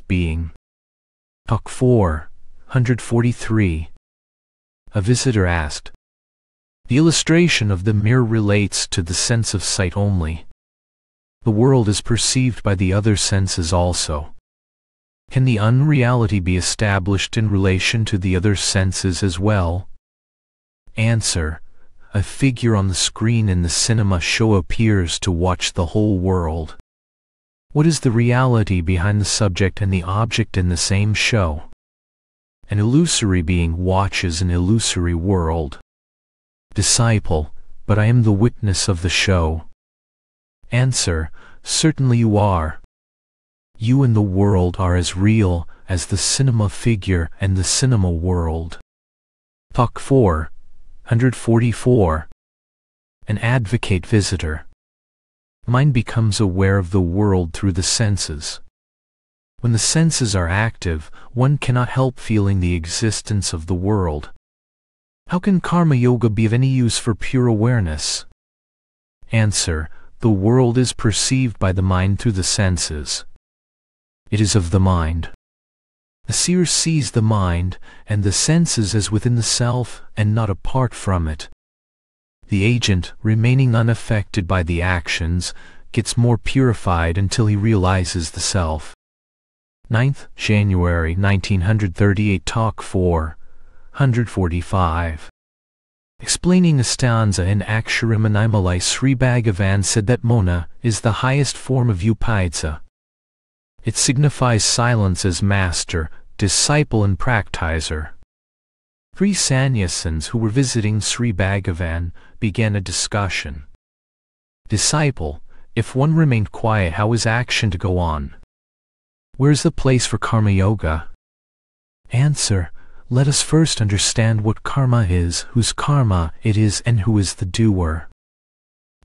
being. Talk 4, 143. A visitor asked. The illustration of the mirror relates to the sense of sight only. The world is perceived by the other senses also. Can the unreality be established in relation to the other senses as well? Answer. A figure on the screen in the cinema show appears to watch the whole world. What is the reality behind the subject and the object in the same show? An illusory being watches an illusory world. Disciple, but I am the witness of the show. Answer, certainly you are. You and the world are as real as the cinema figure and the cinema world. Talk 4, 144. An advocate visitor. Mind becomes aware of the world through the senses. When the senses are active, one cannot help feeling the existence of the world. How can karma yoga be of any use for pure awareness? Answer. The world is perceived by the mind through the senses. It is of the mind. The seer sees the mind and the senses as within the self and not apart from it. The agent, remaining unaffected by the actions, gets more purified until he realizes the self. 9th January 1938 Talk 4 145 Explaining a stanza in Aksharamanamalai Sri Bhagavan said that Mouna is the highest form of Upadesa. It signifies silence as master, disciple and practizer. Three sannyasins who were visiting Sri Bhagavan began a discussion. Disciple, if one remained quiet how is action to go on? Where is the place for karma yoga? Answer, let us first understand what karma is, whose karma it is and who is the doer.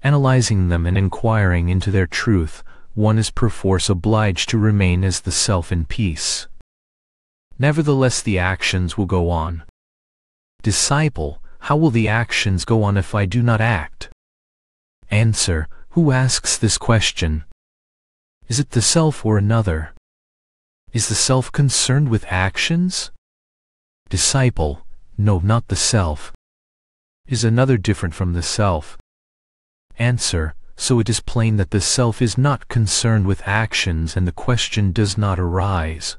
Analyzing them and inquiring into their truth, one is perforce obliged to remain as the self in peace. Nevertheless the actions will go on. Disciple, how will the actions go on if I do not act? Answer, who asks this question? Is it the self or another? Is the self concerned with actions? Disciple, no, not the self. Is another different from the self? Answer, so it is plain that the self is not concerned with actions and the question does not arise.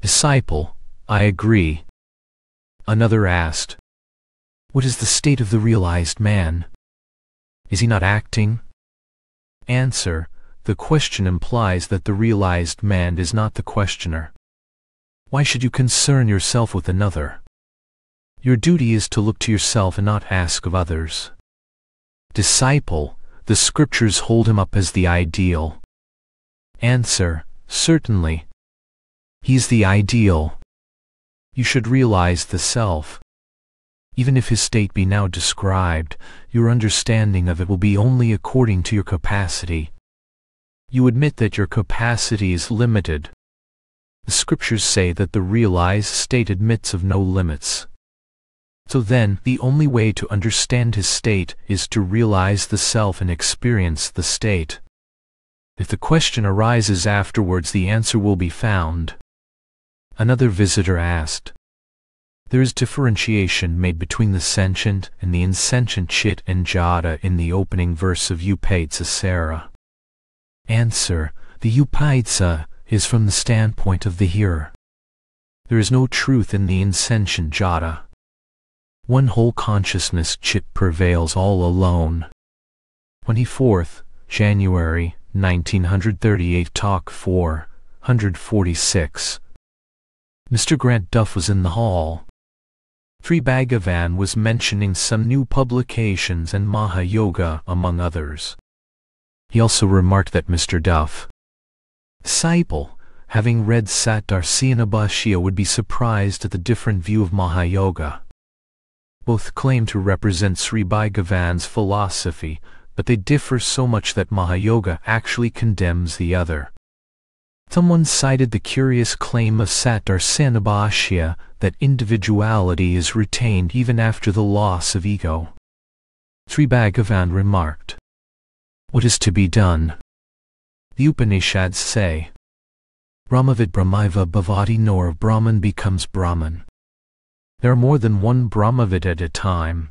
Disciple, I agree. Another asked, What is the state of the realized man? Is he not acting? Answer, the question implies that the realized man is not the questioner. Why should you concern yourself with another? Your duty is to look to yourself and not ask of others. Disciple, the scriptures hold him up as the ideal. Answer, certainly. He's the ideal. You should realize the self. Even if his state be now described, your understanding of it will be only according to your capacity. You admit that your capacity is limited. The scriptures say that the realized state admits of no limits. So then, the only way to understand his state is to realize the self and experience the state. If the question arises afterwards the answer will be found. Another visitor asked. There is differentiation made between the sentient and the insentient chit and jada in the opening verse of Upadesa Sara. Answer. The Upadesa is from the standpoint of the hearer. There is no truth in the insentient jada. One whole consciousness chit prevails all alone. 24th January 1938 Talk 4 146 Mr. Grant Duff was in the hall. Sri Bhagavan was mentioning some new publications and Maha Yoga among others. He also remarked that Mr. Duff, disciple, having read Sat Darshana Bhashya would be surprised at the different view of Maha Yoga. Both claim to represent Sri Bhagavan's philosophy, but they differ so much that Mahayoga actually condemns the other. Someone cited the curious claim of Sat Darshana Bhashya that individuality is retained even after the loss of ego. Sri Bhagavan remarked, What is to be done? The Upanishads say, Brahmavid Brahmaiva Bhavati nor Brahman becomes Brahman. There are more than one Brahmavid at a time.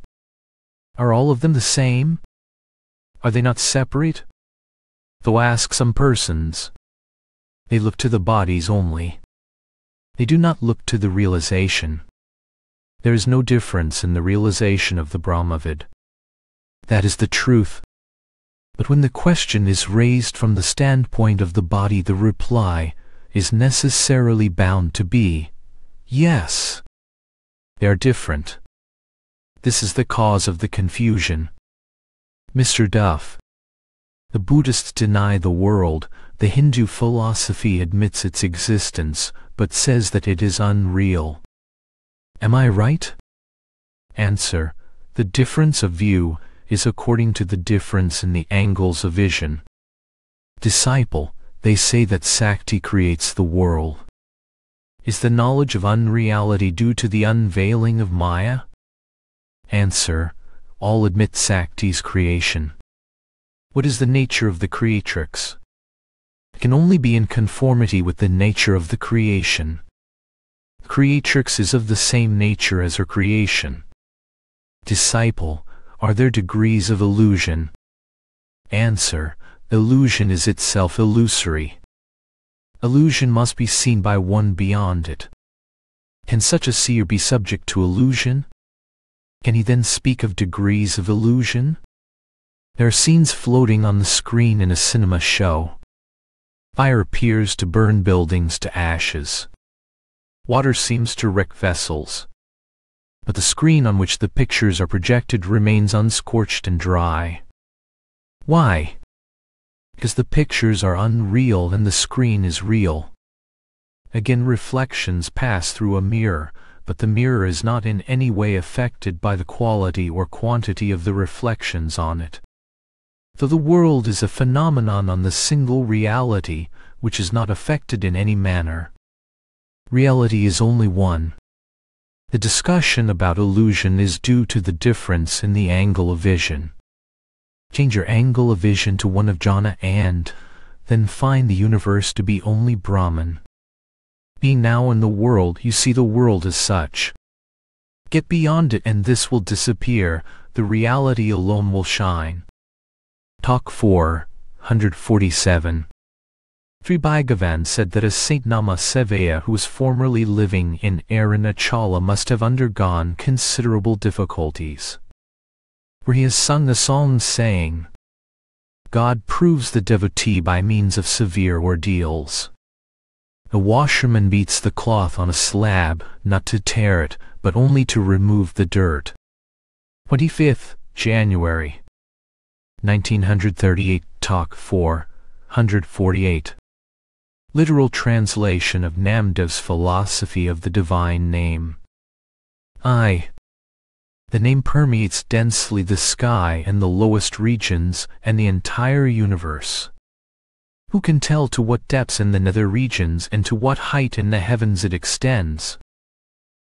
Are all of them the same? Are they not separate? Though ask some persons. They look to the bodies only. They do not look to the realization. There is no difference in the realization of the Brahmavid. That is the truth. But when the question is raised from the standpoint of the body, the reply is necessarily bound to be, yes. They are different. This is the cause of the confusion. Mr. Duff. The Buddhists deny the world, the Hindu philosophy admits its existence, but says that it is unreal. Am I right? Answer. The difference of view is according to the difference in the angles of vision. Disciple, they say that Sakti creates the world. Is the knowledge of unreality due to the unveiling of Maya? Answer, all admit Sakti's creation. What is the nature of the creatrix? Can only be in conformity with the nature of the creation. Creatrix is of the same nature as her creation. Disciple, are there degrees of illusion? Answer. Illusion is itself illusory. Illusion must be seen by one beyond it. Can such a seer be subject to illusion? Can he then speak of degrees of illusion? There are scenes floating on the screen in a cinema show. Fire appears to burn buildings to ashes. Water seems to wreck vessels but the screen on which the pictures are projected remains unscorched and dry. Why? Because the pictures are unreal and the screen is real. Again reflections pass through a mirror, but the mirror is not in any way affected by the quality or quantity of the reflections on it. Though the world is a phenomenon on the single reality, which is not affected in any manner. Reality is only one, the discussion about illusion is due to the difference in the angle of vision. Change your angle of vision to one of jnana and then find the universe to be only Brahman. Being now in the world, you see the world as such. Get beyond it and this will disappear, the reality alone will shine. Talk 4, 147 Sri Bhagavan said that a Saint Namah Sivaya who was formerly living in Arunachala must have undergone considerable difficulties. Where he has sung a song saying, God proves the devotee by means of severe ordeals. A washerman beats the cloth on a slab, not to tear it, but only to remove the dirt. 25th January 1938 Talk 4 148 literal translation of Namdev's philosophy of the divine name. I. The name permeates densely the sky and the lowest regions and the entire universe. Who can tell to what depths in the nether regions and to what height in the heavens it extends?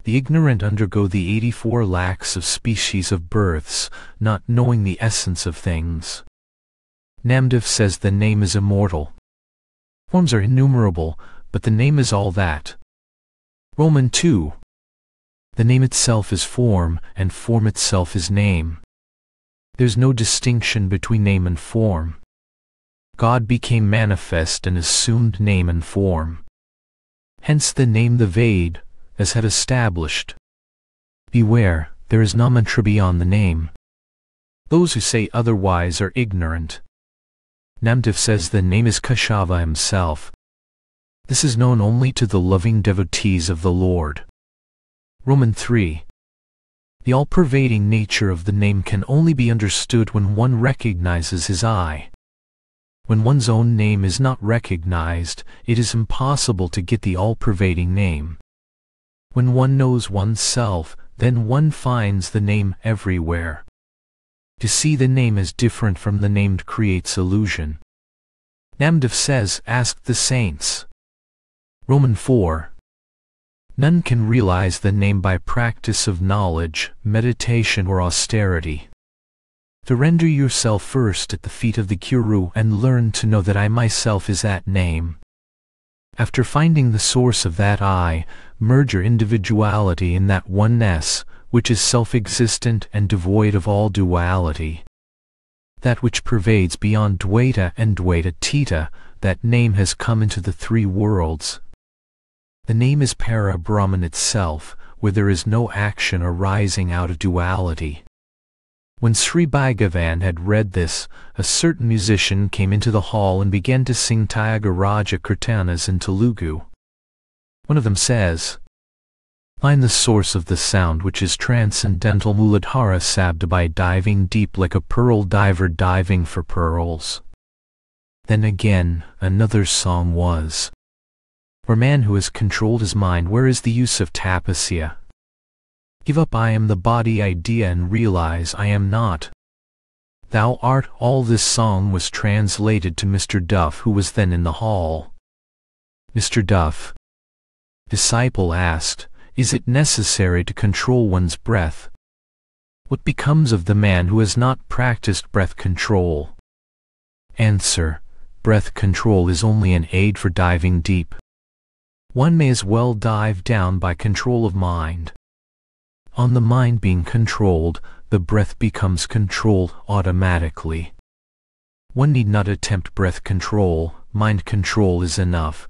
The ignorant undergo the 84 lakhs of species of births, not knowing the essence of things. Namdev says the name is immortal. Forms are innumerable, but the name is all that. Roman 2. The name itself is form, and form itself is name. There's no distinction between name and form. God became manifest and assumed name and form. Hence the name the Ved, as had established. Beware, there is no mantra beyond the name. Those who say otherwise are ignorant. Namdev says the name is Keshava himself. This is known only to the loving devotees of the Lord. Roman 3. The all-pervading nature of the name can only be understood when one recognizes his I. When one's own name is not recognized, it is impossible to get the all-pervading name. When one knows oneself, then one finds the name everywhere. To see the name as different from the named creates illusion. Namdev says, Ask the saints. Roman 4. None can realize the name by practice of knowledge, meditation or austerity. Surrender yourself first at the feet of the Guru and learn to know that I myself is that name. After finding the source of that I, merge your individuality in that oneness, which is self-existent and devoid of all duality. That which pervades beyond Dvaita and Dvaitatita, that name has come into the three worlds. The name is Para Brahman itself, where there is no action arising out of duality. When Sri Bhagavan had read this, a certain musician came into the hall and began to sing Tyagaraja Kirtanas in Telugu. One of them says, Find the source of the sound which is transcendental Muladhara Sabda by diving deep like a pearl diver diving for pearls. Then again, another song was, For man who has controlled his mind, where is the use of tapasya? Give up I am the body idea and realize I am not. Thou art all this song was translated to Mr. Duff who was then in the hall. Mr. Duff. Disciple asked, Is it necessary to control one's breath? What becomes of the man who has not practiced breath control? Answer. Breath control is only an aid for diving deep. One may as well dive down by control of mind. On the mind being controlled, the breath becomes controlled automatically. One need not attempt breath control, mind control is enough.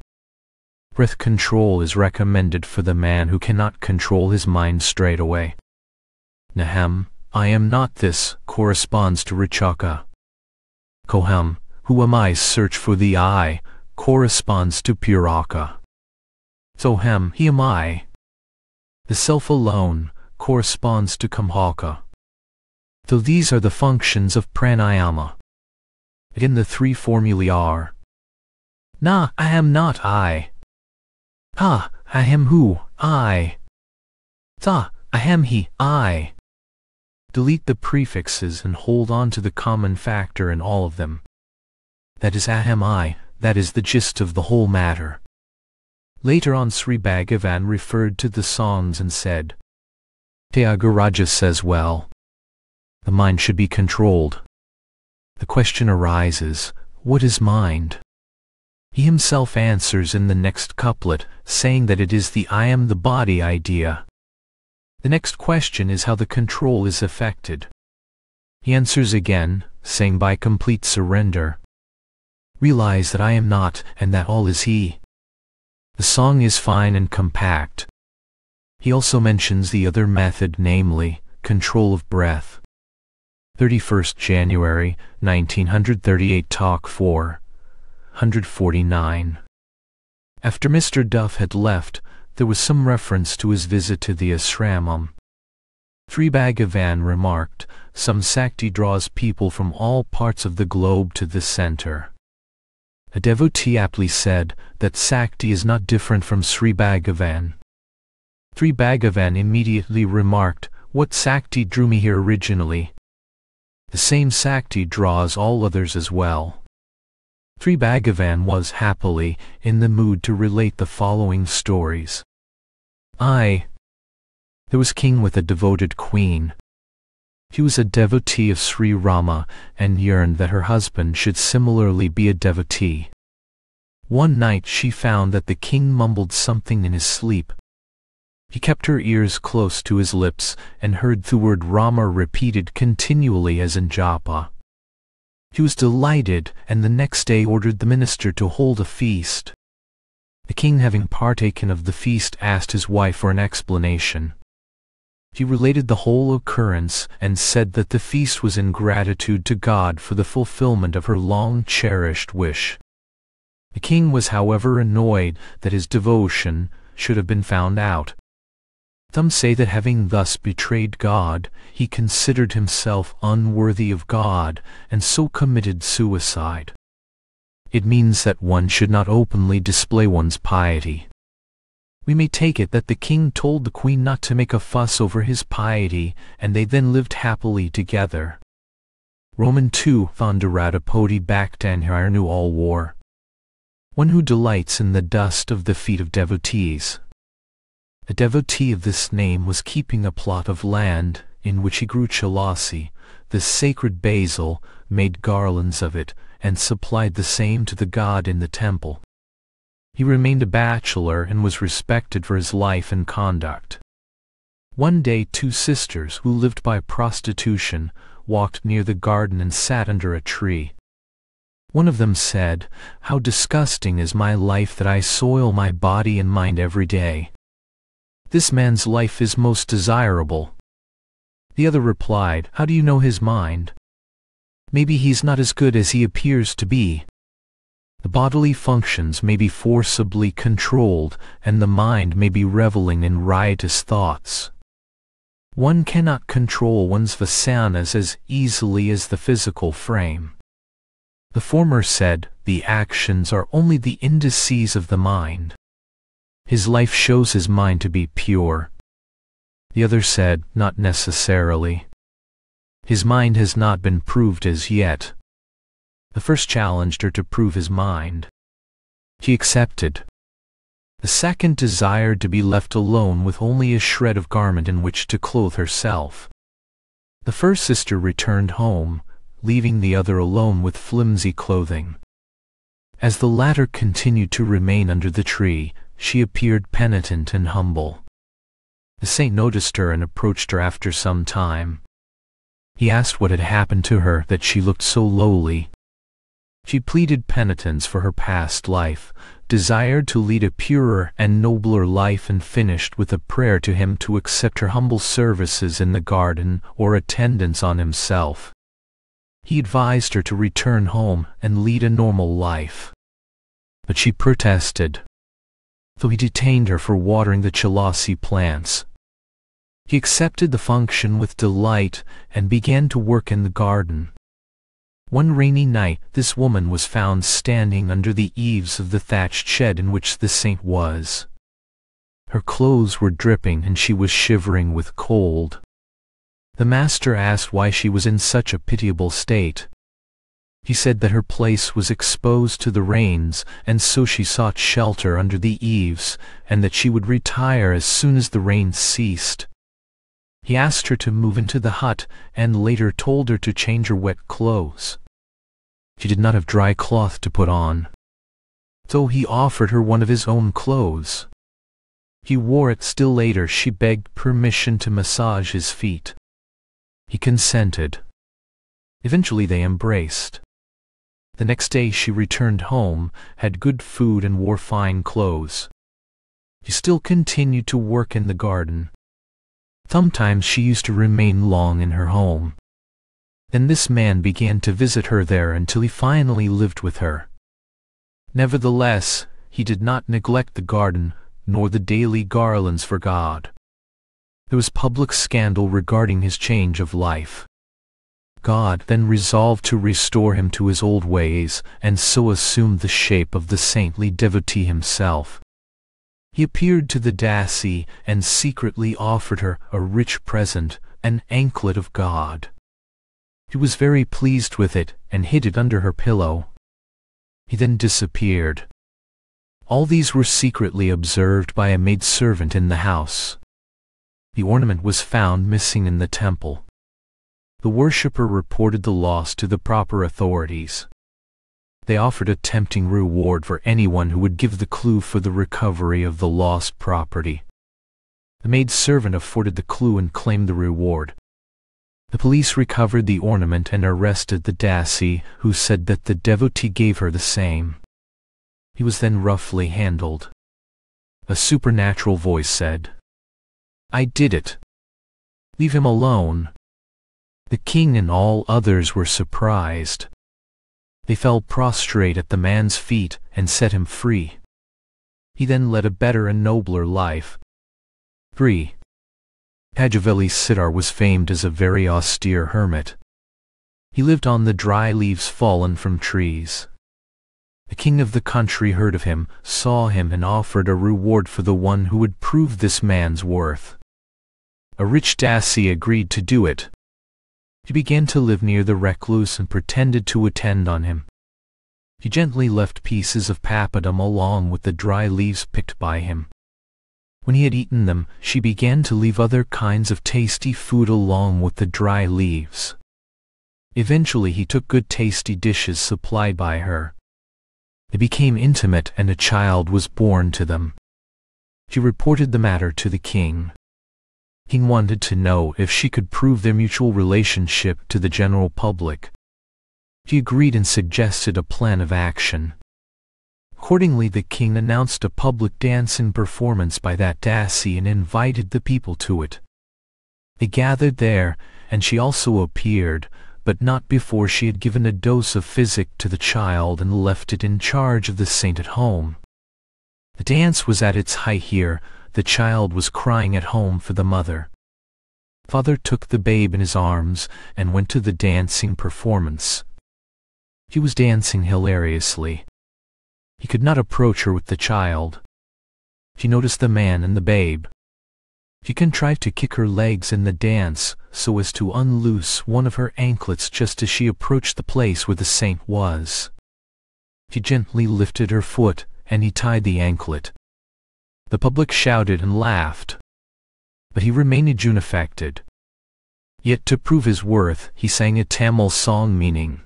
Breath control is recommended for the man who cannot control his mind straight away. Naham, I am not this, corresponds to Rechaka. Koham, who am I search for the I, corresponds to Puraka. Soham, he am I. The self alone, corresponds to Kumbhaka. Though these are the functions of pranayama. Again the three formulae are Na, I am not I. Ha, I am who, I. Ta, I am he, I. Delete the prefixes and hold on to the common factor in all of them. That is Aham I, that is the gist of the whole matter. Later on Sri Bhagavan referred to the songs and said, Tyagaraja says well. The mind should be controlled. The question arises, what is mind? He himself answers in the next couplet, saying that it is the I am the body idea. The next question is how the control is effected. He answers again, saying by complete surrender. Realize that I am not, and that all is He. The song is fine and compact, he also mentions the other method, namely, control of breath. 31st January 1938 Talk 4 149 After Mr. Duff had left, there was some reference to his visit to the ashramam. Sri Bhagavan remarked, some Sakti draws people from all parts of the globe to the center. A devotee aptly said that Sakti is not different from Sri Bhagavan. Sri Bhagavan immediately remarked, What Sakti drew me here originally? The same Sakti draws all others as well. Sri Bhagavan was happily in the mood to relate the following stories. I. There was king with a devoted queen. She was a devotee of Sri Rama and yearned that her husband should similarly be a devotee. One night she found that the king mumbled something in his sleep, he kept her ears close to his lips and heard the word Rama repeated continually as in japa. He was delighted and the next day ordered the minister to hold a feast. The king having partaken of the feast asked his wife for an explanation. He related the whole occurrence and said that the feast was in gratitude to God for the fulfillment of her long-cherished wish. The king was however annoyed that his devotion should have been found out, some say that having thus betrayed God, he considered himself unworthy of God and so committed suicide. It means that one should not openly display one's piety. We may take it that the king told the queen not to make a fuss over his piety, and they then lived happily together. Roman 2 Vandaratapodi Bhaktanhir knew all war. One who delights in the dust of the feet of devotees. A devotee of this name was keeping a plot of land in which he grew tulasi, the sacred basil, made garlands of it, and supplied the same to the god in the temple. He remained a bachelor and was respected for his life and conduct. One day two sisters who lived by prostitution walked near the garden and sat under a tree. One of them said, How disgusting is my life that I soil my body and mind every day. This man's life is most desirable. The other replied, How do you know his mind? Maybe he's not as good as he appears to be. The bodily functions may be forcibly controlled, and the mind may be reveling in riotous thoughts. One cannot control one's vasanas as easily as the physical frame. The former said, the actions are only the indices of the mind. His life shows his mind to be pure. The other said, not necessarily. His mind has not been proved as yet. The first challenged her to prove his mind. He accepted. The second desired to be left alone with only a shred of garment in which to clothe herself. The first sister returned home, leaving the other alone with flimsy clothing. As the latter continued to remain under the tree, she appeared penitent and humble. The saint noticed her and approached her after some time. He asked what had happened to her that she looked so lowly. She pleaded penitence for her past life, desired to lead a purer and nobler life and finished with a prayer to him to accept her humble services in the garden or attendance on himself. He advised her to return home and lead a normal life. But she protested, though he detained her for watering the tulasi plants. He accepted the function with delight and began to work in the garden. One rainy night this woman was found standing under the eaves of the thatched shed in which the saint was. Her clothes were dripping and she was shivering with cold. The master asked why she was in such a pitiable state. He said that her place was exposed to the rains, and so she sought shelter under the eaves, and that she would retire as soon as the rain ceased. He asked her to move into the hut, and later told her to change her wet clothes. She did not have dry cloth to put on. So he offered her one of his own clothes. He wore it still later she begged permission to massage his feet. He consented. Eventually they embraced. The next day she returned home, had good food and wore fine clothes. She still continued to work in the garden. Sometimes she used to remain long in her home. Then this man began to visit her there until he finally lived with her. Nevertheless, he did not neglect the garden, nor the daily garlands for God. There was public scandal regarding his change of life. God then resolved to restore him to his old ways, and so assumed the shape of the saintly devotee himself. He appeared to the Dasi and secretly offered her a rich present, an anklet of God. He was very pleased with it and hid it under her pillow. He then disappeared. All these were secretly observed by a maidservant in the house. The ornament was found missing in the temple. The worshipper reported the loss to the proper authorities. They offered a tempting reward for anyone who would give the clue for the recovery of the lost property. The maidservant afforded the clue and claimed the reward. The police recovered the ornament and arrested the Dasi, who said that the devotee gave her the same. He was then roughly handled. A supernatural voice said, I did it. Leave him alone. The king and all others were surprised. They fell prostrate at the man's feet and set him free. He then led a better and nobler life. 3. Hajaveli Siddhar was famed as a very austere hermit. He lived on the dry leaves fallen from trees. The king of the country heard of him, saw him and offered a reward for the one who would prove this man's worth. A rich Dasi agreed to do it. He began to live near the recluse and pretended to attend on him. He gently left pieces of papadum along with the dry leaves picked by him. When he had eaten them, she began to leave other kinds of tasty food along with the dry leaves. Eventually he took good tasty dishes supplied by her. They became intimate and a child was born to them. She reported the matter to the king. King wanted to know if she could prove their mutual relationship to the general public. He agreed and suggested a plan of action. Accordingly the king announced a public dance and performance by that Dasi and invited the people to it. They gathered there, and she also appeared, but not before she had given a dose of physic to the child and left it in charge of the saint at home. The dance was at its height here, the child was crying at home for the mother. Father took the babe in his arms and went to the dancing performance. She was dancing hilariously. He could not approach her with the child. She noticed the man and the babe. She contrived to kick her legs in the dance so as to unloose one of her anklets just as she approached the place where the saint was. She gently lifted her foot, and he tied the anklet. The public shouted and laughed. But he remained unaffected. Yet to prove his worth, he sang a Tamil song meaning,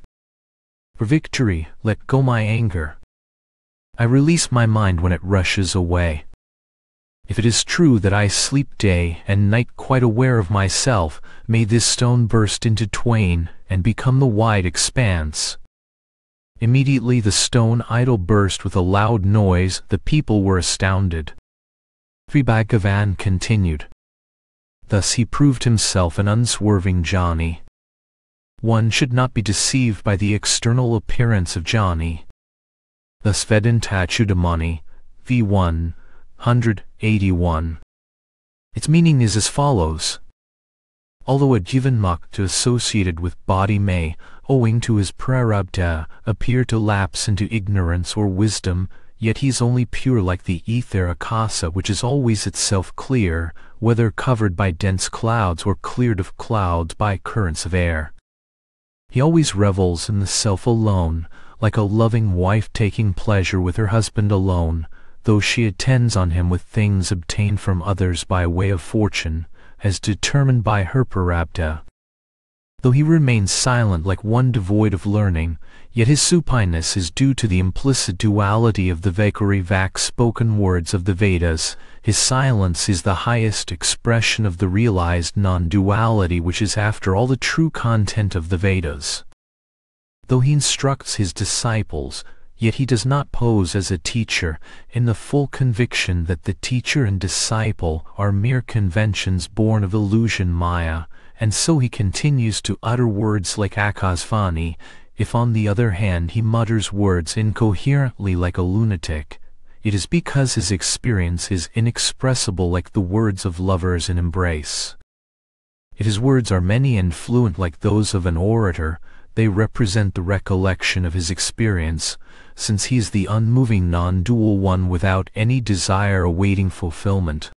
For victory, let go my anger. I release my mind when it rushes away. If it is true that I sleep day and night quite aware of myself, may this stone burst into twain and become the wide expanse. Immediately the stone idol burst with a loud noise, the people were astounded. Sri Bhagavan continued. Thus he proved himself an unswerving Jnani. One should not be deceived by the external appearance of Jnani. Thus Vedantachudamani, v. 1, 181. Its meaning is as follows. Although a Jivanmukta associated with body may, owing to his prarabdha, appear to lapse into ignorance or wisdom, yet he is only pure like the ether akasa which is always itself clear, whether covered by dense clouds or cleared of clouds by currents of air. He always revels in the self alone, like a loving wife taking pleasure with her husband alone, though she attends on him with things obtained from others by way of fortune, as determined by her prarabdha. Though he remains silent like one devoid of learning, yet his supineness is due to the implicit duality of the Vaikari Vak spoken words of the Vedas. His silence is the highest expression of the realized non-duality which is after all the true content of the Vedas. Though he instructs his disciples, yet he does not pose as a teacher, in the full conviction that the teacher and disciple are mere conventions born of illusion maya, and so he continues to utter words like Akasvani, if on the other hand he mutters words incoherently like a lunatic, it is because his experience is inexpressible like the words of lovers in embrace. If his words are many and fluent like those of an orator, they represent the recollection of his experience, since he is the unmoving non-dual one without any desire awaiting fulfillment.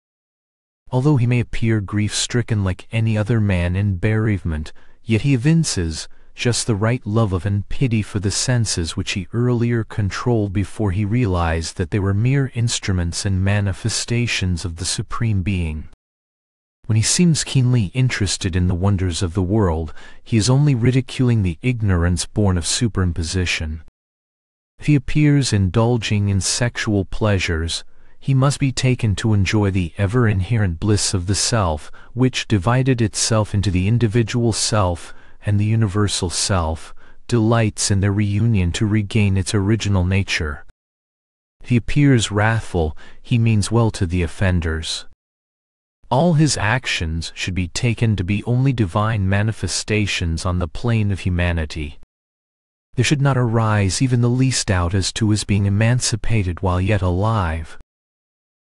Although he may appear grief-stricken like any other man in bereavement, yet he evinces just the right love of and pity for the senses which he earlier controlled before he realized that they were mere instruments and manifestations of the Supreme Being. When he seems keenly interested in the wonders of the world, he is only ridiculing the ignorance born of superimposition. If he appears indulging in sexual pleasures, he must be taken to enjoy the ever-inherent bliss of the self, which divided itself into the individual self and the universal self, delights in their reunion to regain its original nature. He appears wrathful, he means well to the offenders. All his actions should be taken to be only divine manifestations on the plane of humanity. There should not arise even the least doubt as to his being emancipated while yet alive.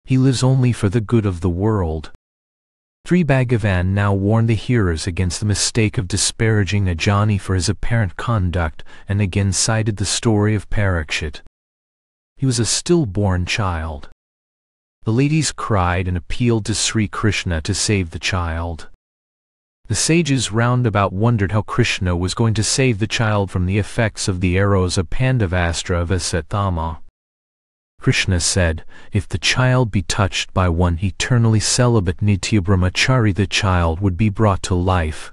He lives only for the good of the world. Sri Bhagavan now warned the hearers against the mistake of disparaging a Jnani for his apparent conduct and again cited the story of Parikshit. He was a stillborn child. The ladies cried and appealed to Sri Krishna to save the child. The sages round about wondered how Krishna was going to save the child from the effects of the arrows of Pandavastra of Asvatthama. Krishna said, If the child be touched by one eternally celibate Nitya Brahmachari the child would be brought to life.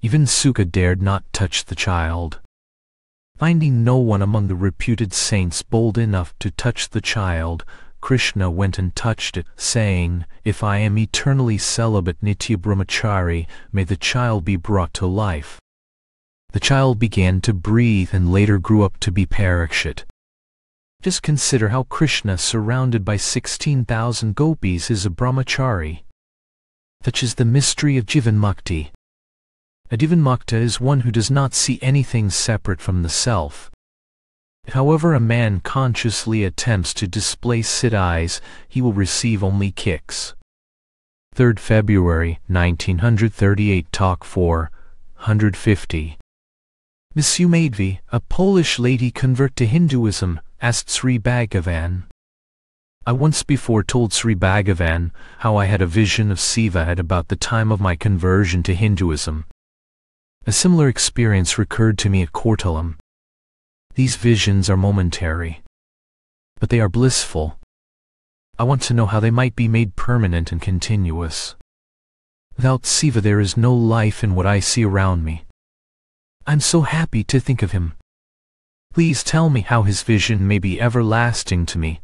Even Sukha dared not touch the child. Finding no one among the reputed saints bold enough to touch the child, Krishna went and touched it, saying, If I am eternally celibate Nitya Brahmachari, may the child be brought to life. The child began to breathe and later grew up to be Parikshit. Just consider how Krishna, surrounded by 16,000 gopis, is a brahmachari. Such is the mystery of Jivanmukti. A Jivanmukta is one who does not see anything separate from the self. However a man consciously attempts to display siddhis, he will receive only kicks. 3rd February 1938 Talk 4, 150 Miss Madvi, a Polish lady convert to Hinduism, asked Sri Bhagavan. I once before told Sri Bhagavan how I had a vision of Siva at about the time of my conversion to Hinduism. A similar experience recurred to me at Courtallam. These visions are momentary, but they are blissful. I want to know how they might be made permanent and continuous. Without Siva there is no life in what I see around me. I'm so happy to think of him. Please tell me how his vision may be everlasting to me.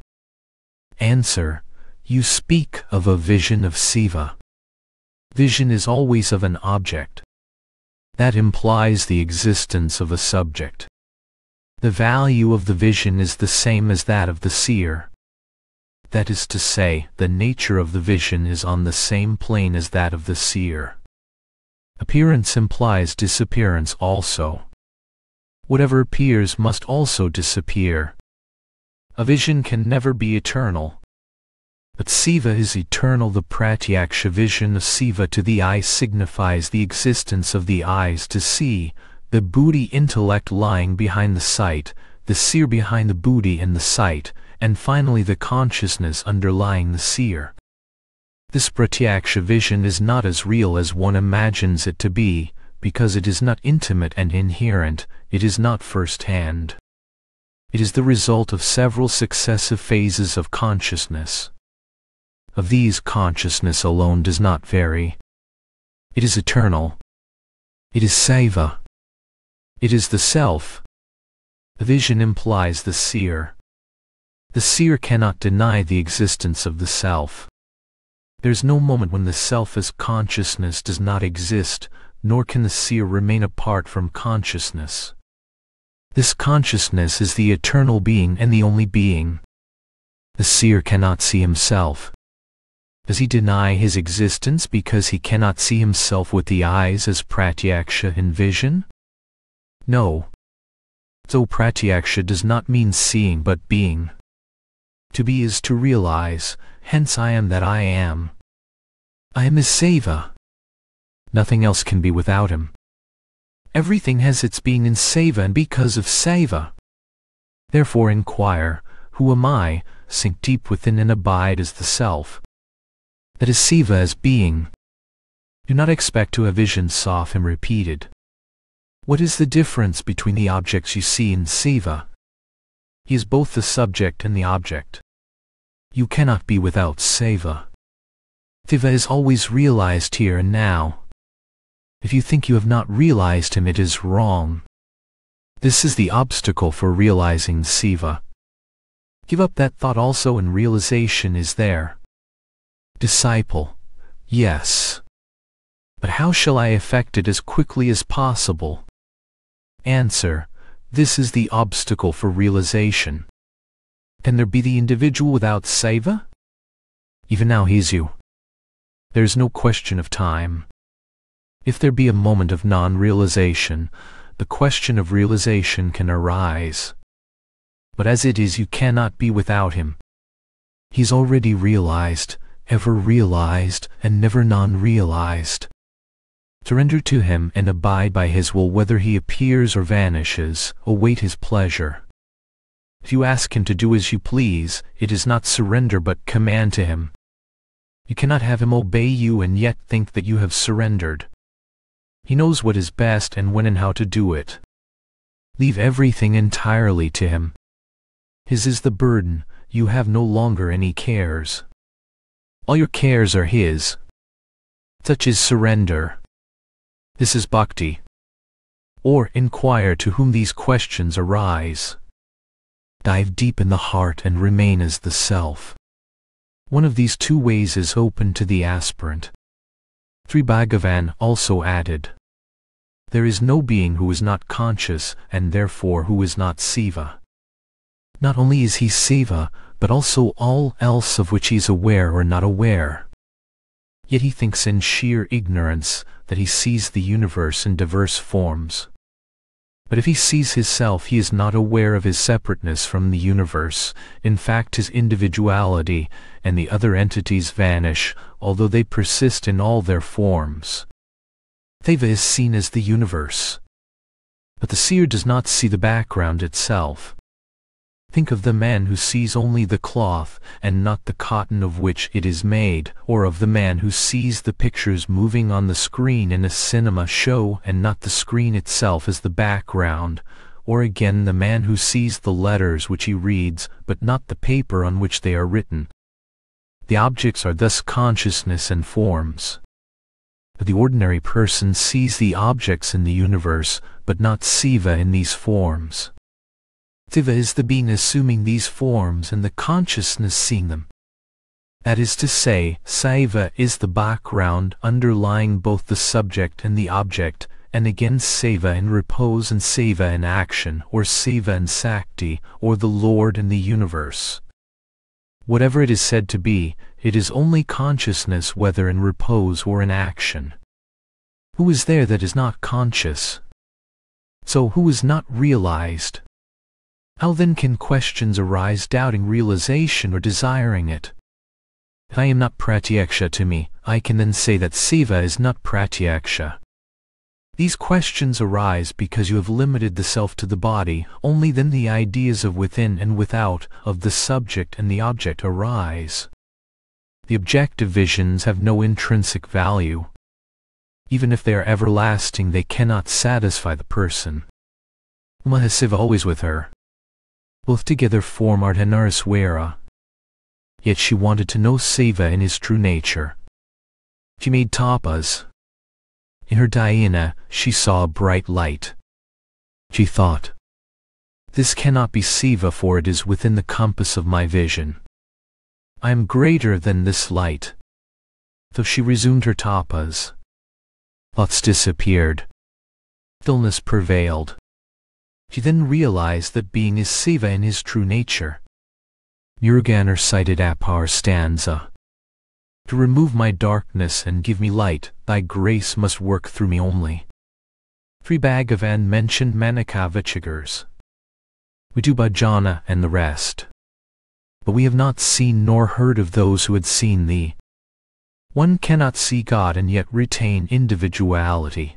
Answer. You speak of a vision of Siva. Vision is always of an object. That implies the existence of a subject. The value of the vision is the same as that of the seer. That is to say, the nature of the vision is on the same plane as that of the seer. Appearance implies disappearance also whatever appears must also disappear. A vision can never be eternal. But Siva is eternal. The pratyaksha vision of Siva to the eye signifies the existence of the eyes to see, the buddhi intellect lying behind the sight, the seer behind the buddhi and the sight, and finally the consciousness underlying the seer. This pratyaksha vision is not as real as one imagines it to be, because it is not intimate and inherent, it is not first-hand. It is the result of several successive phases of consciousness. Of these consciousness alone does not vary. It is eternal. It is Siva. It is the self. The vision implies the seer. The seer cannot deny the existence of the self. There is no moment when the self as consciousness does not exist, nor can the seer remain apart from consciousness. This consciousness is the eternal being and the only being. The seer cannot see himself. Does he deny his existence because he cannot see himself with the eyes as pratyaksha in vision? No. So pratyaksha does not mean seeing but being. To be is to realize, hence I am that I am. I am his seva. Nothing else can be without him. Everything has its being in Siva and because of Siva. Therefore inquire, Who am I? Sink deep within and abide as the Self. That is Siva as being. Do not expect to have visions saw him repeated. What is the difference between the objects you see in Siva? He is both the subject and the object. You cannot be without Seva. Siva is always realized here and now. If you think you have not realized him, it is wrong. This is the obstacle for realizing Siva. Give up that thought also and realization is there. Disciple. Yes. But how shall I effect it as quickly as possible? Answer. This is the obstacle for realization. Can there be the individual without Siva? Even now he is you. There is no question of time. If there be a moment of non-realization, the question of realization can arise. But as it is you cannot be without him. He's already realized, ever realized, and never non-realized. Surrender to him and abide by his will whether he appears or vanishes, await his pleasure. If you ask him to do as you please, it is not surrender but command to him. You cannot have him obey you and yet think that you have surrendered. He knows what is best and when and how to do it. Leave everything entirely to Him. His is the burden, you have no longer any cares. All your cares are His. Such is surrender. This is bhakti. or inquire to whom these questions arise. Dive deep in the heart and remain as the self. One of these two ways is open to the aspirant. Sri Bhagavan also added, There is no being who is not conscious and therefore who is not Siva. Not only is he Siva, but also all else of which he is aware or not aware. Yet he thinks in sheer ignorance that he sees the universe in diverse forms. But if he sees his self, he is not aware of his separateness from the universe. In fact, his individuality and the other entities vanish, although they persist in all their forms. Theva is seen as the universe. But the seer does not see the background itself. Think of the man who sees only the cloth and not the cotton of which it is made, or of the man who sees the pictures moving on the screen in a cinema show and not the screen itself as the background, or again the man who sees the letters which he reads but not the paper on which they are written. The objects are thus consciousness and forms. The ordinary person sees the objects in the universe, but not Siva in these forms. Siva is the being assuming these forms and the consciousness seeing them. That is to say, Siva is the background underlying both the subject and the object, and again Siva in repose and Siva in action, or Siva and Sakti, or the Lord and the universe. Whatever it is said to be, it is only consciousness whether in repose or in action. Who is there that is not conscious? So who is not realized? How then can questions arise doubting realization or desiring it? I am not pratyaksha to me, I can then say that Siva is not pratyaksha. These questions arise because you have limited the self to the body, only then the ideas of within and without, of the subject and the object arise. The objective visions have no intrinsic value. Even if they are everlasting, they cannot satisfy the person. Uma has Siva always with her, both together form Ardhanariswara. Yet she wanted to know Siva in his true nature. She made tapas. In her dhyana, she saw a bright light. She thought, This cannot be Siva for it is within the compass of my vision. I am greater than this light. Though she resumed her tapas, thoughts disappeared. Stillness prevailed. She then realized that being is Siva in his true nature. Muruganar cited Appar stanza. To remove my darkness and give me light, thy grace must work through me only. Sri Bhagavan mentioned. We do bhajana and the rest. But we have not seen nor heard of those who had seen thee. One cannot see God and yet retain individuality.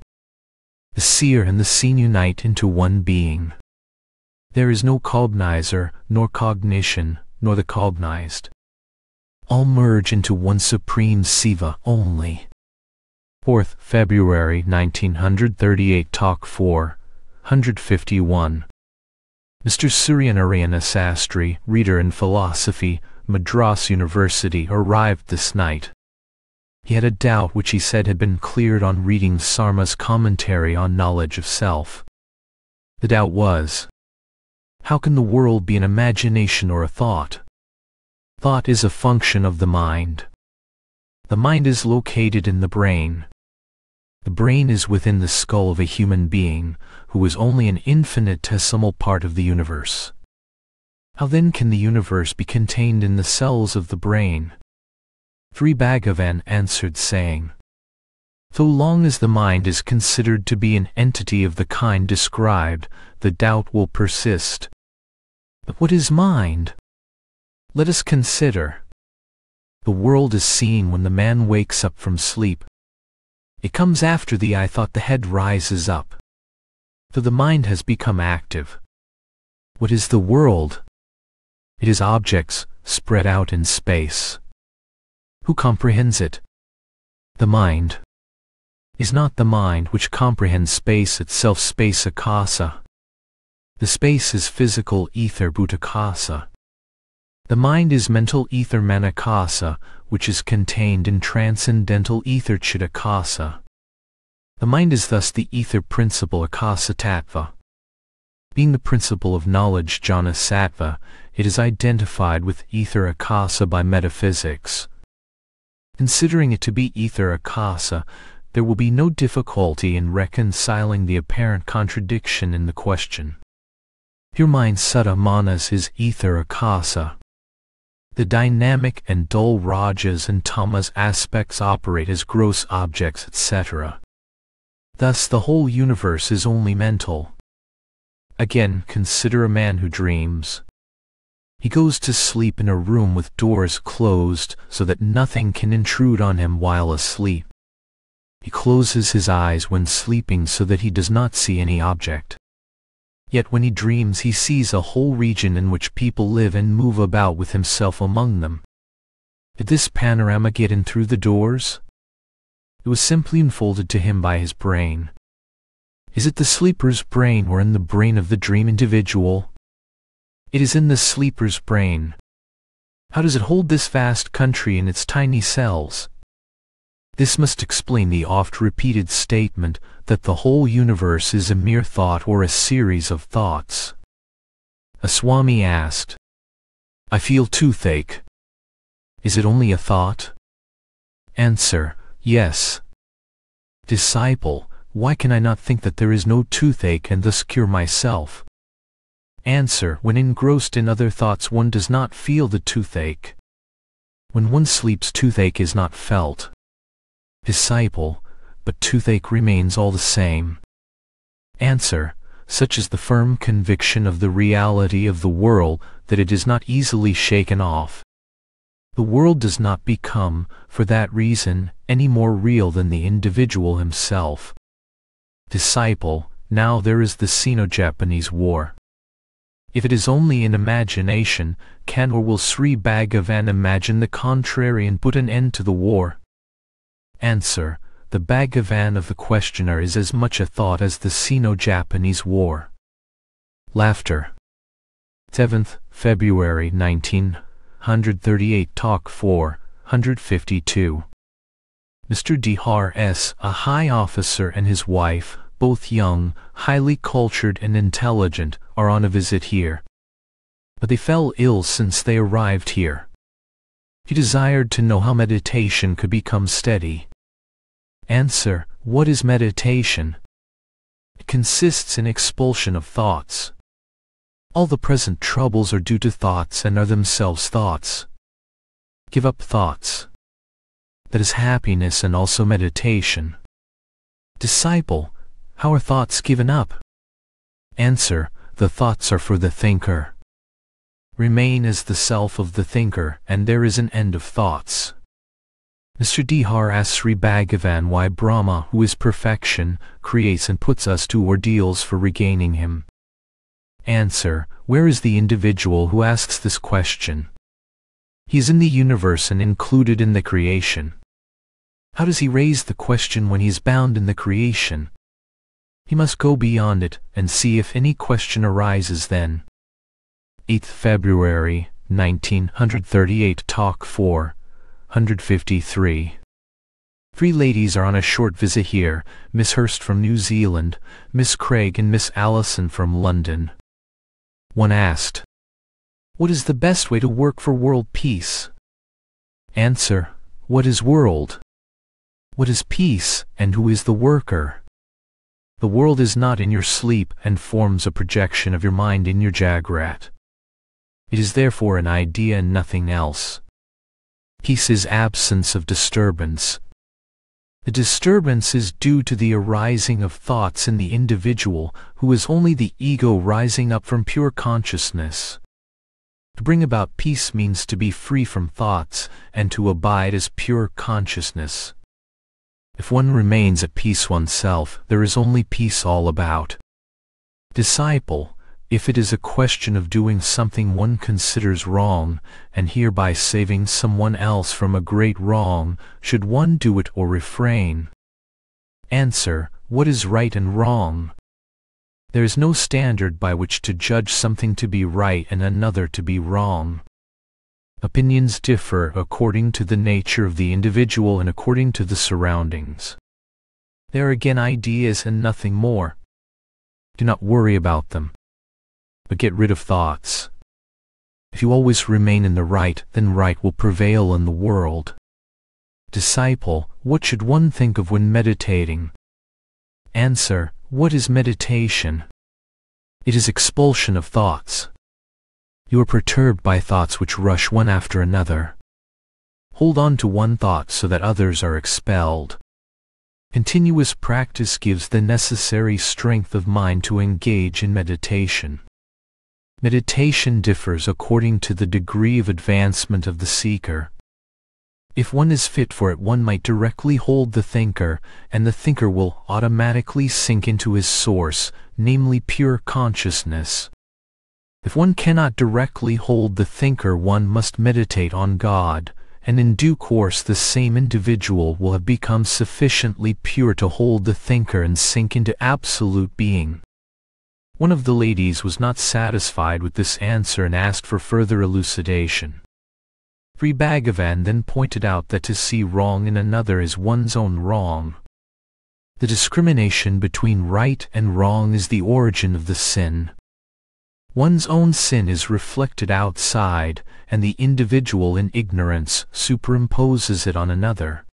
The seer and the seen unite into one being. There is no cognizer, nor cognition, nor the cognized. All merge into one supreme Siva only. 4th February 1938 Talk 4, 151. Mr. Suryanarayana Sastry, reader in philosophy, Madras University, arrived this night. He had a doubt which he said had been cleared on reading Sarma's commentary on knowledge of self. The doubt was, how can the world be an imagination or a thought? Thought is a function of the mind. The mind is located in the brain. The brain is within the skull of a human being, who is only an infinitesimal part of the universe. How then can the universe be contained in the cells of the brain? Sri Bhagavan answered saying, So long as the mind is considered to be an entity of the kind described, the doubt will persist. But what is mind? Let us consider. The world is seen when the man wakes up from sleep. It comes after the eye thought the head rises up. For the mind has become active. What is the world? It is objects spread out in space. Who comprehends it? The mind. Is not the mind which comprehends space itself space akasa. The space is physical ether bhutakasa. The mind is mental ether manakasa, which is contained in transcendental ether chitakasa. The mind is thus the ether principle akasa tattva. Being the principle of knowledge jnana sattva, it is identified with ether akasa by metaphysics. Considering it to be ether akasa, there will be no difficulty in reconciling the apparent contradiction in the question. Your mind suddha manas is ether akasa. The dynamic and dull rajas and tamas aspects operate as gross objects, etc. Thus the whole universe is only mental. Again, consider a man who dreams. He goes to sleep in a room with doors closed so that nothing can intrude on him while asleep. He closes his eyes when sleeping so that he does not see any object. Yet when he dreams he sees a whole region in which people live and move about with himself among them. Did this panorama get in through the doors? It was simply unfolded to him by his brain. Is it the sleeper's brain or in the brain of the dream individual? It is in the sleeper's brain. How does it hold this vast country in its tiny cells? This must explain the oft-repeated statement that the whole universe is a mere thought or a series of thoughts. A Swami asked, I feel toothache. Is it only a thought? Answer, yes. Disciple, why can I not think that there is no toothache and thus cure myself? Answer, when engrossed in other thoughts one does not feel the toothache. When one sleeps toothache is not felt disciple, but toothache remains all the same. Answer, such is the firm conviction of the reality of the world that it is not easily shaken off. The world does not become, for that reason, any more real than the individual himself. Disciple, now there is the Sino-Japanese war. If it is only in imagination, can or will Sri Bhagavan imagine the contrary and put an end to the war? Answer, the Bhagavan of the questioner is as much a thought as the Sino-Japanese War. Laughter. 7th February 1938 Talk 4, 152. Mr. S., a high officer and his wife, both young, highly cultured and intelligent, are on a visit here. But they fell ill since they arrived here. He desired to know how meditation could become steady. Answer, what is meditation? It consists in expulsion of thoughts. All the present troubles are due to thoughts and are themselves thoughts. Give up thoughts. That is happiness and also meditation. Disciple, how are thoughts given up? Answer, the thoughts are for the thinker. Remain as the self of the thinker, and there is an end of thoughts. Mr. Dihar asks Sri Bhagavan why Brahma, who is perfection, creates and puts us to ordeals for regaining him. Answer, where is the individual who asks this question? He is in the universe and included in the creation. How does he raise the question when he is bound in the creation? He must go beyond it and see if any question arises then. 8th February 1938 Talk 4 153 Three ladies are on a short visit here, Miss Hurst from New Zealand, Miss Craig and Miss Allison from London. One asked, What is the best way to work for world peace? Answer, What is world? What is peace, and who is the worker? The world is not in your sleep and forms a projection of your mind in your jagrat. It is therefore an idea and nothing else. Peace is absence of disturbance. The disturbance is due to the arising of thoughts in the individual, who is only the ego rising up from pure consciousness. To bring about peace means to be free from thoughts, and to abide as pure consciousness. If one remains at peace oneself, there is only peace all about. Disciple, if it is a question of doing something one considers wrong, and hereby saving someone else from a great wrong, should one do it or refrain? Answer, what is right and wrong? There is no standard by which to judge something to be right and another to be wrong. Opinions differ according to the nature of the individual and according to the surroundings. They are again ideas and nothing more. Do not worry about them, but get rid of thoughts. If you always remain in the right, then right will prevail in the world. Disciple, what should one think of when meditating? Answer, what is meditation? It is expulsion of thoughts. You are perturbed by thoughts which rush one after another. Hold on to one thought so that others are expelled. Continuous practice gives the necessary strength of mind to engage in meditation. Meditation differs according to the degree of advancement of the seeker. If one is fit for it one might directly hold the thinker, and the thinker will automatically sink into his source, namely pure consciousness. If one cannot directly hold the thinker one must meditate on God, and in due course the same individual will have become sufficiently pure to hold the thinker and sink into absolute being. One of the ladies was not satisfied with this answer and asked for further elucidation. Sri Bhagavan then pointed out that to see wrong in another is one's own wrong. The discrimination between right and wrong is the origin of the sin. One's own sin is reflected outside, and the individual in ignorance superimposes it on another.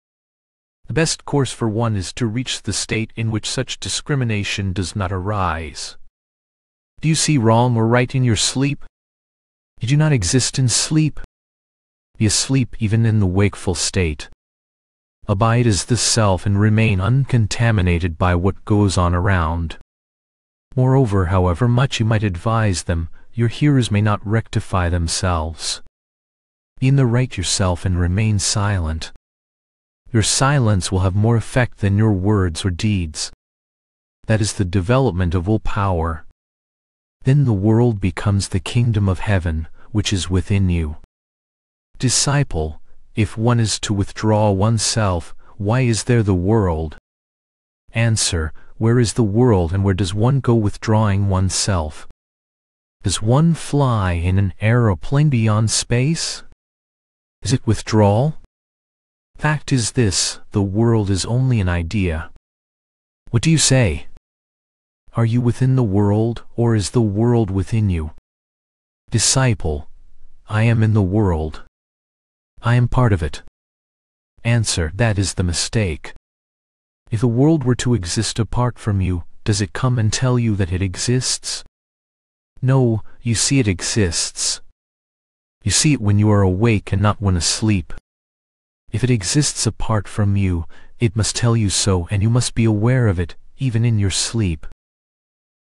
The best course for one is to reach the state in which such discrimination does not arise. Do you see wrong or right in your sleep? You do not exist in sleep be asleep even in the wakeful state. Abide as the self and remain uncontaminated by what goes on around. Moreover, however much you might advise them, your hearers may not rectify themselves. Be in the right yourself and remain silent. Your silence will have more effect than your words or deeds. That is the development of all power. Then the world becomes the kingdom of heaven, which is within you. Disciple, if one is to withdraw oneself, why is there the world? Answer, where is the world and where does one go withdrawing oneself? Does one fly in an aeroplane beyond space? Is it withdrawal? Fact is this, the world is only an idea. What do you say? Are you within the world, or is the world within you? Disciple, I am in the world. I am part of it. Answer, that is the mistake. If the world were to exist apart from you, does it come and tell you that it exists? No, you see it exists. You see it when you are awake and not when asleep. If it exists apart from you, it must tell you so and you must be aware of it, even in your sleep.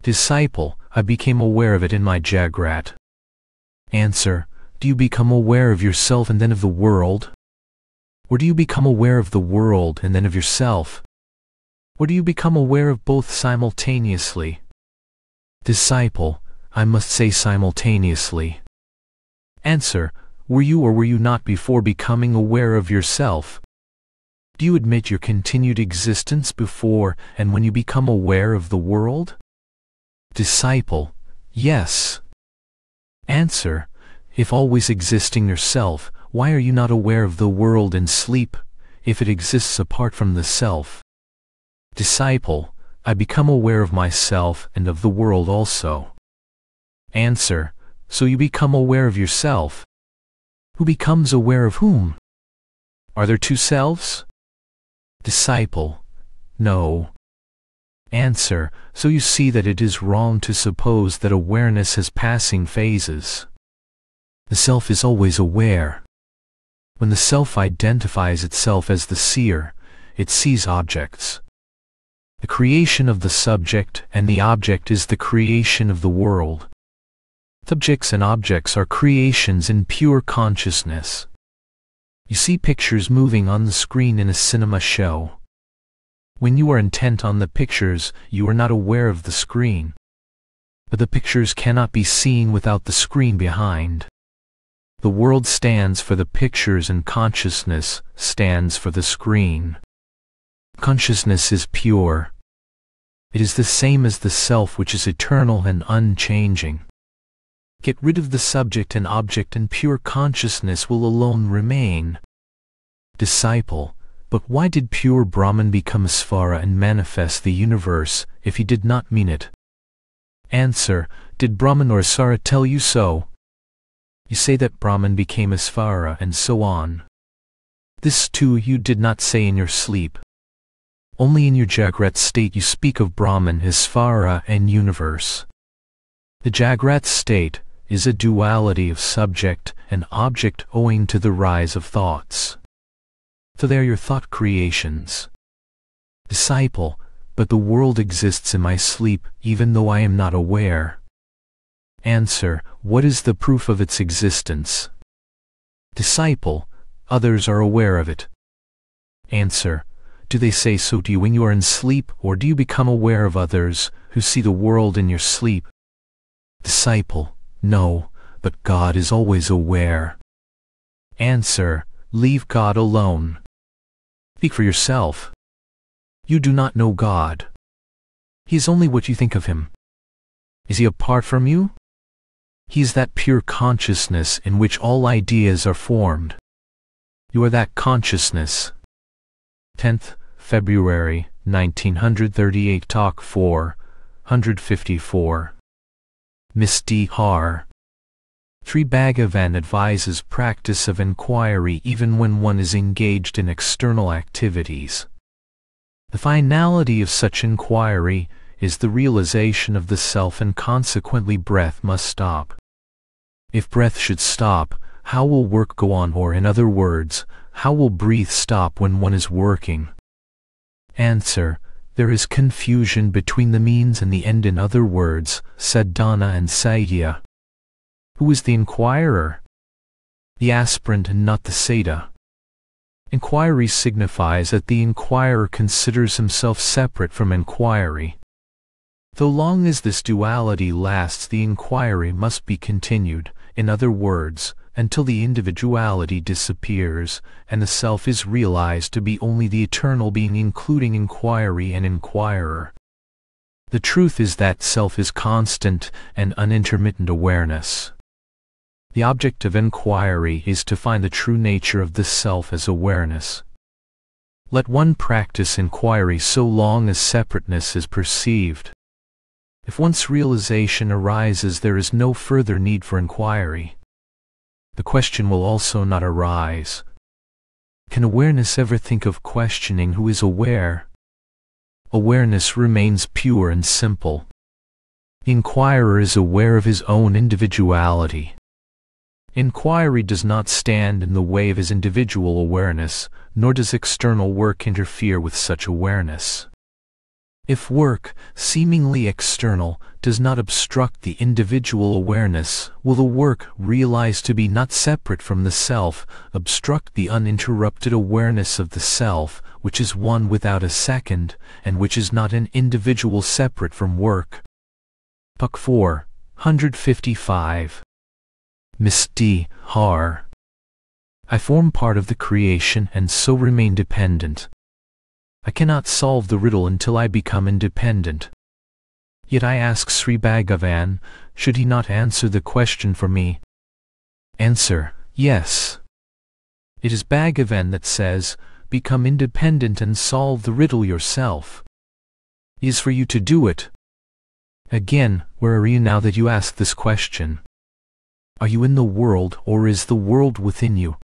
Disciple, I became aware of it in my Jagrat. Answer, do you become aware of yourself and then of the world? Or do you become aware of the world and then of yourself? Or do you become aware of both simultaneously? Disciple, I must say simultaneously. Answer, were you or were you not before becoming aware of yourself? Do you admit your continued existence before and when you become aware of the world? Disciple, yes. Answer, if always existing yourself, why are you not aware of the world in sleep, if it exists apart from the self? Disciple, I become aware of myself and of the world also. Answer, so you become aware of yourself. Who becomes aware of whom? Are there two selves? Disciple, no. Answer, so you see that it is wrong to suppose that awareness has passing phases. The self is always aware. When the self identifies itself as the seer, it sees objects. The creation of the subject and the object is the creation of the world. Subjects and objects are creations in pure consciousness. You see pictures moving on the screen in a cinema show. When you are intent on the pictures, you are not aware of the screen. But the pictures cannot be seen without the screen behind. The world stands for the pictures and consciousness stands for the screen. Consciousness is pure. It is the same as the self which is eternal and unchanging. Get rid of the subject and object and pure consciousness will alone remain. Disciple, But why did pure Brahman become Isvara and manifest the universe, if he did not mean it? Answer, did Brahman or Isvara tell you so? You say that Brahman became Isvara and so on. This too you did not say in your sleep. Only in your Jagrat state you speak of Brahman as Isvara and universe. The Jagrat state is a duality of subject and object owing to the rise of thoughts. So they are your thought creations. Disciple, but the world exists in my sleep even though I am not aware. Answer, what is the proof of its existence? Disciple, others are aware of it. Answer, do they say so to you when you are in sleep, or do you become aware of others who see the world in your sleep? Disciple, no, but God is always aware. Answer, leave God alone. Speak for yourself. You do not know God. He is only what you think of him. Is he apart from you? He is that pure consciousness in which all ideas are formed. You are that consciousness. 10th February 1938 Talk 4 154 Miss D. Har Bhagavan advises practice of inquiry even when one is engaged in external activities. The finality of such inquiry is the realization of the self and consequently breath must stop. If breath should stop, how will work go on or in other words, how will breathe stop when one is working? Answer, there is confusion between the means and the end in other words, sadhana and sadhya. Who is the inquirer? The aspirant and not the sadhya. Inquiry signifies that the inquirer considers himself separate from inquiry. Though long as this duality lasts the inquiry must be continued, in other words, until the individuality disappears, and the self is realized to be only the eternal being including inquiry and inquirer. The truth is that self is constant and unintermittent awareness. The object of inquiry is to find the true nature of the self as awareness. Let one practice inquiry so long as separateness is perceived. If once realization arises there is no further need for inquiry the question will also not arise. Can awareness ever think of questioning who is aware? Awareness remains pure and simple. The inquirer is aware of his own individuality. Inquiry does not stand in the way of his individual awareness, nor does external work interfere with such awareness. If work, seemingly external, does not obstruct the individual awareness, will the work, realized to be not separate from the self, obstruct the uninterrupted awareness of the self, which is one without a second, and which is not an individual separate from work? Puck 4, 155. Miss D. Har. I form part of the creation and so remain dependent. I cannot solve the riddle until I become independent. Yet I ask Sri Bhagavan, should he not answer the question for me? Answer, yes. It is Bhagavan that says, become independent and solve the riddle yourself. It is for you to do it. Again, where are you now that you ask this question? Are you in the world or is the world within you?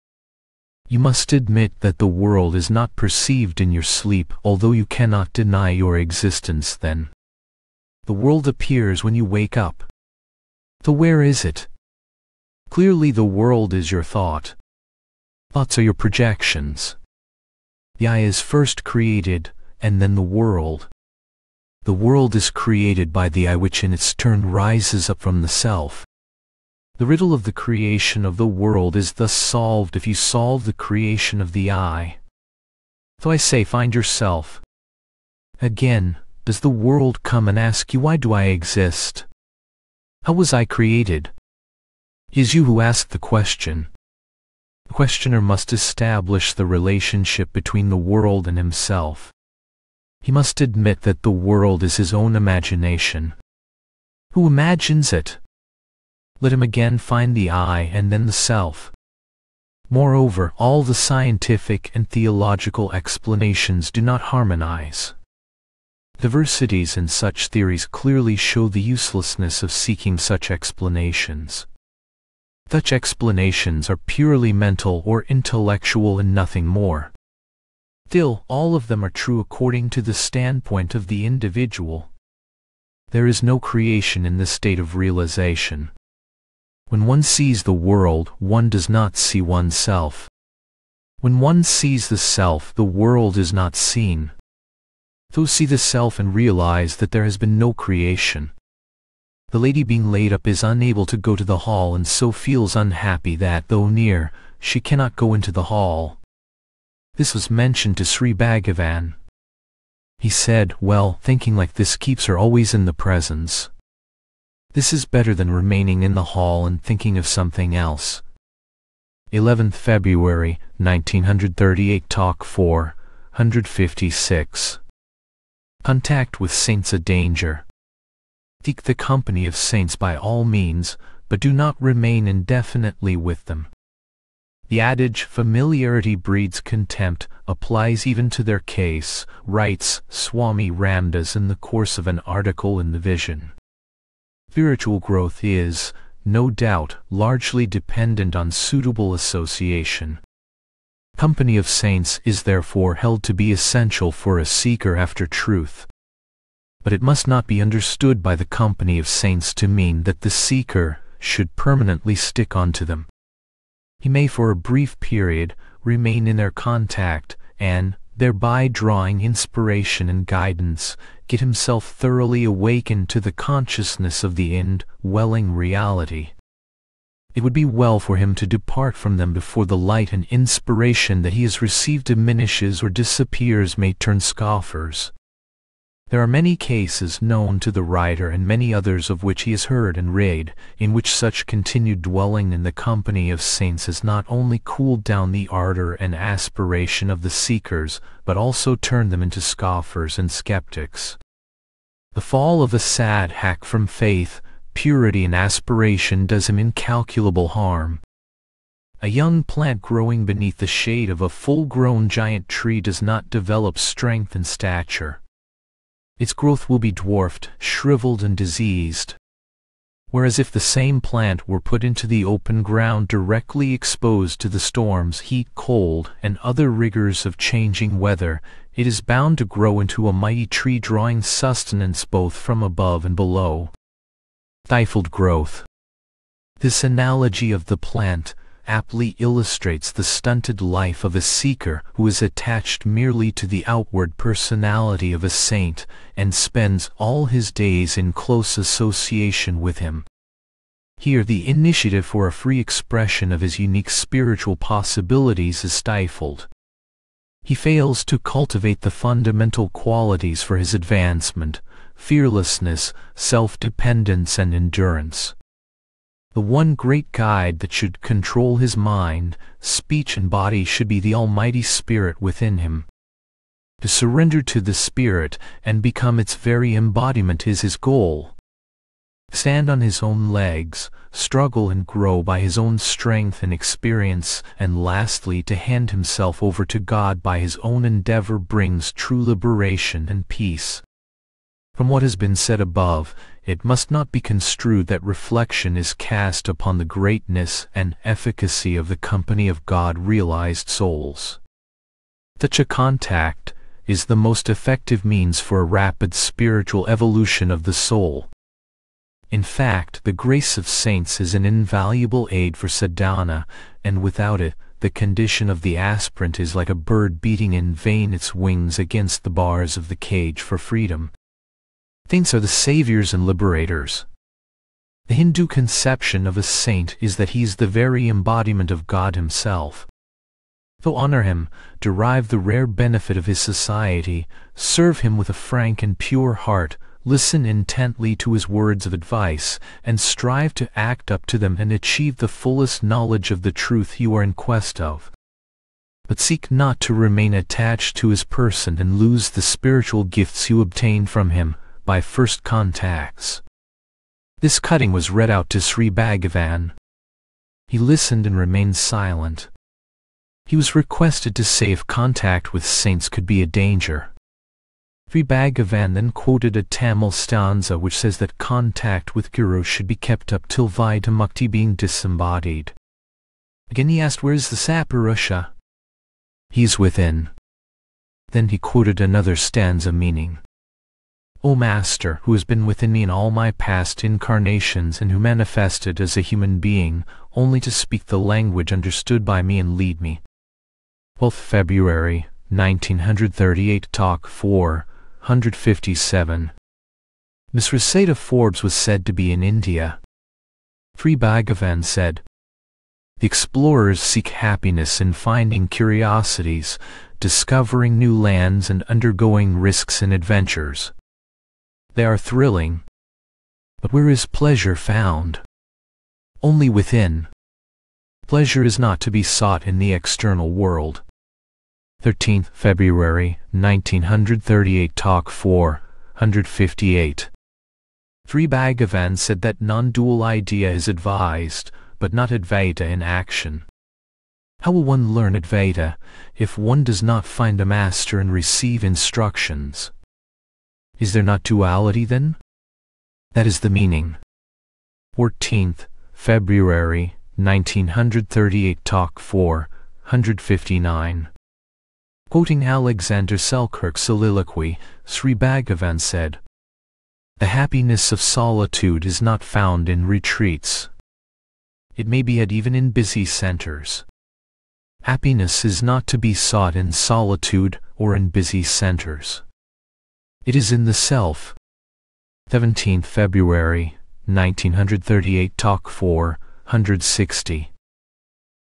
You must admit that the world is not perceived in your sleep, although you cannot deny your existence then. The world appears when you wake up. So where is it? Clearly the world is your thought. Thoughts are your projections. The I is first created, and then the world. The world is created by the I which in its turn rises up from the self. The riddle of the creation of the world is thus solved if you solve the creation of the I. So I say find yourself. Again, does the world come and ask you why do I exist? How was I created? Is you who ask the question. The questioner must establish the relationship between the world and himself. He must admit that the world is his own imagination. Who imagines it? Let him again find the I and then the self. Moreover, all the scientific and theological explanations do not harmonize. Diversities in such theories clearly show the uselessness of seeking such explanations. Such explanations are purely mental or intellectual and nothing more. Still, all of them are true according to the standpoint of the individual. There is no creation in the state of realization. When one sees the world, one does not see oneself. When one sees the self, the world is not seen. Those see the self and realize that there has been no creation. The lady being laid up is unable to go to the hall and so feels unhappy that, though near, she cannot go into the hall. This was mentioned to Sri Bhagavan. He said, well, thinking like this keeps her always in the presence. This is better than remaining in the hall and thinking of something else. 11th February, 1938 Talk 4, 156. Contact with saints a danger. Seek the company of saints by all means, but do not remain indefinitely with them. The adage, familiarity breeds contempt, applies even to their case, writes Swami Ramdas in the course of an article in the Vision. Spiritual growth is, no doubt, largely dependent on suitable association. Company of saints is therefore held to be essential for a seeker after truth. But it must not be understood by the company of saints to mean that the seeker should permanently stick onto them. He may for a brief period remain in their contact and, thereby drawing inspiration and guidance, get himself thoroughly awakened to the consciousness of the indwelling reality. It would be well for him to depart from them before the light and inspiration that he has received diminishes or disappears may turn scoffers. There are many cases known to the writer and many others of which he has heard and read, in which such continued dwelling in the company of saints has not only cooled down the ardor and aspiration of the seekers, but also turned them into scoffers and skeptics. The fall of a sadhaka from faith, purity and aspiration does him incalculable harm. A young plant growing beneath the shade of a full-grown giant tree does not develop strength and stature its growth will be dwarfed, shriveled and diseased. Whereas if the same plant were put into the open ground directly exposed to the storms, heat, cold, and other rigors of changing weather, it is bound to grow into a mighty tree drawing sustenance both from above and below. Stifled growth. This analogy of the plant, aptly illustrates the stunted life of a seeker who is attached merely to the outward personality of a saint and spends all his days in close association with him. Here the initiative for a free expression of his unique spiritual possibilities is stifled. He fails to cultivate the fundamental qualities for his advancement, fearlessness, self-dependence and endurance. The one great guide that should control his mind, speech and body should be the Almighty Spirit within him. To surrender to the Spirit and become its very embodiment is his goal. Stand on his own legs, struggle and grow by his own strength and experience, and lastly to hand himself over to God by his own endeavor brings true liberation and peace. From what has been said above, it must not be construed that reflection is cast upon the greatness and efficacy of the company of God-realized souls. Such a contact is the most effective means for a rapid spiritual evolution of the soul. In fact, the grace of saints is an invaluable aid for sadhana, and without it, the condition of the aspirant is like a bird beating in vain its wings against the bars of the cage for freedom. Saints are the saviors and liberators. The Hindu conception of a saint is that he is the very embodiment of God himself. So honor him, derive the rare benefit of his society, serve him with a frank and pure heart, listen intently to his words of advice, and strive to act up to them and achieve the fullest knowledge of the truth you are in quest of. But seek not to remain attached to his person and lose the spiritual gifts you obtain from him, by first contacts. This cutting was read out to Sri Bhagavan. He listened and remained silent. He was requested to say if contact with saints could be a danger. Sri Bhagavan then quoted a Tamil stanza which says that contact with Guru should be kept up till Videha Mukti being disembodied. Again he asked where is the Satpurusha? He's within. Then he quoted another stanza meaning, O Master, who has been within me in all my past incarnations and who manifested as a human being, only to speak the language understood by me and lead me. 12th February, 1938 Talk 4, 157 Miss Rosita Forbes was said to be in India. Sri Bhagavan said, The explorers seek happiness in finding curiosities, discovering new lands and undergoing risks and adventures. They are thrilling. But where is pleasure found? Only within. Pleasure is not to be sought in the external world. 13th February 1938 Talk 4 158 Sri Bhagavan said that non-dual idea is advised, but not Advaita in action. How will one learn Advaita if one does not find a master and receive instructions? Is there not duality then? That is the meaning. 14th February 1938 Talk 4 159 Quoting Alexander Selkirk's soliloquy, Sri Bhagavan said, The happiness of solitude is not found in retreats. It may be at even in busy centers. Happiness is not to be sought in solitude or in busy centers. It is in the self. 17th February, 1938 Talk 4, 160.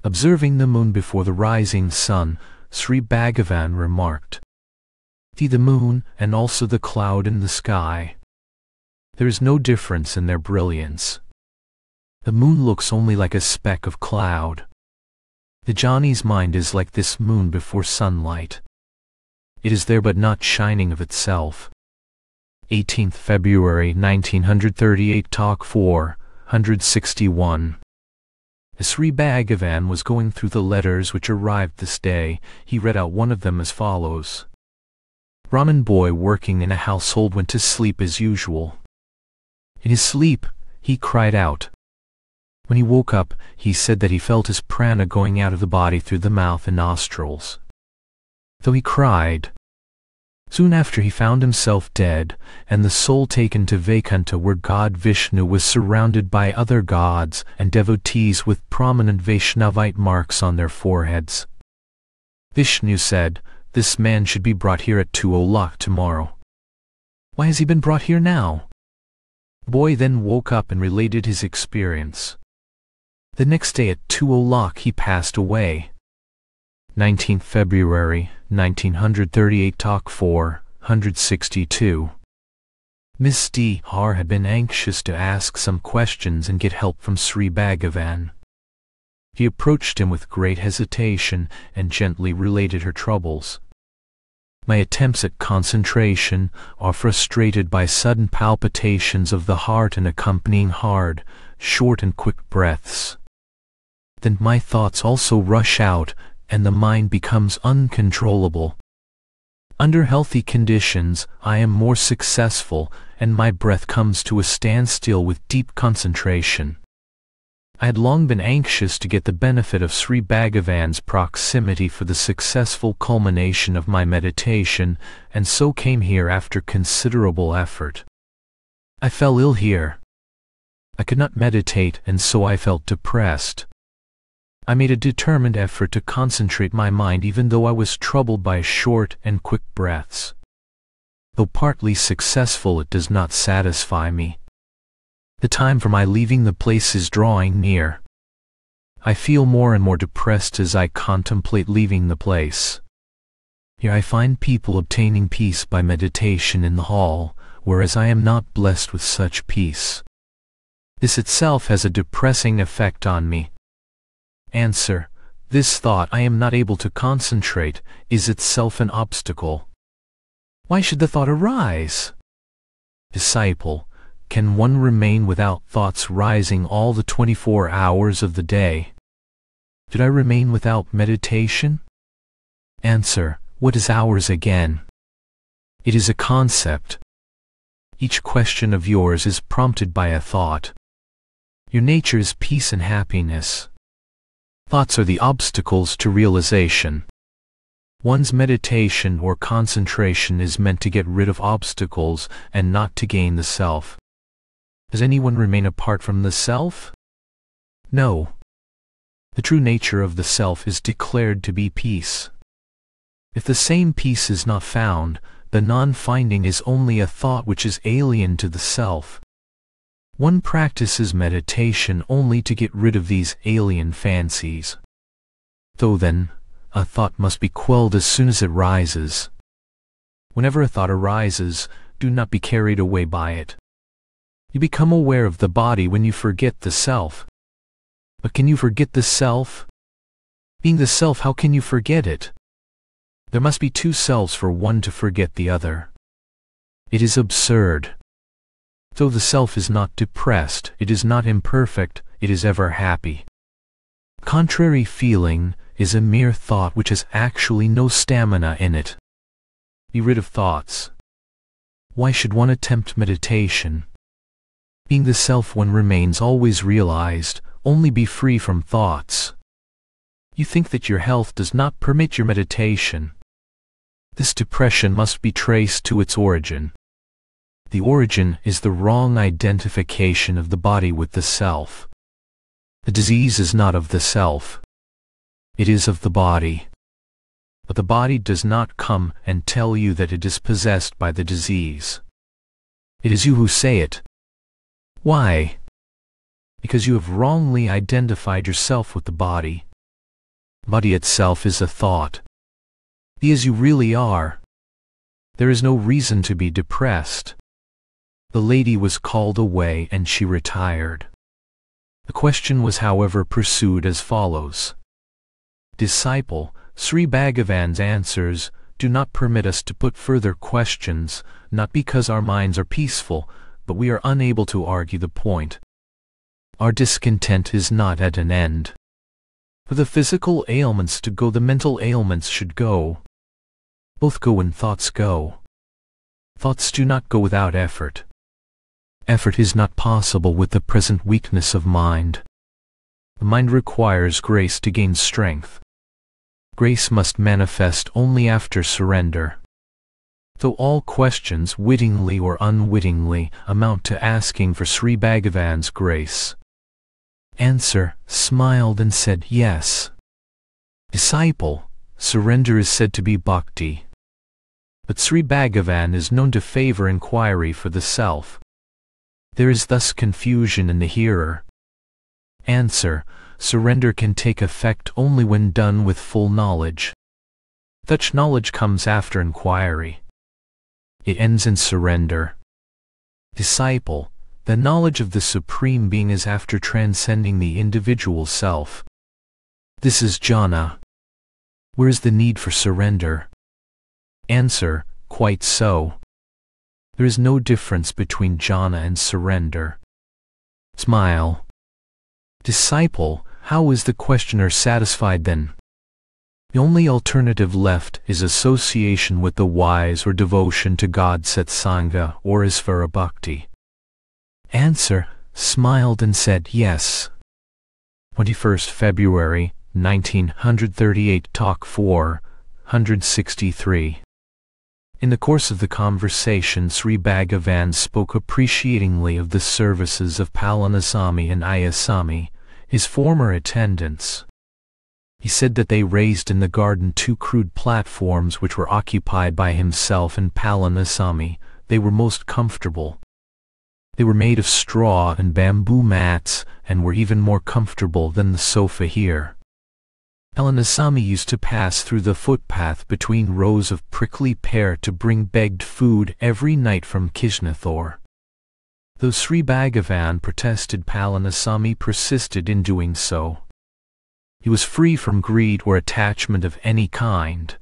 Observing the moon before the rising sun, Sri Bhagavan remarked, See the moon and also the cloud in the sky. There is no difference in their brilliance. The moon looks only like a speck of cloud. The Jnani's mind is like this moon before sunlight. It is there but not shining of itself. 18th February 1938 Talk 4, 161 As Sri Bhagavan was going through the letters which arrived this day, he read out one of them as follows. Brahmin boy working in a household went to sleep as usual. In his sleep, he cried out. When he woke up, he said that he felt his prana going out of the body through the mouth and nostrils. Though he cried, Soon after he found himself dead, and the soul taken to Vaikuntha where God Vishnu was surrounded by other gods and devotees with prominent Vaishnavite marks on their foreheads. Vishnu said, This man should be brought here at two o'clock tomorrow. Why has he been brought here now? Boy then woke up and related his experience. The next day at two o'clock he passed away. 19th February 1938 Talk 4 162 Miss D. R. had been anxious to ask some questions and get help from Sri Bhagavan. He approached him with great hesitation and gently related her troubles. My attempts at concentration are frustrated by sudden palpitations of the heart and accompanying hard, short and quick breaths. Then my thoughts also rush out and the mind becomes uncontrollable. Under healthy conditions, I am more successful and my breath comes to a standstill with deep concentration. I had long been anxious to get the benefit of Sri Bhagavan's proximity for the successful culmination of my meditation, and so came here after considerable effort. I fell ill here. I could not meditate, and so I felt depressed. I made a determined effort to concentrate my mind even though I was troubled by short and quick breaths. Though partly successful it does not satisfy me. The time for my leaving the place is drawing near. I feel more and more depressed as I contemplate leaving the place. Here I find people obtaining peace by meditation in the hall, whereas I am not blessed with such peace. This itself has a depressing effect on me. Answer. This thought I am not able to concentrate is itself an obstacle. Why should the thought arise? Disciple. Can one remain without thoughts rising all the 24 hours of the day? Did I remain without meditation? Answer, what is ours again? It is a concept. Each question of yours is prompted by a thought. Your nature is peace and happiness. Thoughts are the obstacles to realization. One's meditation or concentration is meant to get rid of obstacles and not to gain the self. Does anyone remain apart from the self? No. The true nature of the self is declared to be peace. If the same peace is not found, the non-finding is only a thought which is alien to the self. One practices meditation only to get rid of these alien fancies. Though then, a thought must be quelled as soon as it rises. Whenever a thought arises, do not be carried away by it. You become aware of the body when you forget the self. But can you forget the self? Being the self, how can you forget it? There must be two selves for one to forget the other. It is absurd. Though the self is not depressed, it is not imperfect, it is ever happy. Contrary feeling is a mere thought which has actually no stamina in it. Be rid of thoughts. Why should one attempt meditation? Being the self one remains always realized, only be free from thoughts. You think that your health does not permit your meditation. This depression must be traced to its origin. The origin is the wrong identification of the body with the self. The disease is not of the self. It is of the body. But the body does not come and tell you that it is possessed by the disease. It is you who say it. Why? Because you have wrongly identified yourself with the body. Body itself is a thought. Be as you really are. There is no reason to be depressed. The lady was called away and she retired. The question was however pursued as follows. Disciple, Sri Bhagavan's answers do not permit us to put further questions, not because our minds are peaceful, but we are unable to argue the point. Our discontent is not at an end. For the physical ailments to go the mental ailments should go. Both go when thoughts go. Thoughts do not go without effort. Effort is not possible with the present weakness of mind. The mind requires grace to gain strength. Grace must manifest only after surrender. Though all questions, wittingly or unwittingly, amount to asking for Sri Bhagavan's grace. Answer, smiled and said yes. Disciple, surrender is said to be bhakti. But Sri Bhagavan is known to favor inquiry for the self. There is thus confusion in the hearer. Answer, surrender can take effect only when done with full knowledge. Such knowledge comes after inquiry. It ends in surrender. Disciple, the knowledge of the Supreme Being is after transcending the individual self. This is jnana. Where is the need for surrender? Answer, quite so. There is no difference between jnana and surrender. Smile. Disciple, how is the questioner satisfied then? The only alternative left is association with the wise or devotion to God Satsanga or Isvara Bhakti. Answer, smiled and said yes. 21st February, 1938 Talk 4, 163 in the course of the conversation Sri Bhagavan spoke appreciatingly of the services of Palanisamy and Ayasamy, his former attendants. He said that they raised in the garden two crude platforms which were occupied by himself and Palanisamy. They were most comfortable. They were made of straw and bamboo mats and were even more comfortable than the sofa here. Palanisamy used to pass through the footpath between rows of prickly pear to bring begged food every night from Kishnethore. Though Sri Bhagavan protested Palanisamy persisted in doing so. He was free from greed or attachment of any kind.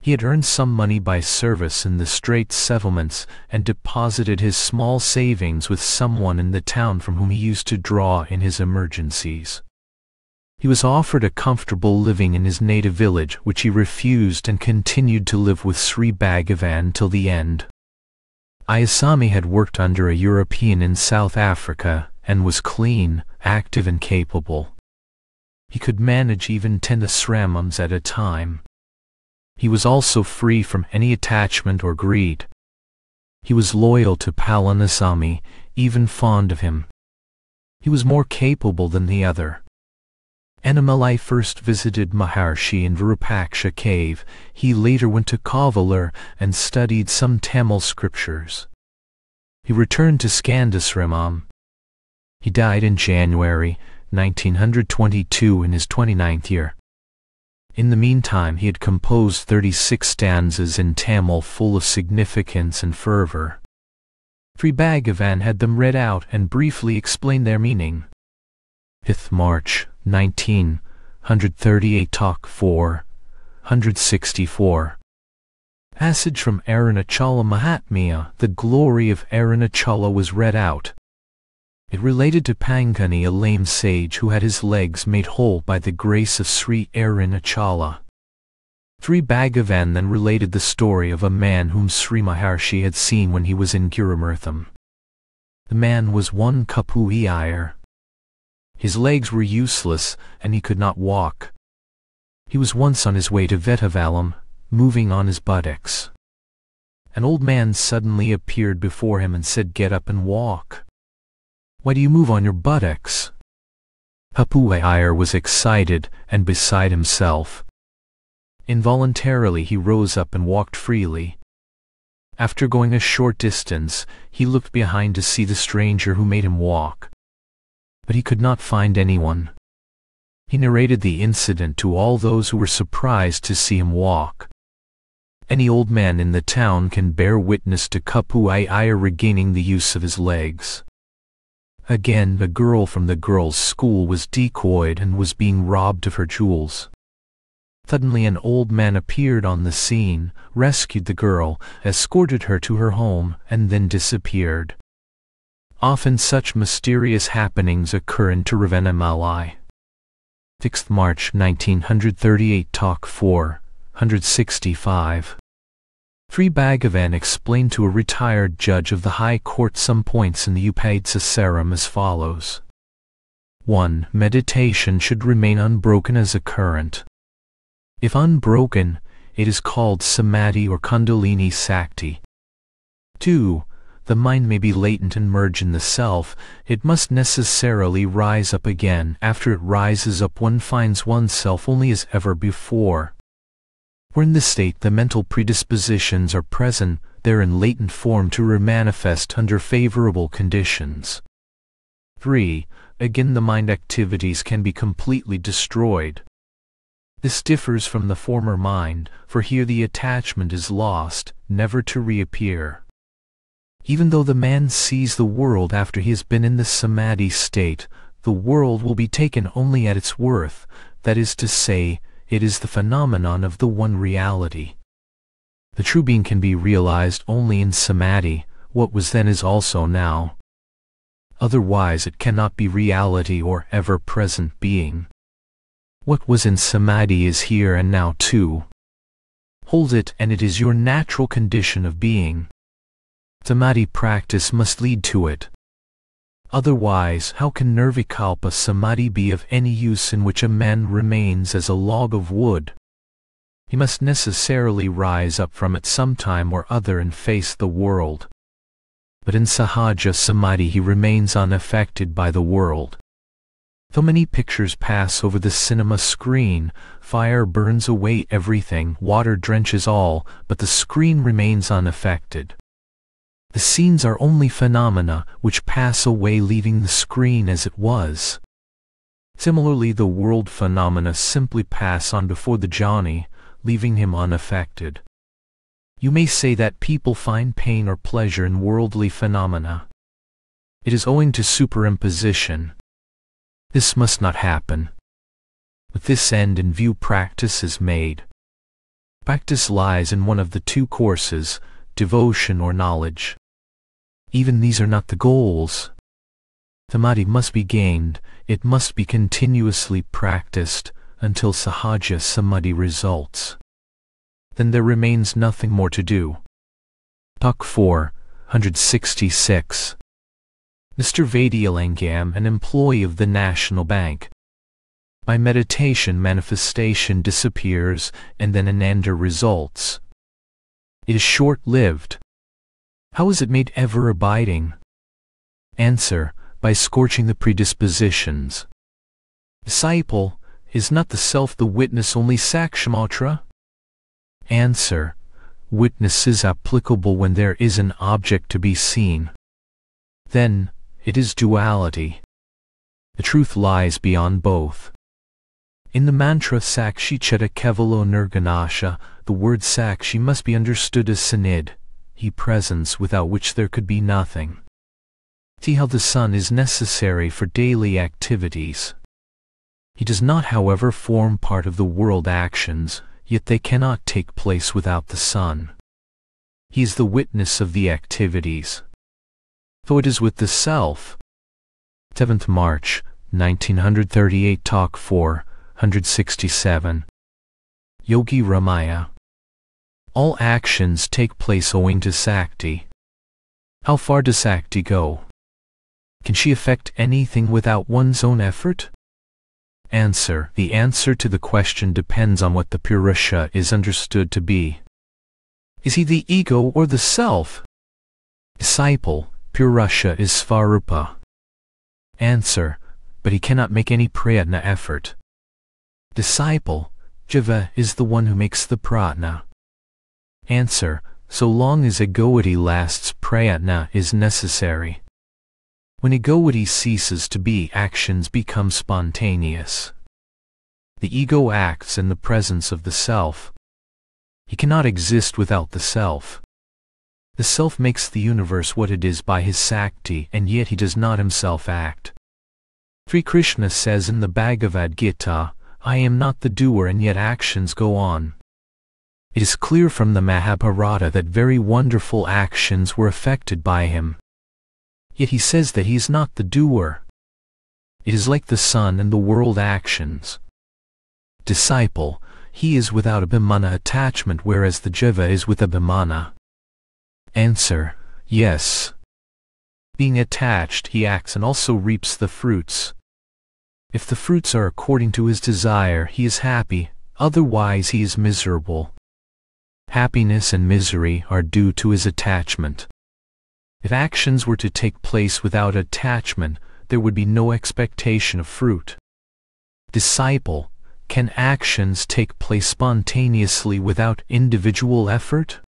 He had earned some money by service in the Straits settlements and deposited his small savings with someone in the town from whom he used to draw in his emergencies. He was offered a comfortable living in his native village, which he refused and continued to live with Sri Bhagavan till the end. Ayasami had worked under a European in South Africa and was clean, active and capable. He could manage even ten asramams at a time. He was also free from any attachment or greed. He was loyal to Palanisami, even fond of him. He was more capable than the other. Annamalai first visited Maharshi in Virupaksha cave. He later went to Kovilur and studied some Tamil scriptures. He returned to Skandasramam. He died in January 1922 in his 29th year. In the meantime he had composed 36 stanzas in Tamil full of significance and fervor. Sri Bhagavan had them read out and briefly explained their meaning. 5th March 19, 138 Talk 4, 164. Passage from Arunachala Mahatmya, the glory of Arunachala was read out. It related to Pankani, a lame sage who had his legs made whole by the grace of Sri Arunachala. Sri Bhagavan then related the story of a man whom Sri Maharshi had seen when he was in Gurumurtam. The man was one Kuppu Iyer. His legs were useless, and he could not walk. He was once on his way to Vettavalam, moving on his buttocks. An old man suddenly appeared before him and said, Get up and walk. Why do you move on your buttocks? Kuppu was excited and beside himself. Involuntarily he rose up and walked freely. After going a short distance, he looked behind to see the stranger who made him walk but he could not find anyone. He narrated the incident to all those who were surprised to see him walk. Any old man in the town can bear witness to Kuppu Iyer regaining the use of his legs. Again, a girl from the girls' school was decoyed and was being robbed of her jewels. Suddenly an old man appeared on the scene, rescued the girl, escorted her to her home, and then disappeared. Often such mysterious happenings occur in Tiruvannamalai. 6th March 1938 Talk 4, 165. Sri Bhagavan explained to a retired judge of the High Court some points in the Upadesa Saram as follows. 1. Meditation should remain unbroken as a current. If unbroken, it is called Samadhi or Kundalini Sakti. 2 the mind may be latent and merge in the self, it must necessarily rise up again. After it rises up one finds oneself only as ever before. Where in this state the mental predispositions are present, they're in latent form to remanifest under favorable conditions. 3. Again the mind activities can be completely destroyed. This differs from the former mind, for here the attachment is lost, never to reappear. Even though the man sees the world after he has been in the samadhi state, the world will be taken only at its worth, that is to say, it is the phenomenon of the one reality. The true being can be realized only in samadhi, what was then is also now. Otherwise it cannot be reality or ever-present being. What was in samadhi is here and now too. Hold it and it is your natural condition of being. Samadhi practice must lead to it. Otherwise, how can Nirvikalpa Samadhi be of any use in which a man remains as a log of wood? He must necessarily rise up from it some time or other and face the world. But in Sahaja Samadhi he remains unaffected by the world. Though many pictures pass over the cinema screen, fire burns away everything, water drenches all, but the screen remains unaffected. The scenes are only phenomena which pass away leaving the screen as it was. Similarly the world phenomena simply pass on before the jnani, leaving him unaffected. You may say that people find pain or pleasure in worldly phenomena. It is owing to superimposition. This must not happen. With this end in view practice is made. Practice lies in one of the two courses, devotion or knowledge. Even these are not the goals. Samadhi must be gained, it must be continuously practiced until Sahaja Samadhi results. Then there remains nothing more to do. Talk 4, 166. Mr. Vaidyanathan, an employee of the National Bank. By meditation manifestation disappears and then ananda results. It is short-lived. How is it made ever abiding? Answer, by scorching the predispositions. Disciple, is not the self the witness only Sakshimatra? Answer, witness is applicable when there is an object to be seen. Then, it is duality. The truth lies beyond both. In the mantra Sakshi Kevalo Nirganasha, the word Sakshi must be understood as Sanid, he presence without which there could be nothing. See how the sun is necessary for daily activities. He does not however form part of the world actions, yet they cannot take place without the sun. He is the witness of the activities. Though it is with the self. 7th March, 1938 Talk 4, 167. Yogi Ramaya. All actions take place owing to Sakti. How far does Sakti go? Can she affect anything without one's own effort? Answer The answer to the question depends on what the Purusha is understood to be. Is he the ego or the self? Disciple, Purusha is Svarupa. Answer But he cannot make any prayatna effort. Disciple, Jiva is the one who makes the prayatna. Answer So long as egoity lasts prayatna is necessary. When egoity ceases to be, actions become spontaneous. The ego acts in the presence of the self. He cannot exist without the self. The self makes the universe what it is by his Sakti and yet he does not himself act. Sri Krishna says in the Bhagavad Gita, I am not the doer and yet actions go on. It is clear from the Mahabharata that very wonderful actions were effected by him. Yet he says that he is not the doer. It is like the sun and the world actions. Disciple, he is without abhimana attachment whereas the jiva is with abhimana. Answer, yes. Being attached he acts and also reaps the fruits. If the fruits are according to his desire he is happy, otherwise he is miserable. Happiness and misery are due to his attachment. If actions were to take place without attachment, there would be no expectation of fruit. Disciple, can actions take place spontaneously without individual effort?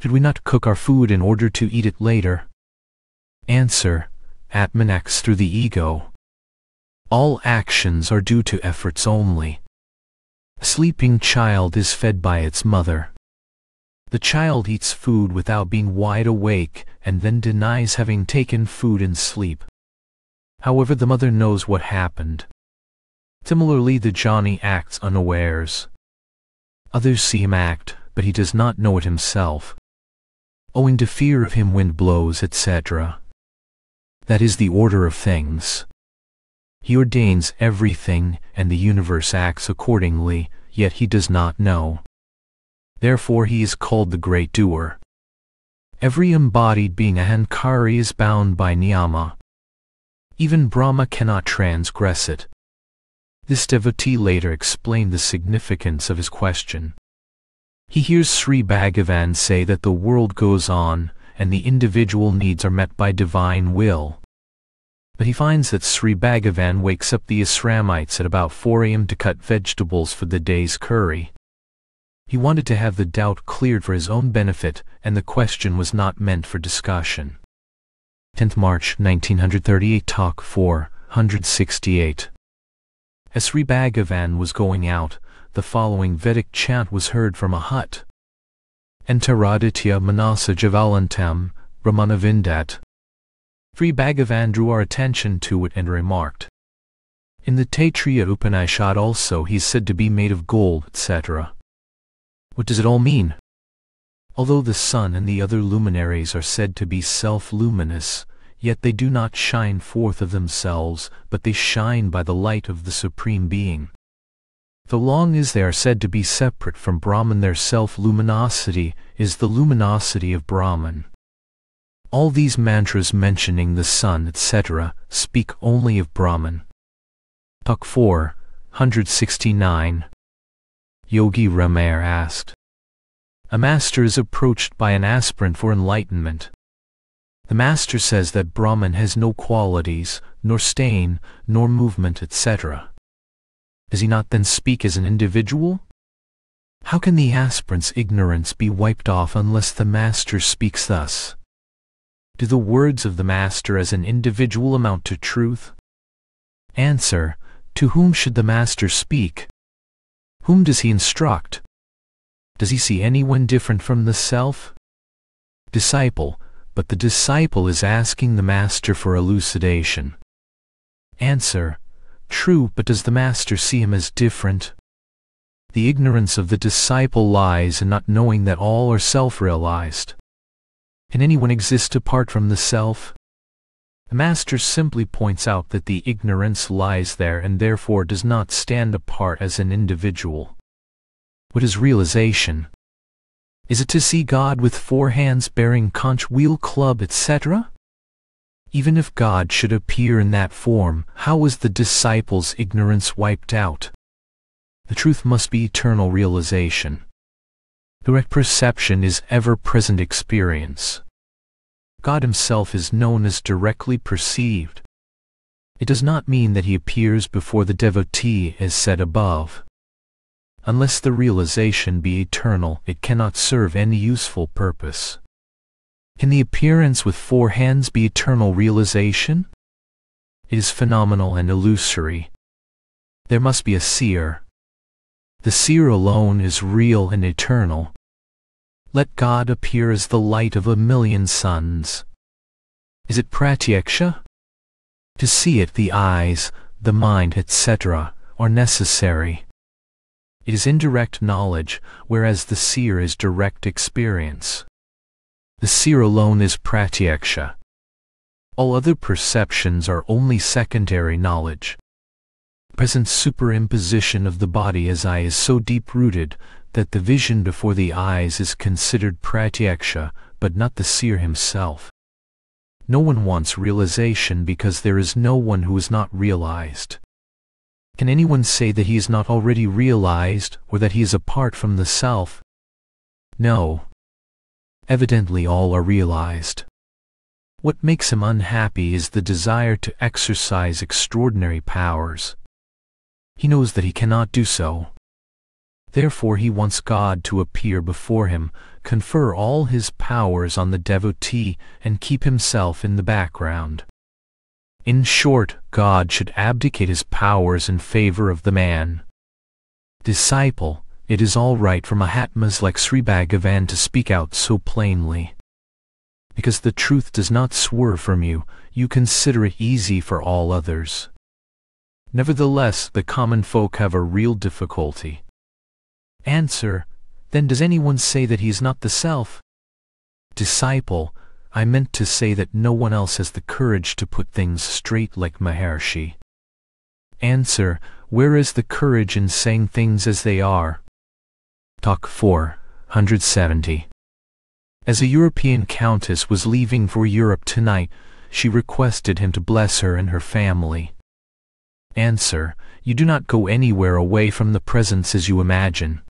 Should we not cook our food in order to eat it later? Answer, Atman acts through the ego. All actions are due to efforts only. A sleeping child is fed by its mother. The child eats food without being wide awake and then denies having taken food in sleep. However, the mother knows what happened. Similarly, the Jnani acts unawares. Others see him act, but he does not know it himself. Owing to fear of him wind blows, etc. That is the order of things. He ordains everything, and the universe acts accordingly, yet he does not know. Therefore he is called the great doer. Every embodied being ahankari is bound by niyama. Even Brahma cannot transgress it. This devotee later explained the significance of his question. He hears Sri Bhagavan say that the world goes on and the individual needs are met by divine will. But he finds that Sri Bhagavan wakes up the Asramites at about 4 a.m. to cut vegetables for the day's curry. He wanted to have the doubt cleared for his own benefit, and the question was not meant for discussion. 10th March 1938 Talk 4, 168 As Sri Bhagavan was going out, the following Vedic chant was heard from a hut. Entaraditya manasa javalantam, Brahmanavindat. Sri Bhagavan drew our attention to it and remarked, In the Taittiriya Upanishad also he is said to be made of gold, etc. What does it all mean? Although the sun and the other luminaries are said to be self-luminous, yet they do not shine forth of themselves, but they shine by the light of the Supreme Being. So long as they are said to be separate from Brahman their self-luminosity is the luminosity of Brahman. All these mantras mentioning the sun etc. speak only of Brahman. Talk 4, 169 Yogi Ramayar asked. A master is approached by an aspirant for enlightenment. The master says that Brahman has no qualities, nor stain, nor movement, etc. Does he not then speak as an individual? How can the aspirant's ignorance be wiped off unless the master speaks thus? Do the words of the master as an individual amount to truth? Answer, to whom should the master speak? Whom does he instruct? Does he see anyone different from the self? Disciple, but the disciple is asking the master for elucidation. Answer, true, but does the master see him as different? The ignorance of the disciple lies in not knowing that all are self-realized. Can anyone exist apart from the self? The master simply points out that the ignorance lies there and therefore does not stand apart as an individual. What is realization? Is it to see God with four hands bearing conch wheel club etc.? Even if God should appear in that form, how is the disciple's ignorance wiped out? The truth must be eternal realization. Direct perception is ever-present experience. God himself is known as directly perceived. It does not mean that he appears before the devotee as said above. Unless the realization be eternal, it cannot serve any useful purpose. Can the appearance with four hands be eternal realization? It is phenomenal and illusory. There must be a seer. The seer alone is real and eternal. Let God appear as the light of a million suns. Is it pratyaksha? To see it the eyes, the mind, etc., are necessary. It is indirect knowledge, whereas the seer is direct experience. The seer alone is pratyaksha. All other perceptions are only secondary knowledge. Present superimposition of the body as eye is so deep-rooted that the vision before the eyes is considered pratyaksha, but not the seer himself. No one wants realization because there is no one who is not realized. Can anyone say that he is not already realized or that he is apart from the self? No. Evidently all are realized. What makes him unhappy is the desire to exercise extraordinary powers. He knows that he cannot do so. Therefore he wants God to appear before him, confer all his powers on the devotee, and keep himself in the background. In short, God should abdicate his powers in favor of the man. Disciple, it is all right for Mahatmas like Sri Bhagavan to speak out so plainly. Because the truth does not swerve from you, you consider it easy for all others. Nevertheless, the common folk have a real difficulty. Answer, then does anyone say that he is not the self? Disciple, I meant to say that no one else has the courage to put things straight like Maharshi. Answer, where is the courage in saying things as they are? Talk 470. As a European countess was leaving for Europe tonight, she requested him to bless her and her family. Answer, you do not go anywhere away from the presence as you imagine.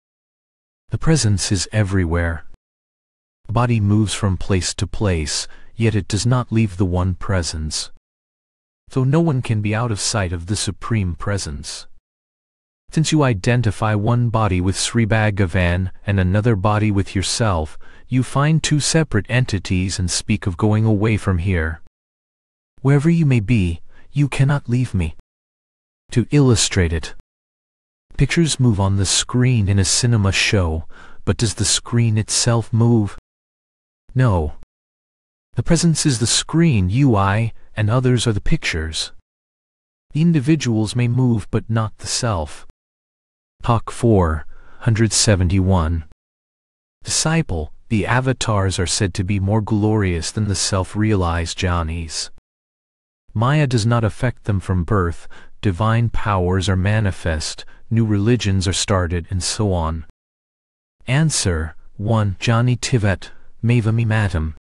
The presence is everywhere. Body moves from place to place, yet it does not leave the one presence. So no one can be out of sight of the Supreme Presence. Since you identify one body with Sri Bhagavan and another body with yourself, you find two separate entities and speak of going away from here. Wherever you may be, you cannot leave me. To illustrate it, Pictures move on the screen in a cinema show, but does the screen itself move? No. The presence is the screen, you, I, and others are the pictures. The individuals may move but not the self. Talk 4, 171. Disciple, the avatars are said to be more glorious than the self-realized jnanis. Maya does not affect them from birth, divine powers are manifest, new religions are started, and so on. Answer 1. Jani Tivet, Mavami Matam.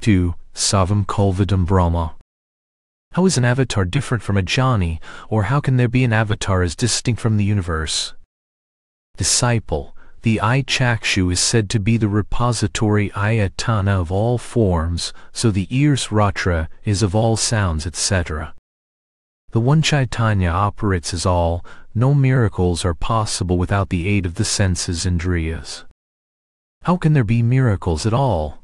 2. Sarvam Khalvidam Brahma. How is an avatar different from a jnani, or how can there be an avatar as distinct from the universe? Disciple, the eye chakshu is said to be the repository ayatana of all forms, so the ears srotra is of all sounds, etc. The one Chaitanya operates as all, no miracles are possible without the aid of the senses and indriyas. How can there be miracles at all?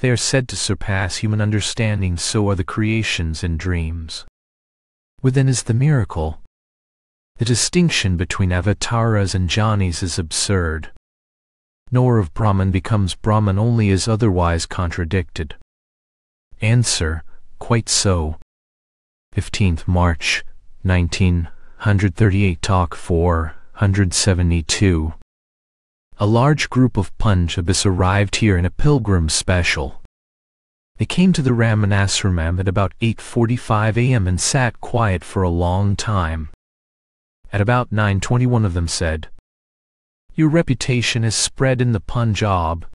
They are said to surpass human understanding, so are the creations and dreams. Within is the miracle. The distinction between avataras and jnanis is absurd. Nor of Brahman becomes Brahman only as otherwise contradicted. Answer, quite so. 15th March, 1938 Talk 472 A large group of Punjabis arrived here in a pilgrim special. They came to the Ramanasramam at about 8.45 a.m. and sat quiet for a long time. At about 9.20 one of them said, Your reputation has spread in the Punjab.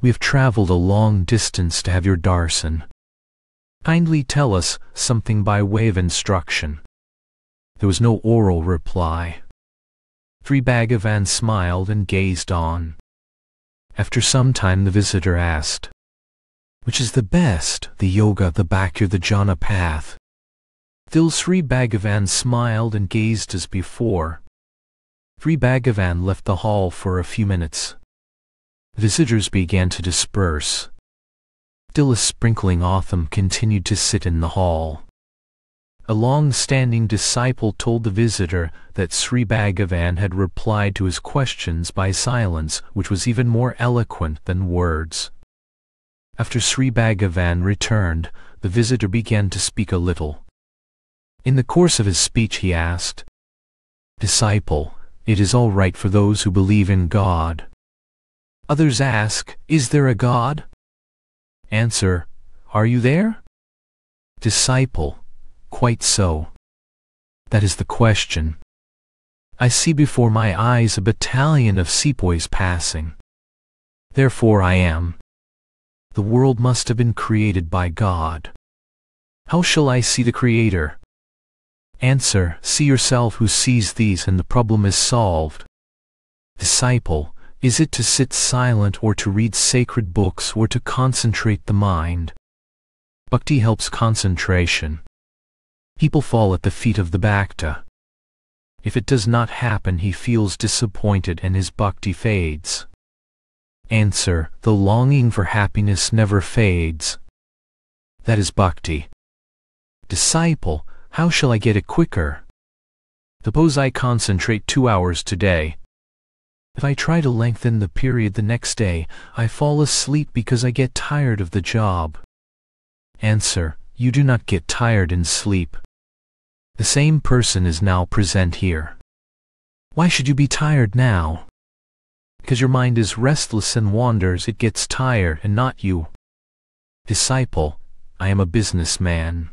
We have traveled a long distance to have your darshan. Kindly tell us something by way of instruction. There was no oral reply. Sri Bhagavan smiled and gazed on. After some time the visitor asked, Which is the best, the yoga, the bhakti, the jnana path? Still Sri Bhagavan smiled and gazed as before. Sri Bhagavan left the hall for a few minutes. Visitors began to disperse. Still a sprinkling of them continued to sit in the hall. A long-standing disciple told the visitor that Sri Bhagavan had replied to his questions by silence, which was even more eloquent than words. After Sri Bhagavan returned, the visitor began to speak a little. In the course of his speech he asked, Disciple, it is all right for those who believe in God. Others ask, Is there a God? Answer, Are you there? Disciple, Quite so. That is the question. I see before my eyes a battalion of sepoys passing. Therefore I am. The world must have been created by God. How shall I see the Creator? Answer, see yourself who sees these and the problem is solved. Disciple, is it to sit silent or to read sacred books or to concentrate the mind? Bhakti helps concentration. People fall at the feet of the Bhakta. If it does not happen he feels disappointed and his bhakti fades. Answer, the longing for happiness never fades. That is bhakti. Disciple, how shall I get it quicker? Suppose I concentrate two hours today. If I try to lengthen the period the next day, I fall asleep because I get tired of the job. Answer, you do not get tired in sleep. The same person is now present here. Why should you be tired now? Because your mind is restless and wanders, it gets tired, and not you. Disciple, I am a businessman.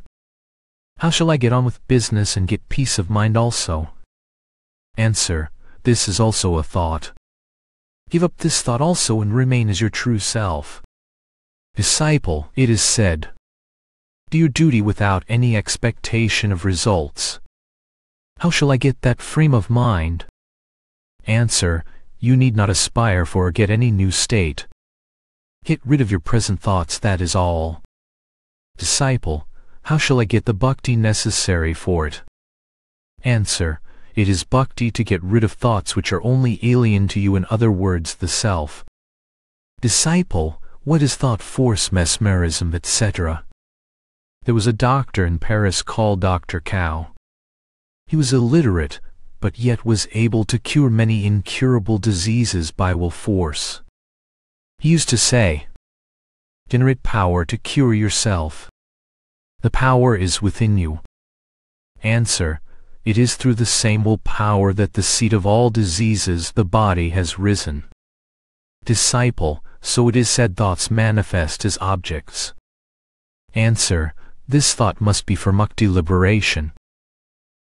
How shall I get on with business and get peace of mind also? Answer, this is also a thought. Give up this thought also and remain as your true self. Disciple, it is said, do your duty without any expectation of results. How shall I get that frame of mind? Answer, you need not aspire for or get any new state. Get rid of your present thoughts, that is all. Disciple, how shall I get the bhakti necessary for it? Answer, it is bhakti to get rid of thoughts which are only alien to you in other words the self. Disciple, what is thought force mesmerism etc.? There was a doctor in Paris called Dr. Coué. He was illiterate, but yet was able to cure many incurable diseases by will force. He used to say, Generate power to cure yourself. The power is within you. Answer, it is through the same will power that the seat of all diseases the body has risen. Disciple, so it is said thoughts manifest as objects. Answer, this thought must be for mukti liberation.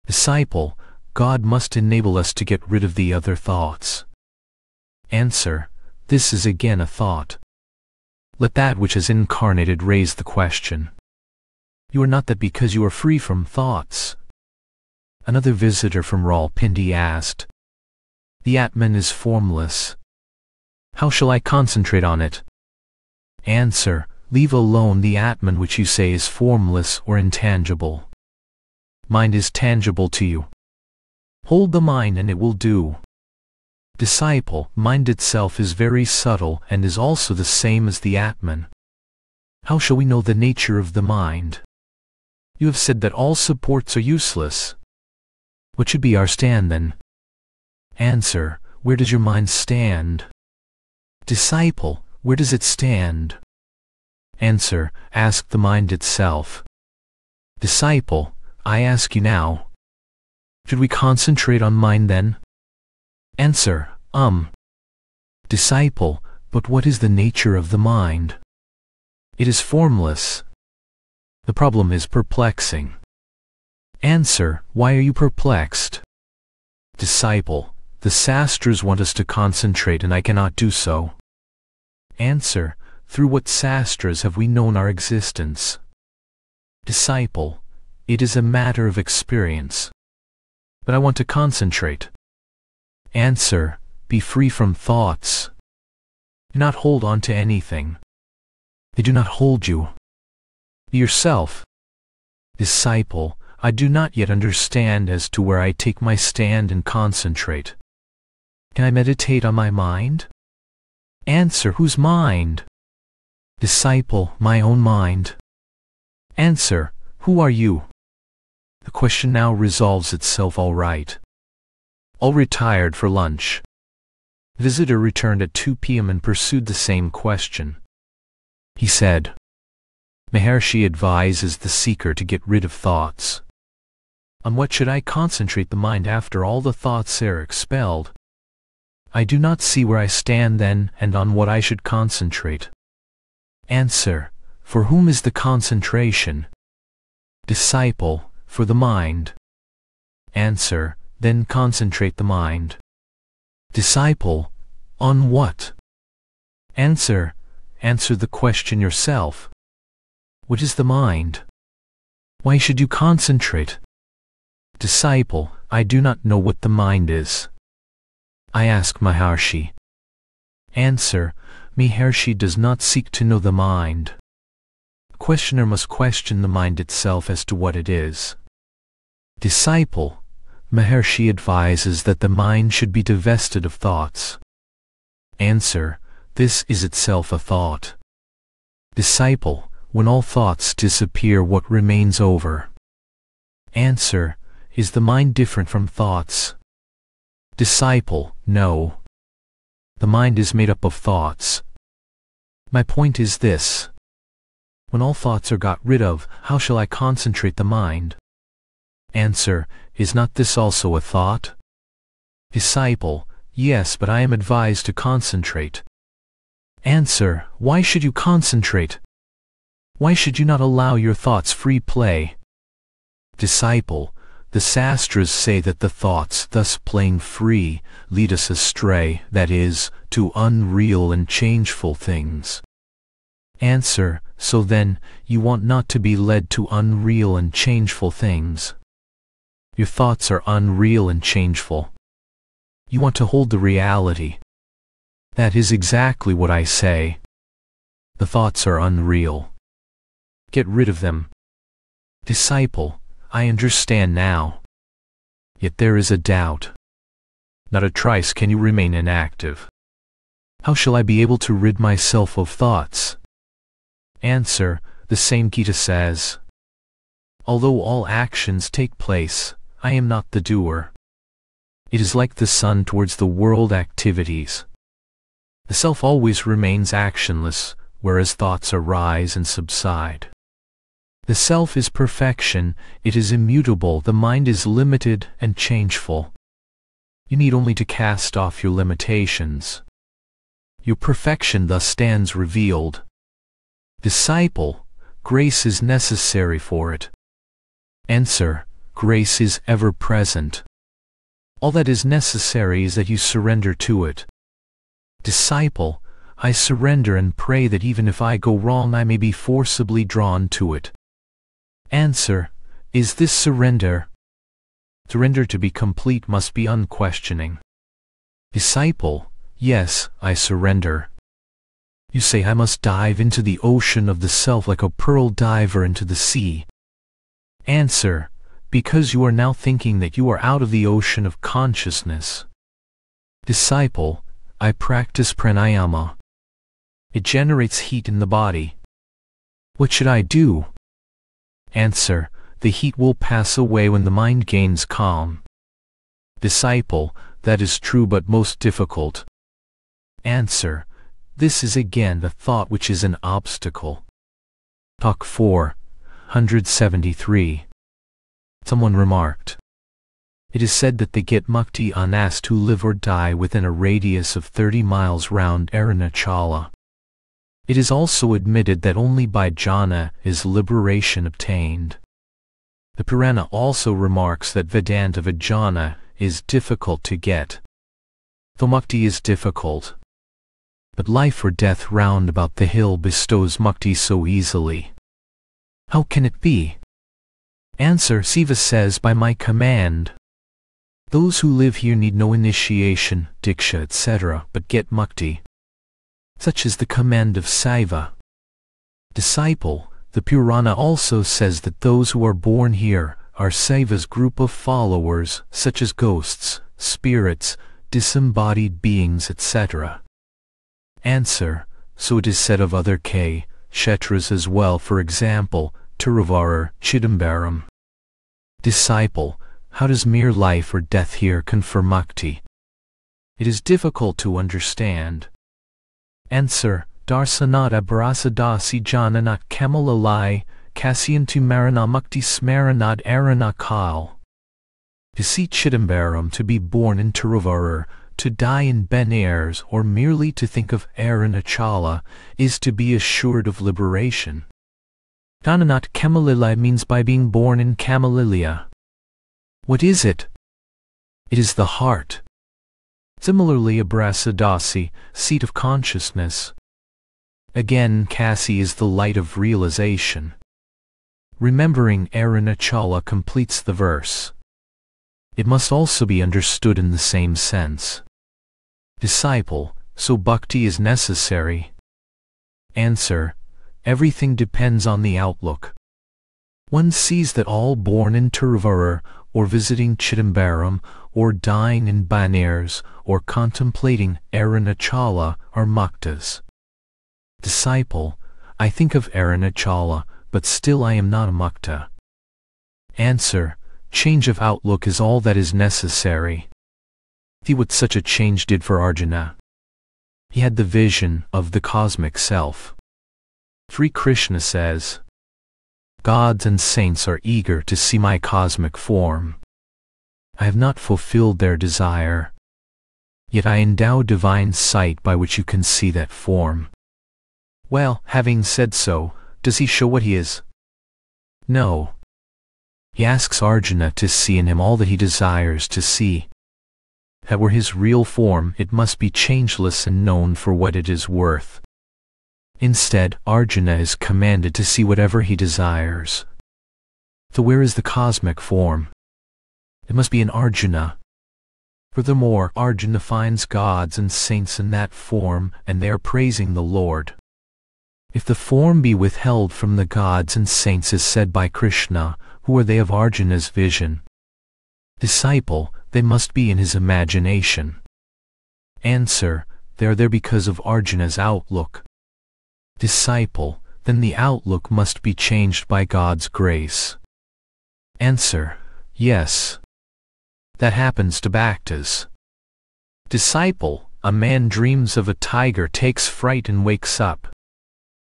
Disciple, God must enable us to get rid of the other thoughts. Answer, this is again a thought. Let that which is incarnated raise the question. You are not that because you are free from thoughts. Another visitor from Rawalpindi asked, The Atman is formless. How shall I concentrate on it? Answer, leave alone the Atman which you say is formless or intangible. Mind is tangible to you. Hold the mind and it will do. Disciple, mind itself is very subtle and is also the same as the Atman. How shall we know the nature of the mind? You have said that all supports are useless. What should be our stand then? Answer, where does your mind stand? Disciple, where does it stand? Answer, ask the mind itself. Disciple, I ask you now. Should we concentrate on mind then? Answer, um. Disciple, but what is the nature of the mind? It is formless. The problem is perplexing. Answer, why are you perplexed? Disciple, the sastras want us to concentrate and I cannot do so. Answer, through what sastras have we known our existence? Disciple, it is a matter of experience. But I want to concentrate. Answer, be free from thoughts. Do not hold on to anything. They do not hold you. Be yourself. Disciple, I do not yet understand as to where I take my stand and concentrate. Can I meditate on my mind? Answer, whose mind? Disciple, my own mind. Answer, who are you? The question now resolves itself all right. All retired for lunch. Visitor returned at 2 p.m. and pursued the same question. He said, Maharshi advises the seeker to get rid of thoughts. On what should I concentrate the mind after all the thoughts are expelled? I do not see where I stand then and on what I should concentrate. Answer, for whom is the concentration? Disciple, for the mind. Answer, then concentrate the mind. Disciple, on what? Answer, answer the question yourself. What is the mind? Why should you concentrate? Disciple, I do not know what the mind is. I ask Maharshi. Answer, Maharshi does not seek to know the mind. Questioner must question the mind itself as to what it is. Disciple, Maharshi advises that the mind should be divested of thoughts. Answer, this is itself a thought. Disciple, when all thoughts disappear what remains over? Answer, is the mind different from thoughts? Disciple, no. The mind is made up of thoughts. My point is this. When all thoughts are got rid of, how shall I concentrate the mind? Answer, is not this also a thought? Disciple, yes, but I am advised to concentrate. Answer, why should you concentrate? Why should you not allow your thoughts free play? Disciple, the sastras say that the thoughts, thus playing free, lead us astray, that is, to unreal and changeful things. Answer, so then, you want not to be led to unreal and changeful things. Your thoughts are unreal and changeful. You want to hold the reality. That is exactly what I say. The thoughts are unreal. Get rid of them. Disciple, I understand now. Yet there is a doubt. Not a trice can you remain inactive. How shall I be able to rid myself of thoughts? Answer, the same Gita says. Although all actions take place, I am not the doer. It is like the sun towards the world activities. The self always remains actionless, whereas thoughts arise and subside. The self is perfection, it is immutable, the mind is limited and changeful. You need only to cast off your limitations. Your perfection thus stands revealed. Disciple, grace is necessary for it. Answer, grace is ever present. All that is necessary is that you surrender to it. Disciple, I surrender and pray that even if I go wrong I may be forcibly drawn to it. Answer, is this surrender? Surrender to be complete must be unquestioning. Disciple, yes, I surrender. You say I must dive into the ocean of the self like a pearl diver into the sea. Answer, because you are now thinking that you are out of the ocean of consciousness. Disciple, I practice pranayama. It generates heat in the body. What should I do? Answer, the heat will pass away when the mind gains calm. Disciple, that is true but most difficult. Answer, this is again the thought which is an obstacle. Talk 4, 173. Someone remarked. It is said that they get mukti unasked who live or die within a radius of 30 miles round Arunachala. It is also admitted that only by jnana is liberation obtained. The Purana also remarks that Vedanta Vijnana is difficult to get. Though mukti is difficult, but life or death round about the hill bestows mukti so easily. How can it be? Answer Siva says by my command. Those who live here need no initiation, diksha etc. but get mukti. Such as the command of Siva. Disciple, the Purana also says that those who are born here are Siva's group of followers, such as ghosts, spirits, disembodied beings etc. Answer, so it is said of other K, Kshetras as well for example, Tiruvarur, Chidambaram. Disciple, how does mere life or death here confer mukti? It is difficult to understand. Answer, Darsanata Barasadasi Jananat Kamalalai, Kasyantu Marana Mukti Smaranat Aranakal. To see Chidambaram to be born in Tiruvarur, to die in Benares or merely to think of Arunachala is to be assured of liberation. Dhananat Kamalilai means by being born in Kamalilia. What is it? It is the heart. Similarly, Abrasadasi, seat of consciousness. Again, Kasi is the light of realization. Remembering Arunachala completes the verse. It must also be understood in the same sense. Disciple, so bhakti is necessary. Answer, everything depends on the outlook. One sees that all born in Tiruvarur, or visiting Chidambaram, or dying in Benares, or contemplating Arunachala are muktas. Disciple, I think of Arunachala, but still I am not a mukta. Answer, change of outlook is all that is necessary. See what such a change did for Arjuna. He had the vision of the cosmic self. Sri Krishna says, Gods and saints are eager to see my cosmic form. I have not fulfilled their desire. Yet I endow divine sight by which you can see that form. Well, having said so, does he show what he is? No. He asks Arjuna to see in him all that he desires to see. That were his real form, it must be changeless and known for what it is worth. Instead, Arjuna is commanded to see whatever he desires. So where is the cosmic form? It must be in Arjuna. Furthermore, Arjuna finds gods and saints in that form, and they are praising the Lord. If the form be withheld from the gods and saints as said by Krishna, who are they of Arjuna's vision? Disciple, they must be in his imagination. Answer, they are there because of Arjuna's outlook disciple, then the outlook must be changed by God's grace. Answer, yes. That happens to Bhaktas. Disciple, a man dreams of a tiger takes fright and wakes up.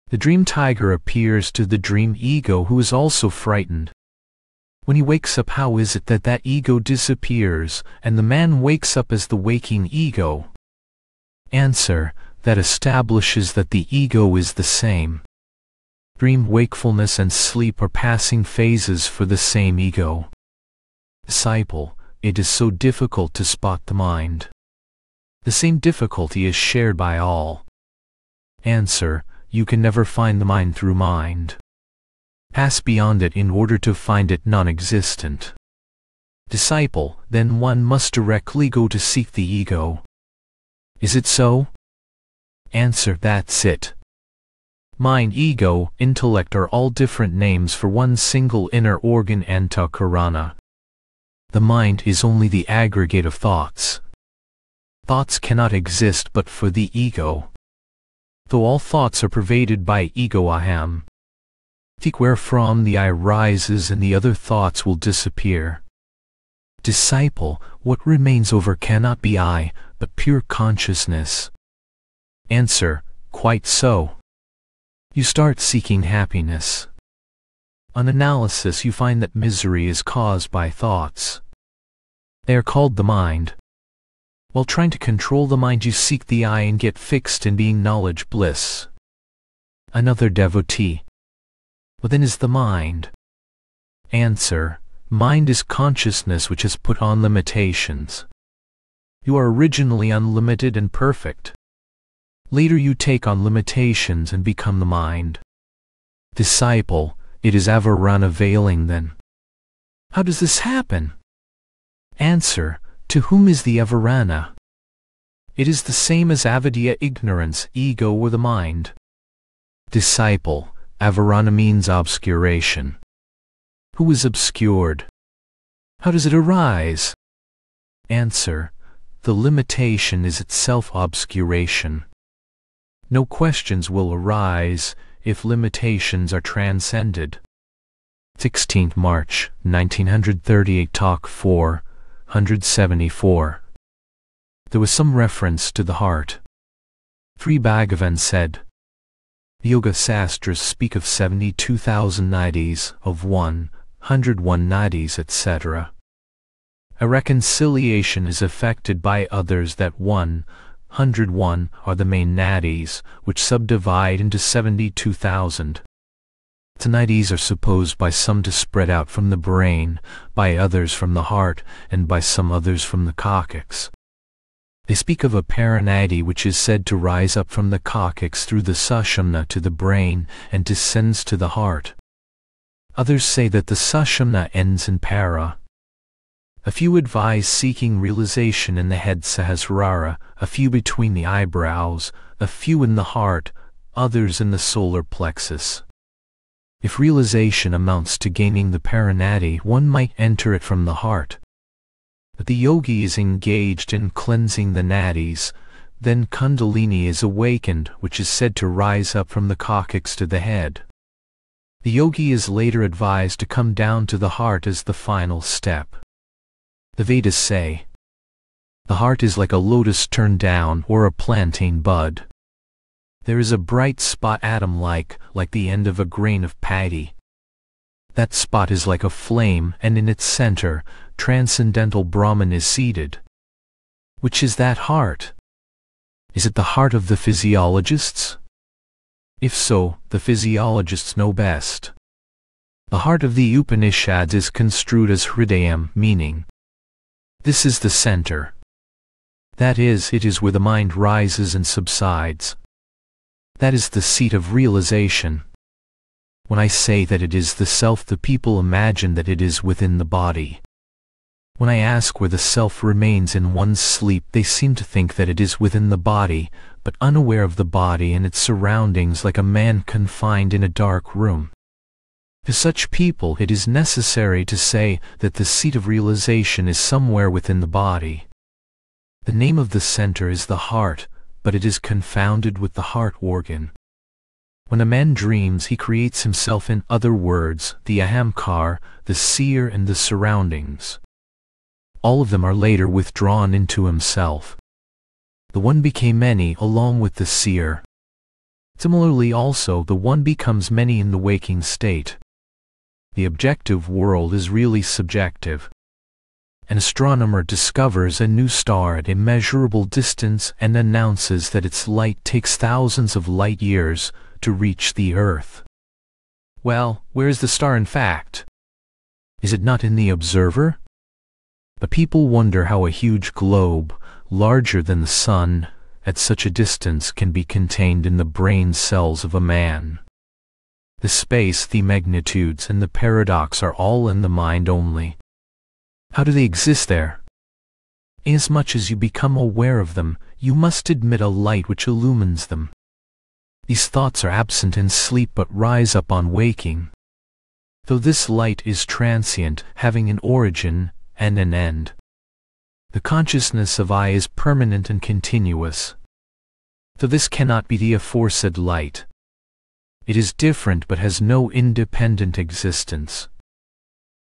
The dream tiger appears to the dream ego who is also frightened. When he wakes up how is it that that ego disappears and the man wakes up as the waking ego? Answer, that establishes that the ego is the same. Dream wakefulness and sleep are passing phases for the same ego. Disciple, it is so difficult to spot the mind. The same difficulty is shared by all. Answer, you can never find the mind through mind. Pass beyond it in order to find it non-existent. Disciple, then one must directly go to seek the ego. Is it so? Answer, that's it. Mind, ego, intellect are all different names for one single inner organ antahkarana. The mind is only the aggregate of thoughts. Thoughts cannot exist but for the ego. Though all thoughts are pervaded by ego aham. Think wherefrom the I rises and the other thoughts will disappear. Disciple, what remains over cannot be I, but pure consciousness. Answer, quite so. You start seeking happiness. On analysis you find that misery is caused by thoughts. They are called the mind. While trying to control the mind you seek the eye and get fixed in being knowledge bliss. Another devotee. Within is the mind. Answer. Mind is consciousness which has put on limitations. You are originally unlimited and perfect. Later you take on limitations and become the mind. Disciple, it is avarana veiling then. How does this happen? Answer, to whom is the avarana? It is the same as avidya ignorance, ego or the mind. Disciple, avarana means obscuration. Who is obscured? How does it arise? Answer, the limitation is itself obscuration. No questions will arise if limitations are transcended. 16th March 1938 Talk 4 174 There was some reference to the heart. Sri Bhagavan said, Yoga Sastras speak of 72,000 nadis, of 101 nadis, etc. A reconciliation is effected by others that 101 are the main nadis, which subdivide into 72,000. The nadis are supposed by some to spread out from the brain, by others from the heart, and by some others from the coccyx. They speak of a paranadi which is said to rise up from the coccyx through the sushumna to the brain and descends to the heart. Others say that the sushumna ends in para. A few advise seeking realization in the head sahasrara, a few between the eyebrows, a few in the heart, others in the solar plexus. If realization amounts to gaining the paranadi, one might enter it from the heart. But the yogi is engaged in cleansing the nadis, then kundalini is awakened, which is said to rise up from the coccyx to the head. The yogi is later advised to come down to the heart as the final step. The Vedas say, The heart is like a lotus turned down or a plantain bud. There is a bright spot atom-like, like the end of a grain of paddy. That spot is like a flame, and in its center, transcendental Brahman is seated. Which is that heart? Is it the heart of the physiologists? If so, the physiologists know best. The heart of the Upanishads is construed as Hridayam, meaning, this is the center. That is, it is where the mind rises and subsides. That is the seat of realization. When I say that it is the self the people imagine that it is within the body. When I ask where the self remains in one's sleep they seem to think that it is within the body, but unaware of the body and its surroundings like a man confined in a dark room. To such people it is necessary to say that the seat of realization is somewhere within the body. The name of the center is the heart, but it is confounded with the heart organ. When a man dreams he creates himself in other words, the ahamkar, the seer and the surroundings. All of them are later withdrawn into himself. The one became many along with the seer. Similarly also the one becomes many in the waking state. The objective world is really subjective an astronomer discovers a new star at immeasurable distance and announces that its light takes thousands of light years to reach the Earth. Well, where is the star in fact? Is it not in the observer? But people wonder how a huge globe, larger than the sun, at such a distance can be contained in the brain cells of a man. The space, the magnitudes, and the paradox are all in the mind only. How do they exist there? Inasmuch as you become aware of them, you must admit a light which illumines them. These thoughts are absent in sleep but rise up on waking. Though this light is transient, having an origin and an end. The consciousness of I is permanent and continuous. Though this cannot be the aforesaid light. It is different but has no independent existence.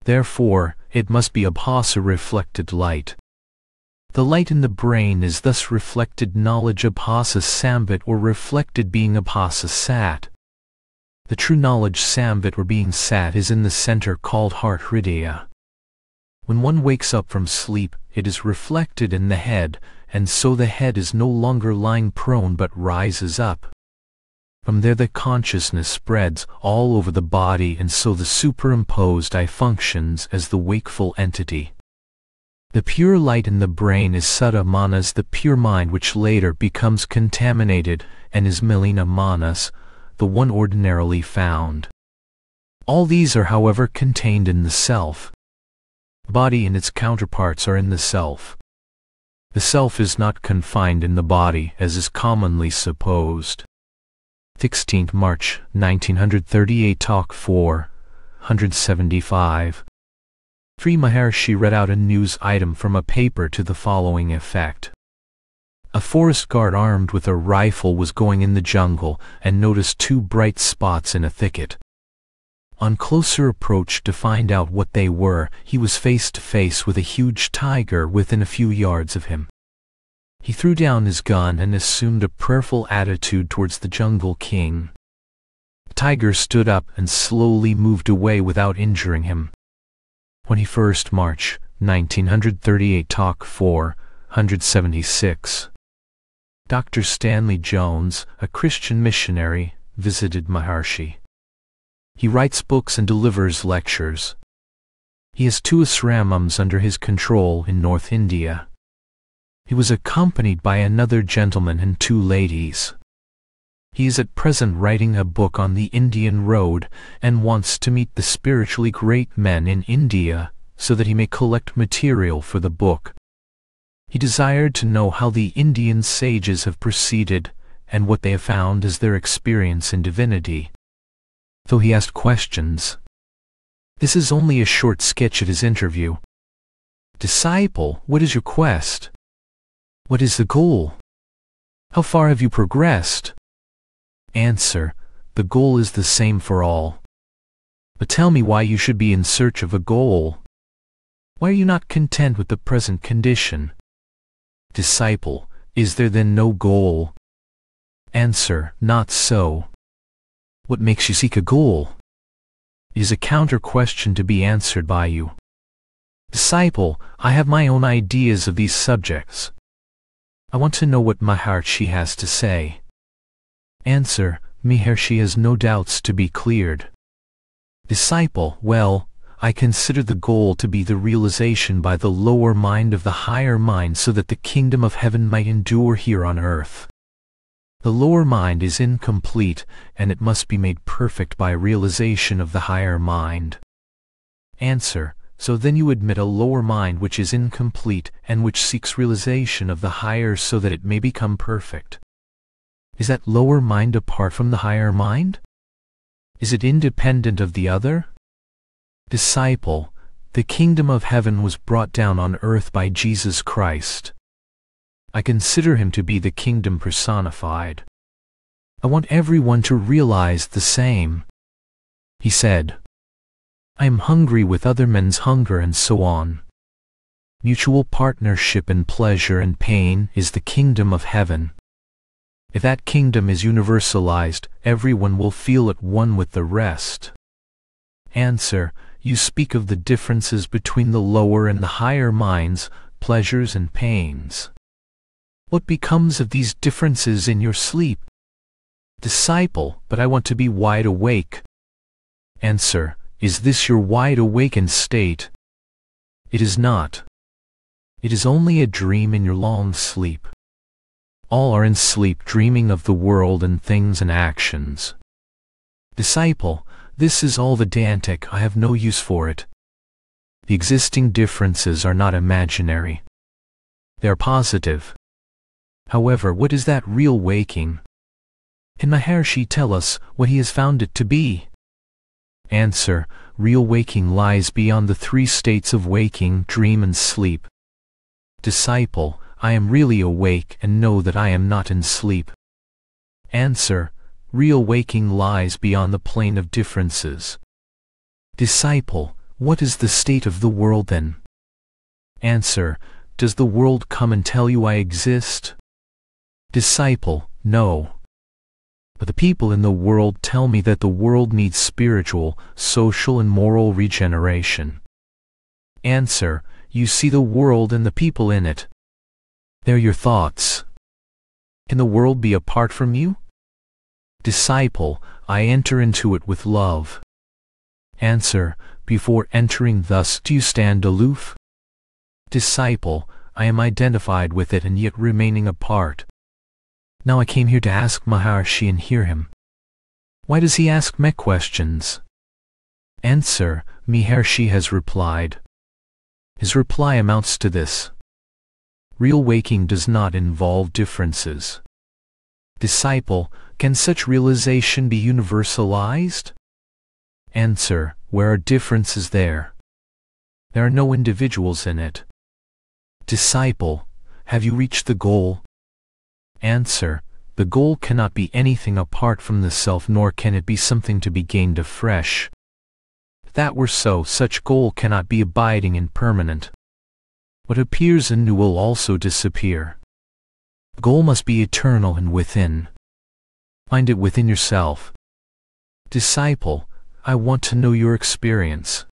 Therefore, it must be Abhasa reflected light. The light in the brain is thus reflected knowledge Abhasa Samvit or reflected being Abhasa Sat. The true knowledge Samvit or being Sat is in the center called Heart Hridaya. When one wakes up from sleep, it is reflected in the head, and so the head is no longer lying prone but rises up. From there the consciousness spreads all over the body and so the superimposed I functions as the wakeful entity. The pure light in the brain is Suddha Manas, the pure mind which later becomes contaminated, and is Malina Manas, the one ordinarily found. All these are however contained in the self. Body and its counterparts are in the self. The self is not confined in the body as is commonly supposed. 16th March 1938 Talk 4 175 Sri Maharshi read out a news item from a paper to the following effect. A forest guard armed with a rifle was going in the jungle and noticed two bright spots in a thicket. On closer approach to find out what they were, he was face to face with a huge tiger within a few yards of him. He threw down his gun and assumed a prayerful attitude towards the jungle king. Tiger stood up and slowly moved away without injuring him. 21st March 1938 Talk 4 176 Dr. Stanley Jones, a Christian missionary, visited Maharshi. He writes books and delivers lectures. He has two asramams under his control in North India. He was accompanied by another gentleman and two ladies. He is at present writing a book on the Indian road and wants to meet the spiritually great men in India so that he may collect material for the book. He desired to know how the Indian sages have proceeded and what they have found as their experience in divinity. Though he asked questions. This is only a short sketch of his interview. Disciple, what is your quest? What is the goal? How far have you progressed? Answer, the goal is the same for all. But tell me why you should be in search of a goal. Why are you not content with the present condition? Disciple, is there then no goal? Answer, not so. What makes you seek a goal? Is a counter question to be answered by you. Disciple, I have my own ideas of these subjects. I want to know what Maharshi has to say. Answer, Maharshi has no doubts to be cleared. Disciple, well, I consider the goal to be the realization by the lower mind of the higher mind so that the kingdom of heaven might endure here on earth. The lower mind is incomplete, and it must be made perfect by realization of the higher mind. Answer, so then you admit a lower mind which is incomplete and which seeks realization of the higher so that it may become perfect. Is that lower mind apart from the higher mind? Is it independent of the other? Disciple, the kingdom of heaven was brought down on earth by Jesus Christ. I consider him to be the kingdom personified. I want everyone to realize the same. He said, I am hungry with other men's hunger and so on. Mutual partnership in pleasure and pain is the kingdom of heaven. If that kingdom is universalized, everyone will feel at one with the rest. Answer, you speak of the differences between the lower and the higher minds, pleasures and pains. What becomes of these differences in your sleep? Disciple, but I want to be wide awake. Answer, is this your wide awakened state? It is not. It is only a dream in your long sleep. All are in sleep dreaming of the world and things and actions. Disciple, this is all the Vedantic, I have no use for it. The existing differences are not imaginary. They are positive. However, what is that real waking? Can Maharshi tell us what he has found it to be? Answer, real waking lies beyond the three states of waking, dream and sleep. Disciple, I am really awake and know that I am not in sleep. Answer, real waking lies beyond the plane of differences. Disciple, what is the state of the world then? Answer, does the world come and tell you I exist? Disciple, no. But the people in the world tell me that the world needs spiritual, social and moral regeneration. Answer, you see the world and the people in it. They're your thoughts. Can the world be apart from you? Disciple, I enter into it with love. Answer, before entering thus do you stand aloof? Disciple, I am identified with it and yet remaining apart. Now I came here to ask Maharshi and hear him. Why does he ask me questions? Answer, Maharshi has replied. His reply amounts to this. Real waking does not involve differences. Disciple, can such realization be universalized? Answer, where are differences there? There are no individuals in it. Disciple, have you reached the goal? Answer, the goal cannot be anything apart from the self nor can it be something to be gained afresh. That were so, such goal cannot be abiding and permanent. What appears anew will also disappear. Goal must be eternal and within. Find it within yourself. Disciple, I want to know your experience.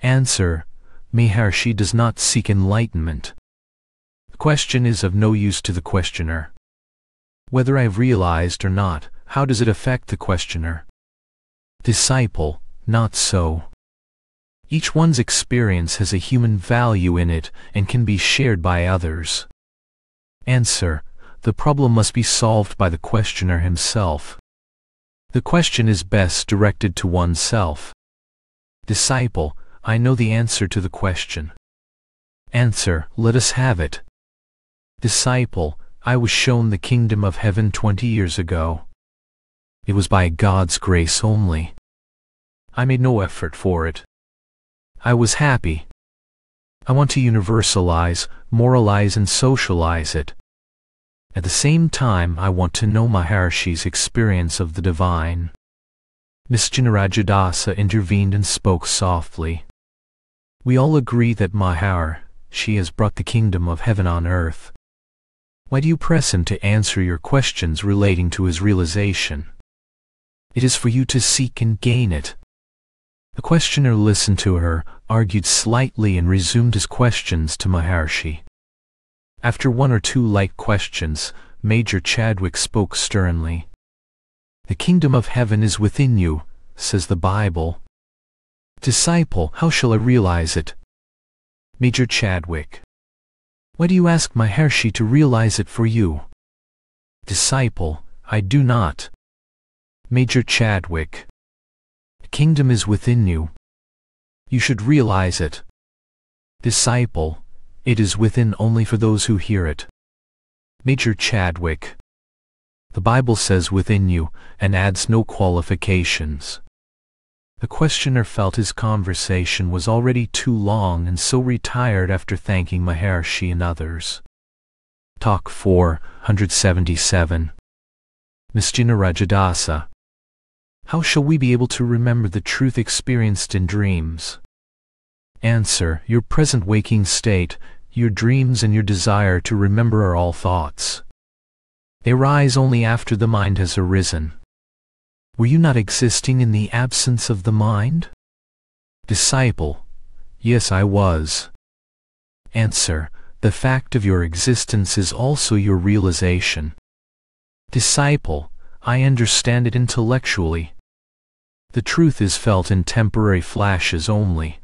Answer, Maharshi does not seek enlightenment. The question is of no use to the questioner. Whether I have realized or not, how does it affect the questioner? Disciple, not so. Each one's experience has a human value in it and can be shared by others. Answer. The problem must be solved by the questioner himself. The question is best directed to oneself. Disciple, I know the answer to the question. Answer, let us have it. Disciple, I was shown the kingdom of heaven twenty years ago. It was by God's grace only. I made no effort for it. I was happy. I want to universalize, moralize and socialize it. At the same time I want to know Maharshi's experience of the divine. Miss Jinarajadasa intervened and spoke softly. We all agree that Mahar, she has brought the kingdom of heaven on earth. Why do you press him to answer your questions relating to his realization? It is for you to seek and gain it. The questioner listened to her, argued slightly and resumed his questions to Maharshi. After one or two light questions, Major Chadwick spoke sternly. The kingdom of heaven is within you, says the Bible. Disciple, how shall I realize it? Major Chadwick. Why do you ask Maharshi to realize it for you? Disciple, I do not. Major Chadwick kingdom is within you. You should realize it. Disciple, it is within only for those who hear it. Major Chadwick. The Bible says within you, and adds no qualifications. The questioner felt his conversation was already too long and so retired after thanking Maharshi and others. Talk 477 Miss Rajadasa how shall we be able to remember the truth experienced in dreams? Answer, your present waking state, your dreams and your desire to remember are all thoughts. They rise only after the mind has arisen. Were you not existing in the absence of the mind? Disciple, yes I was. Answer, the fact of your existence is also your realization. Disciple, I understand it intellectually, The truth is felt in temporary flashes only.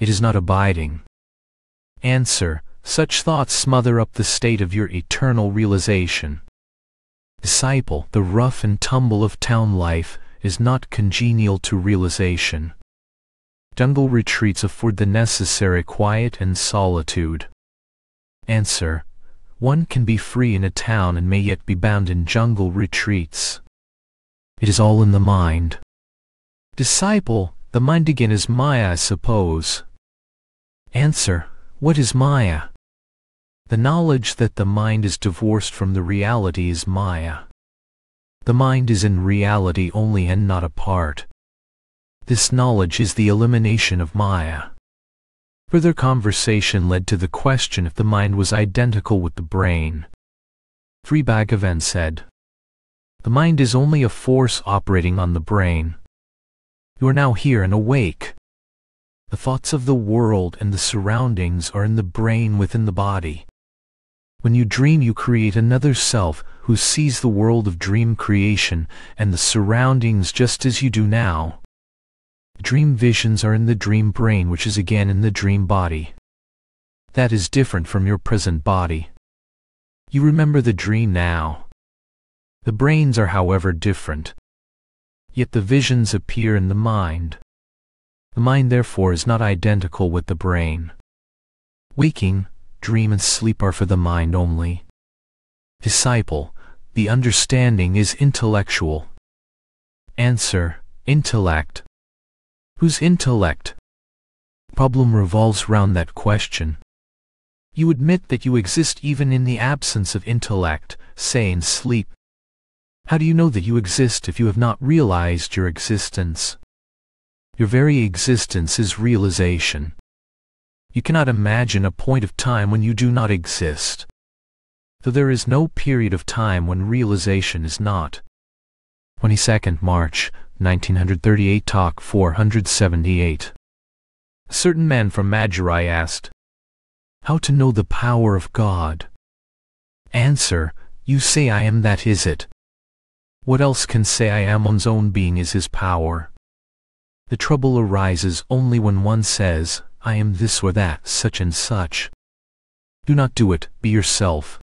It is not abiding. Answer, such thoughts smother up the state of your eternal realization. Disciple, the rough and tumble of town life is not congenial to realization. Jungle retreats afford the necessary quiet and solitude. Answer, one can be free in a town and may yet be bound in jungle retreats. It is all in the mind. Disciple, the mind again is Maya, I suppose. Answer, what is Maya? The knowledge that the mind is divorced from the reality is Maya. The mind is in reality only and not a part. This knowledge is the elimination of Maya. Further conversation led to the question if the mind was identical with the brain. Sri Bhagavan said, The mind is only a force operating on the brain. You are now here and awake. The thoughts of the world and the surroundings are in the brain within the body. When you dream you create another self who sees the world of dream creation and the surroundings just as you do now. Dream visions are in the dream brain which is again in the dream body. That is different from your present body. You remember the dream now. The brains are however different. Yet the visions appear in the mind. The mind therefore is not identical with the brain. Waking, dream and sleep are for the mind only. Disciple, the understanding is intellectual. Answer, intellect. Whose intellect? Problem revolves round that question. You admit that you exist even in the absence of intellect, say in sleep. How do you know that you exist if you have not realized your existence? Your very existence is realization. You cannot imagine a point of time when you do not exist. Though there is no period of time when realization is not. 22nd March, 1938 Talk 478 A certain man from Madurai asked, How to know the power of God? Answer, you say I am that is it. What else can say I am one's own being is his power? The trouble arises only when one says, I am this or that, such and such. Do not do it, be yourself.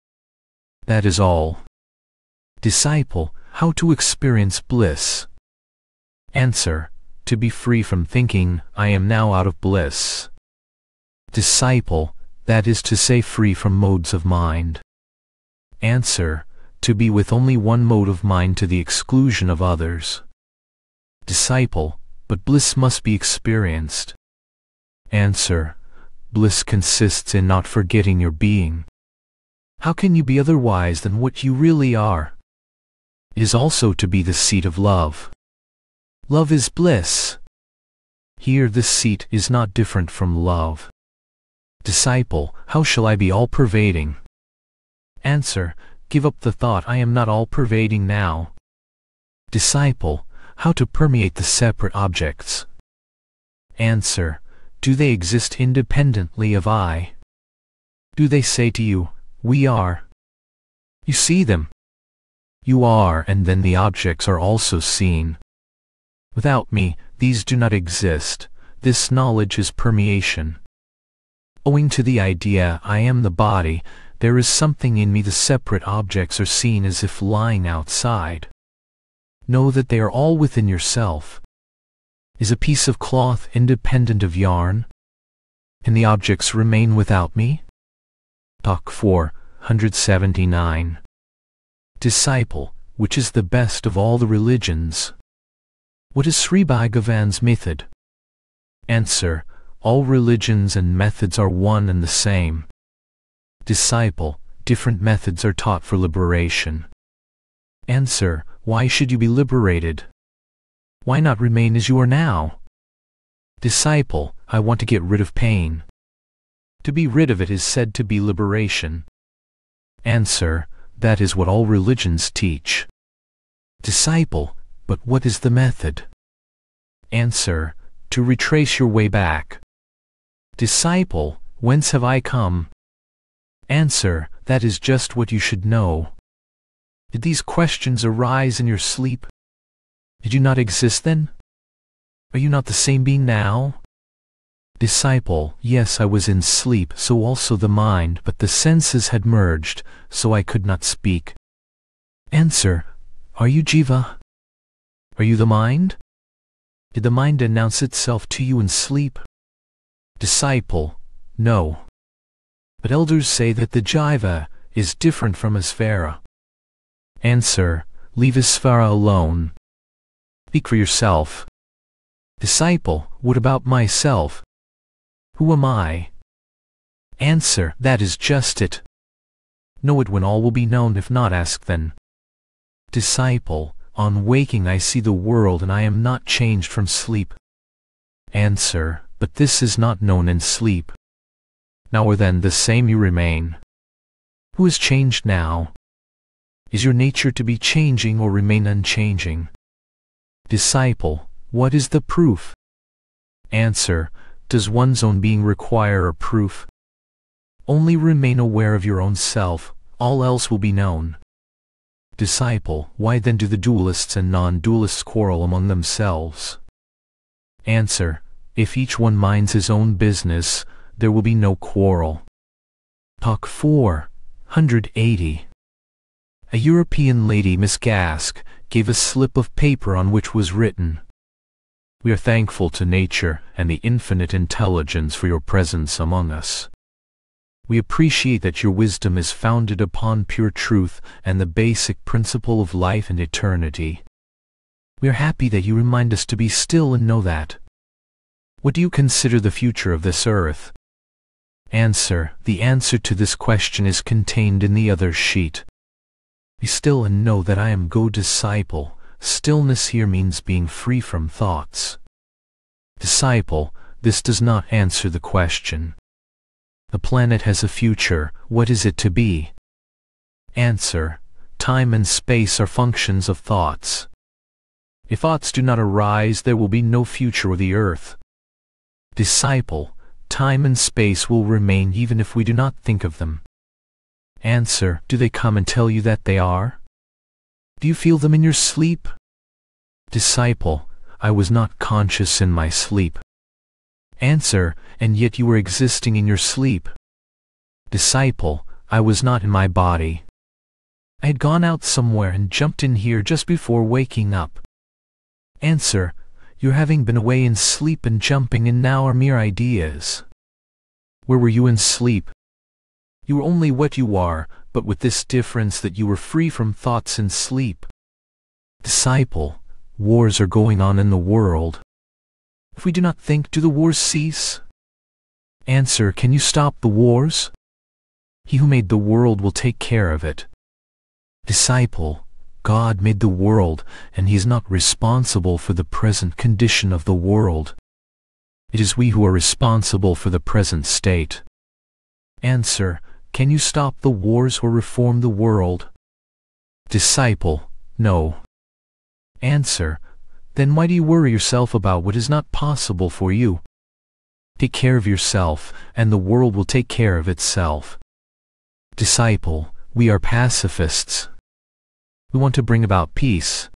That is all. Disciple, how to experience bliss? Answer, to be free from thinking, I am now out of bliss. Disciple, that is to say free from modes of mind. Answer, to be with only one mode of mind to the exclusion of others. Disciple, but bliss must be experienced. Answer. Bliss consists in not forgetting your being. How can you be otherwise than what you really are? Is also to be the seat of love. Love is bliss. Here this seat is not different from love. Disciple, how shall I be all-pervading? Answer, give up the thought I am not all-pervading now. Disciple, how to permeate the separate objects? Answer, do they exist independently of I? Do they say to you, we are? You see them. You are and then the objects are also seen. Without me, these do not exist. This knowledge is permeation. Owing to the idea I am the body, there is something in me the separate objects are seen as if lying outside. Know that they are all within yourself. Is a piece of cloth independent of yarn? And the objects remain without me? Talk 479. Disciple, which is the best of all the religions? What is Sri Bhagavan's method? Answer, all religions and methods are one and the same. Disciple, different methods are taught for liberation. Answer, why should you be liberated? Why not remain as you are now? Disciple, I want to get rid of pain. To be rid of it is said to be liberation. Answer, that is what all religions teach. Disciple, but what is the method? Answer, to retrace your way back. Disciple, whence have I come? Answer, that is just what you should know. Did these questions arise in your sleep? Did you not exist then? Are you not the same being now? Disciple, yes I was in sleep, so also the mind, but the senses had merged, so I could not speak. Answer, are you Jiva? Are you the mind? Did the mind announce itself to you in sleep? Disciple, no. But elders say that the Jiva is different from Isvara. Answer, leave Isvara alone. Speak for yourself. Disciple, what about myself? Who am I? Answer, that is just it. Know it when all will be known, if not ask then. Disciple, on waking I see the world and I am not changed from sleep. Answer, but this is not known in sleep. Now or then the same you remain. Who is changed now? Is your nature to be changing or remain unchanging? Disciple, what is the proof? Answer, does one's own being require a proof? Only remain aware of your own self, all else will be known. Disciple, why then do the dualists and non-dualists quarrel among themselves? Answer, if each one minds his own business, there will be no quarrel. Talk 4, 180. A European lady, Miss Gask, gave a slip of paper on which was written, We are thankful to nature and the infinite intelligence for your presence among us. We appreciate that your wisdom is founded upon pure truth and the basic principle of life and eternity. We are happy that you remind us to be still and know that. What do you consider the future of this earth? Answer. The answer to this question is contained in the other sheet. Be still and know that I am Go disciple. Stillness here means being free from thoughts. Disciple, this does not answer the question. The planet has a future, what is it to be? Answer. Time and space are functions of thoughts. If thoughts do not arise, there will be no future of the earth. Disciple, time and space will remain even if we do not think of them. Answer. Do they come and tell you that they are? Do you feel them in your sleep? Disciple, I was not conscious in my sleep. Answer, and yet you were existing in your sleep. Disciple, I was not in my body. I had gone out somewhere and jumped in here just before waking up. Answer, your having been away in sleep and jumping in now are mere ideas. Where were you in sleep? You were only what you are, but with this difference that you were free from thoughts and sleep. Disciple, wars are going on in the world. If we do not think, do the wars cease? Answer, can you stop the wars? He who made the world will take care of it. Disciple, God made the world, and he is not responsible for the present condition of the world. It is we who are responsible for the present state. Answer, can you stop the wars or reform the world? Disciple, no. Answer, then why do you worry yourself about what is not possible for you? Take care of yourself, and the world will take care of itself. Disciple, we are pacifists. We want to bring about peace.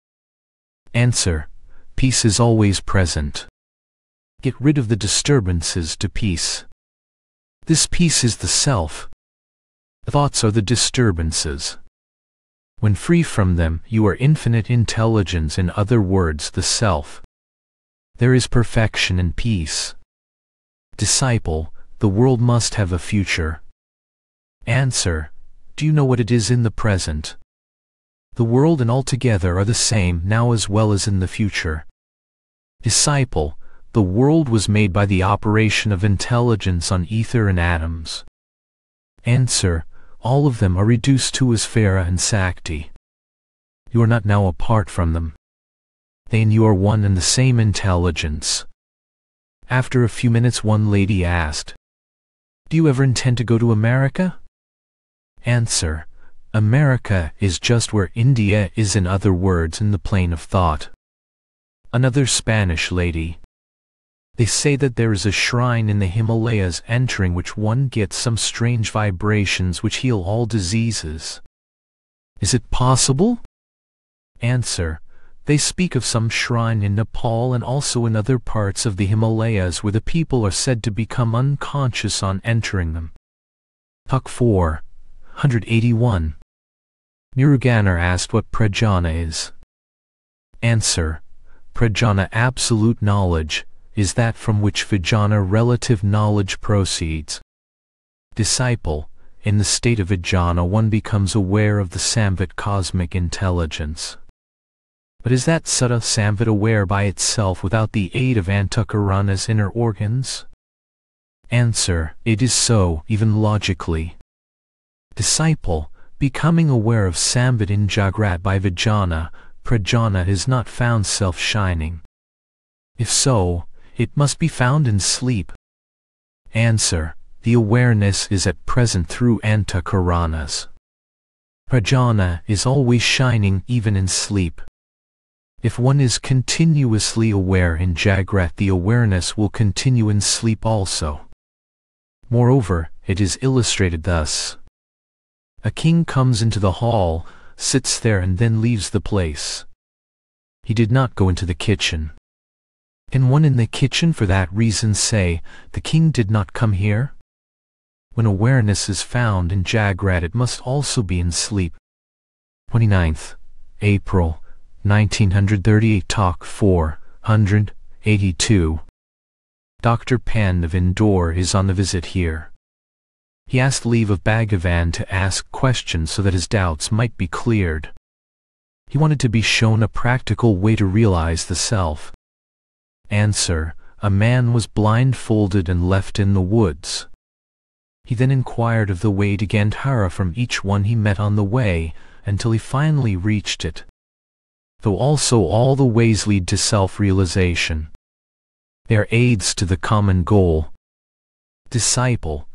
Answer, peace is always present. Get rid of the disturbances to peace. This peace is the self. Thoughts are the disturbances. When free from them, you are infinite intelligence, in other words, the self. There is perfection and peace. Disciple, the world must have a future. Answer, do you know what it is in the present? The world and altogether are the same now as well as in the future. Disciple, the world was made by the operation of intelligence on ether and atoms. Answer, all of them are reduced to Isvara and Sakti. You are not now apart from them. They and you are one and the same intelligence. After a few minutes one lady asked, Do you ever intend to go to America? Answer, America is just where India is in other words in the plane of thought. Another Spanish lady, they say that there is a shrine in the Himalayas entering which one gets some strange vibrations which heal all diseases. Is it possible? Answer. They speak of some shrine in Nepal and also in other parts of the Himalayas where the people are said to become unconscious on entering them. Talk 4. 181. Muruganar asked what prajna is. Answer. Prajna absolute knowledge is that from which vijnana relative knowledge proceeds. Disciple, in the state of vijnana one becomes aware of the samvit cosmic intelligence. But is that Suddha Samvit aware by itself without the aid of Antahkarana's inner organs? Answer, it is so, even logically. Disciple, becoming aware of Samvit in Jagrat by Vijnana, Prajna is not found self-shining. If so, it must be found in sleep. Answer, the awareness is at present through Antahkaranas. Prajna is always shining even in sleep. If one is continuously aware in Jagrat the awareness will continue in sleep also. Moreover, it is illustrated thus. A king comes into the hall, sits there and then leaves the place. He did not go into the kitchen. Can one in the kitchen for that reason say, the king did not come here? When awareness is found in Jagrat it must also be in sleep. 29th April 1938 Talk 482 Dr. Pande of Indore is on the visit here. He asked leave of Bhagavan to ask questions so that his doubts might be cleared. He wanted to be shown a practical way to realize the self. Answer, a man was blindfolded and left in the woods. He then inquired of the way to Gandhara from each one he met on the way, until he finally reached it though also all the ways lead to self-realization. They are aids to the common goal. Disciple,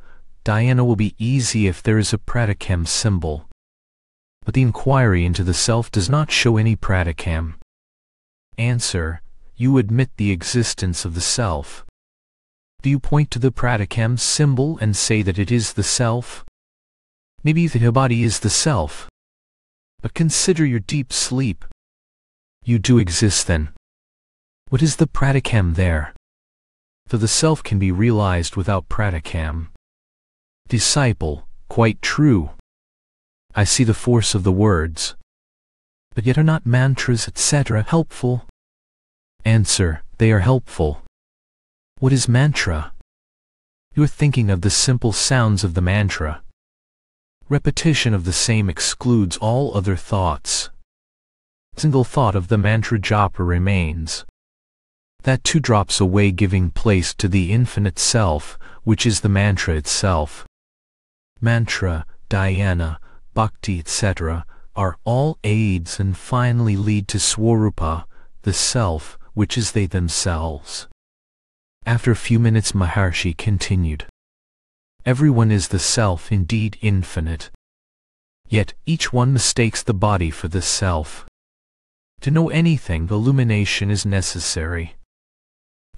Dhyana will be easy if there is a pratikam symbol. But the inquiry into the self does not show any pratikam. Answer, you admit the existence of the self. Do you point to the pratikam symbol and say that it is the self? Maybe the body is the self. But consider your deep sleep. You do exist then. What is the pratikam there? For the self can be realized without pratikam. Disciple, quite true. I see the force of the words. But yet are not mantras, etc. helpful? Answer, they are helpful. What is mantra? You are thinking of the simple sounds of the mantra. Repetition of the same excludes all other thoughts single thought of the mantra japa remains. That too drops away giving place to the infinite self, which is the mantra itself. Mantra, dhyana, bhakti etc. are all aids and finally lead to Swarupa, the self, which is they themselves. After a few minutes Maharshi continued. Everyone is the self indeed infinite. Yet each one mistakes the body for the self. To know anything, illumination is necessary.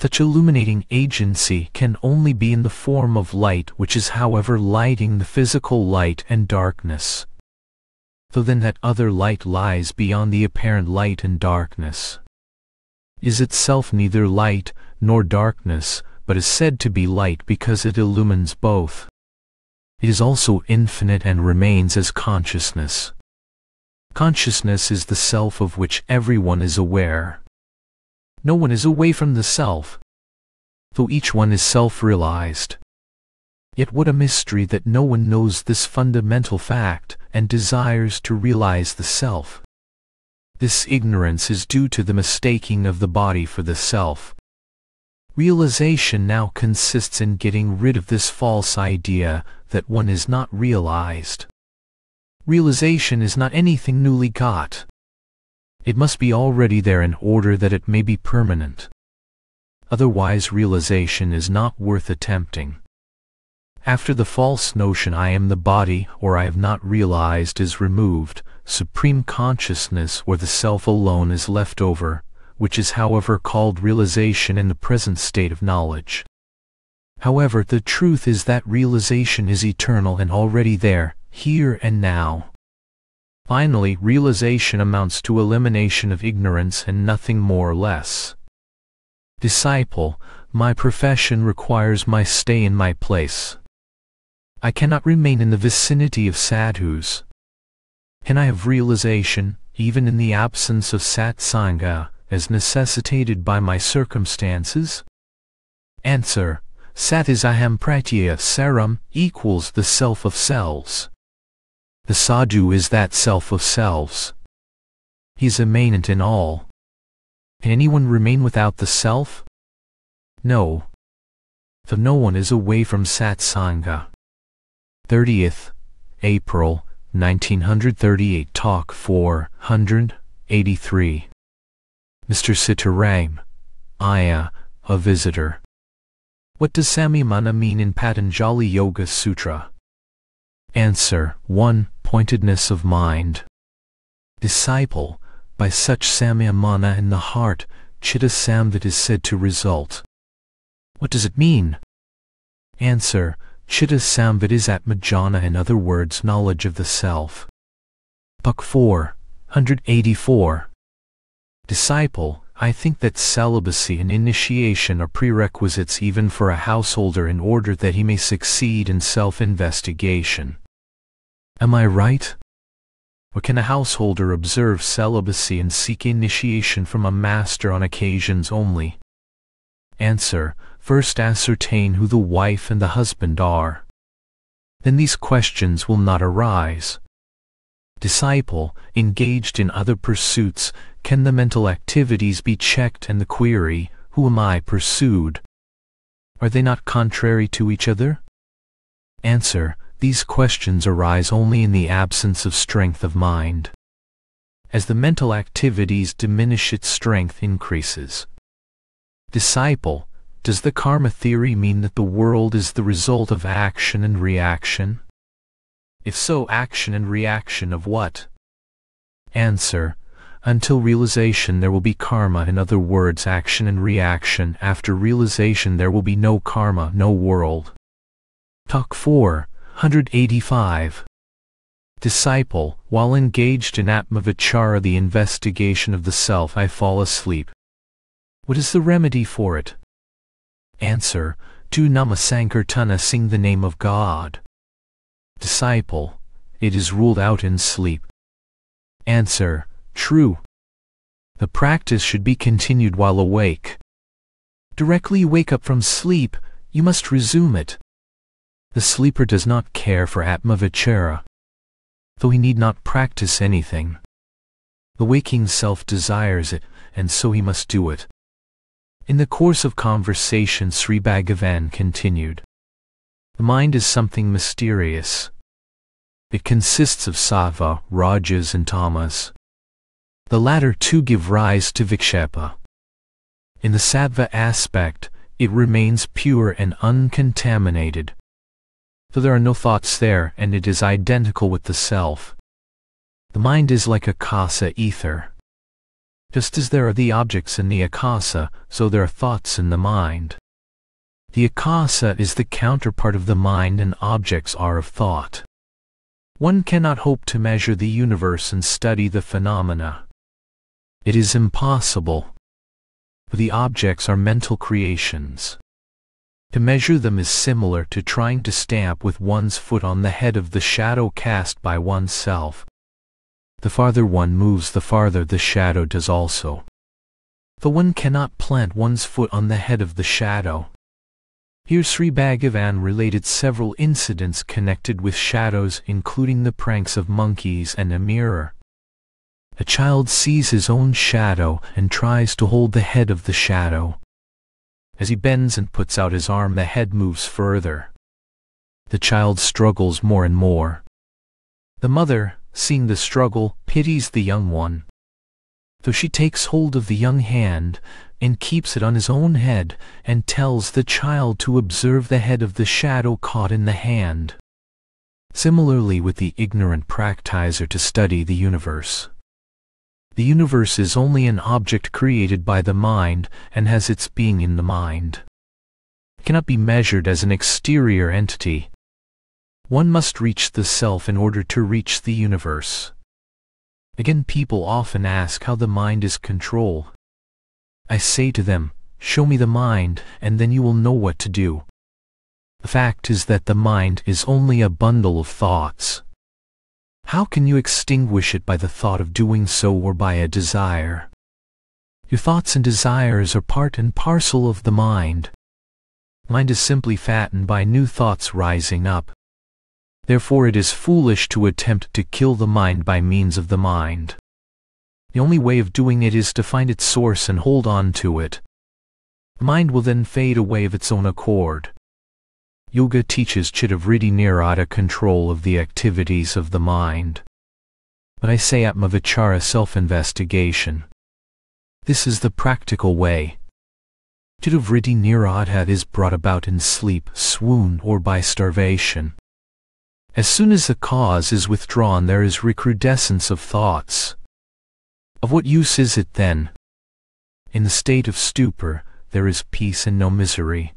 Such illuminating agency can only be in the form of light which is however lighting the physical light and darkness. Though then that other light lies beyond the apparent light and darkness. Is itself neither light nor darkness, but is said to be light because it illumines both. It is also infinite and remains as consciousness. Consciousness is the self of which everyone is aware. No one is away from the self, though each one is self-realized. Yet what a mystery that no one knows this fundamental fact and desires to realize the self. This ignorance is due to the mistaking of the body for the self. Realization now consists in getting rid of this false idea that one is not realized. Realization is not anything newly got. It must be already there in order that it may be permanent. Otherwise realization is not worth attempting. After the false notion I am the body or I have not realized is removed, supreme consciousness or the self alone is left over, which is however called realization in the present state of knowledge. However, the truth is that realization is eternal and already there, here and now. Finally, realization amounts to elimination of ignorance and nothing more or less. Disciple, my profession requires my stay in my place. I cannot remain in the vicinity of sadhus. Can I have realization, even in the absence of satsanga, as necessitated by my circumstances? Answer. Sat is aham pratyaya saram equals the self of selves. The sadhu is that self of selves. He is immanent in all. Can anyone remain without the self? No. For no one is away from satsanga. 30th April 1938 Talk 483 Mr. Sitaram, Iyer, a visitor. What does Samyamana mean in Patanjali Yoga Sutra? Answer 1. Pointedness of mind. Disciple, by such samyamana in the heart, chitta samvit is said to result. What does it mean? Answer Chitta samvit is atmajnana in other words knowledge of the self. Book 4, 184. Disciple, I think that celibacy and initiation are prerequisites even for a householder in order that he may succeed in self-investigation. Am I right? Or can a householder observe celibacy and seek initiation from a master on occasions only? Answer, first ascertain who the wife and the husband are. Then these questions will not arise. Disciple, engaged in other pursuits, can the mental activities be checked and the query, Who am I pursued? Are they not contrary to each other? Answer, these questions arise only in the absence of strength of mind. As the mental activities diminish its strength increases. Disciple, does the karma theory mean that the world is the result of action and reaction? If so, action and reaction of what? Answer, until realization there will be karma in other words action and reaction after realization there will be no karma no world. Talk 4, 185 Disciple, while engaged in Atmavichara the investigation of the self I fall asleep. What is the remedy for it? Answer, do Namasankirtana sing the name of God. Disciple, it is ruled out in sleep. Answer, True. The practice should be continued while awake. Directly you wake up from sleep, you must resume it. The sleeper does not care for Atmavichara, though he need not practice anything. The waking self desires it, and so he must do it. In the course of conversation Sri Bhagavan continued. The mind is something mysterious. It consists of sattva, rajas and tamas. The latter two give rise to vikshepa. In the sattva aspect, it remains pure and uncontaminated. For there are no thoughts there and it is identical with the self. The mind is like akasa ether. Just as there are the objects in the akasa, so there are thoughts in the mind. The akasa is the counterpart of the mind and objects are of thought. One cannot hope to measure the universe and study the phenomena. It is impossible. The objects are mental creations. To measure them is similar to trying to stamp with one's foot on the head of the shadow cast by oneself. The farther one moves the farther the shadow does also. The one cannot plant one's foot on the head of the shadow. Here Sri Bhagavan related several incidents connected with shadows including the pranks of monkeys and a mirror. A child sees his own shadow and tries to hold the head of the shadow. As he bends and puts out his arm the head moves further. The child struggles more and more. The mother, seeing the struggle, pities the young one. Though she takes hold of the young hand and keeps it on his own head and tells the child to observe the head of the shadow caught in the hand. Similarly with the ignorant practiser to study the universe. The universe is only an object created by the mind and has its being in the mind. It cannot be measured as an exterior entity. One must reach the self in order to reach the universe. Again people often ask how the mind is controlled. I say to them, show me the mind, and then you will know what to do. The fact is that the mind is only a bundle of thoughts. How can you extinguish it by the thought of doing so or by a desire? Your thoughts and desires are part and parcel of the mind. Mind is simply fattened by new thoughts rising up. Therefore it is foolish to attempt to kill the mind by means of the mind. The only way of doing it is to find its source and hold on to it. Mind will then fade away of its own accord. Yoga teaches Chittavritti Nirodha control of the activities of the mind. But I say Atmavichara self-investigation. This is the practical way. Chittavritti Nirodha is brought about in sleep, swoon, or by starvation. As soon as the cause is withdrawn there is recrudescence of thoughts. Of what use is it then? In the state of stupor, there is peace and no misery.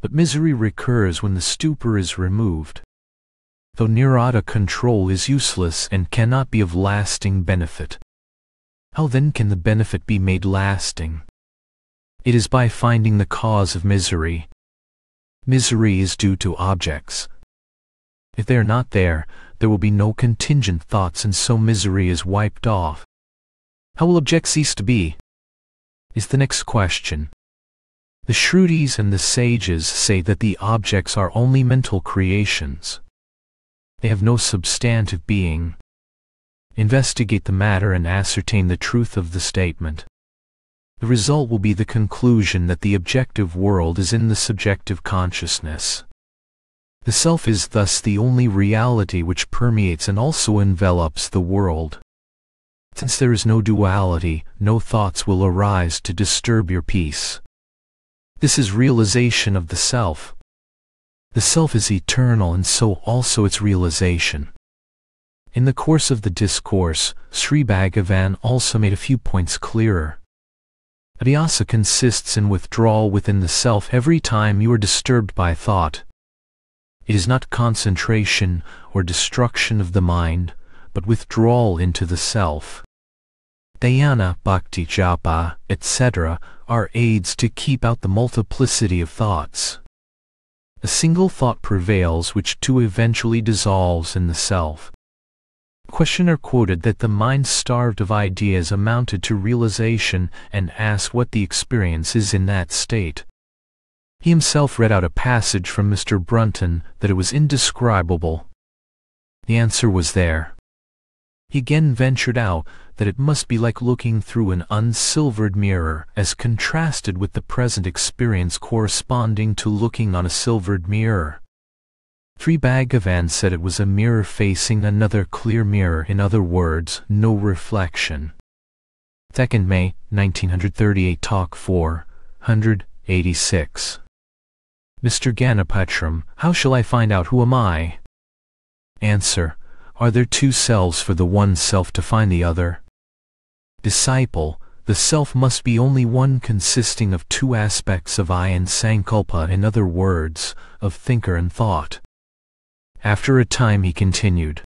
But misery recurs when the stupor is removed. Though Nirodha control is useless and cannot be of lasting benefit. How then can the benefit be made lasting? It is by finding the cause of misery. Misery is due to objects. If they are not there, there will be no contingent thoughts and so misery is wiped off. How will objects cease to be? Is the next question. The Shrutis and the sages say that the objects are only mental creations. They have no substantive being. Investigate the matter and ascertain the truth of the statement. The result will be the conclusion that the objective world is in the subjective consciousness. The self is thus the only reality which permeates and also envelops the world. Since there is no duality, no thoughts will arise to disturb your peace. This is realization of the self. The self is eternal and so also its realization. In the course of the discourse, Sri Bhagavan also made a few points clearer. Abhyasa consists in withdrawal within the self every time you are disturbed by thought. It is not concentration or destruction of the mind, but withdrawal into the self. Dhyana, Bhakti Japa, etc., are aids to keep out the multiplicity of thoughts. A single thought prevails which too eventually dissolves in the self. Questioner quoted that the mind starved of ideas amounted to realization and asked what the experience is in that state. He himself read out a passage from Mr. Brunton that it was indescribable. The answer was there. He again ventured out that it must be like looking through an unsilvered mirror as contrasted with the present experience corresponding to looking on a silvered mirror. Sri Bhagavan said it was a mirror facing another clear mirror in other words, no reflection. 2nd May, 1938 Talk 4, 186 Mr. Ganapatram, how shall I find out who am I? Answer, are there two selves for the one self to find the other? Disciple, the self must be only one consisting of two aspects of I and Sankalpa in other words, of thinker and thought. After a time he continued.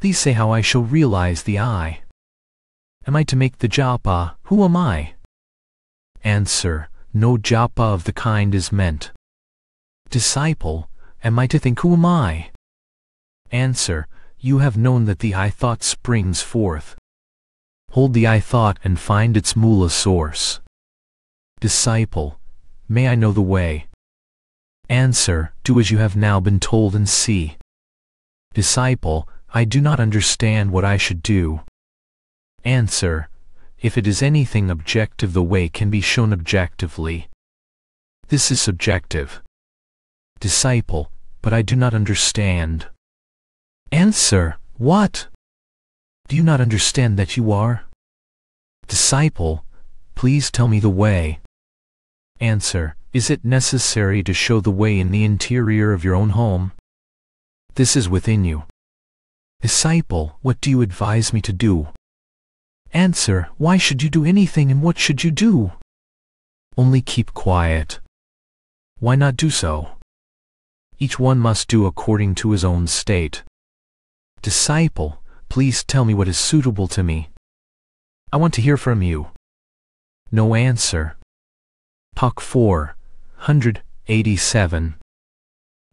Please say how I shall realize the I. Am I to make the japa? Who am I? Answer, no japa of the kind is meant. Disciple, am I to think who am I? Answer, you have known that the I thought springs forth. Hold the I thought and find its mula source. Disciple, may I know the way? Answer, do as you have now been told and see. Disciple, I do not understand what I should do. Answer, if it is anything objective the way can be shown objectively. This is subjective. Disciple, but I do not understand. Answer, what? Do you not understand that you are? Disciple, please tell me the way. Answer, is it necessary to show the way in the interior of your own home? This is within you. Disciple, what do you advise me to do? Answer, why should you do anything and what should you do? Only keep quiet. Why not do so? Each one must do according to his own state. Disciple, Please tell me what is suitable to me. I want to hear from you. No answer. Talk 4. 187.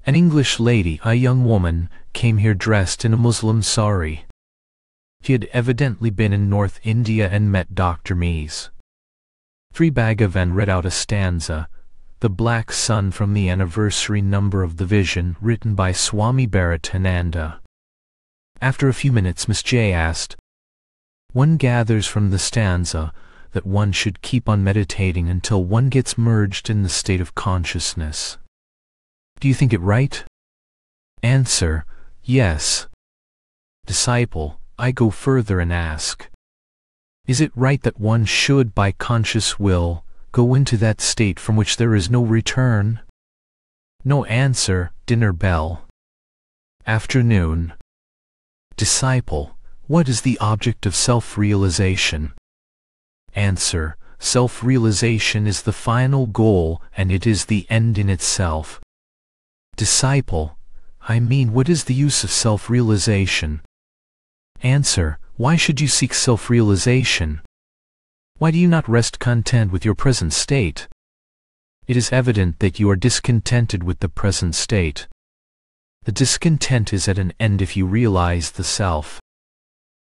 An English lady, a young woman, came here dressed in a Muslim sari. She had evidently been in North India and met Dr. Mies. Sri Bhagavan read out a stanza, The Black Sun from the anniversary number of The Vision, written by Swami Bharatananda. After a few minutes Miss J asked, One gathers from the stanza that one should keep on meditating until one gets merged in the state of consciousness. Do you think it right? Answer, yes. Disciple, I go further and ask, Is it right that one should, by conscious will, go into that state from which there is no return? No answer, dinner bell. Afternoon. Disciple, what is the object of self-realization? Answer, self-realization is the final goal and it is the end in itself. Disciple, I mean what is the use of self-realization? Answer, why should you seek self-realization? Why do you not rest content with your present state? It is evident that you are discontented with the present state. The discontent is at an end if you realize the self.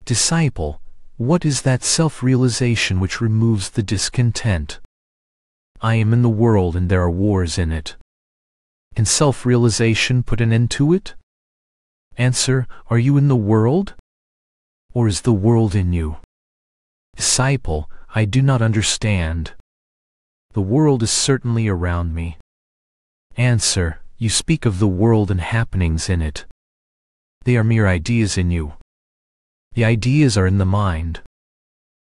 Disciple, what is that self-realization which removes the discontent? I am in the world and there are wars in it. Can self-realization put an end to it? Answer, are you in the world? Or is the world in you? Disciple, I do not understand. The world is certainly around me. Answer, you speak of the world and happenings in it. They are mere ideas in you. The ideas are in the mind.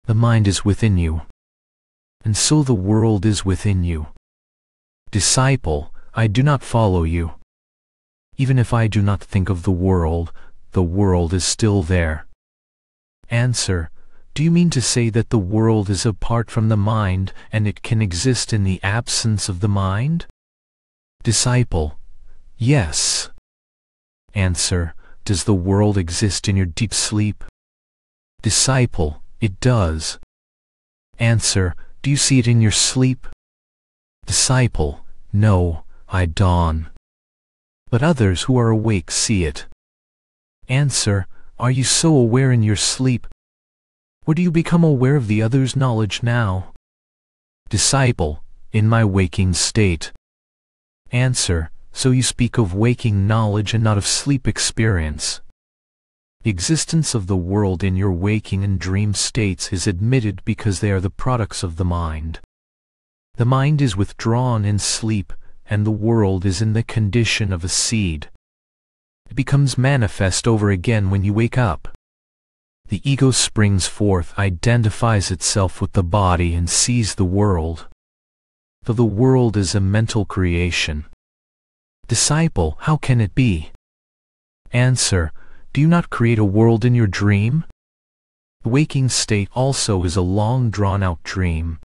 The mind is within you. And so the world is within you. Disciple, I do not follow you. Even if I do not think of the world, the world is still there. Answer, do you mean to say that the world is apart from the mind and it can exist in the absence of the mind? Disciple, yes. Answer, does the world exist in your deep sleep? Disciple, it does. Answer, do you see it in your sleep? Disciple, no, I dawn. But others who are awake see it. Answer, are you so aware in your sleep? Or do you become aware of the other's knowledge now? Disciple, in my waking state. Answer, so you speak of waking knowledge and not of sleep experience. The existence of the world in your waking and dream states is admitted because they are the products of the mind. The mind is withdrawn in sleep, and the world is in the condition of a seed. It becomes manifest over again when you wake up. The ego springs forth, identifies itself with the body and sees the world. Though the world is a mental creation, Disciple, how can it be? Answer, do you not create a world in your dream? The waking state also is a long drawn-out dream.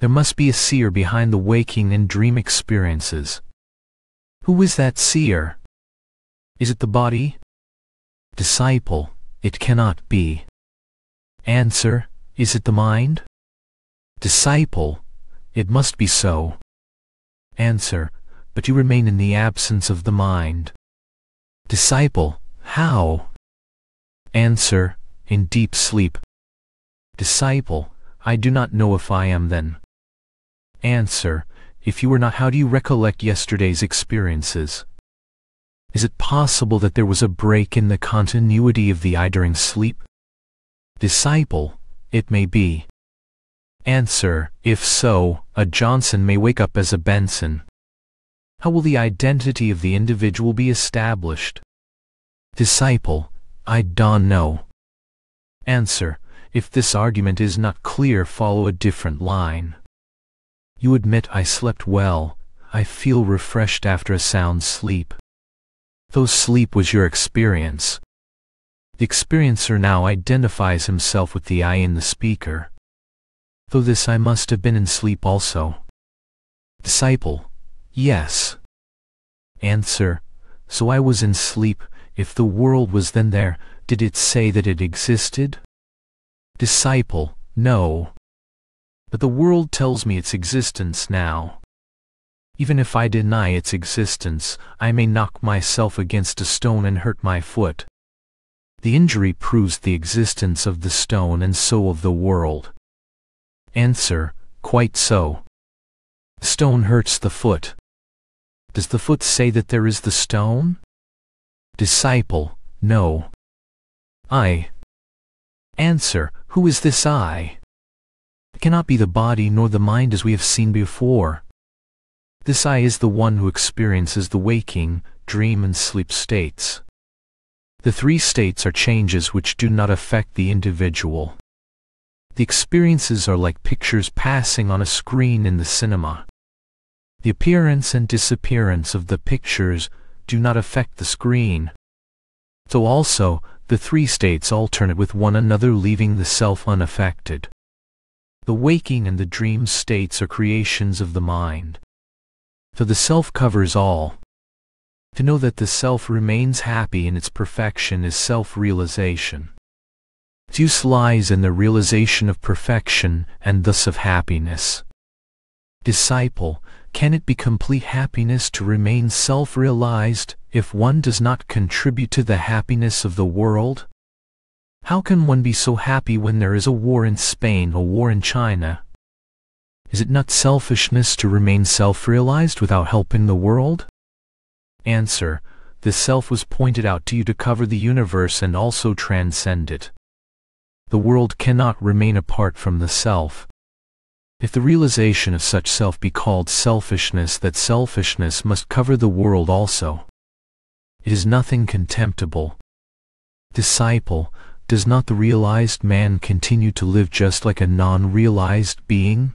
There must be a seer behind the waking and dream experiences. Who is that seer? Is it the body? Disciple, it cannot be. Answer, is it the mind? Disciple, it must be so. Answer, but you remain in the absence of the mind. Disciple, how? Answer, in deep sleep. Disciple, I do not know if I am then. Answer, if you were not how do you recollect yesterday's experiences? Is it possible that there was a break in the continuity of the I during sleep? Disciple, it may be. Answer, if so, a Johnson may wake up as a Benson. How will the identity of the individual be established? Disciple, I don't know. Answer, if this argument is not clear follow a different line. You admit I slept well, I feel refreshed after a sound sleep. Though sleep was your experience. The experiencer now identifies himself with the I in the speaker. Though this I must have been in sleep also. Disciple, Yes. Answer, so I was in sleep, if the world was then there, did it say that it existed? Disciple, no. But the world tells me its existence now. Even if I deny its existence, I may knock myself against a stone and hurt my foot. The injury proves the existence of the stone and so of the world. Answer, quite so. Stone hurts the foot. Does the foot say that there is the stone? Disciple, no. I. Answer, who is this I? It cannot be the body nor the mind as we have seen before. This I is the one who experiences the waking, dream and sleep states. The three states are changes which do not affect the individual. The experiences are like pictures passing on a screen in the cinema. The appearance and disappearance of the pictures do not affect the screen. So also, the three states alternate with one another leaving the self unaffected. The waking and the dream states are creations of the mind. So the self covers all. To know that the self remains happy in its perfection is self-realization. Use lies in the realization of perfection and thus of happiness. Disciple, can it be complete happiness to remain self-realized if one does not contribute to the happiness of the world? How can one be so happy when there is a war in Spain, a war in China? Is it not selfishness to remain self-realized without helping the world? Answer, the self was pointed out to you to cover the universe and also transcend it. The world cannot remain apart from the self. If the realization of such self be called selfishness, that selfishness must cover the world also. It is nothing contemptible. Disciple, does not the realized man continue to live just like a non-realized being?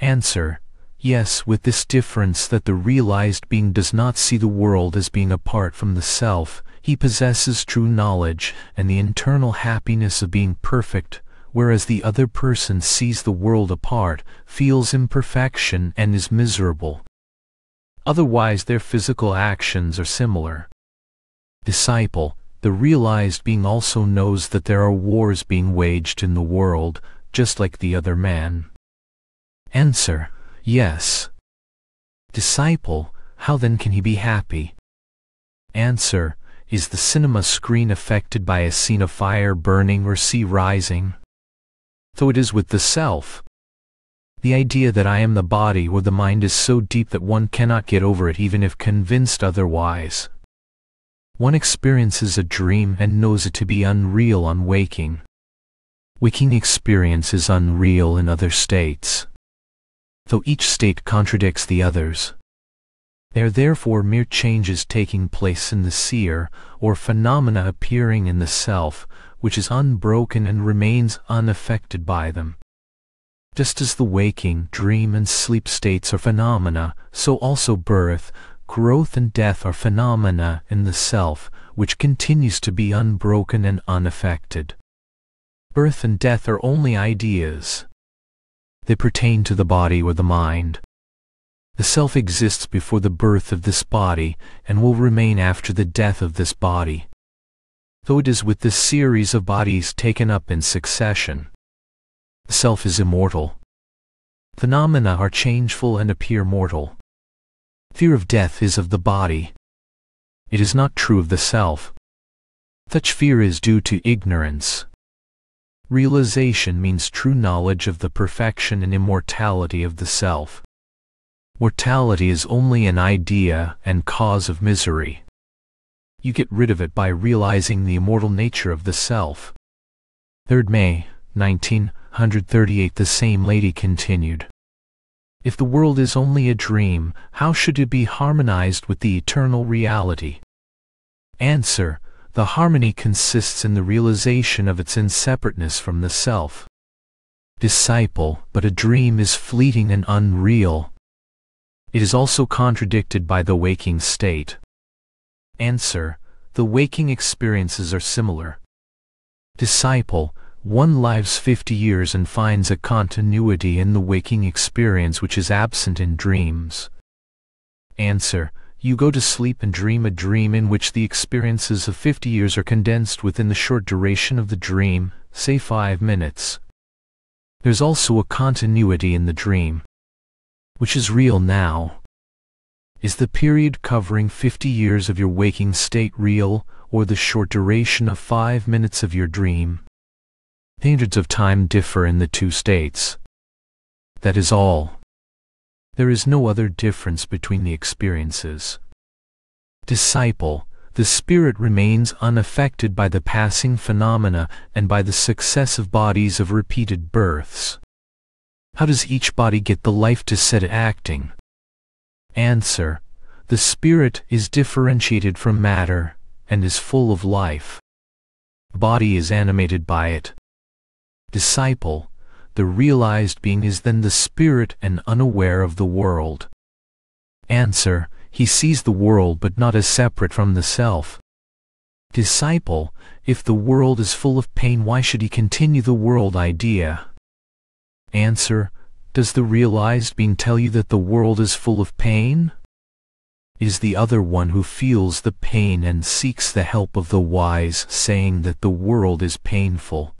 Answer, yes, with this difference that the realized being does not see the world as being apart from the self, he possesses true knowledge and the internal happiness of being perfect, whereas the other person sees the world apart, feels imperfection and is miserable. Otherwise their physical actions are similar. Disciple, the realized being also knows that there are wars being waged in the world, just like the other man. Answer, yes. Disciple, how then can he be happy? Answer, is the cinema screen affected by a scene of fire burning or sea rising? so it is with the self. The idea that I am the body or the mind is so deep that one cannot get over it even if convinced otherwise. One experiences a dream and knows it to be unreal on waking. Waking experience is unreal in other states. Though each state contradicts the others. They are therefore mere changes taking place in the seer, or phenomena appearing in the self, which is unbroken and remains unaffected by them. Just as the waking, dream, and sleep states are phenomena, so also birth, growth, and death are phenomena in the self, which continues to be unbroken and unaffected. Birth and death are only ideas. They pertain to the body or the mind. The self exists before the birth of this body and will remain after the death of this body though it is with this series of bodies taken up in succession. The self is immortal. Phenomena are changeful and appear mortal. Fear of death is of the body. It is not true of the self. Such fear is due to ignorance. Realization means true knowledge of the perfection and immortality of the self. Mortality is only an idea and cause of misery you get rid of it by realizing the immortal nature of the self. 3rd May, 1938 The same lady continued. If the world is only a dream, how should it be harmonized with the eternal reality? Answer, the harmony consists in the realization of its inseparateness from the self. Disciple, but a dream is fleeting and unreal. It is also contradicted by the waking state. Answer, the waking experiences are similar. Disciple, one lives 50 years and finds a continuity in the waking experience which is absent in dreams. Answer, you go to sleep and dream a dream in which the experiences of 50 years are condensed within the short duration of the dream, say 5 minutes. There's also a continuity in the dream, which is real now. Is the period covering 50 years of your waking state real, or the short duration of 5 minutes of your dream? Standards of time differ in the two states. That is all. There is no other difference between the experiences. Disciple, the spirit remains unaffected by the passing phenomena and by the successive bodies of repeated births. How does each body get the life to set acting? Answer. The spirit is differentiated from matter and is full of life. Body is animated by it. Disciple, the realized being is then the spirit and unaware of the world. Answer, he sees the world but not as separate from the self. Disciple, if the world is full of pain why should he continue the world idea? Answer, does the realized being tell you that the world is full of pain? Is the other one who feels the pain and seeks the help of the wise saying that the world is painful?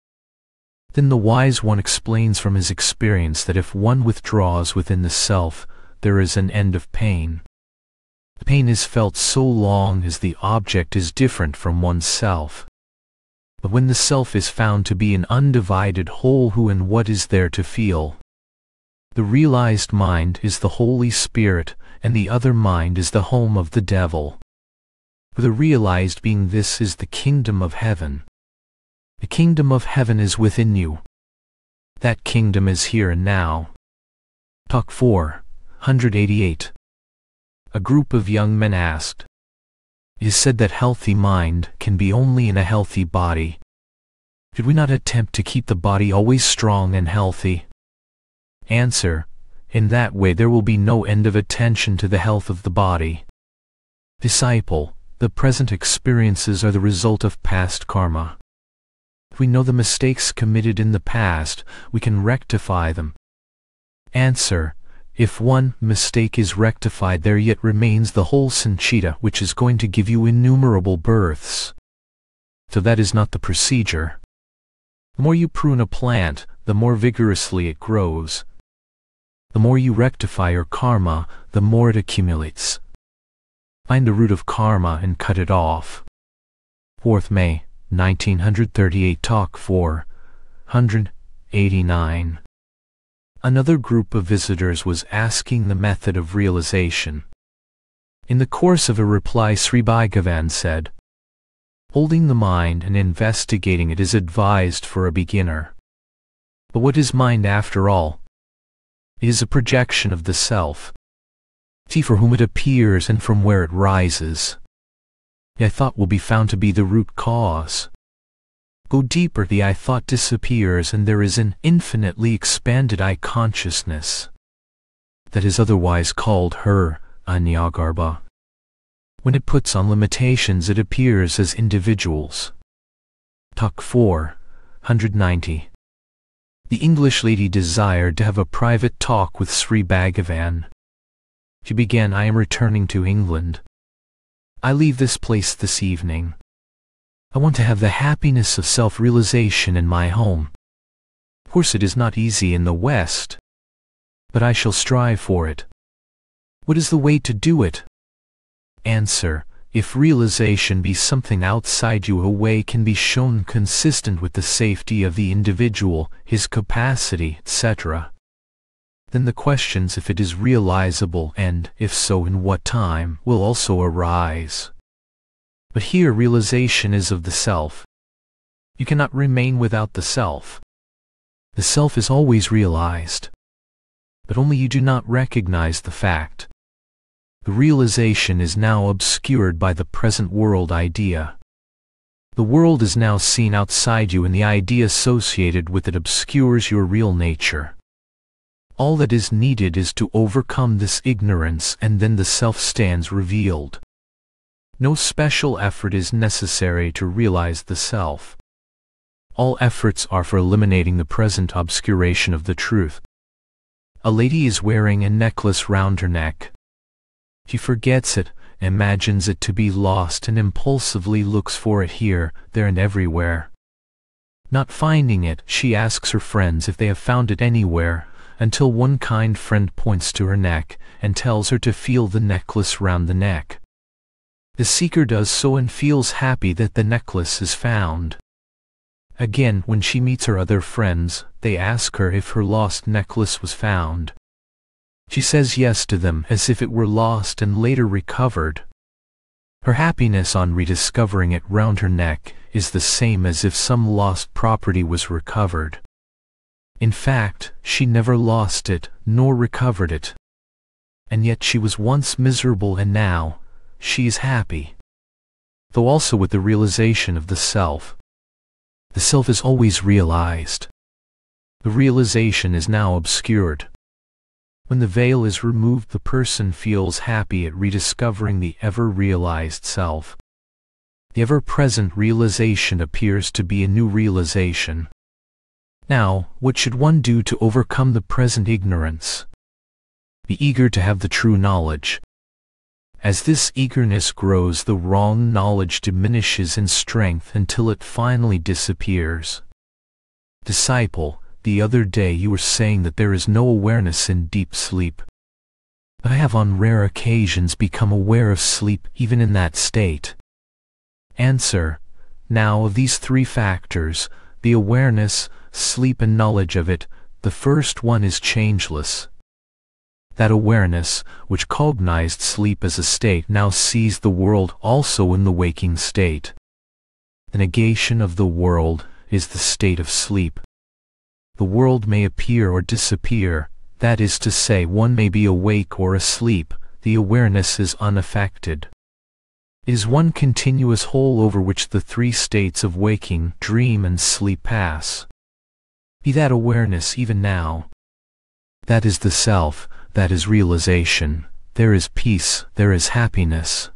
Then the wise one explains from his experience that if one withdraws within the self, there is an end of pain. Pain is felt so long as the object is different from oneself. But when the self is found to be an undivided whole who and what is there to feel? The realized mind is the Holy Spirit, and the other mind is the home of the devil. For the realized being this is the kingdom of heaven. The kingdom of heaven is within you. That kingdom is here and now. Talk 4, 188. A group of young men asked. It is said that healthy mind can be only in a healthy body. Should we not attempt to keep the body always strong and healthy? Answer. In that way there will be no end of attention to the health of the body. Disciple, the present experiences are the result of past karma. We know the mistakes committed in the past, we can rectify them. Answer. If one mistake is rectified there yet remains the whole sanchita which is going to give you innumerable births. So that is not the procedure. The more you prune a plant, the more vigorously it grows. The more you rectify your karma, the more it accumulates. Find the root of karma and cut it off. 4th May 1938 Talk 4, 189. Another group of visitors was asking the method of realization. In the course of a reply Sri Bhagavan said, Holding the mind and investigating it is advised for a beginner. But what is mind after all? It is a projection of the self. See for whom it appears and from where it rises. I thought will be found to be the root cause. Go deeper the I thought disappears and there is an infinitely expanded I consciousness that is otherwise called her Anyagarbha. When it puts on limitations it appears as individuals. Talk 4, 190. The English lady desired to have a private talk with Sri Bhagavan. She began I am returning to England. I leave this place this evening. I want to have the happiness of self-realization in my home. Of course it is not easy in the West, but I shall strive for it. What is the way to do it? Answer. If realization be something outside you a way can be shown consistent with the safety of the individual, his capacity, etc. Then the questions if it is realizable and, if so in what time, will also arise. But here realization is of the self. You cannot remain without the self. The self is always realized. But only you do not recognize the fact. The realization is now obscured by the present world idea. The world is now seen outside you and the idea associated with it obscures your real nature. All that is needed is to overcome this ignorance and then the self stands revealed. No special effort is necessary to realize the self. All efforts are for eliminating the present obscuration of the truth. A lady is wearing a necklace round her neck. She forgets it, imagines it to be lost and impulsively looks for it here, there and everywhere. Not finding it, she asks her friends if they have found it anywhere, until one kind friend points to her neck and tells her to feel the necklace round the neck. The seeker does so and feels happy that the necklace is found. Again, when she meets her other friends, they ask her if her lost necklace was found. She says yes to them as if it were lost and later recovered. Her happiness on rediscovering it round her neck is the same as if some lost property was recovered. In fact, she never lost it, nor recovered it. And yet she was once miserable and now, she is happy. Though also with the realization of the self. The self is always realized. The realization is now obscured. When the veil is removed the person feels happy at rediscovering the ever-realized self. The ever-present realization appears to be a new realization. Now, what should one do to overcome the present ignorance? Be eager to have the true knowledge. As this eagerness grows the wrong knowledge diminishes in strength until it finally disappears. Disciple, the other day you were saying that there is no awareness in deep sleep. But I have on rare occasions become aware of sleep even in that state. Answer. Now of these three factors, the awareness, sleep and knowledge of it, the first one is changeless. That awareness, which cognized sleep as a state now sees the world also in the waking state. The negation of the world is the state of sleep. The world may appear or disappear, that is to say one may be awake or asleep, the awareness is unaffected. Is one continuous whole over which the three states of waking, dream and sleep pass. Be that awareness even now. That is the self, that is realization, there is peace, there is happiness.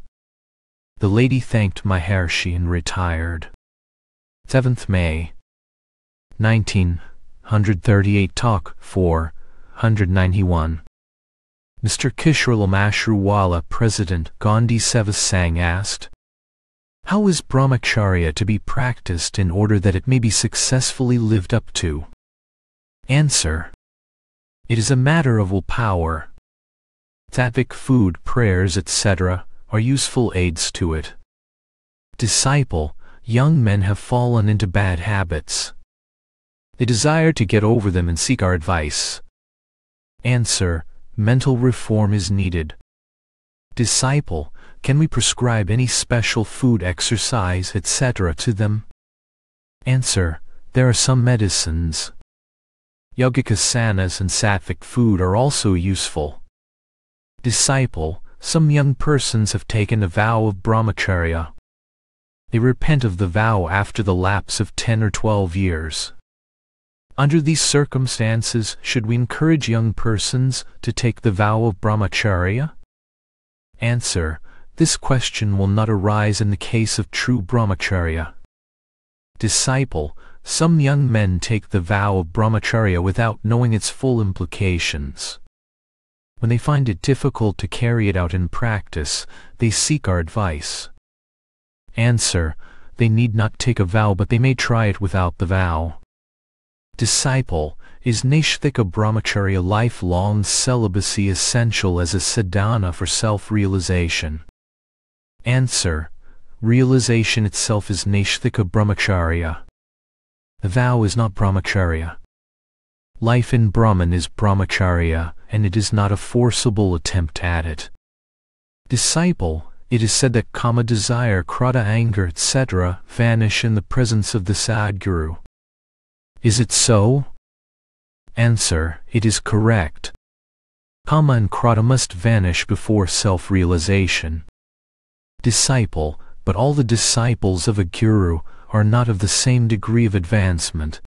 The lady thanked Maharshi and retired. 7th May 1938 Talk 4 191 Mr. Kishore Mashruwala, President Gandhi Seva Sangh asked, How is brahmacharya to be practiced in order that it may be successfully lived up to? Answer. It is a matter of willpower. Sattvic food, prayers, etc., are useful aids to it. Disciple, young men have fallen into bad habits. They desire to get over them and seek our advice. Answer, mental reform is needed. Disciple, can we prescribe any special food, exercise, etc. to them? Answer, there are some medicines. Yogic asanas and sattvic food are also useful. Disciple, some young persons have taken a vow of brahmacharya. They repent of the vow after the lapse of 10 or 12 years. Under these circumstances, should we encourage young persons to take the vow of brahmacharya? Answer. This question will not arise in the case of true brahmacharya. Disciple, some young men take the vow of brahmacharya without knowing its full implications. When they find it difficult to carry it out in practice, they seek our advice. Answer, they need not take a vow but they may try it without the vow. Disciple, is Naishthika brahmacharya lifelong celibacy essential as a sadhana for self-realization? Answer, realization itself is Naishthika brahmacharya. The vow is not brahmacharya. Life in Brahman is brahmacharya, and it is not a forcible attempt at it. Disciple, it is said that kama desire, krodha anger, etc., vanish in the presence of the Sadguru. Is it so? Answer, it is correct. Kama and krodha must vanish before self-realization. Disciple, but all the disciples of a guru are not of the same degree of advancement.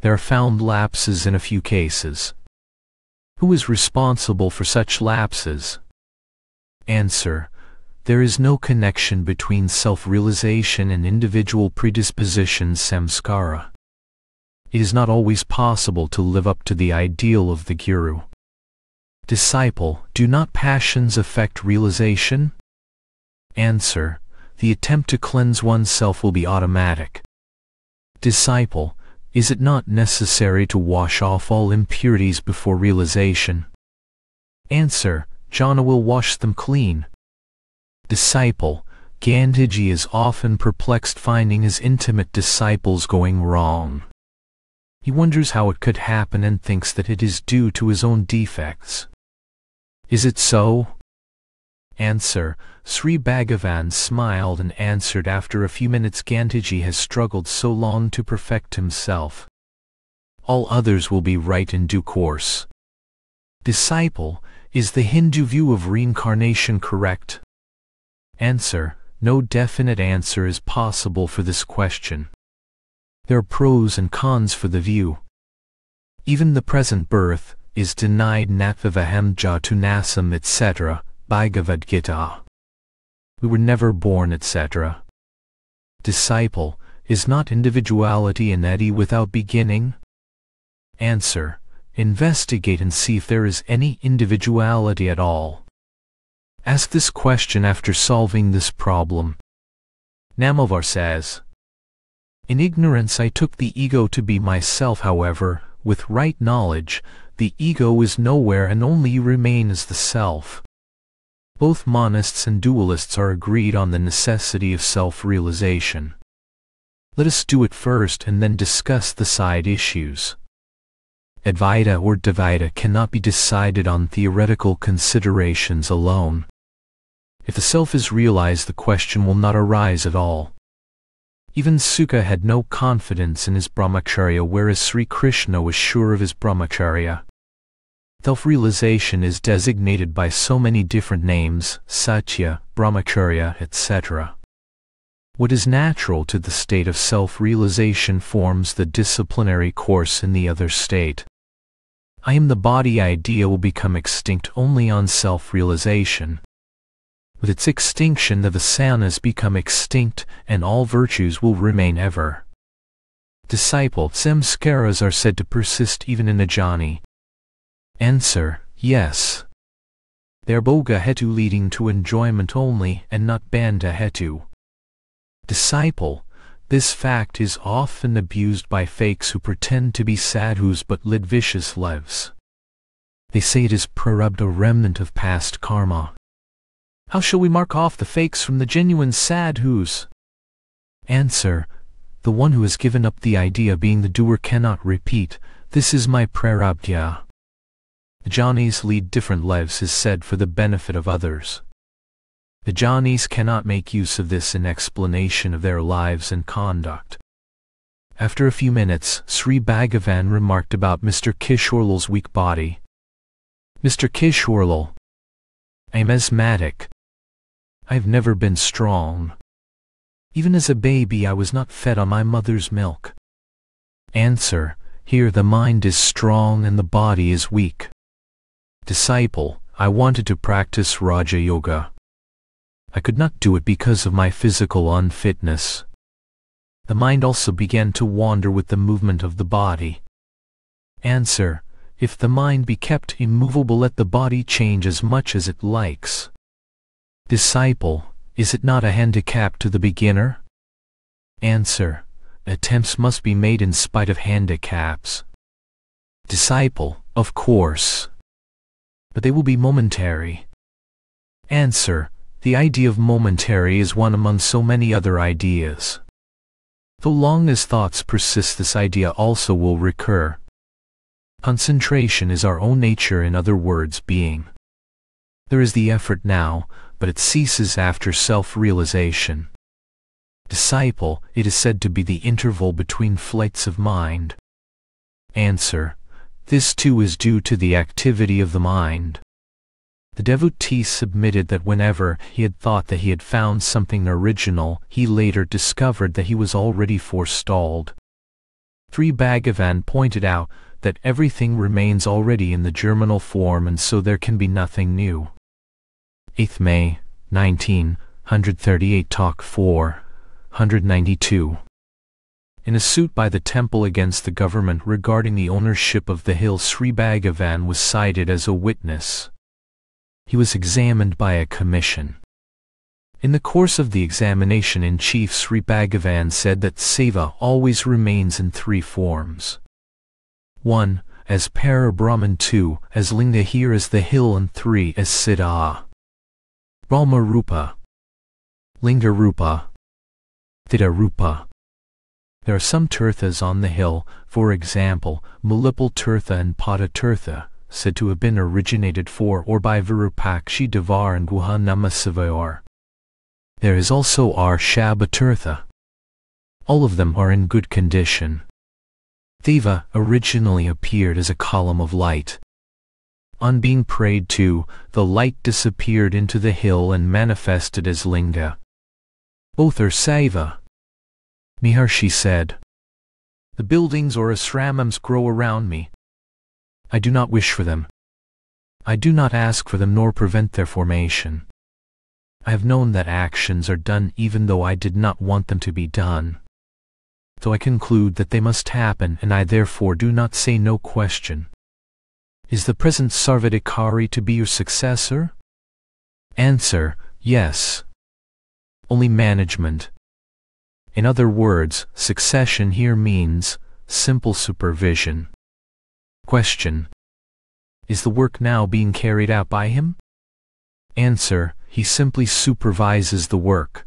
There are found lapses in a few cases. Who is responsible for such lapses? Answer. There is no connection between self-realization and individual predisposition samskara. It is not always possible to live up to the ideal of the Guru. Disciple, do not passions affect realization? Answer. The attempt to cleanse oneself will be automatic. Disciple. Is it not necessary to wash off all impurities before realization? Answer. Jnana will wash them clean. Disciple. Gandhiji is often perplexed finding his intimate disciples going wrong. He wonders how it could happen and thinks that it is due to his own defects. Is it so? Answer. Sri Bhagavan smiled and answered after a few minutes Gandhiji has struggled so long to perfect himself. All others will be right in due course. Disciple, is the Hindu view of reincarnation correct? Answer. No definite answer is possible for this question. There are pros and cons for the view. Even the present birth is denied Natvavaham Jatunasam etc. Bhagavad Gita. We were never born etc. Disciple, is not individuality an eddy without beginning? Answer. Investigate and see if there is any individuality at all. Ask this question after solving this problem. Nammalvar says, In ignorance I took the ego to be myself however, with right knowledge, the ego is nowhere and only remain as the self. Both monists and dualists are agreed on the necessity of self-realization. Let us do it first and then discuss the side issues. Advaita or Dvaita cannot be decided on theoretical considerations alone. If the self is realized the question will not arise at all. Even Suka had no confidence in his brahmacharya whereas Sri Krishna was sure of his brahmacharya. Self-realization is designated by so many different names, satya, brahmacharya, etc. What is natural to the state of self-realization forms the disciplinary course in the other state. I am the body idea will become extinct only on self-realization. With its extinction the vasanas become extinct and all virtues will remain ever. Disciple samskaras are said to persist even in a jnani. Answer, yes. They are bhoga hetu leading to enjoyment only and not bandha hetu. Disciple, this fact is often abused by fakes who pretend to be sadhus but lead vicious lives. They say it is prarabdha remnant of past karma. How shall we mark off the fakes from the genuine sadhus? Answer, the one who has given up the idea being the doer cannot repeat, this is my prarabdha. Jnanis lead different lives is said for the benefit of others. The jnanis cannot make use of this in explanation of their lives and conduct. After a few minutes, Sri Bhagavan remarked about Mr. Kishorlal's weak body. Mr. Kishorlal, I am asthmatic. I have never been strong. Even as a baby I was not fed on my mother's milk. Answer, here the mind is strong and the body is weak. Disciple, I wanted to practice Raja Yoga. I could not do it because of my physical unfitness. The mind also began to wander with the movement of the body. Answer, if the mind be kept immovable let the body change as much as it likes. Disciple, is it not a handicap to the beginner? Answer, attempts must be made in spite of handicaps. Disciple, of course but they will be momentary. Answer, the idea of momentary is one among so many other ideas. Though long as thoughts persist this idea also will recur. Concentration is our own nature in other words being. There is the effort now, but it ceases after self-realization. Disciple, it is said to be the interval between flights of mind. Answer, this too is due to the activity of the mind. The devotee submitted that whenever he had thought that he had found something original, he later discovered that he was already forestalled. Sri Bhagavan pointed out that everything remains already in the germinal form and so there can be nothing new. 8th May, 1938 Talk 4, 192 in a suit by the temple against the government regarding the ownership of the hill Sri Bhagavan was cited as a witness. He was examined by a commission. In the course of the examination in chief Sri Bhagavan said that Siva always remains in three forms. 1. As para Brahman 2. As Linga here as the hill and 3. As Siddha. Brahma Rupa. Linga Rupa. Siddha Rupa. There are some tirthas on the hill, for example, Mulaipal Tirtha and Pada Tirtha, said to have been originated for or by Virupaksha Devar and Guha Namasivayar. There is also our Shabatirtha. All of them are in good condition. Siva originally appeared as a column of light. On being prayed to, the light disappeared into the hill and manifested as linga. Both are Saiva. Maharshi said, The buildings or asramams grow around me. I do not wish for them. I do not ask for them nor prevent their formation. I have known that actions are done even though I did not want them to be done. So I conclude that they must happen and I therefore do not say no question. Is the present Sarvadhikari to be your successor? Answer, yes. Only management. In other words, succession here means simple supervision. Question. Is the work now being carried out by him? Answer, he simply supervises the work.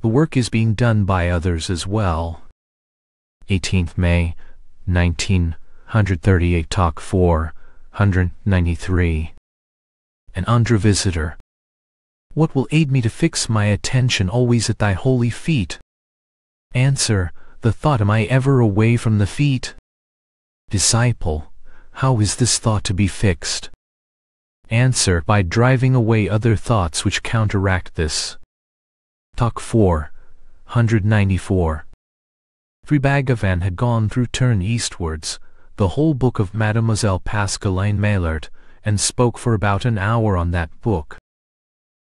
The work is being done by others as well. 18th May, 1938 Talk 4, 193. An Andhra visitor. What will aid me to fix my attention always at thy holy feet? Answer, the thought am I ever away from the feet? Disciple, how is this thought to be fixed? Answer by driving away other thoughts which counteract this. Talk 4, 194. Sri Bhagavan had gone through turn eastwards, the whole book of Mademoiselle Pascaline Maillard, and spoke for about an hour on that book.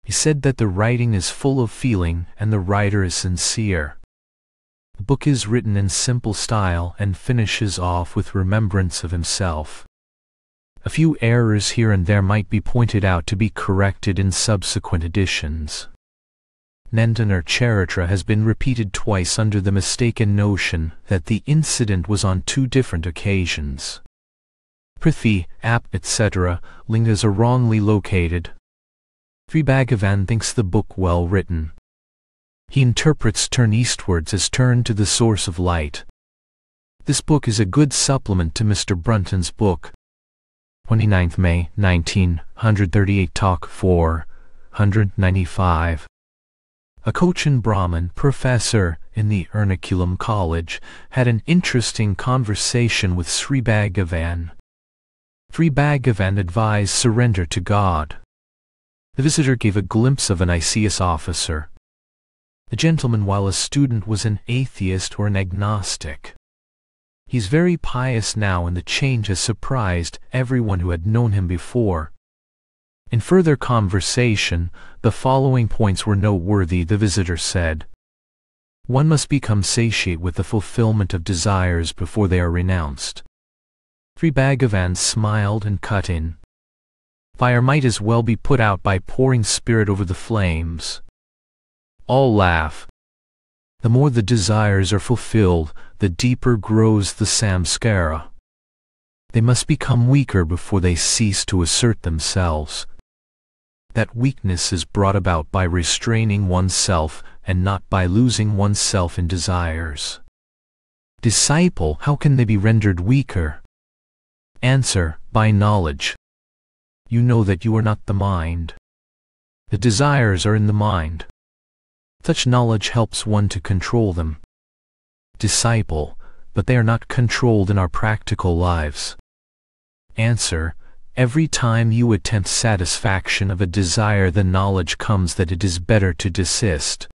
He said that the writing is full of feeling and the writer is sincere. The book is written in simple style and finishes off with remembrance of himself. A few errors here and there might be pointed out to be corrected in subsequent editions. Nandanar Charitra has been repeated twice under the mistaken notion that the incident was on two different occasions. Prithvi, App, etc., lingas are wrongly located. Sri Bhagavan thinks the book well written. He interprets turn eastwards as turn to the source of light. This book is a good supplement to Mr. Brunton's book, 29th May 1938 Talk 4 195 A Cochin Brahmin professor in the Ernakulam College had an interesting conversation with Sri Bhagavan. Sri Bhagavan advised surrender to God. The visitor gave a glimpse of an ICS officer. The gentleman while a student was an atheist or an agnostic. He's very pious now and the change has surprised everyone who had known him before. In further conversation, the following points were noteworthy the visitor said. One must become satiate with the fulfillment of desires before they are renounced. Sri Bhagavan smiled and cut in. Fire might as well be put out by pouring spirit over the flames. All laugh. The more the desires are fulfilled, the deeper grows the samskara. They must become weaker before they cease to assert themselves. That weakness is brought about by restraining oneself and not by losing oneself in desires. Disciple, how can they be rendered weaker? Answer, by knowledge. You know that you are not the mind. The desires are in the mind. Such knowledge helps one to control them disciple, but they are not controlled in our practical lives. Answer, every time you attempt satisfaction of a desire the knowledge comes that it is better to desist.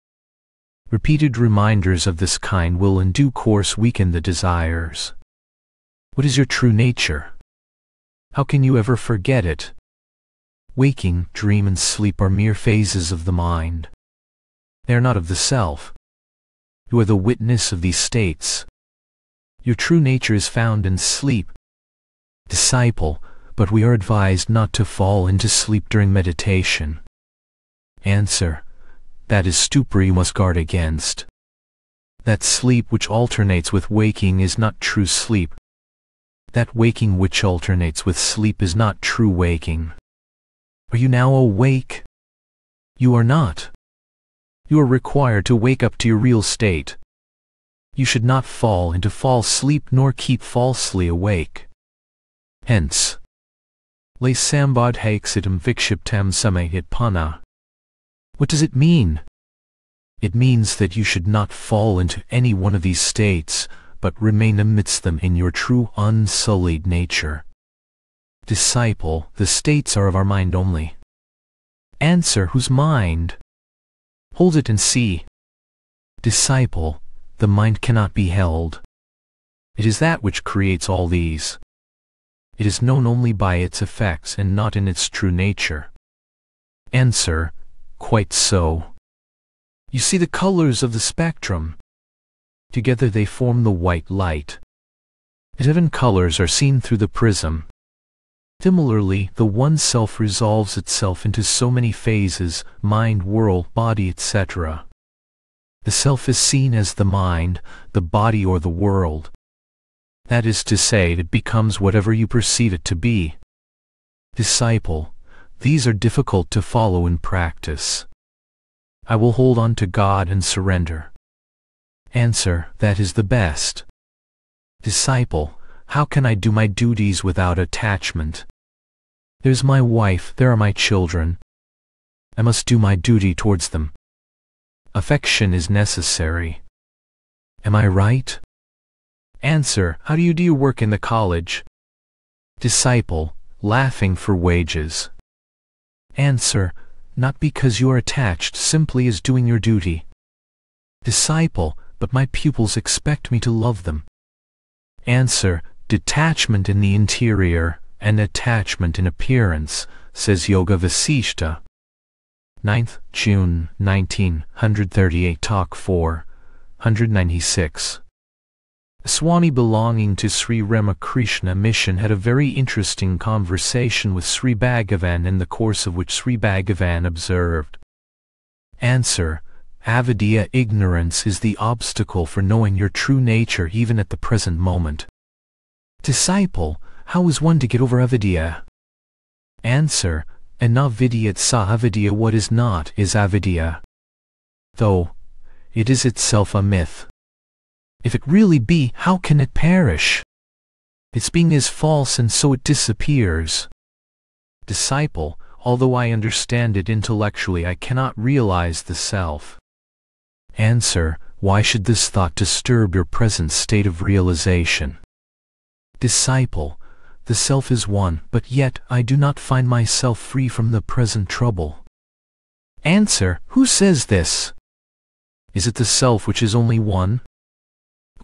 Repeated reminders of this kind will in due course weaken the desires. What is your true nature? How can you ever forget it? Waking, dream and sleep are mere phases of the mind. They are not of the self. You are the witness of these states. Your true nature is found in sleep. Disciple, but we are advised not to fall into sleep during meditation. Answer. that is stupor you must guard against. That sleep which alternates with waking is not true sleep. That waking which alternates with sleep is not true waking. Are you now awake? You are not. You are required to wake up to your real state. You should not fall into false sleep nor keep falsely awake. Hence, le sambodhaixitam vikshiptam samahit pana. What does it mean? It means that you should not fall into any one of these states, but remain amidst them in your true unsullied nature. Disciple, the states are of our mind only. Answer, whose mind? Hold it and see. Disciple, the mind cannot be held. It is that which creates all these. It is known only by its effects and not in its true nature. Answer, quite so. You see the colors of the spectrum. Together they form the white light. Seven colors are seen through the prism. Similarly, the one self resolves itself into so many phases, mind, world, body, etc. The self is seen as the mind, the body or the world. That is to say, it becomes whatever you perceive it to be. Disciple, these are difficult to follow in practice. I will hold on to God and surrender. Answer, that is the best. Disciple, how can I do my duties without attachment? There's my wife, there are my children. I must do my duty towards them. Affection is necessary. Am I right? Answer, how do you do your work in the college? Disciple, laughing for wages. Answer, not because you are attached, simply as doing your duty. Disciple, but my pupils expect me to love them. Answer, detachment in the interior and attachment in appearance, says Yoga Vasishta. 9th June 1938 Talk 4, 196. Swami belonging to Sri Ramakrishna Mission had a very interesting conversation with Sri Bhagavan in the course of which Sri Bhagavan observed. Answer. Avidya ignorance is the obstacle for knowing your true nature even at the present moment. Disciple, how is one to get over avidya? Answer. Anavidyat sa avidya what is not is avidya. Though, it is itself a myth. If it really be, how can it perish? Its being is false and so it disappears. Disciple, although I understand it intellectually I cannot realize the self. Answer, why should this thought disturb your present state of realization? Disciple, the self is one, but yet I do not find myself free from the present trouble. Answer, who says this? Is it the self which is only one?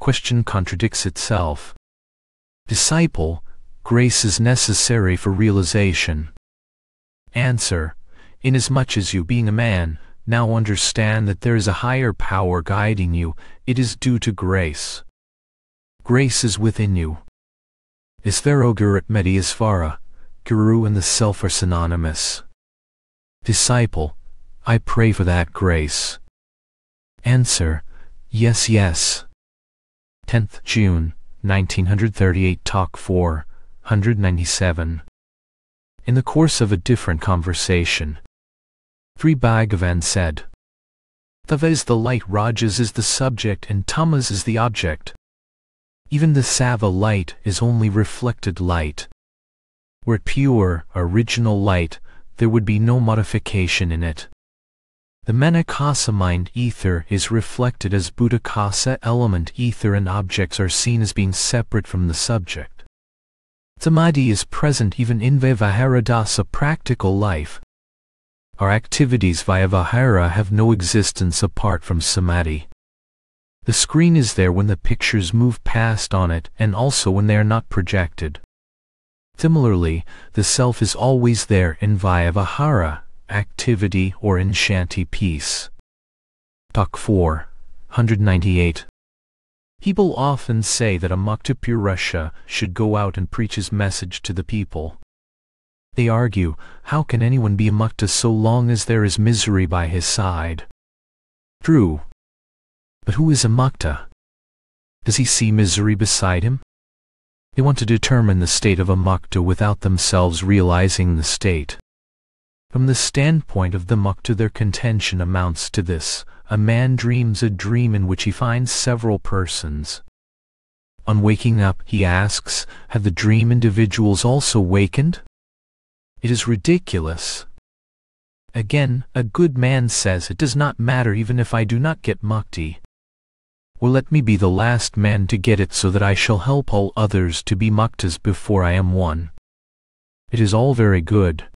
question contradicts itself. Disciple, grace is necessary for realization. Answer, inasmuch as you, being a man, now understand that there is a higher power guiding you, it is due to grace. Grace is within you. Isvarogurat Mediasvara, Guru and the Self are synonymous. Disciple, I pray for that grace. Answer, yes, yes. 10th June, 1938 Talk 4, 197. In the course of a different conversation, Sri Bhagavan said, Tava is the light, Rajas is the subject, and Tamas is the object. Even the Sava light is only reflected light. Were it pure, original light, there would be no modification in it. The Manakasa mind ether is reflected as Bhutakasa element ether and objects are seen as being separate from the subject. Samadhi is present even in Vyavaharadasa practical life. Our activities vyavahara have no existence apart from Samadhi. The screen is there when the pictures move past on it and also when they are not projected. Similarly, the self is always there in Vyavahara activity or in Shanti peace. Talk 4, 198. People often say that a Muktapurusha should go out and preach his message to the people. They argue, how can anyone be a Mukta so long as there is misery by his side? True. But who is a mukta? Does he see misery beside him? They want to determine the state of a mukta without themselves realizing the state. From the standpoint of the mukta their contention amounts to this. A man dreams a dream in which he finds several persons. On waking up, he asks, have the dream individuals also wakened? It is ridiculous. Again, a good man says it does not matter even if I do not get mukti. Or let me be the last man to get it so that I shall help all others to be muktas before I am one. It is all very good.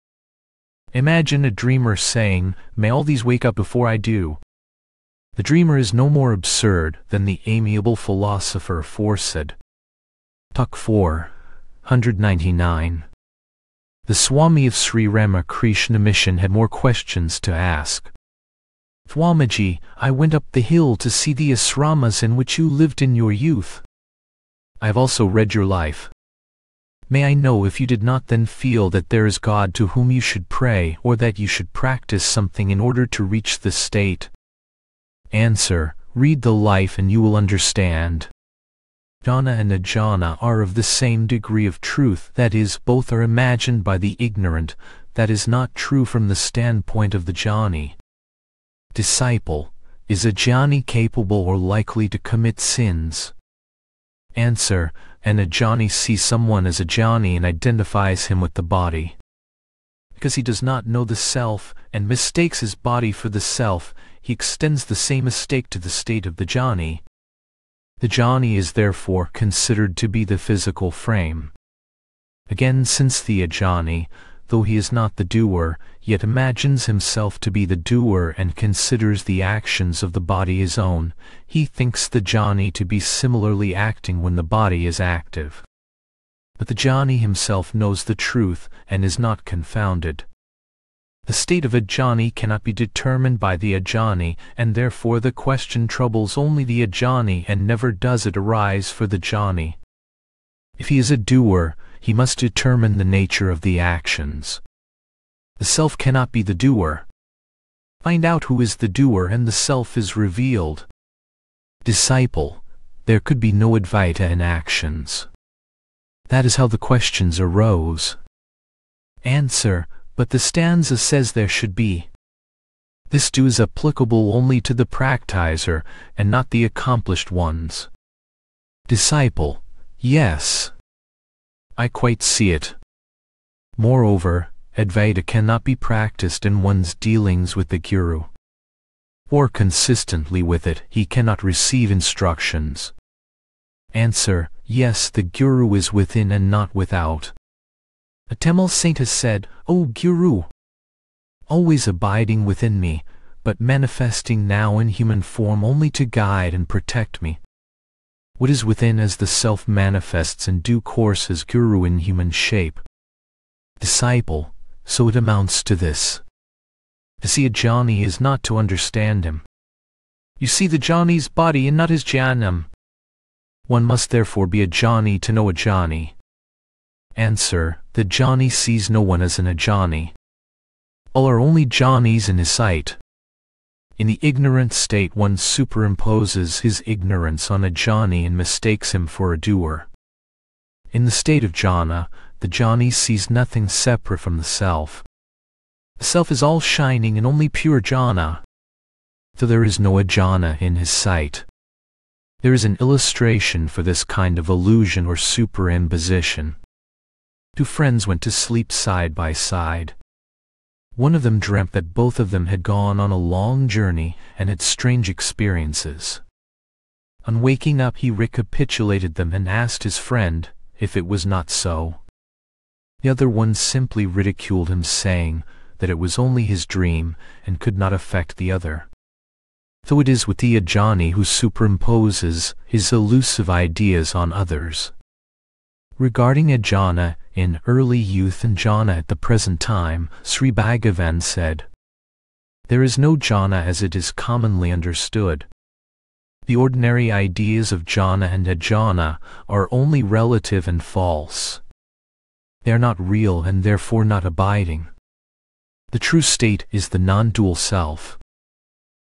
Imagine a dreamer saying, May all these wake up before I do. The dreamer is no more absurd than the amiable philosopher aforesaid. Talk 4, 199. The Swami of Sri Ramakrishna Mission had more questions to ask. Swamiji, I went up the hill to see the asramas in which you lived in your youth. I have also read your life. May I know if you did not then feel that there is God to whom you should pray or that you should practice something in order to reach this state? Answer, read the life and you will understand. Jnana and ajnana are of the same degree of truth, that is, both are imagined by the ignorant, that is not true from the standpoint of the jnani. Disciple, is a jnani capable or likely to commit sins? Answer, an ajnani sees someone as a jnani and identifies him with the body. Because he does not know the self and mistakes his body for the self, he extends the same mistake to the state of the jnani. The jnani is therefore considered to be the physical frame. Again, since the ajnani, though he is not the doer, yet imagines himself to be the doer and considers the actions of the body his own, he thinks the jnani to be similarly acting when the body is active. But the jnani himself knows the truth and is not confounded. The state of a jnani cannot be determined by the ajnani, and therefore the question troubles only the ajnani and never does it arise for the jnani. If he is a doer, he must determine the nature of the actions. The self cannot be the doer. Find out who is the doer and the self is revealed. Disciple, there could be no Advaita in actions. That is how the questions arose. Answer, but the stanza says there should be. This do is applicable only to the practiser and not the accomplished ones. Disciple, yes. I quite see it. Moreover, Advaita cannot be practiced in one's dealings with the Guru. Or consistently with it, he cannot receive instructions. Answer, yes, the Guru is within and not without. A Tamil saint has said, O Guru, always abiding within me, but manifesting now in human form only to guide and protect me. What is within as the self manifests in due course as Guru in human shape. Disciple, so it amounts to this. To see a jnani is not to understand him. You see the jnani's body and not his jnanam. One must therefore be a jnani to know a jnani. Answer, the jnani sees no one as an ajnani. All are only jnanis in his sight. In the ignorant state one superimposes his ignorance on a jnani and mistakes him for a doer. In the state of jnana, the jnani sees nothing separate from the self. The self is all shining and only pure jnana. Though there is no ajnana in his sight. There is an illustration for this kind of illusion or superimposition. Two friends went to sleep side by side. One of them dreamt that both of them had gone on a long journey and had strange experiences. On waking up he recapitulated them and asked his friend if it was not so. The other one simply ridiculed him saying that it was only his dream and could not affect the other. So it is with the ajnani who superimposes his elusive ideas on others. Regarding ajnana in early youth and jnana at the present time, Sri Bhagavan said, There is no jnana as it is commonly understood. The ordinary ideas of jnana and ajnana are only relative and false. They are not real and therefore not abiding. The true state is the non-dual self.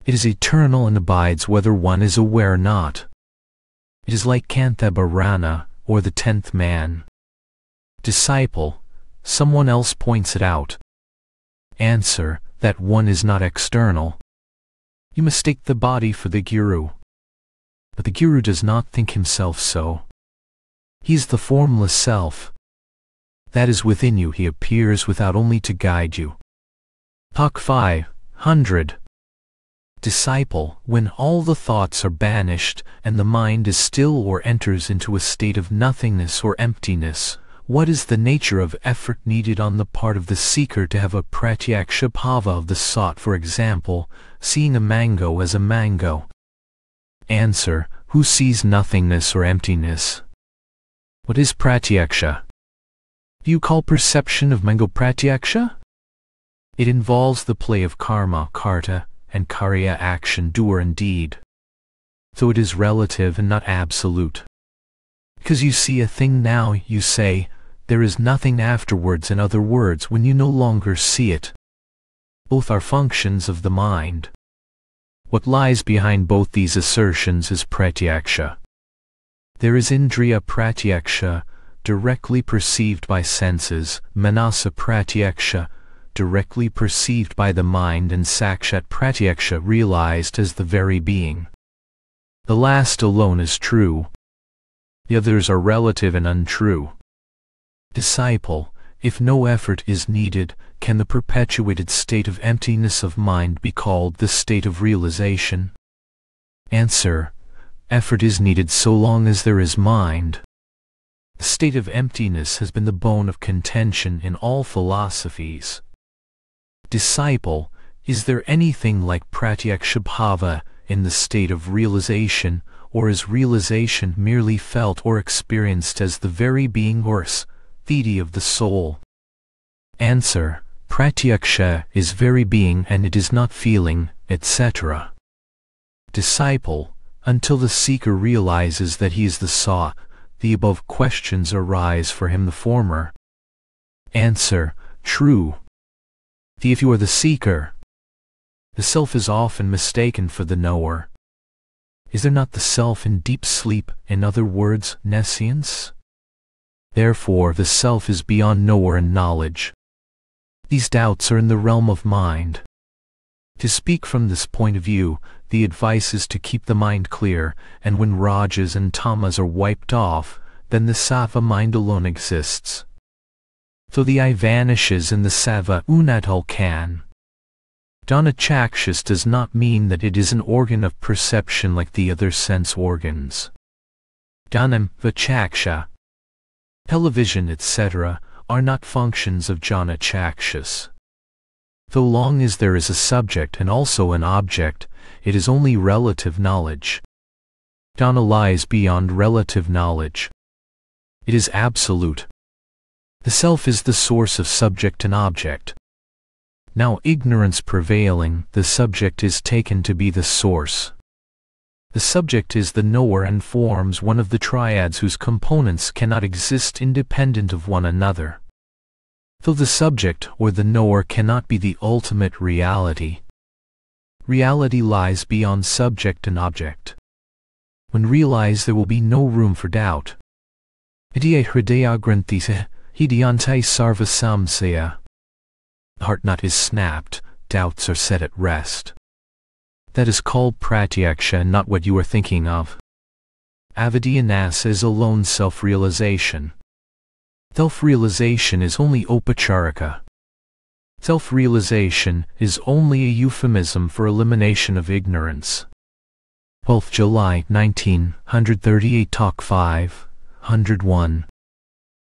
It is eternal and abides whether one is aware or not. It is like Kanthabharana, or the tenth man. Disciple, someone else points it out. Answer, that one is not external. You mistake the body for the Guru. But the Guru does not think himself so. He is the formless self. That is within you he appears without only to guide you. Talk 500 Disciple, when all the thoughts are banished, and the mind is still or enters into a state of nothingness or emptiness, what is the nature of effort needed on the part of the seeker to have a pratyaksha of the sought for example, seeing a mango as a mango? Answer, who sees nothingness or emptiness? What is pratyaksha? Do you call perception of mango pratyaksha? It involves the play of karma, karta, and karya action, doer and deed. So it is relative and not absolute. Because you see a thing now, you say, there is nothing afterwards in other words when you no longer see it. Both are functions of the mind. What lies behind both these assertions is pratyaksha. There is indriya pratyaksha, directly perceived by senses, manasa pratyaksha, directly perceived by the mind and sakshat pratyaksha realized as the very being. The last alone is true. The others are relative and untrue. Disciple, if no effort is needed, can the perpetuated state of emptiness of mind be called the state of realization? Answer, effort is needed so long as there is mind. The state of emptiness has been the bone of contention in all philosophies. Disciple, is there anything like pratyakshabhava in the state of realization, or is realization merely felt or experienced as the very being or sthiti of the soul? Answer, pratyaksha is very being and it is not feeling, etc. Disciple, until the seeker realizes that he is the sought, the above questions arise for him the former. Answer, true, if you are the seeker. The self is often mistaken for the knower. Is there not the self in deep sleep, in other words, nescience? Therefore the self is beyond knower and knowledge. These doubts are in the realm of mind. To speak from this point of view, the advice is to keep the mind clear, and when rajas and tamas are wiped off, then the sattva mind alone exists though the I vanishes in the Sattva Unnata can. Jnanachakshus does not mean that it is an organ of perception like the other sense organs. Dhanam, Vachaksha, television, etc., are not functions of Jnanachakshus. Though long as there is a subject and also an object, it is only relative knowledge. Jnana lies beyond relative knowledge. It is absolute, the self is the source of subject and object. Now ignorance prevailing, the subject is taken to be the source. The subject is the knower and forms one of the triads whose components cannot exist independent of one another. Though the subject or the knower cannot be the ultimate reality, reality lies beyond subject and object. When realized there will be no room for doubt. Hridaya hridayagranthisa Hidyantai sarva samsaya. Heart knot is snapped, doubts are set at rest. That is called pratyaksha and not what you are thinking of. Avidyanasa is alone self-realization. Self-realization is only upacharika. Self-realization is only a euphemism for elimination of ignorance. 12th July 1938 Talk 5, 101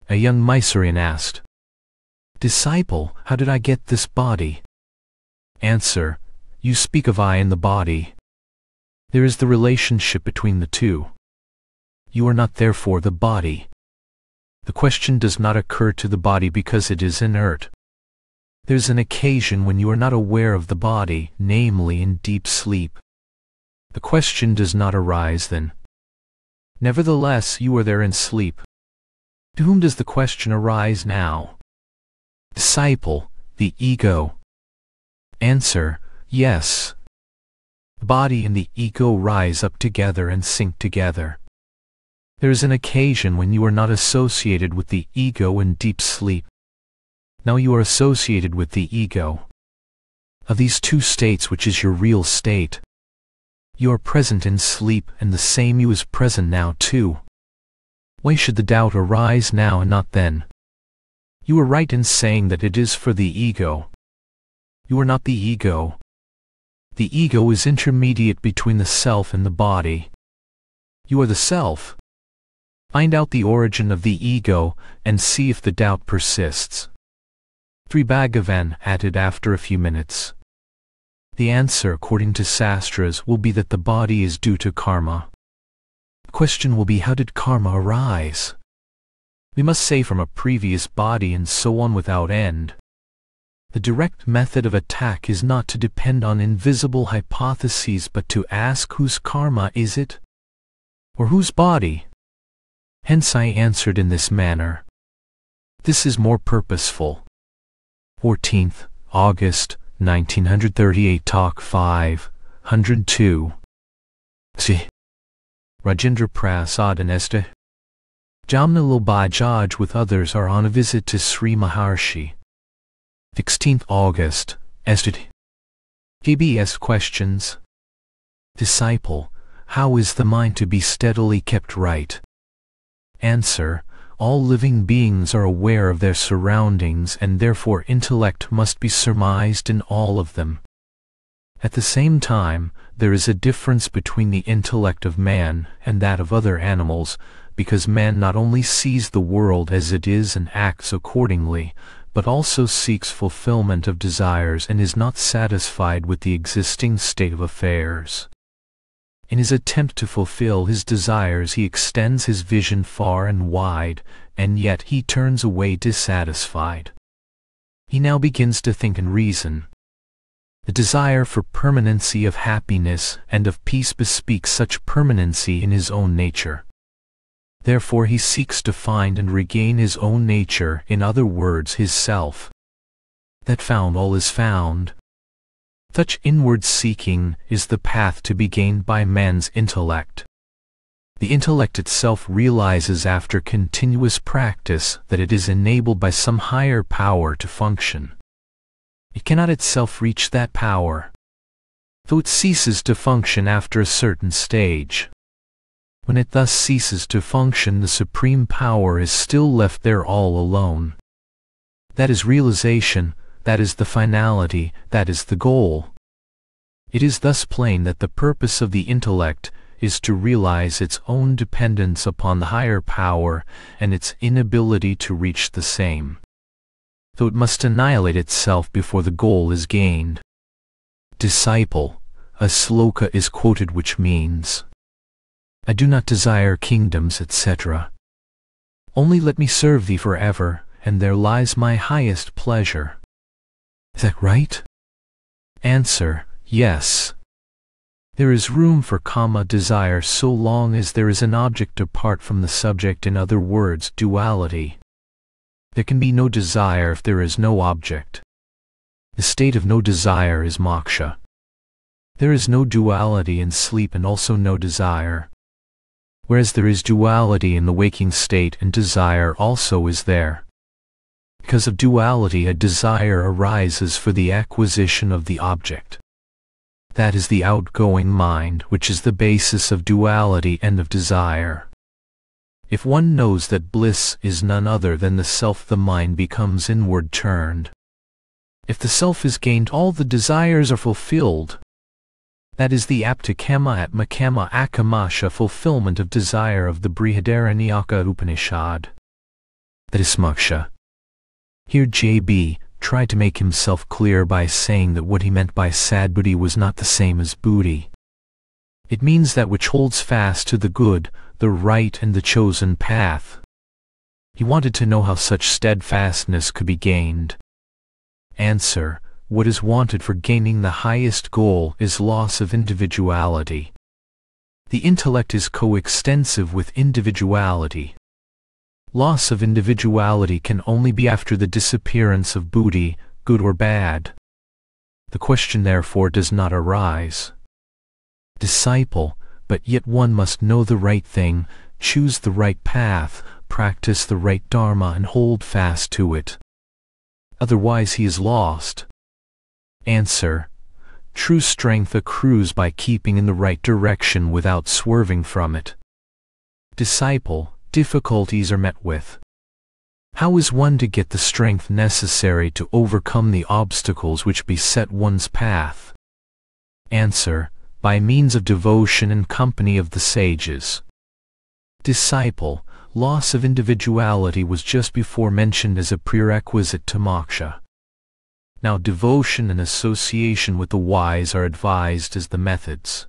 a young Mysorean asked, Disciple, how did I get this body? Answer, you speak of I and the body. There is the relationship between the two. You are not therefore the body. The question does not occur to the body because it is inert. There's an occasion when you are not aware of the body, namely in deep sleep. The question does not arise then. Nevertheless, you are there in sleep. To whom does the question arise now? Disciple, the ego. Answer, yes. The body and the ego rise up together and sink together. There is an occasion when you are not associated with the ego in deep sleep. Now you are associated with the ego. Of these two states, which is your real state? You are present in sleep, and the same you is present now too. Why should the doubt arise now and not then? You are right in saying that it is for the ego. You are not the ego. The ego is intermediate between the self and the body. You are the self. Find out the origin of the ego and see if the doubt persists. 3 Bhagavan added after a few minutes. The answer according to sastras will be that the body is due to karma. The question will be how did karma arise? We must say from a previous body and so on without end. The direct method of attack is not to depend on invisible hypotheses but to ask whose karma is it? Or whose body? Hence I answered in this manner. This is more purposeful. 14th August 1938 Talk 5, 102. See. Rajendra Prasad and Esther. Jamnalal Bajaj with others are on a visit to Sri Maharshi. 16th August, Ested. KBS questions. Disciple, how is the mind to be steadily kept right? Answer, all living beings are aware of their surroundings and therefore intellect must be surmised in all of them. At the same time, there is a difference between the intellect of man and that of other animals, because man not only sees the world as it is and acts accordingly, but also seeks fulfillment of desires and is not satisfied with the existing state of affairs. In his attempt to fulfill his desires he extends his vision far and wide, and yet he turns away dissatisfied. He now begins to think and reason. The desire for permanency of happiness and of peace bespeaks such permanency in his own nature. Therefore he seeks to find and regain his own nature, in other words his self. That found all is found. Such inward seeking is the path to be gained by man's intellect. The intellect itself realizes after continuous practice that it is enabled by some higher power to function. It cannot itself reach that power, though it ceases to function after a certain stage. When it thus ceases to function the supreme power is still left there all alone. That is realization, that is the finality, that is the goal. It is thus plain that the purpose of the intellect is to realize its own dependence upon the higher power and its inability to reach the same. Though it must annihilate itself before the goal is gained. Disciple, a sloka is quoted which means, I do not desire kingdoms, etc. Only let me serve thee forever, and there lies my highest pleasure. Is that right? Answer, yes. There is room for kama desire so long as there is an object apart from the subject in other words duality. There can be no desire if there is no object. The state of no desire is moksha. There is no duality in sleep and also no desire whereas there is duality in the waking state and desire also is there. Because of duality a desire arises for the acquisition of the object. That is the outgoing mind which is the basis of duality and of desire. If one knows that bliss is none other than the self the mind becomes inward turned. If the self is gained all the desires are fulfilled, that is the aptakama atmakama akamasha fulfillment of desire of the Brihadaranyaka Upanishad. That is moksha. Here J.B. tried to make himself clear by saying that what he meant by sadbuddhi was not the same as buddhi. It means that which holds fast to the good, the right and the chosen path. He wanted to know how such steadfastness could be gained. Answer, what is wanted for gaining the highest goal is loss of individuality. The intellect is coextensive with individuality. Loss of individuality can only be after the disappearance of buddhi, good or bad. The question therefore does not arise. Disciple, but yet one must know the right thing, choose the right path, practice the right dharma and hold fast to it. Otherwise he is lost. Answer. True strength accrues by keeping in the right direction without swerving from it. Disciple, difficulties are met with. How is one to get the strength necessary to overcome the obstacles which beset one's path? Answer. By means of devotion and company of the sages. Disciple, loss of individuality was just before mentioned as a prerequisite to moksha. Now devotion and association with the wise are advised as the methods.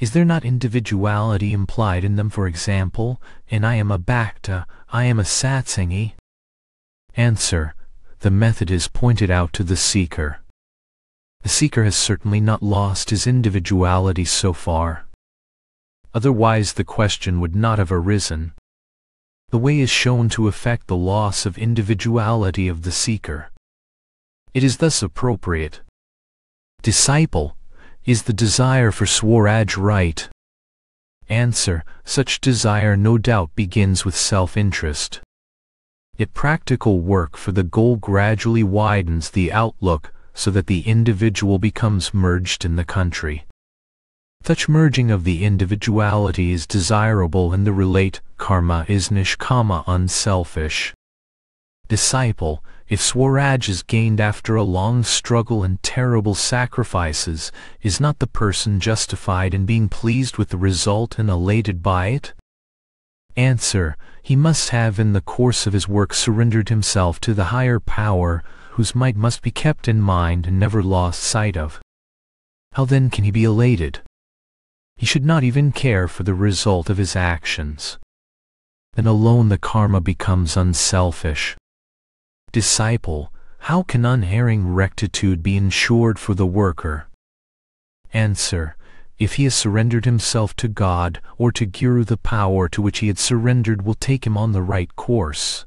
Is there not individuality implied in them for example, and I am a bhakta, I am a satsangi? Answer. The method is pointed out to the seeker. The seeker has certainly not lost his individuality so far. Otherwise the question would not have arisen. The way is shown to affect the loss of individuality of the seeker. It is thus appropriate. Disciple, is the desire for Swaraj right? Answer, such desire no doubt begins with self-interest. Yet practical work for the goal gradually widens the outlook so that the individual becomes merged in the country. Such merging of the individuality is desirable and the relate karma is nishkama unselfish. Disciple, if Swaraj is gained after a long struggle and terrible sacrifices, is not the person justified in being pleased with the result and elated by it? Answer, he must have in the course of his work surrendered himself to the higher power, whose might must be kept in mind and never lost sight of. How then can he be elated? He should not even care for the result of his actions. Then alone the karma becomes unselfish. Disciple, how can unerring rectitude be ensured for the worker? Answer, if he has surrendered himself to God or to Guru the power to which he had surrendered will take him on the right course.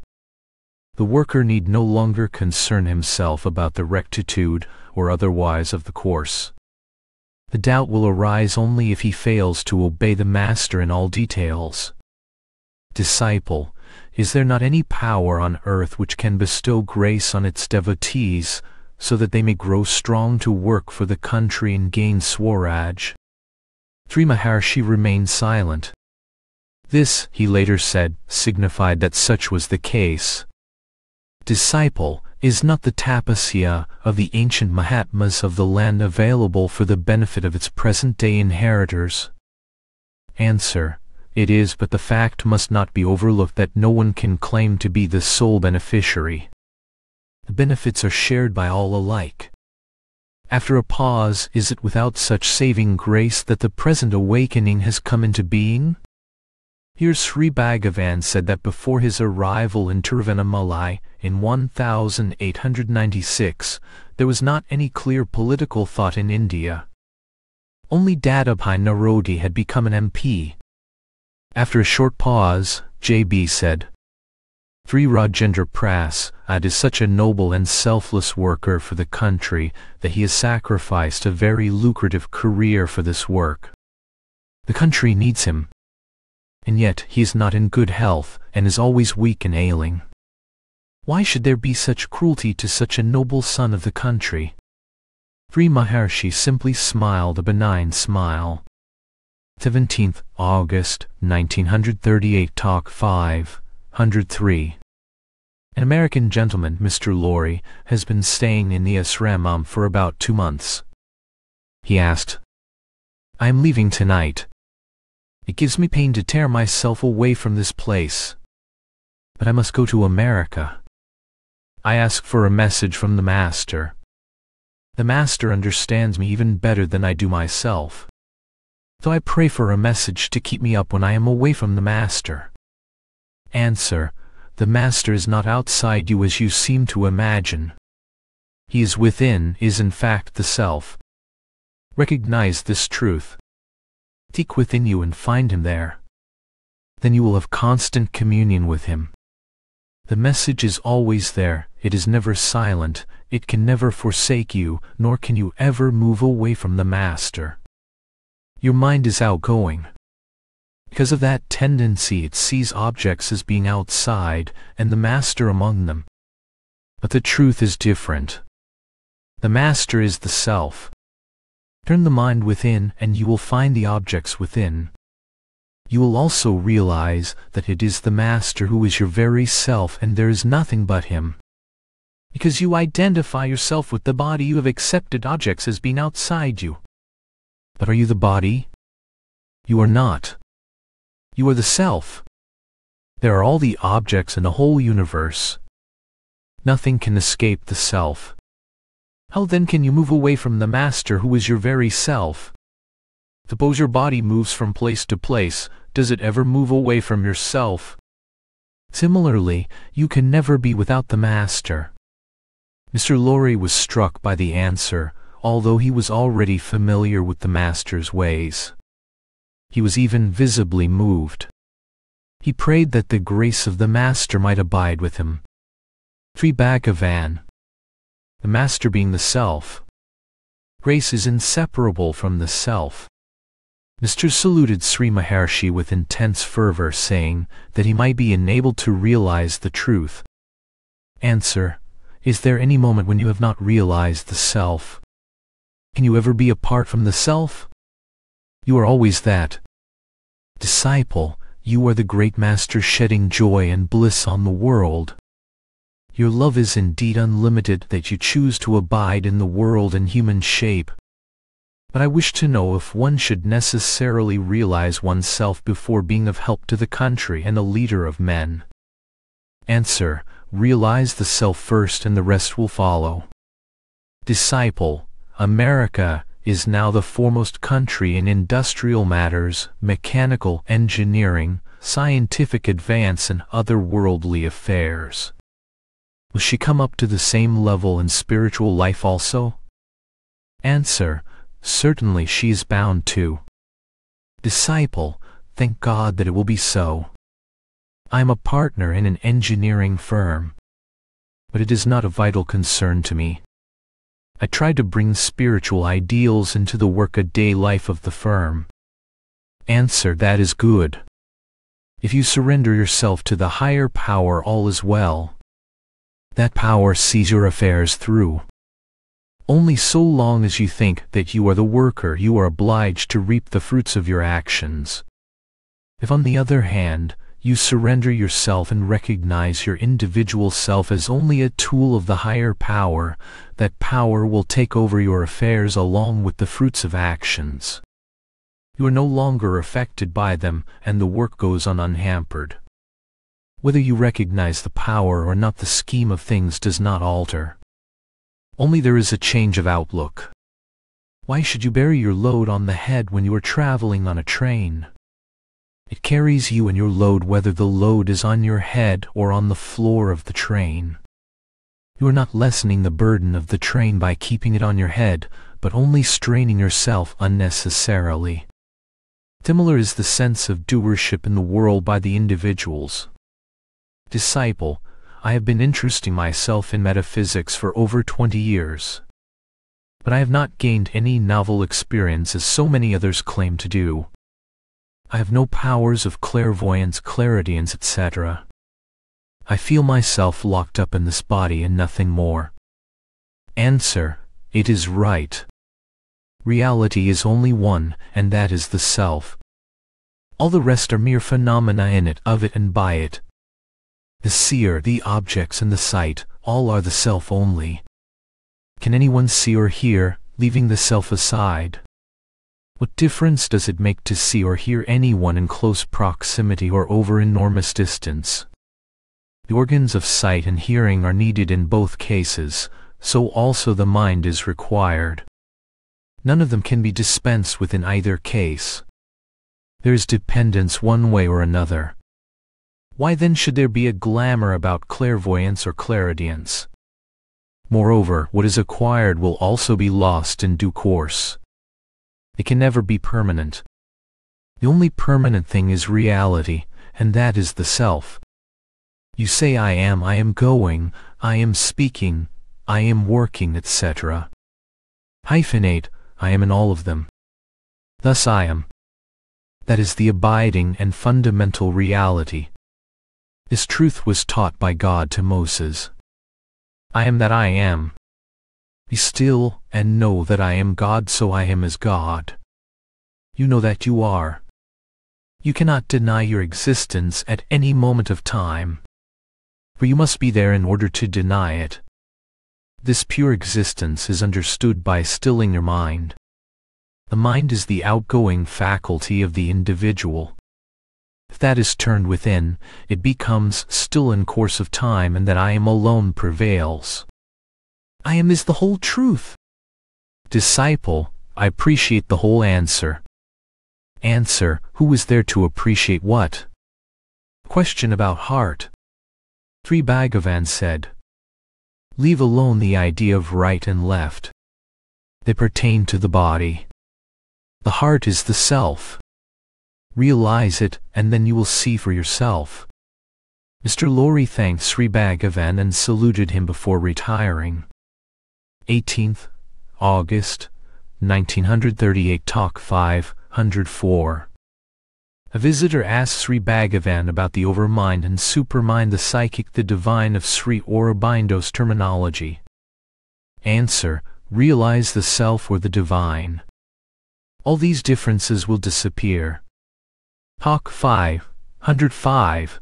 The worker need no longer concern himself about the rectitude or otherwise of the course. The doubt will arise only if he fails to obey the Master in all details. Disciple, is there not any power on earth which can bestow grace on its devotees, so that they may grow strong to work for the country and gain Swaraj? Sri Maharshi remained silent. This, he later said, signified that such was the case. Disciple, is not the tapasya of the ancient Mahatmas of the land available for the benefit of its present-day inheritors? Answer. It is but the fact must not be overlooked that no one can claim to be the sole beneficiary. The benefits are shared by all alike. After a pause, is it without such saving grace that the present awakening has come into being? Here Sri Bhagavan said that before his arrival in Tiruvannamalai in 1896, there was not any clear political thought in India. Only Dadabhai Naoroji had become an MP, after a short pause, J.B. said, Sri Rajendra Prasad is such a noble and selfless worker for the country that he has sacrificed a very lucrative career for this work. The country needs him. And yet he is not in good health and is always weak and ailing. Why should there be such cruelty to such a noble son of the country? Sri Maharshi simply smiled a benign smile. 17th August 1938 Talk 5, 103 An American gentleman, Mr. Lorry, has been staying in the ashramam um, for about two months. He asked, I am leaving tonight. It gives me pain to tear myself away from this place. But I must go to America. I ask for a message from the Master. The Master understands me even better than I do myself though I pray for a message to keep me up when I am away from the Master. Answer, the Master is not outside you as you seem to imagine. He is within, is in fact the Self. Recognize this truth. Seek within you and find Him there. Then you will have constant communion with Him. The message is always there, it is never silent, it can never forsake you, nor can you ever move away from the Master. Your mind is outgoing. Because of that tendency it sees objects as being outside and the master among them. But the truth is different. The master is the self. Turn the mind within and you will find the objects within. You will also realize that it is the master who is your very self and there is nothing but him. Because you identify yourself with the body you have accepted objects as being outside you. But are you the body? You are not. You are the self. There are all the objects in the whole universe. Nothing can escape the self. How then can you move away from the master who is your very self? Suppose your body moves from place to place, does it ever move away from yourself? Similarly, you can never be without the master. Mr. Lorry was struck by the answer, although he was already familiar with the master's ways. He was even visibly moved. He prayed that the grace of the master might abide with him. Sri Bhagavan, the master being the self. Grace is inseparable from the self. Mr. saluted Sri Maharshi with intense fervor, saying that he might be enabled to realize the truth. Answer, is there any moment when you have not realized the self? Can you ever be apart from the self? You are always that. Disciple, you are the great master shedding joy and bliss on the world. Your love is indeed unlimited that you choose to abide in the world in human shape. But I wish to know if one should necessarily realize oneself before being of help to the country and a leader of men. Answer, realize the self first and the rest will follow. Disciple, America is now the foremost country in industrial matters, mechanical engineering, scientific advance and other worldly affairs. Will she come up to the same level in spiritual life also? Answer, certainly she is bound to. Disciple, thank God that it will be so. I am a partner in an engineering firm. But it is not a vital concern to me. I try to bring spiritual ideals into the work-a-day life of the firm. Answer, that is good. If you surrender yourself to the higher power all is well. That power sees your affairs through. Only so long as you think that you are the worker you are obliged to reap the fruits of your actions. If on the other hand, you surrender yourself and recognize your individual self as only a tool of the higher power, that power will take over your affairs along with the fruits of actions. You are no longer affected by them, and the work goes on unhampered. Whether you recognize the power or not the scheme of things does not alter. Only there is a change of outlook. Why should you bury your load on the head when you are traveling on a train? It carries you and your load whether the load is on your head or on the floor of the train. You are not lessening the burden of the train by keeping it on your head, but only straining yourself unnecessarily. Similar is the sense of doership in the world by the individuals. Disciple, I have been interesting myself in metaphysics for over twenty years. But I have not gained any novel experience as so many others claim to do. I have no powers of clairvoyance, clairaudience, etc. I feel myself locked up in this body and nothing more. Answer, it is right. Reality is only one, and that is the self. All the rest are mere phenomena in it, of it and by it. The seer, the objects and the sight, all are the self only. Can anyone see or hear, leaving the self aside? What difference does it make to see or hear anyone in close proximity or over enormous distance? The organs of sight and hearing are needed in both cases, so also the mind is required. None of them can be dispensed with in either case. There is dependence one way or another. Why then should there be a glamour about clairvoyance or clairaudience? Moreover, what is acquired will also be lost in due course. It can never be permanent. The only permanent thing is reality, and that is the self. You say I am, I am going, I am speaking, I am working, etc. Hyphenate, I am in all of them. Thus I am. That is the abiding and fundamental reality. This truth was taught by God to Moses. I am that I am. Be still and know that I am God so I am as God. You know that you are. You cannot deny your existence at any moment of time. For you must be there in order to deny it. This pure existence is understood by stilling your mind. The mind is the outgoing faculty of the individual. If that is turned within, it becomes still in course of time and that I am alone prevails. I am is the whole truth. Disciple, I appreciate the whole answer. Answer, who is there to appreciate what? Question about heart. Sri Bhagavan said, Leave alone the idea of right and left. They pertain to the body. The heart is the self. Realize it, and then you will see for yourself. Mr. Lorry thanked Sri Bhagavan and saluted him before retiring. 18th August 1938 Talk 504 A visitor asked Sri Bhagavan about the overmind and supermind the psychic the divine of Sri Aurobindo's terminology. Answer, realize the self or the divine. All these differences will disappear. Talk 505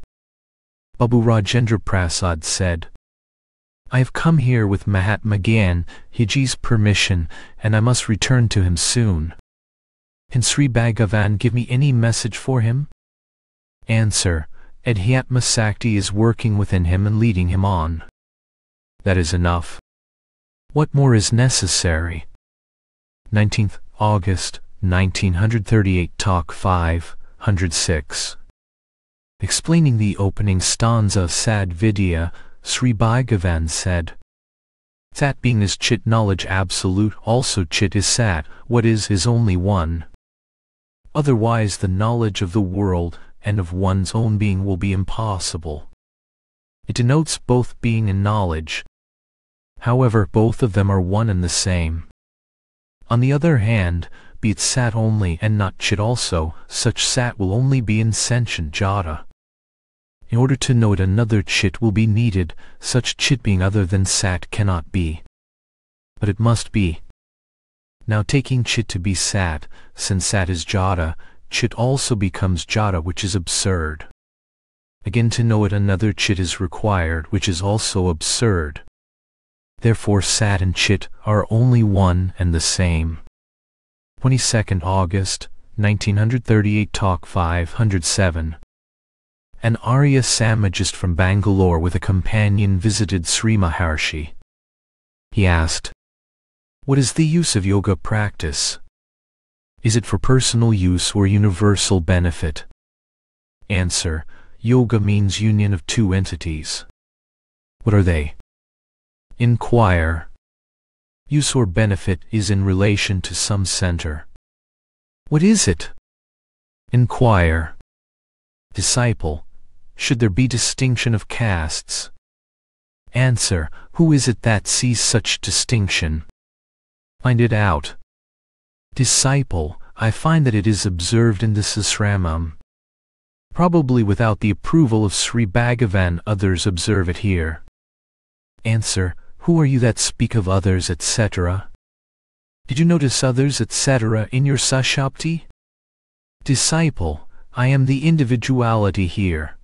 Babu Rajendra Prasad said, I have come here with Mahatma Gandhi's permission, and I must return to him soon. Can Sri Bhagavan give me any message for him? Answer. Adhyatma Sakti is working within him and leading him on. That is enough. What more is necessary? 19th August 1938 Talk 506 Explaining the opening stanza of Sad Vidya, Sri Bhagavan said, That being is Chit knowledge absolute, also Chit is Sat, what is is only one. Otherwise the knowledge of the world and of one's own being will be impossible. It denotes both being and knowledge. However, both of them are one and the same. On the other hand, be it Sat only and not Chit also, such Sat will only be insentient Jada. In order to know it another chit will be needed, such chit being other than sat cannot be. But it must be. Now taking chit to be sat, since sat is jada, chit also becomes jada which is absurd. Again to know it another chit is required which is also absurd. Therefore sat and chit are only one and the same. 22nd August, 1938 Talk 507 an Arya Samajist from Bangalore with a companion visited Sri Maharshi. He asked, What is the use of yoga practice? Is it for personal use or universal benefit? Answer, Yoga means union of two entities. What are they? Inquire. Use or benefit is in relation to some center. What is it? Inquire. Disciple, should there be distinction of castes? Answer, who is it that sees such distinction? Find it out. Disciple, I find that it is observed in the Sasramam. Probably without the approval of Sri Bhagavan others observe it here. Answer, who are you that speak of others etc.? Did you notice others etc. in your Sushupti? Disciple, I am the individuality here.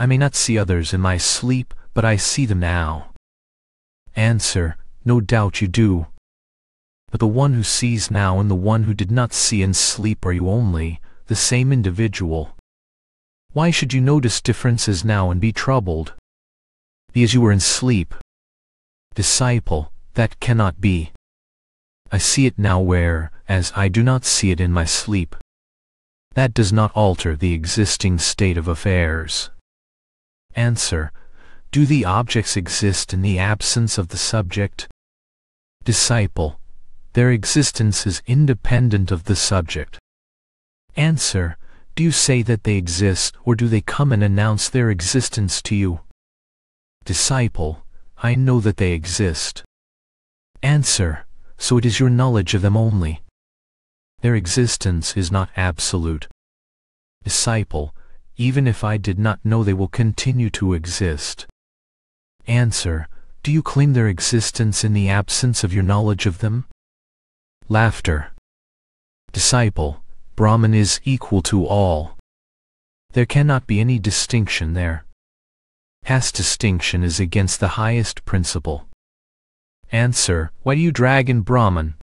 I may not see others in my sleep, but I see them now. Answer, no doubt you do. But the one who sees now and the one who did not see in sleep are you only, the same individual. Why should you notice differences now and be troubled? Because you were in sleep. Disciple, that cannot be. I see it now where, as I do not see it in my sleep. That does not alter the existing state of affairs. Answer. Do the objects exist in the absence of the subject? Disciple. Their existence is independent of the subject. Answer. Do you say that they exist or do they come and announce their existence to you? Disciple. I know that they exist. Answer. So it is your knowledge of them only. Their existence is not absolute. Disciple, even if I did not know they will continue to exist. Answer, do you claim their existence in the absence of your knowledge of them? Laughter. Disciple, Brahman is equal to all. There cannot be any distinction there. Caste distinction is against the highest principle. Answer, why do you drag in Brahman?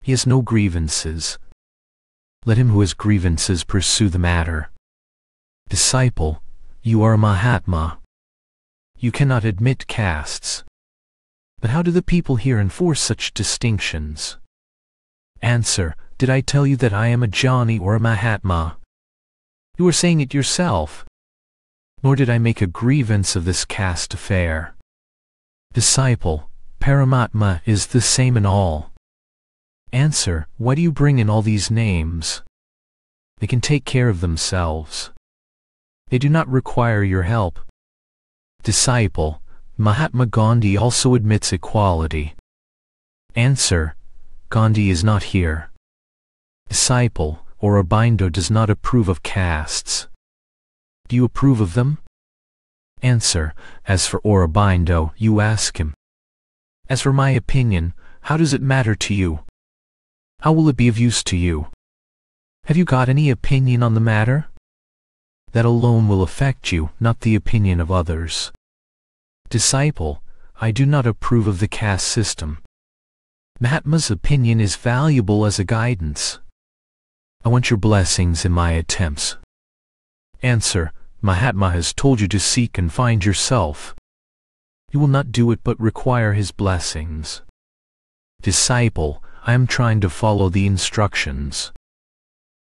He has no grievances. Let him who has grievances pursue the matter. Disciple, you are a Mahatma. You cannot admit castes. But how do the people here enforce such distinctions? Answer, did I tell you that I am a Jnani or a Mahatma? You are saying it yourself. Nor did I make a grievance of this caste affair. Disciple, Paramatma is the same in all. Answer, why do you bring in all these names? They can take care of themselves. They do not require your help. Disciple, Mahatma Gandhi also admits equality. Answer, Gandhi is not here. Disciple, or Aurobindo does not approve of castes. Do you approve of them? Answer, as for Aurobindo, you ask him. As for my opinion, how does it matter to you? How will it be of use to you? Have you got any opinion on the matter? That alone will affect you, not the opinion of others. Disciple, I do not approve of the caste system. Mahatma's opinion is valuable as a guidance. I want your blessings in my attempts. Answer, Mahatma has told you to seek and find yourself. You will not do it but require his blessings. Disciple, I am trying to follow the instructions.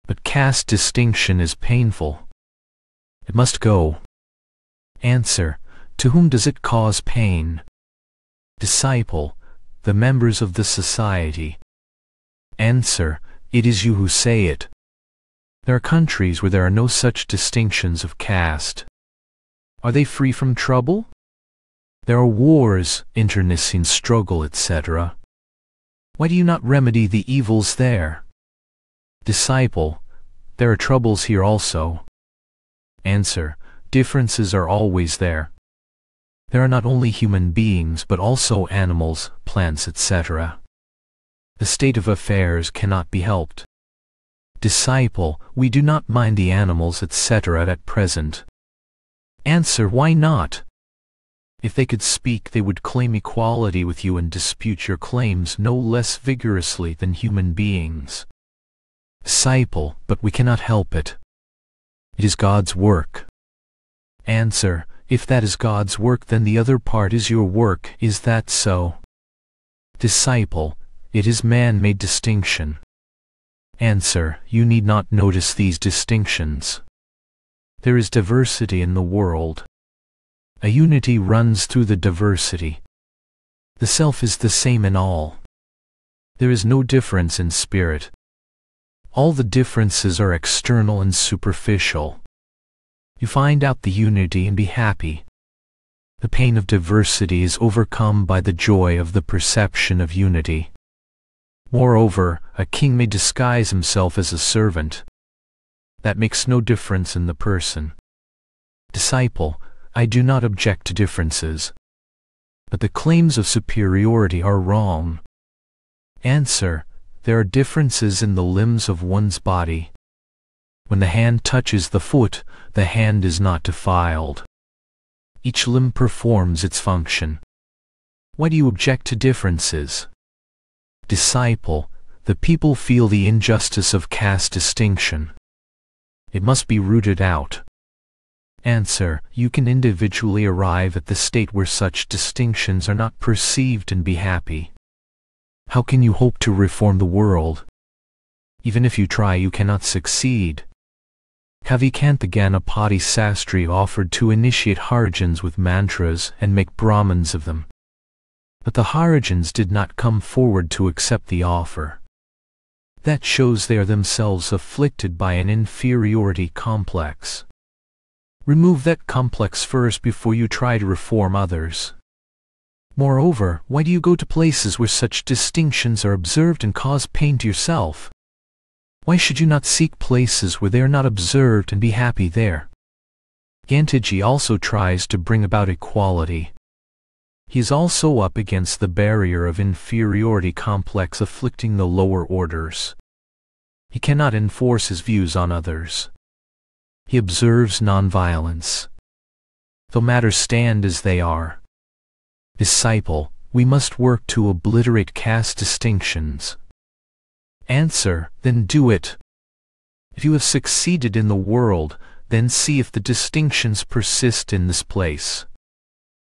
But caste distinction is painful. It must go. Answer, to whom does it cause pain? Disciple, the members of the society. Answer, it is you who say it. There are countries where there are no such distinctions of caste. Are they free from trouble? There are wars, internecine struggle, etc. Why do you not remedy the evils there? Disciple, there are troubles here also. Answer, differences are always there. There are not only human beings but also animals, plants, etc. The state of affairs cannot be helped. Disciple, we do not mind the animals, etc. at present. Answer, why not? If they could speak, they would claim equality with you and dispute your claims no less vigorously than human beings. Disciple, but we cannot help it. It is God's work. Answer, if that is God's work then the other part is your work, is that so? Disciple, it is man-made distinction. Answer, you need not notice these distinctions. There is diversity in the world. A unity runs through the diversity. The self is the same in all. There is no difference in spirit. All the differences are external and superficial. You find out the unity and be happy. The pain of diversity is overcome by the joy of the perception of unity. Moreover, a king may disguise himself as a servant. That makes no difference in the person. Disciple, I do not object to differences. But the claims of superiority are wrong. Answer, there are differences in the limbs of one's body. When the hand touches the foot, the hand is not defiled. Each limb performs its function. Why do you object to differences? Disciple, the people feel the injustice of caste distinction. It must be rooted out. Answer, you can individually arrive at the state where such distinctions are not perceived and be happy. How can you hope to reform the world? Even if you try you cannot succeed. Kavyakantha Ganapati Sastri offered to initiate Harijans with mantras and make Brahmins of them. But the Harijans did not come forward to accept the offer. That shows they are themselves afflicted by an inferiority complex. Remove that complex first before you try to reform others. Moreover, why do you go to places where such distinctions are observed and cause pain to yourself? Why should you not seek places where they are not observed and be happy there? Gandhiji also tries to bring about equality. He is also up against the barrier of inferiority complex afflicting the lower orders. He cannot enforce his views on others. He observes nonviolence. Though matters stand as they are. Disciple, we must work to obliterate caste distinctions. Answer, then do it. If you have succeeded in the world, then see if the distinctions persist in this place.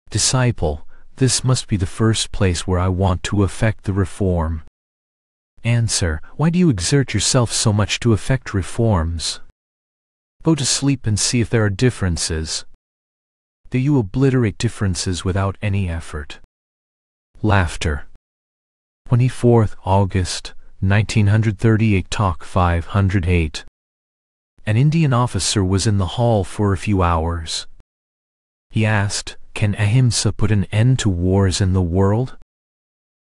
Disciple, this must be the first place where I want to effect the reform. Answer, why do you exert yourself so much to effect reforms? Go to sleep and see if there are differences. Do you obliterate differences without any effort? Laughter. 24th August, 1938 Talk 508 An Indian officer was in the hall for a few hours. He asked, Can Ahimsa put an end to wars in the world?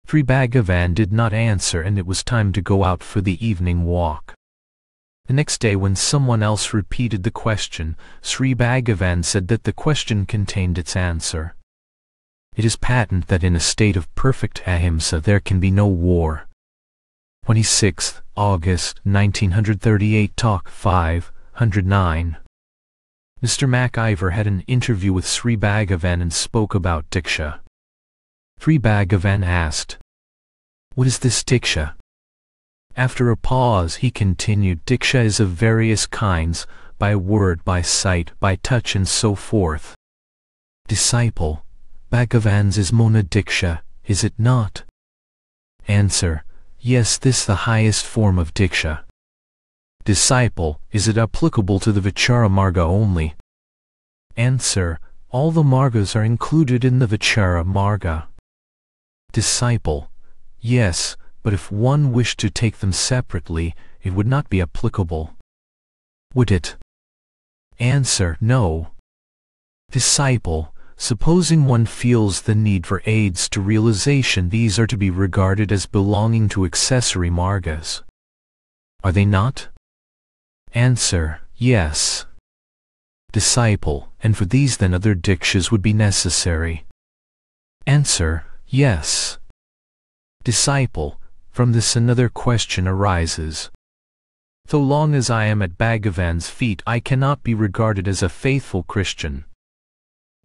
Sri Bhagavan did not answer and it was time to go out for the evening walk. The next day when someone else repeated the question, Sri Bhagavan said that the question contained its answer. It is patent that in a state of perfect ahimsa there can be no war. 26th August 1938 Talk 509 Mr. MacIver had an interview with Sri Bhagavan and spoke about Diksha. Sri Bhagavan asked, What is this Diksha? After a pause he continued, Diksha is of various kinds, by word, by sight, by touch and so forth. Disciple, Bhagavan's is Mouna Diksha, is it not? Answer, Yes, this the highest form of Diksha. Disciple, is it applicable to the Vichara Marga only? Answer, all the Margas are included in the Vichara Marga. Disciple, yes, but if one wished to take them separately, it would not be applicable. Would it? Answer, no. Disciple, Supposing one feels the need for aids to realization these are to be regarded as belonging to accessory margas. Are they not? Answer, yes. Disciple, and for these then other dikshas would be necessary. Answer, yes. Disciple, from this another question arises. So long as I am at Bhagavan's feet I cannot be regarded as a faithful Christian.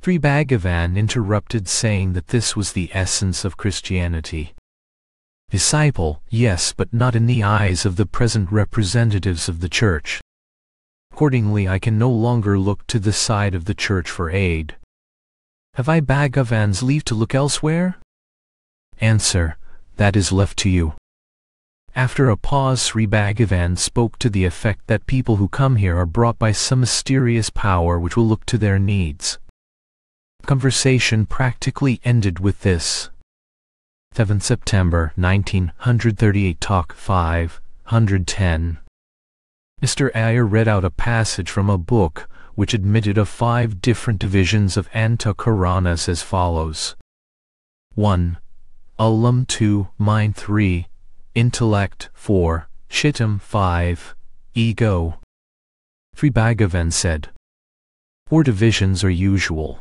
Sri Bhagavan interrupted saying that this was the essence of Christianity. Disciple, yes, but not in the eyes of the present representatives of the Church. Accordingly I can no longer look to the side of the Church for aid. Have I Bhagavan's leave to look elsewhere? Answer, that is left to you. After a pause Sri Bhagavan spoke to the effect that people who come here are brought by some mysterious power which will look to their needs. Conversation practically ended with this. 7 September 1938 Talk 510 Mr. Ayer read out a passage from a book which admitted of five different divisions of Antahkaranas as follows. 1. Ulam 2, Mind 3, Intellect 4, Chittam 5, Ego. Sri Bhagavan said, Four divisions are usual.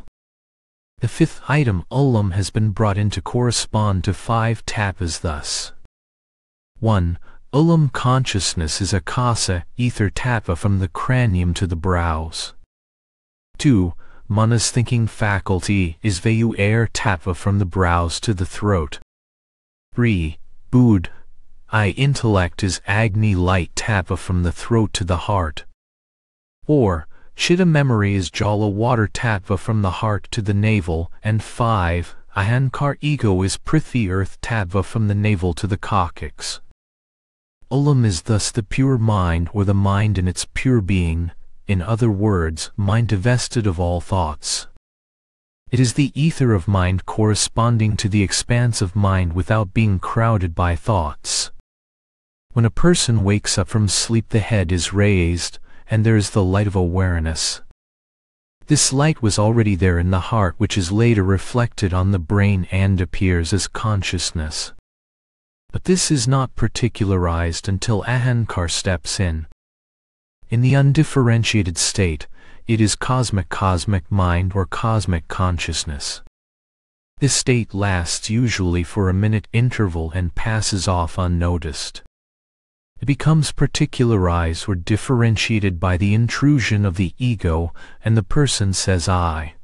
The fifth item ulam has been brought in to correspond to five tattvas thus. 1. Ulam consciousness is akasa, ether tattva from the cranium to the brows. 2. Manas thinking faculty is vayu air tattva from the brows to the throat. 3. Bud, I intellect is Agni light tattva from the throat to the heart. Or, Chitta memory is Jala water tattva from the heart to the navel, and 5. Ahankar ego is Prithvi earth tattva from the navel to the coccyx. Ulam is thus the pure mind or the mind in its pure being, in other words, mind divested of all thoughts. It is the ether of mind corresponding to the expanse of mind without being crowded by thoughts. When a person wakes up from sleep the head is raised, and there is the light of awareness. This light was already there in the heart which is later reflected on the brain and appears as consciousness. But this is not particularized until Ahankar steps in. In the undifferentiated state, it is cosmic cosmic mind or cosmic consciousness. This state lasts usually for a minute interval and passes off unnoticed. It becomes particularized or differentiated by the intrusion of the ego, and the person says I.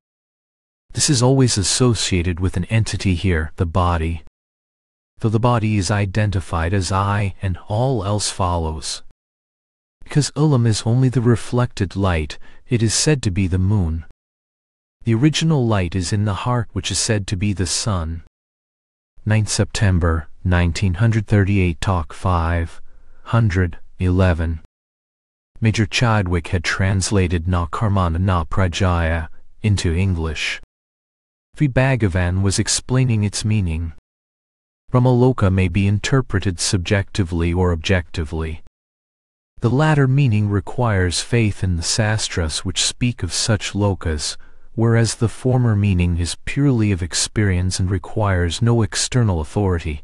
This is always associated with an entity here, the body. Though the body is identified as I and all else follows. Because Ulam is only the reflected light, it is said to be the moon. The original light is in the heart which is said to be the sun. 9th September 1938 Talk 5 111 Major Chadwick had translated Na Karmana Na Prajaya into English. Sri Bhagavan was explaining its meaning. Brahmaloka may be interpreted subjectively or objectively. The latter meaning requires faith in the sastras which speak of such lokas, whereas the former meaning is purely of experience and requires no external authority.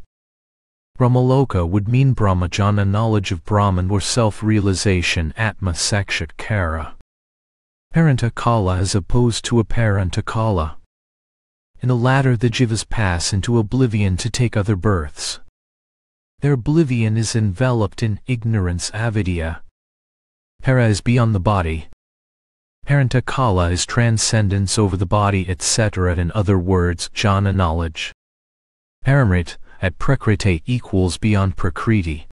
Brahmaloka would mean Brahmajnana knowledge of Brahman or self-realization Atma Sakshatkara. Parantakala as opposed to Aparantakala. In the latter the jivas pass into oblivion to take other births. Their oblivion is enveloped in ignorance avidya. Para is beyond the body. Parantakala is transcendence over the body etc. In other words, jnana knowledge. Paramrit at prakriti equals beyond prakriti.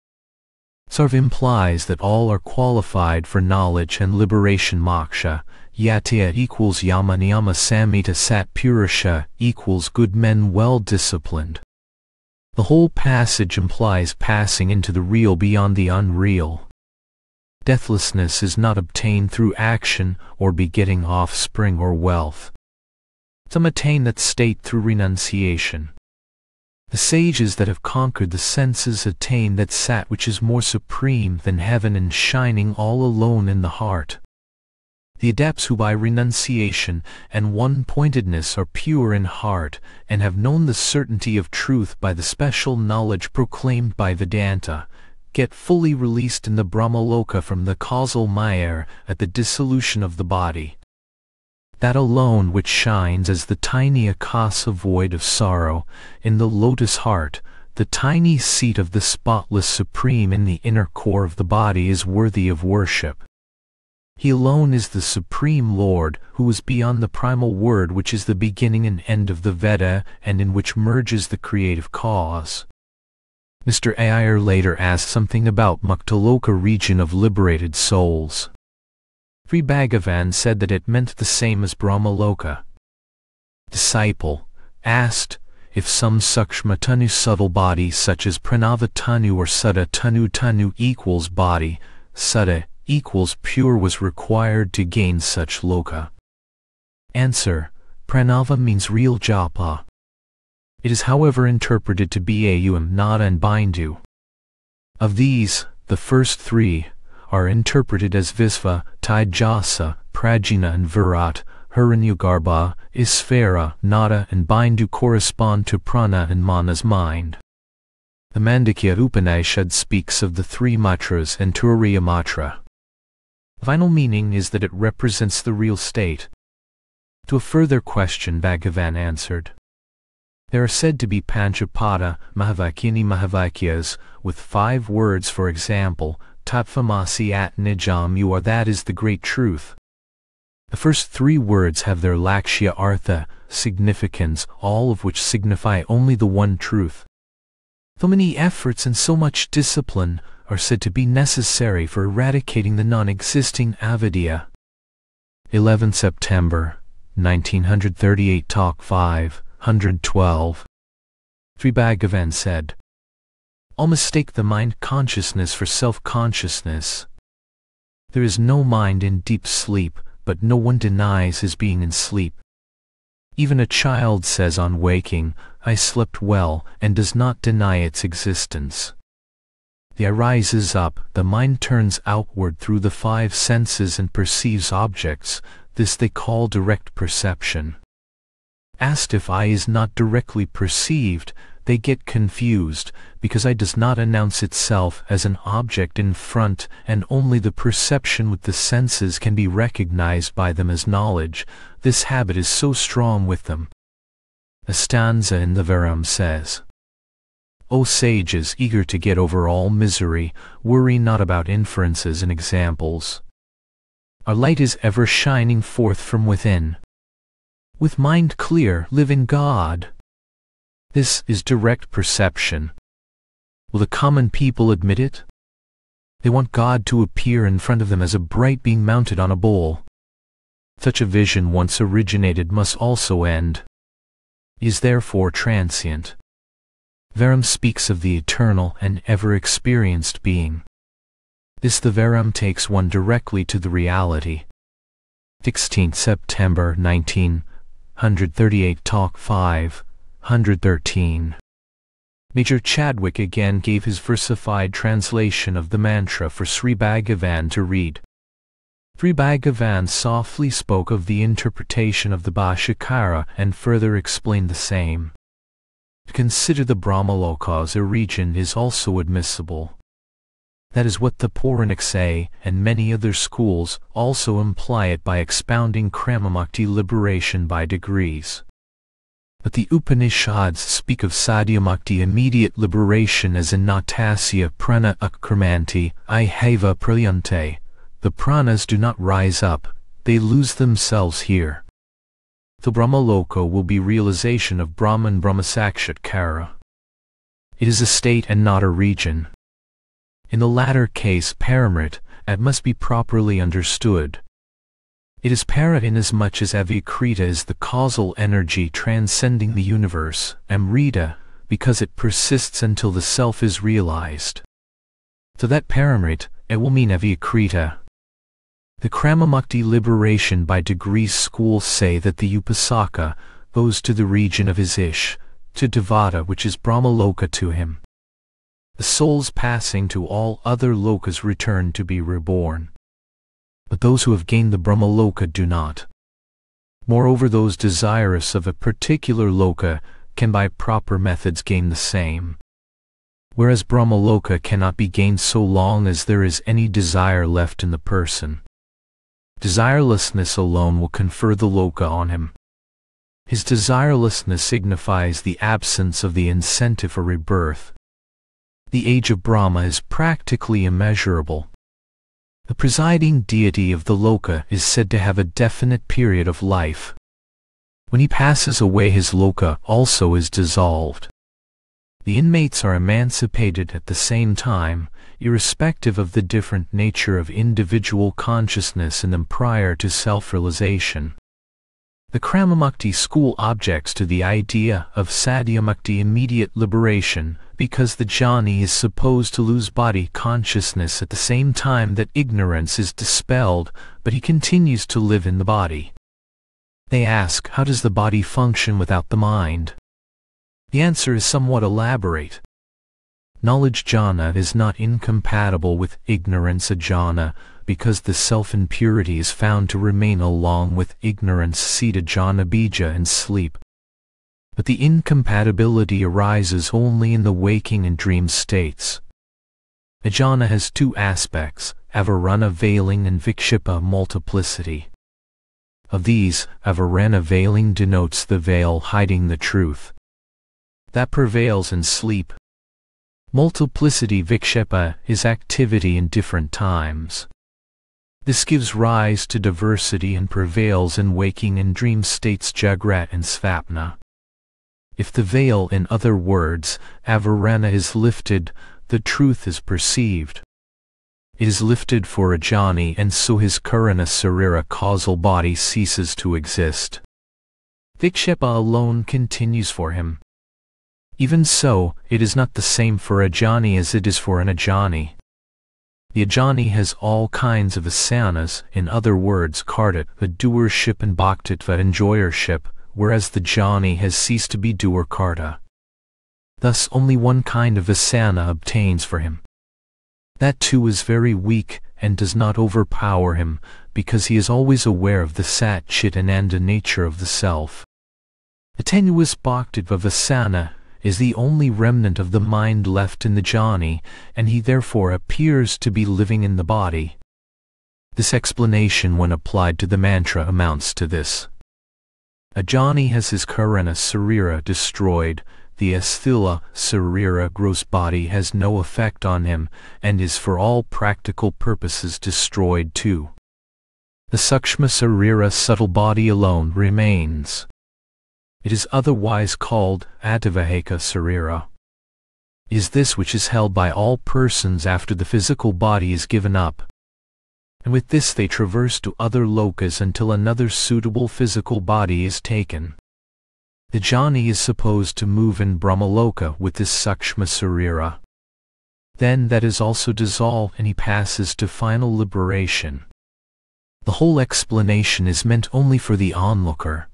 Sarv implies that all are qualified for knowledge and liberation moksha. Yatya equals yama niyama samhita sat purusha equals good men well disciplined. The whole passage implies passing into the real beyond the unreal. Deathlessness is not obtained through action or begetting offspring or wealth. Some attain that state through renunciation. The sages that have conquered the senses attain that sat which is more supreme than heaven and shining all alone in the heart. The adepts who by renunciation and one-pointedness are pure in heart and have known the certainty of truth by the special knowledge proclaimed by Vedanta, get fully released in the Brahmaloka from the causal mire at the dissolution of the body. That alone which shines as the tiny akasa void of sorrow in the lotus heart, the tiny seat of the spotless supreme in the inner core of the body is worthy of worship. He alone is the Supreme Lord, who is beyond the primal word which is the beginning and end of the Veda and in which merges the creative cause. Mr. Iyer later asked something about Muktaloka region of liberated souls. Sri Bhagavan said that it meant the same as Brahmaloka. Disciple asked if some Sukshma Tanu subtle body such as Pranava Tanu or Suddha Tanu Tanu equals body, Suddha equals pure was required to gain such loka. Answer. Pranava means real japa. It is however interpreted to be aum nada and bindu. Of these, the first three are interpreted as Visva, Taijasa, Prajna and Virat, Hiranyagarbha, Isvara, Nada and Bindu correspond to Prana and Mana's mind. The Mandukya Upanishad speaks of the three matras and Turiya matra. Final meaning is that it represents the real state. To a further question Bhagavan answered. There are said to be Panchapada Mahavakyini Mahavakyas with five words for example, Tattvamasi at Nijam you are that is the great truth. The first three words have their Lakshya Artha, significance, all of which signify only the one truth. So many efforts and so much discipline are said to be necessary for eradicating the non-existing avidya. 11 September 1938 Talk 5, 112 Sri Bhagavan said, All mistake the mind consciousness for self-consciousness. There is no mind in deep sleep, but no one denies his being in sleep. Even a child says on waking, I slept well, and does not deny its existence. The I rises up, the mind turns outward through the five senses and perceives objects, this they call direct perception. Asked if I is not directly perceived, they get confused, because I does not announce itself as an object in front, and only the perception with the senses can be recognized by them as knowledge. This habit is so strong with them. A stanza in Thevaram says, O sages eager to get over all misery, worry not about inferences and examples. Our light is ever shining forth from within. With mind clear, live in God. This is direct perception. Will the common people admit it? They want God to appear in front of them as a bright being mounted on a bowl. Such a vision once originated must also end. Is therefore transient. Veram speaks of the eternal and ever-experienced being. This Thevaram takes one directly to the reality. 16 September 1938 Talk 5, 113 Major Chadwick again gave his versified translation of the mantra for Sri Bhagavan to read. Sri Bhagavan softly spoke of the interpretation of the Bhashyakara and further explained the same. To consider the Brahmaloka as a region is also admissible. That is what the Puranics say, and many other schools also imply it by expounding Kramamukti liberation by degrees. But the Upanishads speak of Sadyomukti immediate liberation as in Natasya prana akramanti, ihava pralyante. The pranas do not rise up, they lose themselves here. The Brahmaloka will be realization of Brahman Brahmasakshatkara. It is a state and not a region. In the latter case paramrit, it must be properly understood. It is para inasmuch as avikrita is the causal energy transcending the universe, amrita, because it persists until the self is realized. To that paramrit, it will mean avikrita. The Kramamukti liberation by degrees schools say that the Upasaka goes to the region of his ish, to Devata which is Brahmaloka to him. The souls passing to all other lokas return to be reborn. But those who have gained the Brahmaloka do not. Moreover those desirous of a particular loka can by proper methods gain the same. Whereas Brahmaloka cannot be gained so long as there is any desire left in the person. Desirelessness alone will confer the loka on him. His desirelessness signifies the absence of the incentive for rebirth. The age of Brahma is practically immeasurable. The presiding deity of the loka is said to have a definite period of life. When he passes away his loka also is dissolved. The inmates are emancipated at the same time, irrespective of the different nature of individual consciousness in them prior to self-realization. The Kramamukti school objects to the idea of Sadyomukti immediate liberation because the jnani is supposed to lose body consciousness at the same time that ignorance is dispelled, but he continues to live in the body. They ask, how does the body function without the mind? The answer is somewhat elaborate. Knowledge jnana is not incompatible with ignorance ajnana because the self-impurity is found to remain along with ignorance seated jnana bija and sleep. But the incompatibility arises only in the waking and dream states. Ajnana has two aspects, avarana veiling and vikshepa multiplicity. Of these, avarana veiling denotes the veil hiding the truth that prevails in sleep. Multiplicity vikshepa is activity in different times. This gives rise to diversity and prevails in waking and dream states jagrat and svapna. If the veil, in other words, avarana is lifted, the truth is perceived. It is lifted for a jnani and so his karana sarira causal body ceases to exist. Vikshepa alone continues for him. Even so, it is not the same for a jnani as it is for an ajnani. The ajnani has all kinds of vasanas, in other words kartat, the doership and bhaktitva enjoyership, whereas the jnani has ceased to be doer karta. Thus only one kind of vasana obtains for him. That too is very weak and does not overpower him, because he is always aware of the sat chit ananda nature of the self. A tenuous bhaktitva vasana is the only remnant of the mind left in the jnani, and he therefore appears to be living in the body. This explanation when applied to the mantra amounts to this. A jnani has his karana sarira destroyed, the asthila sarira gross body has no effect on him, and is for all practical purposes destroyed too. The sukshma sarira subtle body alone remains. It is otherwise called Ativaheka Sarira. Is this which is held by all persons after the physical body is given up. And with this they traverse to other lokas until another suitable physical body is taken. The jnani is supposed to move in Brahmaloka with this Sukshma Sarira. Then that is also dissolved and he passes to final liberation. The whole explanation is meant only for the onlooker.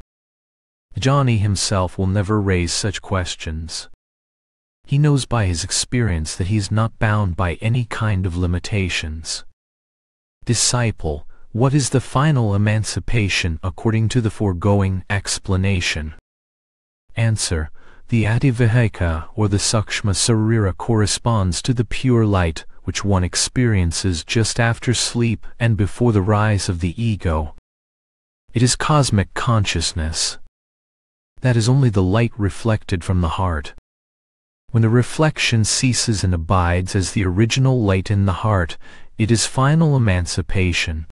Jnani himself will never raise such questions. He knows by his experience that he is not bound by any kind of limitations. Disciple, what is the final emancipation according to the foregoing explanation? Answer, the Ativaheka or the Sukshma Sarira corresponds to the pure light which one experiences just after sleep and before the rise of the ego. It is cosmic consciousness. That is only the light reflected from the heart. When the reflection ceases and abides as the original light in the heart, it is final emancipation.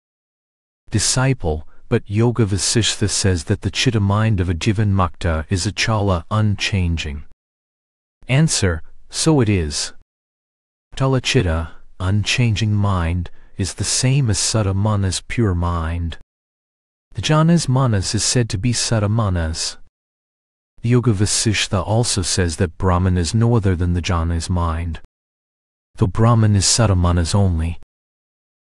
Disciple, but Yoga Vasishtha says that the chitta mind of a Jivan Mukta is a chala unchanging. Answer, so it is. Tala chitta, unchanging mind, is the same as Suddha manas pure mind. The jhanas manas is said to be Suddha manas. Yoga Vasishtha also says that Brahman is no other than the jhana's mind. Though Brahman is Satamanas only.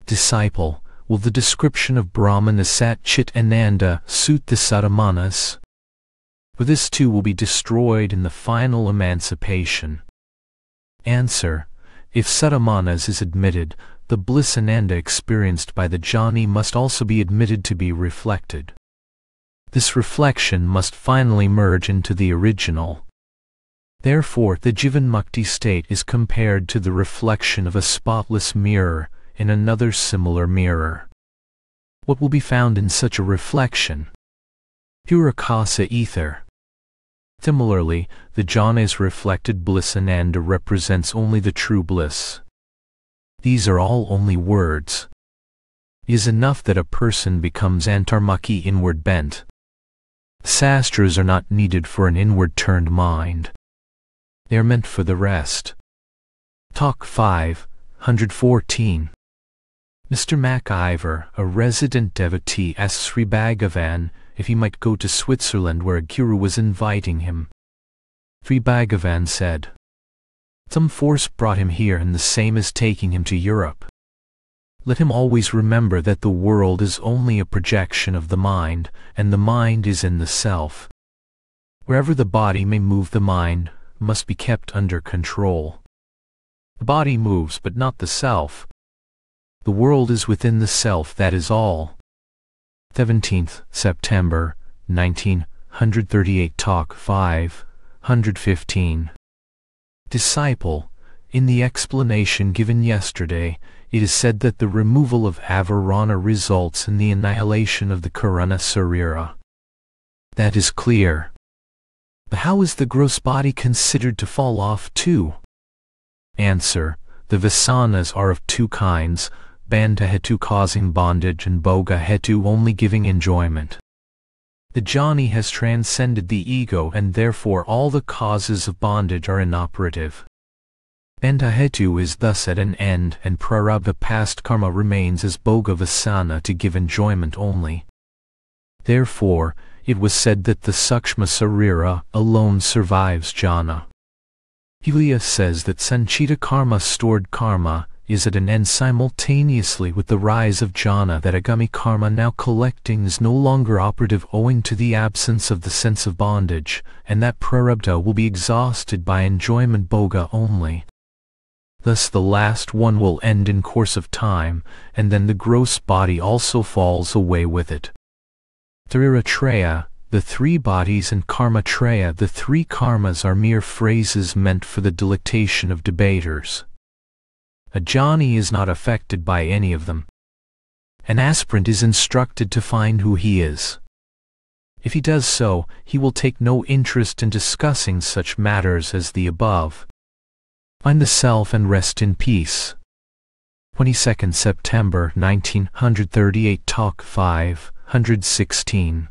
Disciple, will the description of Brahman as Sat Chit Ananda suit the Satamanas? For this too will be destroyed in the final emancipation. Answer, if Satamanas is admitted, the bliss Ananda experienced by the jnani must also be admitted to be reflected. This reflection must finally merge into the original. Therefore, the Jivanmukti state is compared to the reflection of a spotless mirror in another similar mirror. What will be found in such a reflection? Pure Akasa ether. Similarly, the jhana's reflected bliss ananda represents only the true bliss. These are all only words. It is enough that a person becomes antarmukhi inward bent. Sastras are not needed for an inward-turned mind. They are meant for the rest. Talk 5, 114 Mr. MacIver, a resident devotee, asked Sri Bhagavan if he might go to Switzerland where a guru was inviting him. Sri Bhagavan said, Some force brought him here and the same as taking him to Europe. Let him always remember that the world is only a projection of the mind, and the mind is in the self. Wherever the body may move the mind must be kept under control. The body moves but not the self. The world is within the self that is all. 17th September 1938 Talk 5 115 Disciple, in the explanation given yesterday, it is said that the removal of avarana results in the annihilation of the karana sarira. That is clear. But how is the gross body considered to fall off too? Answer. The vasanas are of two kinds, bandha hetu causing bondage and bhoga hetu only giving enjoyment. The jhani has transcended the ego and therefore all the causes of bondage are inoperative. Bandhahetu is thus at an end and prarabdha past karma remains as bhoga vasana to give enjoyment only. Therefore, it was said that the Sukshma Sarira alone survives jnana. Helia says that Sanchita karma stored karma is at an end simultaneously with the rise of jnana that agami karma now collecting is no longer operative owing to the absence of the sense of bondage, and that prarabdha will be exhausted by enjoyment bhoga only. Thus the last one will end in course of time, and then the gross body also falls away with it. Triratreya, the three bodies and karma traya the three karmas are mere phrases meant for the delectation of debaters. A Jnani is not affected by any of them. An aspirant is instructed to find who he is. If he does so, he will take no interest in discussing such matters as the above. Find the self and rest in peace. 22nd September 1938 Talk 516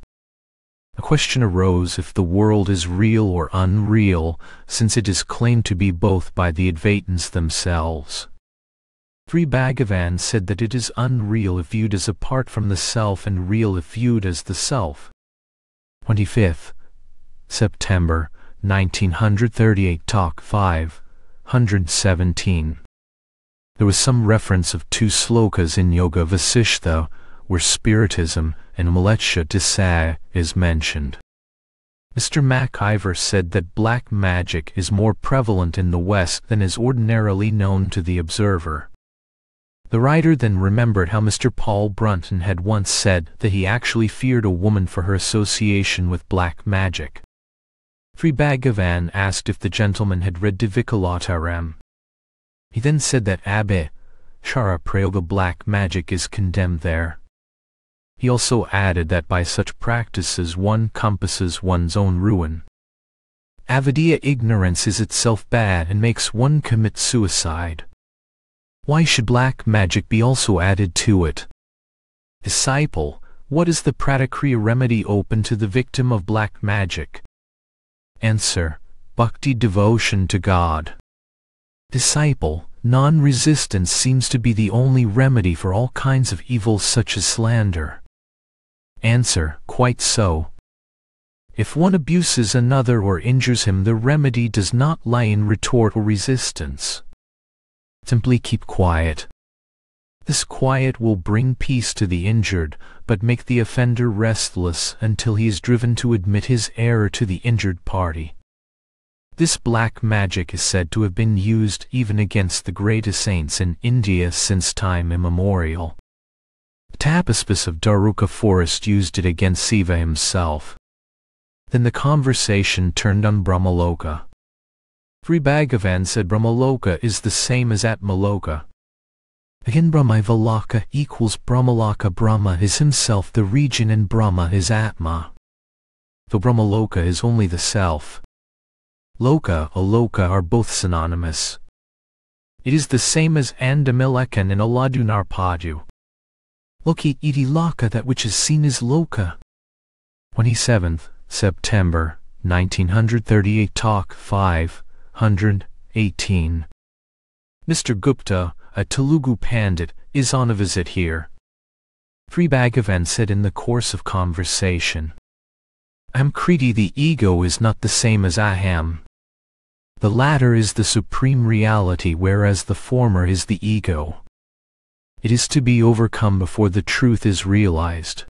A question arose if the world is real or unreal, since it is claimed to be both by the Advaitins themselves. Sri Bhagavan said that it is unreal if viewed as apart from the self and real if viewed as the self. 25th September 1938 Talk 5 117 There was some reference of two slokas in Yoga Vasishtha where spiritism and Mlechha Desai is mentioned. Mr. MacIver said that black magic is more prevalent in the West than is ordinarily known to the observer. The writer then remembered how Mr. Paul Brunton had once said that he actually feared a woman for her association with black magic. Sri Bhagavan asked if the gentleman had read Devikalottaram. He then said that Abbe, Shara Prayoga black magic is condemned there. He also added that by such practices one compasses one's own ruin. Avidya ignorance is itself bad and makes one commit suicide. Why should black magic be also added to it? Disciple, what is the pratikriya remedy open to the victim of black magic? Answer, bhakti devotion to God. Disciple, non-resistance seems to be the only remedy for all kinds of evils such as slander. Answer, quite so. If one abuses another or injures him the remedy does not lie in retort or resistance. Simply keep quiet. This quiet will bring peace to the injured, but make the offender restless until he is driven to admit his error to the injured party. This black magic is said to have been used even against the greatest saints in India since time immemorial. Tapasvis of Daruka forest used it against Siva himself. Then the conversation turned on Brahmaloka. Sri Bhagavan said Brahmaloka is the same as Atmaloka. Again Brahmaivalaka equals Brahmaloka Brahma is himself the region and Brahma is Atma. Though Brahmaloka is only the self. Loka, Aloka are both synonymous. It is the same as Andamelekan and Aladunarpadu. Loki iti laka that which is seen is loka. 27th September 1938 Talk 518 Mr. Gupta, a Telugu Pandit, is on a visit here. Sri Bhagavan said in the course of conversation. "I am Amkriti the ego is not the same as Aham. The latter is the supreme reality whereas the former is the ego. It is to be overcome before the truth is realized.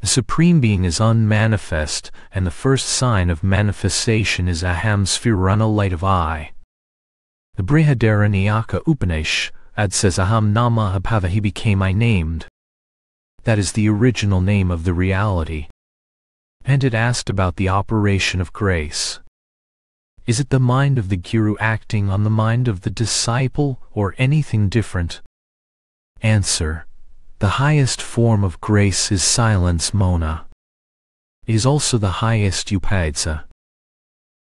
The Supreme Being is unmanifest, and the first sign of manifestation is Aham Sphurana light of I. The Brihadaranyaka Upanesh ad says Aham Nama Abhava he became I named. That is the original name of the reality. And it asked about the operation of grace. Is it the mind of the Guru acting on the mind of the disciple or anything different? Answer. The highest form of grace is silence Mouna. It is also the highest Upadesa.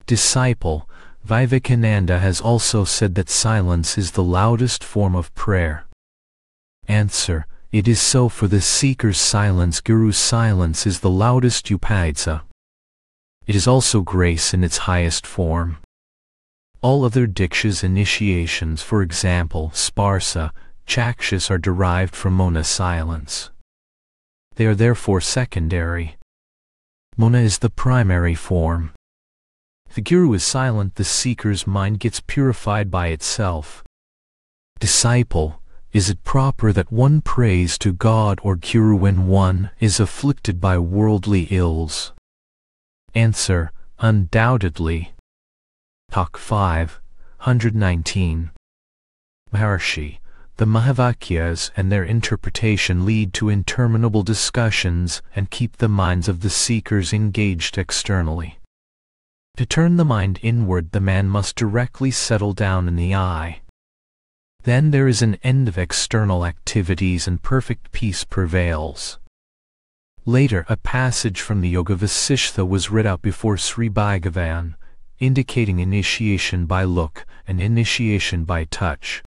Disciple, Vivekananda has also said that silence is the loudest form of prayer. Answer. It is so for the seeker's silence Guru's silence is the loudest Upadesa. It is also grace in its highest form. All other dikshas initiations for example sparsa, Chakshas are derived from Mouna silence. They are therefore secondary. Mouna is the primary form. The Guru is silent, the seeker's mind gets purified by itself. Disciple, is it proper that one prays to God or Guru when one is afflicted by worldly ills? Answer, undoubtedly. Talk 5, 119. Maharshi, the Mahavakyas and their interpretation lead to interminable discussions and keep the minds of the seekers engaged externally. To turn the mind inward the man must directly settle down in the I. Then there is an end of external activities and perfect peace prevails. Later a passage from the Yoga Vasishtha was read out before Sri Bhagavan, indicating initiation by look and initiation by touch.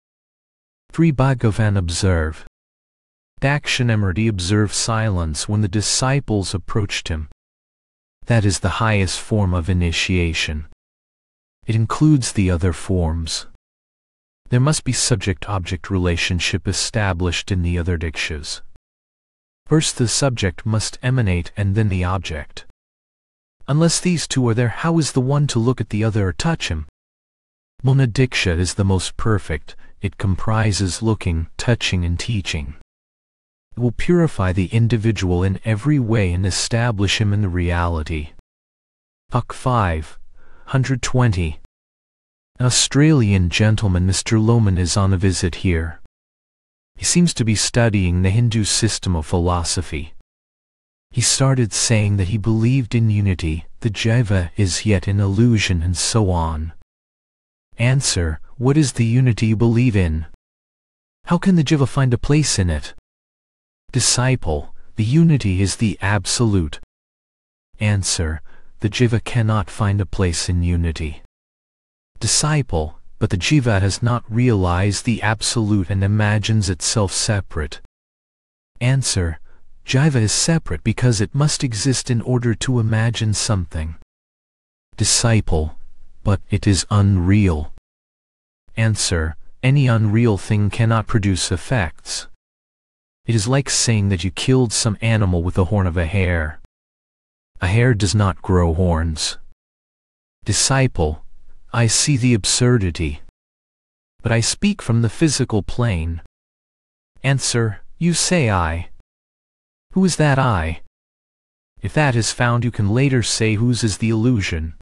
Sri Bhagavan observe. Dakshinamurti observed silence when the disciples approached him. That is the highest form of initiation. It includes the other forms. There must be subject-object relationship established in the other dikshas. First the subject must emanate and then the object. Unless these two are there how is the one to look at the other or touch him? Mouna Diksha is the most perfect, it comprises looking, touching and teaching. It will purify the individual in every way and establish him in the reality. Puck 5, 120 Australian gentleman Mr. Lohman is on a visit here. He seems to be studying the Hindu system of philosophy. He started saying that he believed in unity, the jiva is yet an illusion and so on. Answer, what is the unity you believe in? How can the jiva find a place in it? Disciple, the unity is the absolute. Answer, the jiva cannot find a place in unity. Disciple, but the jiva has not realized the absolute and imagines itself separate. Answer, jiva is separate because it must exist in order to imagine something. Disciple, but it is unreal. Answer, any unreal thing cannot produce effects. It is like saying that you killed some animal with the horn of a hare. A hare does not grow horns. Disciple, I see the absurdity. But I speak from the physical plane. Answer, you say I. Who is that I? If that is found you can later say whose is the illusion.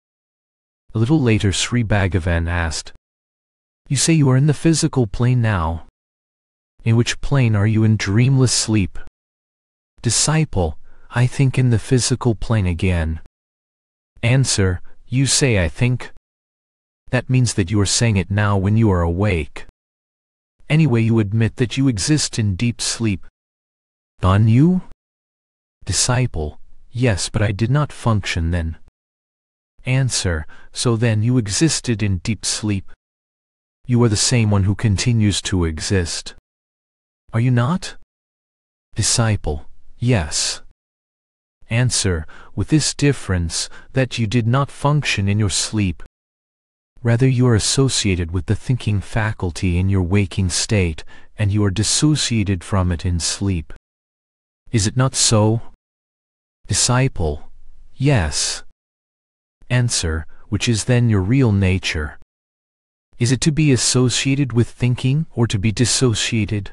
A little later Sri Bhagavan asked, You say you are in the physical plane now. In which plane are you in dreamless sleep? Disciple, I think in the physical plane again. Answer, you say I think. That means that you are saying it now when you are awake. Anyway you admit that you exist in deep sleep. On you? Disciple, yes but I did not function then. Answer, so then you existed in deep sleep. You are the same one who continues to exist. Are you not? Disciple, yes. Answer, with this difference, that you did not function in your sleep, Rather you are associated with the thinking faculty in your waking state, and you are dissociated from it in sleep. Is it not so? Disciple, yes. Answer, which is then your real nature? Is it to be associated with thinking or to be dissociated?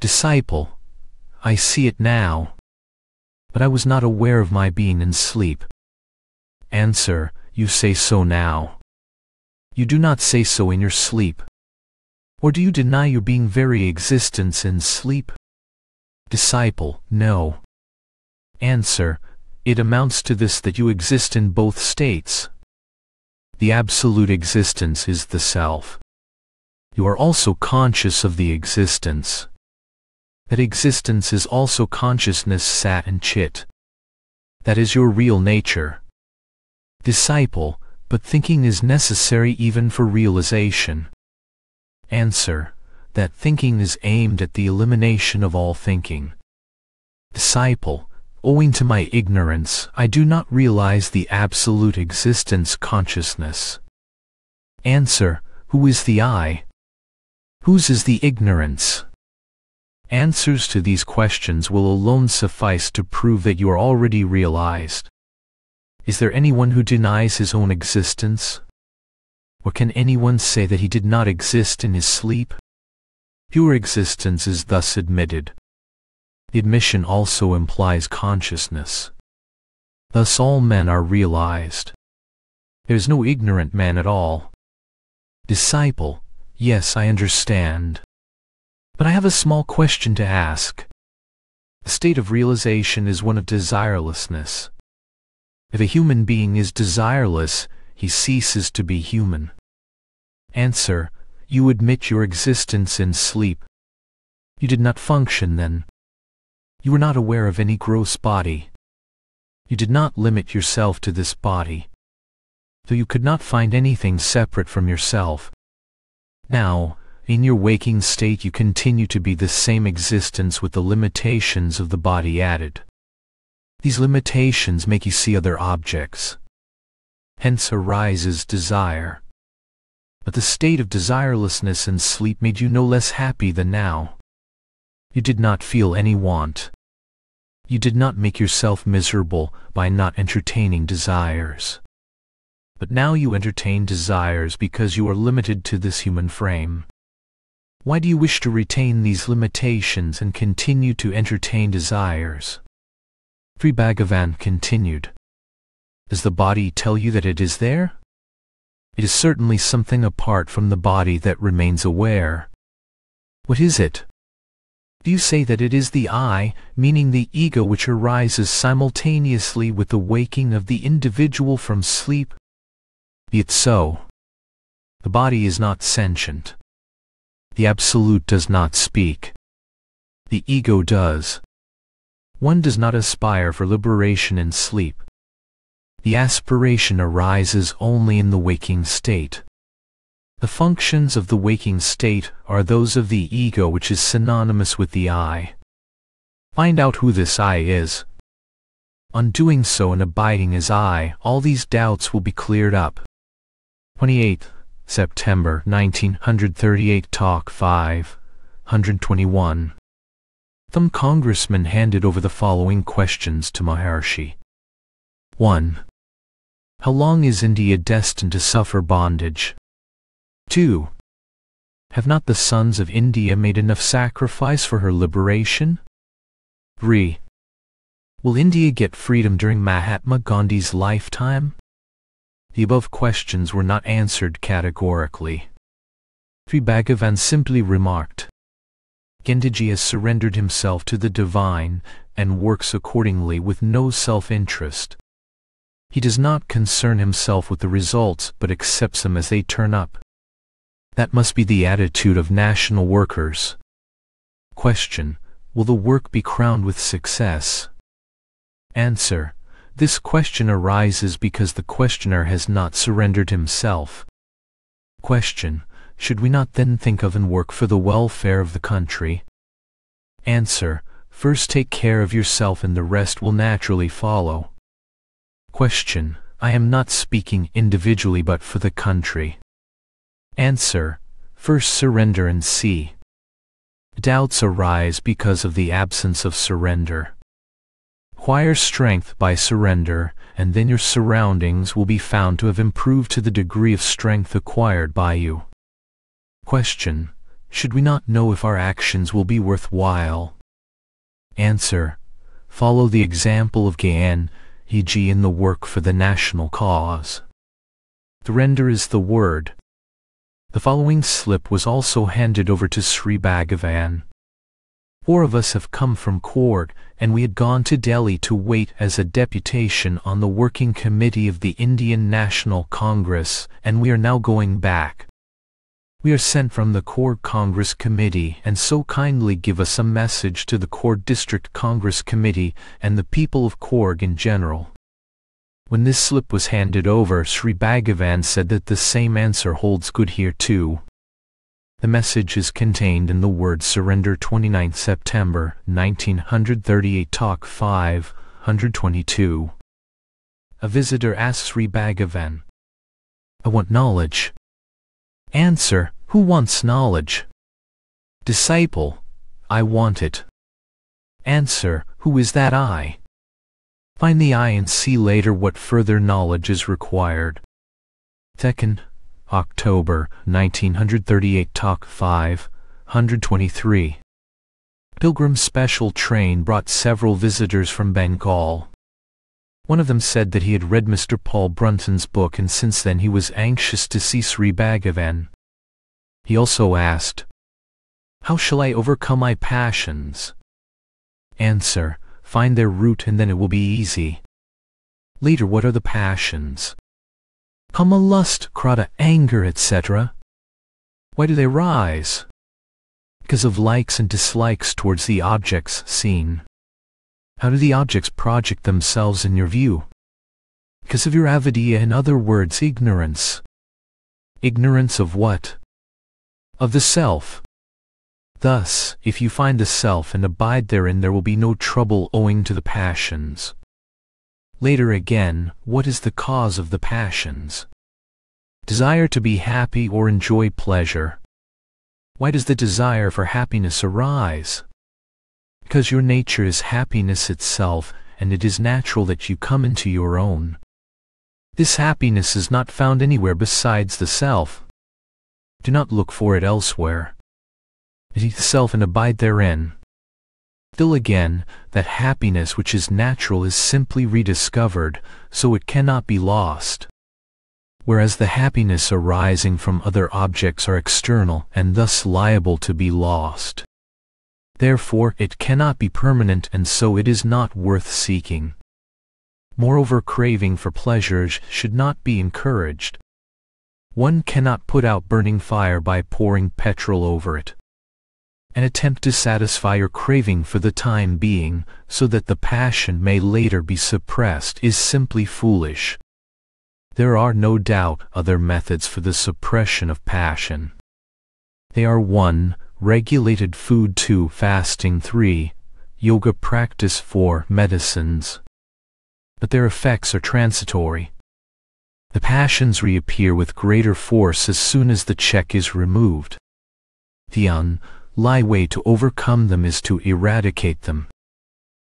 Disciple, I see it now. But I was not aware of my being in sleep. Answer, you say so now. You do not say so in your sleep. Or do you deny your being very existence in sleep? Disciple, no. Answer, it amounts to this that you exist in both states. The absolute existence is the self. You are also conscious of the existence. That existence is also consciousness sat and chit. That is your real nature. Disciple, but thinking is necessary even for realization. Answer, that thinking is aimed at the elimination of all thinking. Disciple, owing to my ignorance, I do not realize the absolute existence consciousness. Answer, who is the I? Whose is the ignorance? Answers to these questions will alone suffice to prove that you are already realized. Is there anyone who denies his own existence? Or can anyone say that he did not exist in his sleep? Pure existence is thus admitted. The admission also implies consciousness. Thus all men are realized. There is no ignorant man at all. Disciple, yes I understand. But I have a small question to ask. The state of realization is one of desirelessness. If a human being is desireless, he ceases to be human. Answer, you admit your existence in sleep. You did not function then. You were not aware of any gross body. You did not limit yourself to this body. Though you could not find anything separate from yourself. Now, in your waking state you continue to be the same existence with the limitations of the body added. These limitations make you see other objects. Hence arises desire. But the state of desirelessness and sleep made you no less happy than now. You did not feel any want. You did not make yourself miserable by not entertaining desires. But now you entertain desires because you are limited to this human frame. Why do you wish to retain these limitations and continue to entertain desires? Sri Bhagavan continued. Does the body tell you that it is there? It is certainly something apart from the body that remains aware. What is it? Do you say that it is the I, meaning the ego which arises simultaneously with the waking of the individual from sleep? Be it so. The body is not sentient. The Absolute does not speak. The ego does. One does not aspire for liberation in sleep. The aspiration arises only in the waking state. The functions of the waking state are those of the ego which is synonymous with the I. Find out who this I is. On doing so and abiding as I, all these doubts will be cleared up. 28. September 1938 Talk 5, 121. Some congressman handed over the following questions to Maharshi. 1. How long is India destined to suffer bondage? 2. Have not the sons of India made enough sacrifice for her liberation? 3. Will India get freedom during Mahatma Gandhi's lifetime? The above questions were not answered categorically. Sri Bhagavan simply remarked, Gandhiji has surrendered himself to the divine and works accordingly with no self-interest. He does not concern himself with the results but accepts them as they turn up. That must be the attitude of national workers. Question, will the work be crowned with success? Answer, this question arises because the questioner has not surrendered himself. Question. Should we not then think of and work for the welfare of the country? Answer. First take care of yourself and the rest will naturally follow. Question. I am not speaking individually but for the country. Answer. First surrender and see. Doubts arise because of the absence of surrender. Acquire strength by surrender, and then your surroundings will be found to have improved to the degree of strength acquired by you. Question. Should we not know if our actions will be worthwhile? Answer. Follow the example of Gyan, e.g. in the work for the national cause. Surrender is the word. The following slip was also handed over to Sri Bhagavan. Four of us have come from Coorg, and we had gone to Delhi to wait as a deputation on the working committee of the Indian National Congress, and we are now going back. We are sent from the Coorg Congress Committee and so kindly give us a message to the Coorg District Congress Committee and the people of Coorg in general. When this slip was handed over, Sri Bhagavan said that the same answer holds good here too. The message is contained in the word surrender 29 September 1938 Talk 5, 122. A visitor asks Sri Bhagavan, I want knowledge. Answer, who wants knowledge? Disciple, I want it. Answer, who is that I? Find the I and see later what further knowledge is required. Second, October 1938 Talk 5, 123. Pilgrim Special Train brought several visitors from Bengal. One of them said that he had read Mr. Paul Brunton's book and since then he was anxious to see Sri Bhagavan. He also asked, How shall I overcome my passions? Answer, find their root and then it will be easy. Later, what are the passions? Kama lust, krodha, anger, etc. Why do they rise? Because of likes and dislikes towards the objects seen. How do the objects project themselves in your view? Because of your avidya, in other words, ignorance. Ignorance of what? Of the self. Thus, if you find the self and abide therein, there will be no trouble owing to the passions. Later again, what is the cause of the passions? Desire to be happy or enjoy pleasure. Why does the desire for happiness arise? Because your nature is happiness itself, and it is natural that you come into your own. This happiness is not found anywhere besides the self. Do not look for it elsewhere. Eat the self and abide therein. Still again, that happiness which is natural is simply rediscovered, so it cannot be lost. Whereas the happiness arising from other objects are external and thus liable to be lost. Therefore it cannot be permanent and so it is not worth seeking. Moreover craving for pleasures should not be encouraged. One cannot put out burning fire by pouring petrol over it. An attempt to satisfy your craving for the time being, so that the passion may later be suppressed, is simply foolish. There are no doubt other methods for the suppression of passion. They are 1. Regulated food 2. Fasting 3. Yoga practice 4. Medicines but their effects are transitory. The passions reappear with greater force as soon as the check is removed. The unlie way to overcome them is to eradicate them.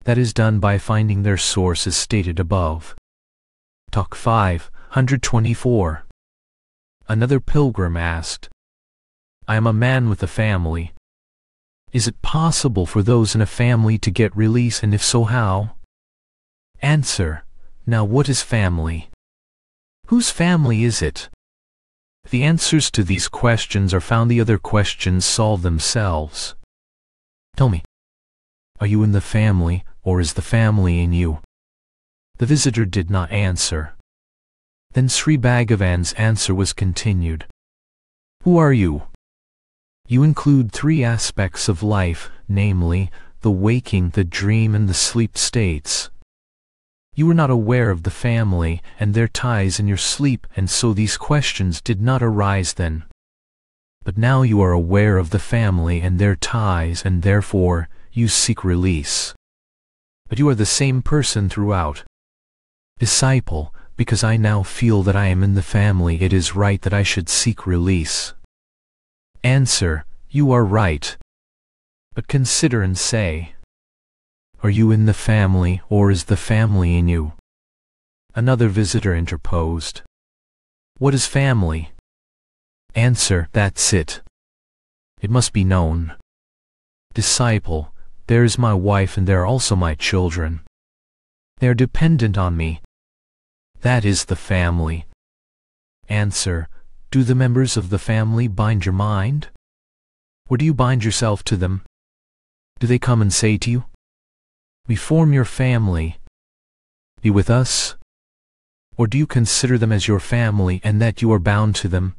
That is done by finding their source as stated above. Talk 5, 124. Another pilgrim asked, I am a man with a family. Is it possible for those in a family to get release and if so how? Answer. Now what is family? Whose family is it? The answers to these questions are found the other questions solve themselves. Tell me, are you in the family, or is the family in you? The visitor did not answer. Then Sri Bhagavan's answer was continued. Who are you? You include three aspects of life, namely, the waking, the dream, and the sleep states. You were not aware of the family and their ties in your sleep, and so these questions did not arise then. But now you are aware of the family and their ties, and therefore you seek release. But you are the same person throughout. Disciple, because I now feel that I am in the family, it is right that I should seek release. Answer, you are right. But consider and say, are you in the family, or is the family in you? Another visitor interposed. What is family? Answer, that's it. It must be known. Disciple, there is my wife and there are also my children. They are dependent on me. That is the family. Answer, do the members of the family bind your mind? Or do you bind yourself to them? Do they come and say to you, we form your family. Be with us? Or do you consider them as your family and that you are bound to them?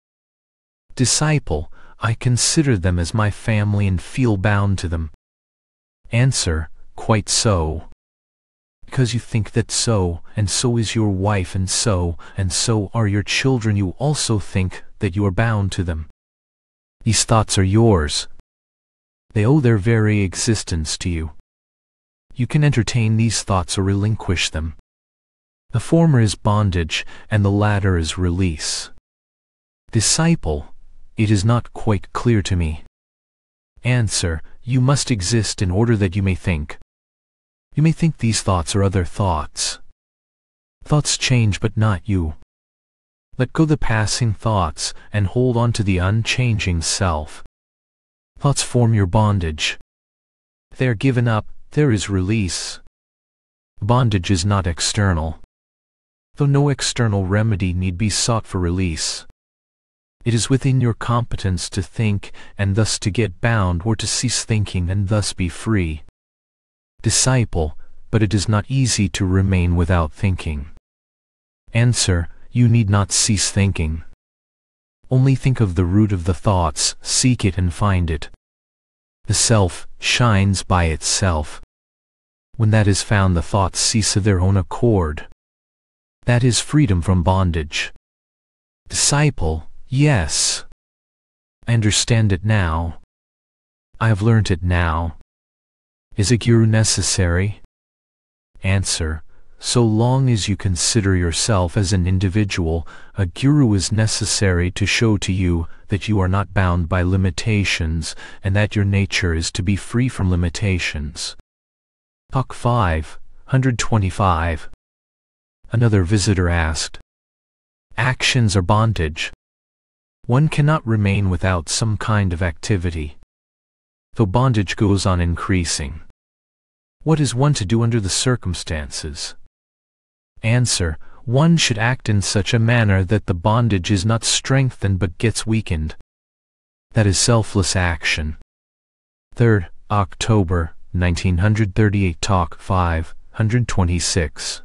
Disciple, I consider them as my family and feel bound to them. Answer, quite so. Because you think that so, and so is your wife, and so, and so are your children, you also think that you are bound to them. These thoughts are yours. They owe their very existence to you. You can entertain these thoughts or relinquish them. The former is bondage, and the latter is release. Disciple, it is not quite clear to me. Answer, you must exist in order that you may think. You may think these thoughts or other thoughts. Thoughts change but not you. Let go the passing thoughts and hold on to the unchanging self. Thoughts form your bondage. They are given up, there is release. Bondage is not external. Though no external remedy need be sought for release. It is within your competence to think and thus to get bound or to cease thinking and thus be free. Disciple, but it is not easy to remain without thinking. Answer, you need not cease thinking. Only think of the root of the thoughts, seek it and find it. The self shines by itself. When that is found the thoughts cease of their own accord. That is freedom from bondage. Disciple, yes. I understand it now. I have learnt it now. Is a guru necessary? Answer, so long as you consider yourself as an individual, a guru is necessary to show to you that you are not bound by limitations and that your nature is to be free from limitations. Talk 5, 125. Another visitor asked, Actions are bondage. One cannot remain without some kind of activity. Though bondage goes on increasing. What is one to do under the circumstances? Answer, one should act in such a manner that the bondage is not strengthened but gets weakened. That is selfless action. 3rd October 1938 Talk 5, 126.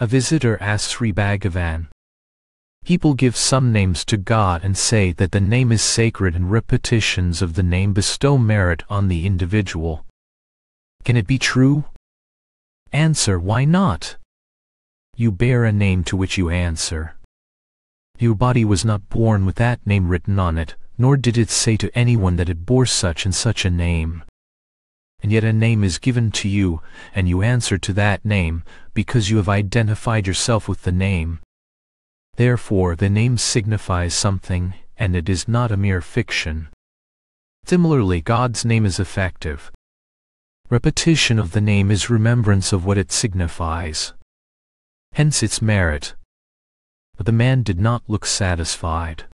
A visitor asked Sri Bhagavan. People give some names to God and say that the name is sacred and repetitions of the name bestow merit on the individual. Can it be true? Answer, why not? You bear a name to which you answer. Your body was not born with that name written on it, nor did it say to anyone that it bore such and such a name. And yet a name is given to you, and you answer to that name, because you have identified yourself with the name. Therefore the name signifies something, and it is not a mere fiction. Similarly God's name is effective. Repetition of the name is remembrance of what it signifies hence its merit. But the man did not look satisfied.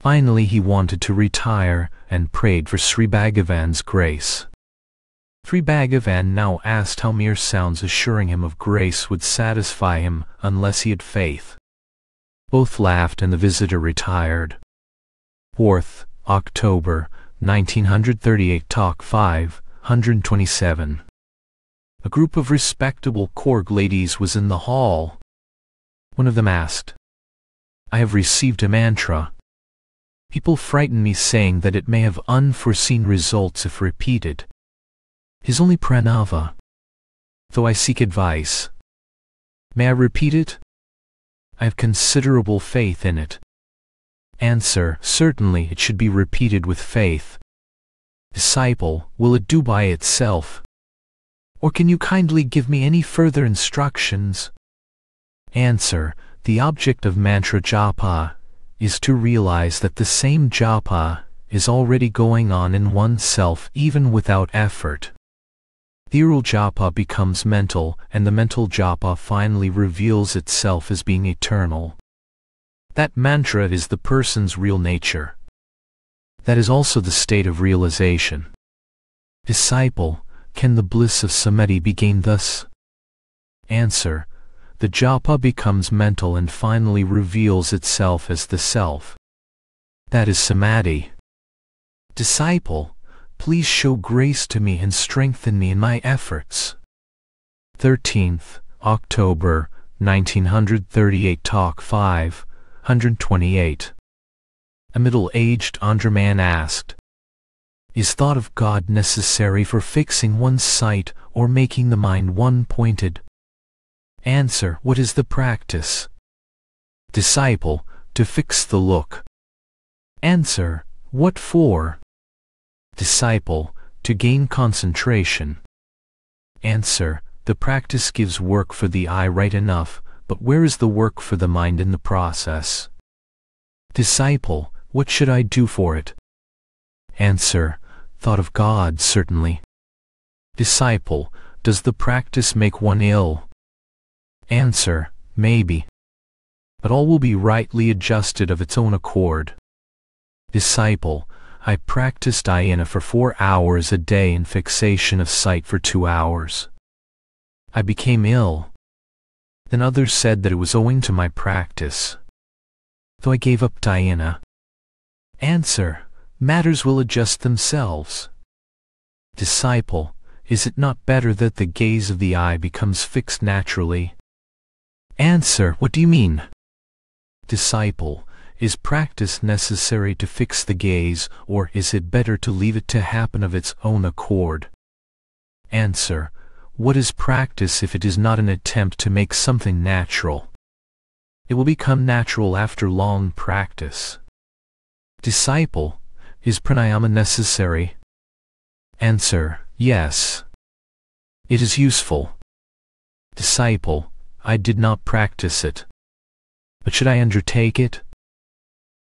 Finally he wanted to retire and prayed for Sri Bhagavan's grace. Sri Bhagavan now asked how mere sounds assuring him of grace would satisfy him unless he had faith. Both laughed and the visitor retired. 4th October 1938 Talk 5, 127 a group of respectable Coorg ladies was in the hall. One of them asked, I have received a mantra. People frighten me saying that it may have unforeseen results if repeated. Is only pranava. Though I seek advice. May I repeat it? I have considerable faith in it. Answer, certainly it should be repeated with faith. Disciple, will it do by itself? Or can you kindly give me any further instructions? Answer, the object of mantra japa is to realize that the same japa is already going on in oneself even without effort. The oral japa becomes mental, and the mental japa finally reveals itself as being eternal. That mantra is the person's real nature. That is also the state of realization. Disciple, can the bliss of samadhi be gained thus? Answer. The japa becomes mental and finally reveals itself as the self. That is samadhi. Disciple, please show grace to me and strengthen me in my efforts. 13th October 1938 Talk 5, 128 A middle-aged Andhra man asked, is thought of God necessary for fixing one's sight or making the mind one-pointed? Answer, what is the practice? Disciple, to fix the look. Answer, what for? Disciple, to gain concentration. Answer, the practice gives work for the eye right enough, but where is the work for the mind in the process? Disciple, what should I do for it? Answer, thought of God certainly. Disciple, does the practice make one ill? Answer, maybe. But all will be rightly adjusted of its own accord. Disciple, I practiced dhyana for four hours a day and fixation of sight for two hours. I became ill. Then others said that it was owing to my practice. though I gave up dhyana. Answer, matters will adjust themselves. Disciple, is it not better that the gaze of the eye becomes fixed naturally? Answer, what do you mean? Disciple, is practice necessary to fix the gaze, or is it better to leave it to happen of its own accord? Answer, what is practice if it is not an attempt to make something natural? It will become natural after long practice. Disciple, is pranayama necessary? Answer, yes. It is useful. Disciple, I did not practice it. But should I undertake it?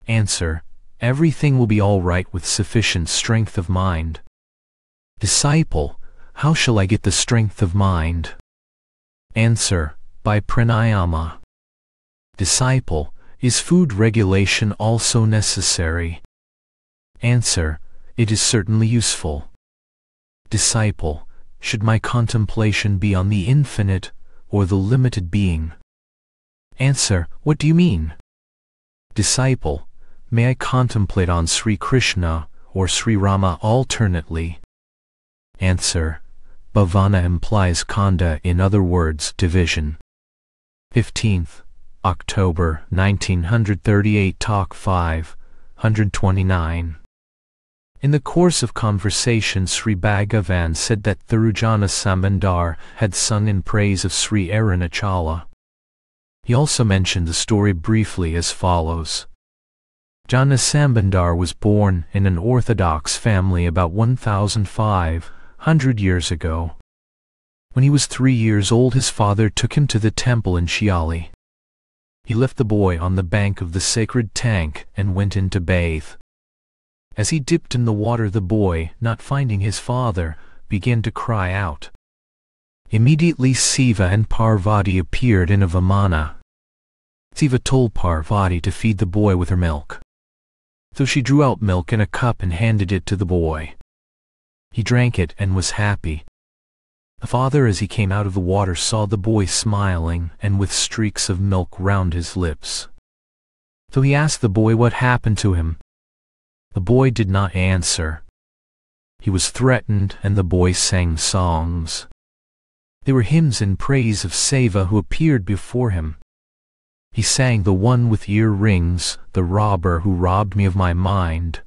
Answer, everything will be all right with sufficient strength of mind. Disciple, how shall I get the strength of mind? Answer, by pranayama. Disciple, is food regulation also necessary? Answer, it is certainly useful. Disciple, should my contemplation be on the infinite or the limited being? Answer, what do you mean? Disciple, may I contemplate on Sri Krishna or Sri Rama alternately? Answer, Bhavana implies Khanda in other words division. 15th October 1938 Talk 5, 129 in the course of conversation Sri Bhagavan said that Tirujnana Sambandar had sung in praise of Sri Arunachala. He also mentioned the story briefly as follows. Jnana Sambandar was born in an orthodox family about 1,500 years ago. When he was three years old his father took him to the temple in Shiali. He left the boy on the bank of the sacred tank and went in to bathe. As he dipped in the water the boy, not finding his father, began to cry out. Immediately Siva and Parvati appeared in a vimana. Siva told Parvati to feed the boy with her milk. So she drew out milk in a cup and handed it to the boy. He drank it and was happy. The father as he came out of the water saw the boy smiling and with streaks of milk round his lips. So he asked the boy what happened to him, the boy did not answer. He was threatened, and the boy sang songs. They were hymns in praise of Siva who appeared before him. He sang the one with ear-rings, the robber who robbed me of my mind.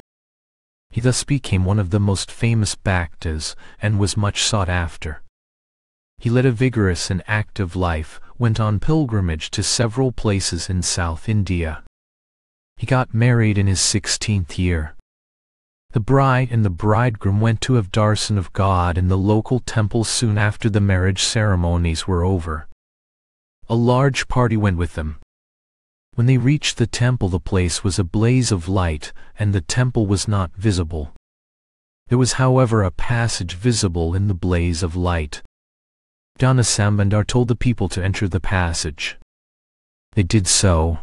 He thus became one of the most famous Bhaktas, and was much sought after. He led a vigorous and active life, went on pilgrimage to several places in South India. He got married in his sixteenth year. The bride and the bridegroom went to have darshan of God in the local temple soon after the marriage ceremonies were over. A large party went with them. When they reached the temple the place was a blaze of light, and the temple was not visible. There was however a passage visible in the blaze of light. Sambandar told the people to enter the passage. They did so,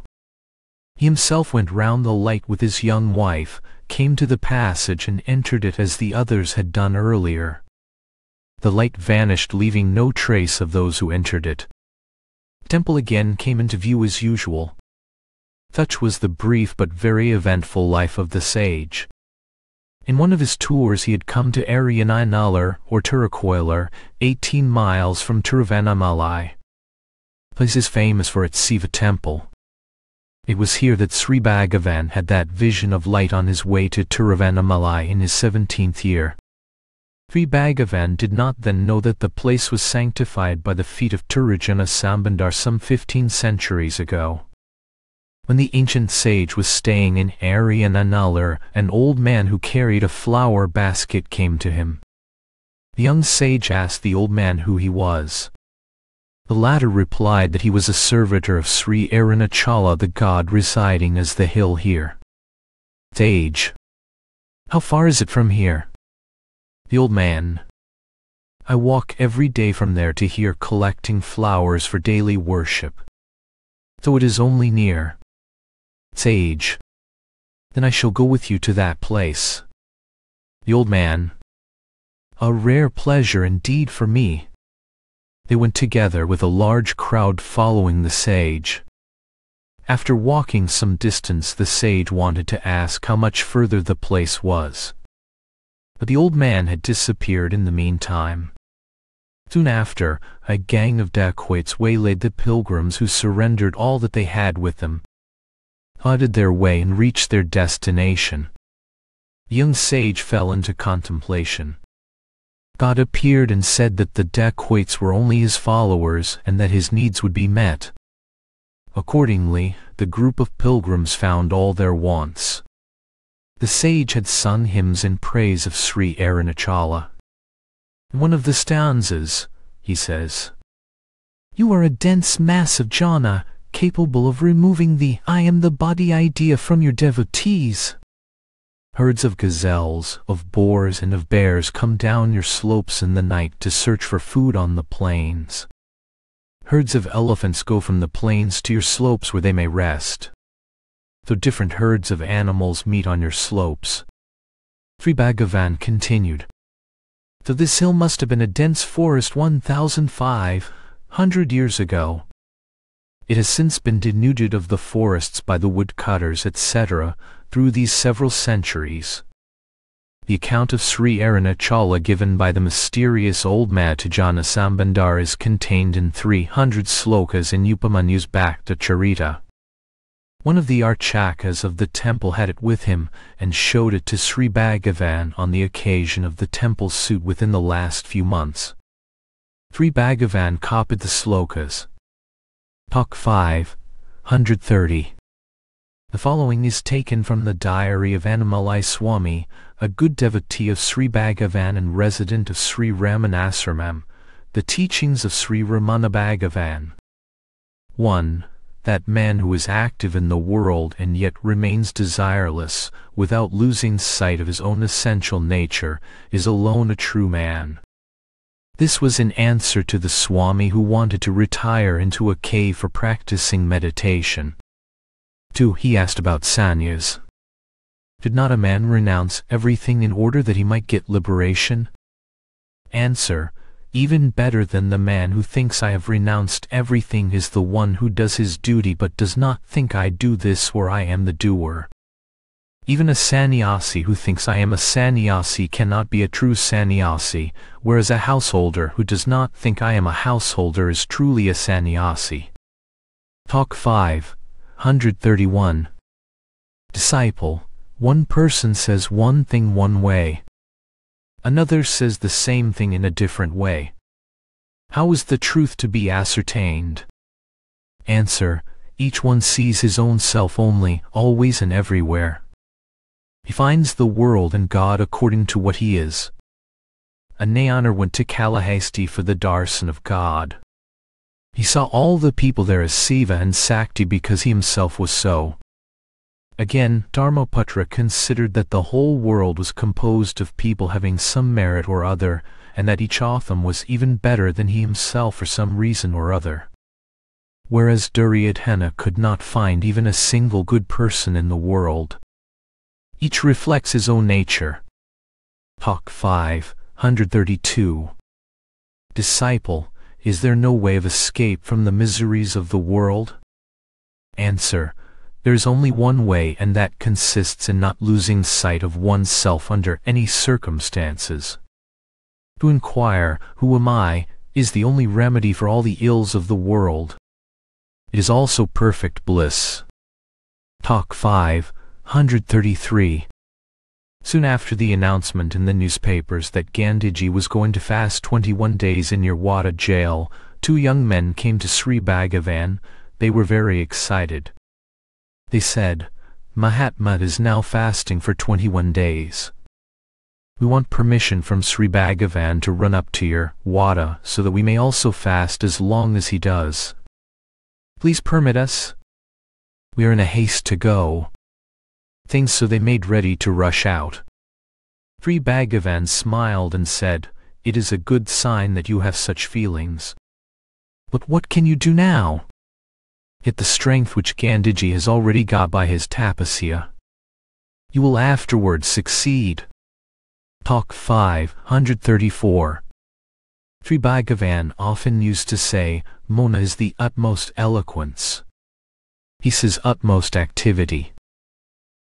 he himself went round the light with his young wife, came to the passage and entered it as the others had done earlier. The light vanished leaving no trace of those who entered it. Temple again came into view as usual. Such was the brief but very eventful life of the sage. In one of his tours he had come to Ariyanalar or Tirukoilur, 18 miles from Tiruvannamalai. The place is famous for its Siva temple. It was here that Sri Bhagavan had that vision of light on his way to Tiruvannamalai in his seventeenth year. Sri Bhagavan did not then know that the place was sanctified by the feet of Tirujnana Sambandar some fifteen centuries ago. When the ancient sage was staying in Ariyanalar, an old man who carried a flower basket came to him. The young sage asked the old man who he was. The latter replied that he was a servitor of Sri Arunachala, the god residing as the hill here. Sage. How far is it from here? The old man. I walk every day from there to here collecting flowers for daily worship. So it is only near. Sage. Then I shall go with you to that place. The old man. A rare pleasure indeed for me. They went together with a large crowd following the sage. After walking some distance the sage wanted to ask how much further the place was. But the old man had disappeared in the meantime. Soon after, a gang of dacoits waylaid the pilgrims who surrendered all that they had with them, threaded their way and reached their destination. The young sage fell into contemplation. God appeared and said that the dacoits were only his followers and that his needs would be met. Accordingly, the group of pilgrims found all their wants. The sage had sung hymns in praise of Sri Arunachala. One of the stanzas, he says, You are a dense mass of jnana, capable of removing the I am the body idea from your devotees. Herds of gazelles, of boars, and of bears come down your slopes in the night to search for food on the plains. Herds of elephants go from the plains to your slopes where they may rest. Though different herds of animals meet on your slopes. Sri Bhagavan continued. Though this hill must have been a dense forest 1,500 years ago, it has since been denuded of the forests by the woodcutters, etc., through these several centuries. The account of Sri Arunachala given by the mysterious old Madhujana Sambandar is contained in 300 slokas in Upamanyu's Bhakta Charita. One of the archakas of the temple had it with him and showed it to Sri Bhagavan on the occasion of the temple suit within the last few months. Sri Bhagavan copied the slokas. Talk 5, 130. The following is taken from the diary of Annamalai Swami, a good devotee of Sri Bhagavan and resident of Sri Ramanasramam, the teachings of Sri Ramana Bhagavan. 1. That man who is active in the world and yet remains desireless, without losing sight of his own essential nature, is alone a true man. This was in answer to the Swami who wanted to retire into a cave for practicing meditation. 2. He asked about sannyas. Did not a man renounce everything in order that he might get liberation? Answer. Even better than the man who thinks I have renounced everything is the one who does his duty but does not think I do this or I am the doer. Even a sannyasi who thinks I am a sannyasi cannot be a true sannyasi, whereas a householder who does not think I am a householder is truly a sannyasi. Talk 5, 131. Disciple, one person says one thing one way. Another says the same thing in a different way. How is the truth to be ascertained? Answer, each one sees his own self only, always and everywhere. He finds the world and God according to what he is. A Nayanar went to Kalahasti for the darshan of God. He saw all the people there as Siva and Sakti because he himself was so. Again, Dharmaputra considered that the whole world was composed of people having some merit or other, and that each of them was even better than he himself for some reason or other. Whereas Duryodhana could not find even a single good person in the world. Each reflects his own nature. Talk 5, 132. Disciple, is there no way of escape from the miseries of the world? Answer, there is only one way and that consists in not losing sight of oneself under any circumstances. To inquire, who am I, is the only remedy for all the ills of the world. It is also perfect bliss. Talk 5, 133. Soon after the announcement in the newspapers that Gandhiji was going to fast 21 days in Yerwada jail, two young men came to Sri Bhagavan. They were very excited. They said, Mahatma is now fasting for 21 days. We want permission from Sri Bhagavan to run up to your Wada so that we may also fast as long as he does. Please permit us. We are in a haste to go things so they made ready to rush out. Sri Bhagavan smiled and said, It is a good sign that you have such feelings. But what can you do now? Hit the strength which Gandhiji has already got by his tapasya. You will afterwards succeed. Talk 534 Sri Bhagavan often used to say, Mouna is the utmost eloquence. He says utmost activity.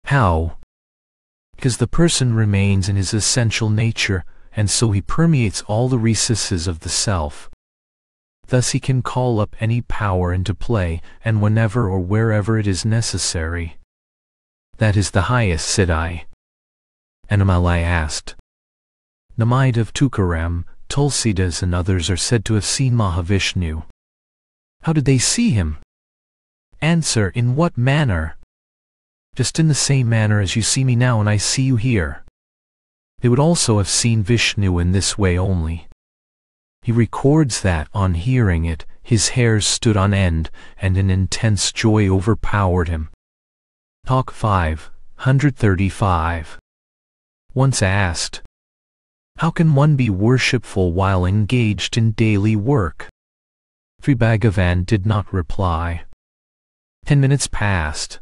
How? Because the person remains in his essential nature, and so he permeates all the recesses of the self. Thus he can call up any power into play, and whenever or wherever it is necessary. That is the highest, said I. Annamalai asked. Namdev Tukaram, Tulsidas and others are said to have seen Mahavishnu. How did they see him? Answer, in what manner? Just in the same manner as you see me now and I see you here. They would also have seen Vishnu in this way only. He records that, on hearing it, his hairs stood on end, and an intense joy overpowered him. Talk 5, 135. Once asked, How can one be worshipful while engaged in daily work? Sri Bhagavan did not reply. Ten minutes passed.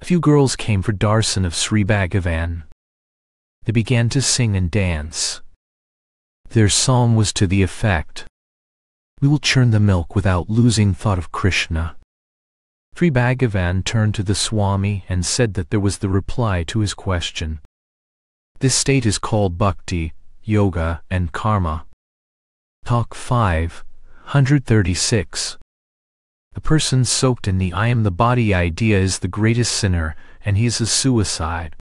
A few girls came for darshan of Sri Bhagavan. They began to sing and dance. Their song was to the effect, We will churn the milk without losing thought of Krishna. Sri Bhagavan turned to the Swami and said that there was the reply to his question. This state is called bhakti, yoga, and karma. Talk 5, 136. The person soaked in the I am the body idea is the greatest sinner, and he is a suicide.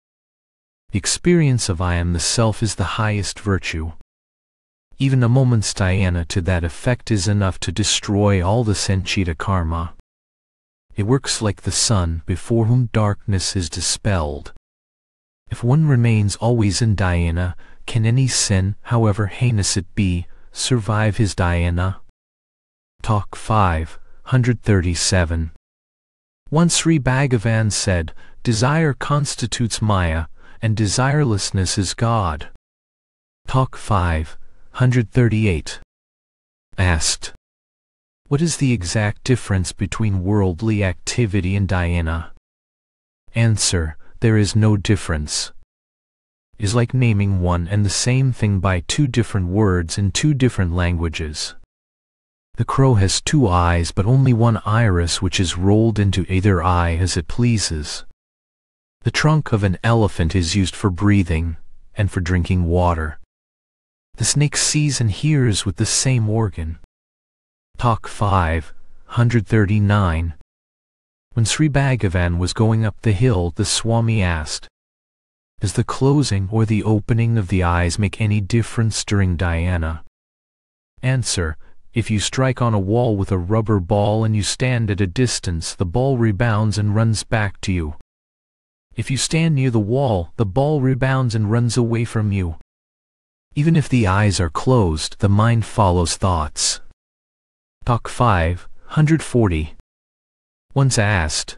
The experience of I am the self is the highest virtue. Even a moment's dhyana to that effect is enough to destroy all the sanchita karma. It works like the sun before whom darkness is dispelled. If one remains always in dhyana, can any sin, however heinous it be, survive his dhyana? Talk 5, 137. Once Sri Bhagavan said, Desire constitutes Maya, and desirelessness is God. Talk 5, 138. Asked. What is the exact difference between worldly activity and dhyana? Answer. There is no difference. Is like naming one and the same thing by two different words in two different languages. The crow has two eyes but only one iris which is rolled into either eye as it pleases. The trunk of an elephant is used for breathing and for drinking water. The snake sees and hears with the same organ. Talk 5, 139. When Sri Bhagavan was going up the hill, the Swami asked, Does the closing or the opening of the eyes make any difference during dhyana? Answer, if you strike on a wall with a rubber ball and you stand at a distance, the ball rebounds and runs back to you. If you stand near the wall, the ball rebounds and runs away from you. Even if the eyes are closed, the mind follows thoughts. Talk 5, 140. Once asked,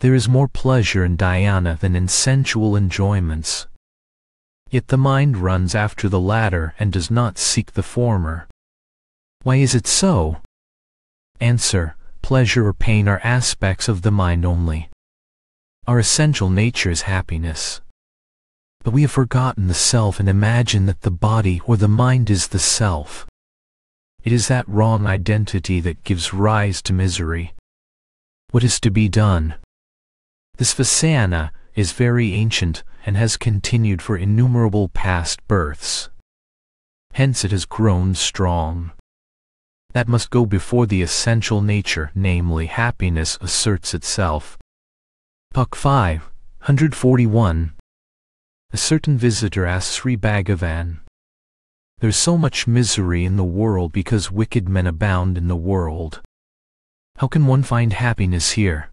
There is more pleasure in dhyana than in sensual enjoyments. Yet the mind runs after the latter and does not seek the former. Why is it so? Answer, pleasure or pain are aspects of the mind only. Our essential nature is happiness. But we have forgotten the self and imagine that the body or the mind is the self. It is that wrong identity that gives rise to misery. What is to be done? This Vasana is very ancient and has continued for innumerable past births. Hence it has grown strong. That must go before the essential nature, namely happiness, asserts itself. Talk 5, 141. A certain visitor asked Sri Bhagavan, There's so much misery in the world because wicked men abound in the world. How can one find happiness here?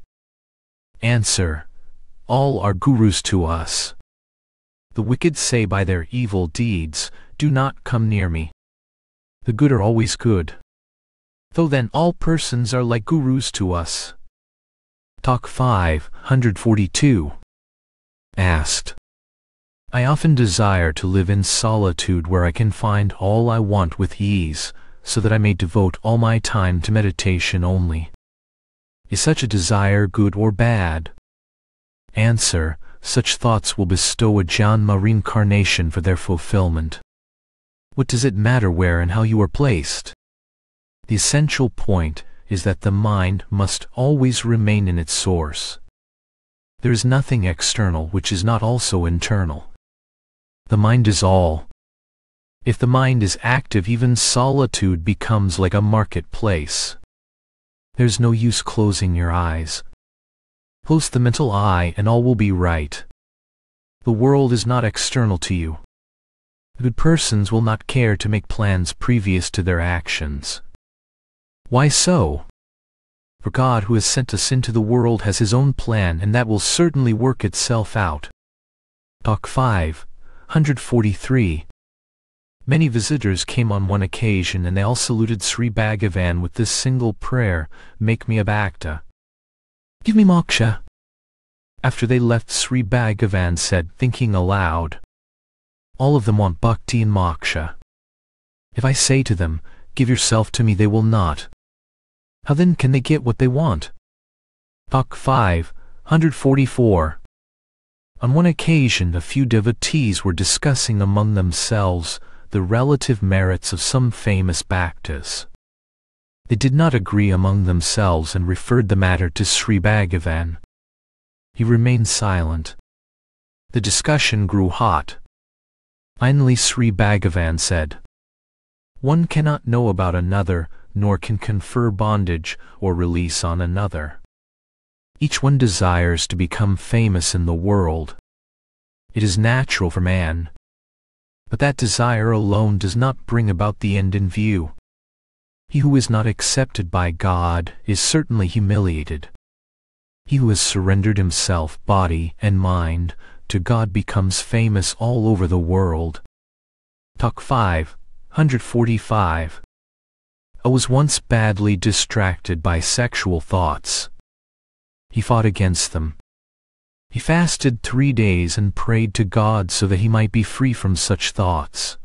Answer, All are gurus to us. The wicked say by their evil deeds, Do not come near me. The good are always good. Though then all persons are like gurus to us. Talk 542 Asked. I often desire to live in solitude where I can find all I want with ease, so that I may devote all my time to meditation only. Is such a desire good or bad? Answer, such thoughts will bestow a Janma reincarnation for their fulfillment. What does it matter where and how you are placed? The essential point is that the mind must always remain in its source. There is nothing external which is not also internal. The mind is all. If the mind is active even solitude becomes like a marketplace. There's no use closing your eyes. Close the mental eye and all will be right. The world is not external to you. Good persons will not care to make plans previous to their actions. Why so? For God who has sent us into the world has his own plan and that will certainly work itself out. Talk 5, 143 Many visitors came on one occasion and they all saluted Sri Bhagavan with this single prayer, Make me a Bhakta. Give me moksha. After they left Sri Bhagavan said, thinking aloud, All of them want bhakti and moksha. If I say to them, Give yourself to me, they will not. How then can they get what they want? Talk 5, 144. On one occasion a few devotees were discussing among themselves the relative merits of some famous bhaktas. They did not agree among themselves and referred the matter to Sri Bhagavan. He remained silent. The discussion grew hot. Finally Sri Bhagavan said, One cannot know about another, nor can confer bondage or release on another. Each one desires to become famous in the world. It is natural for man. But that desire alone does not bring about the end in view. He who is not accepted by God is certainly humiliated. He who has surrendered himself, body and mind, to God becomes famous all over the world. Talk 5, 145. I was once badly distracted by sexual thoughts. He fought against them. He fasted three days and prayed to God so that he might be free from such thoughts.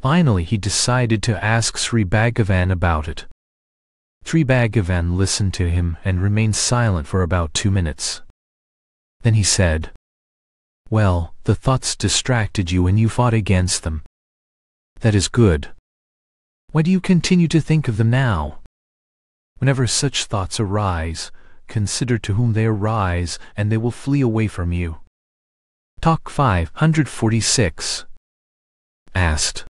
Finally, he decided to ask Sri Bhagavan about it. Sri Bhagavan listened to him and remained silent for about two minutes. Then he said, Well, the thoughts distracted you and you fought against them. That is good. Why do you continue to think of them now? Whenever such thoughts arise, consider to whom they arise, and they will flee away from you. Talk 546 Asked.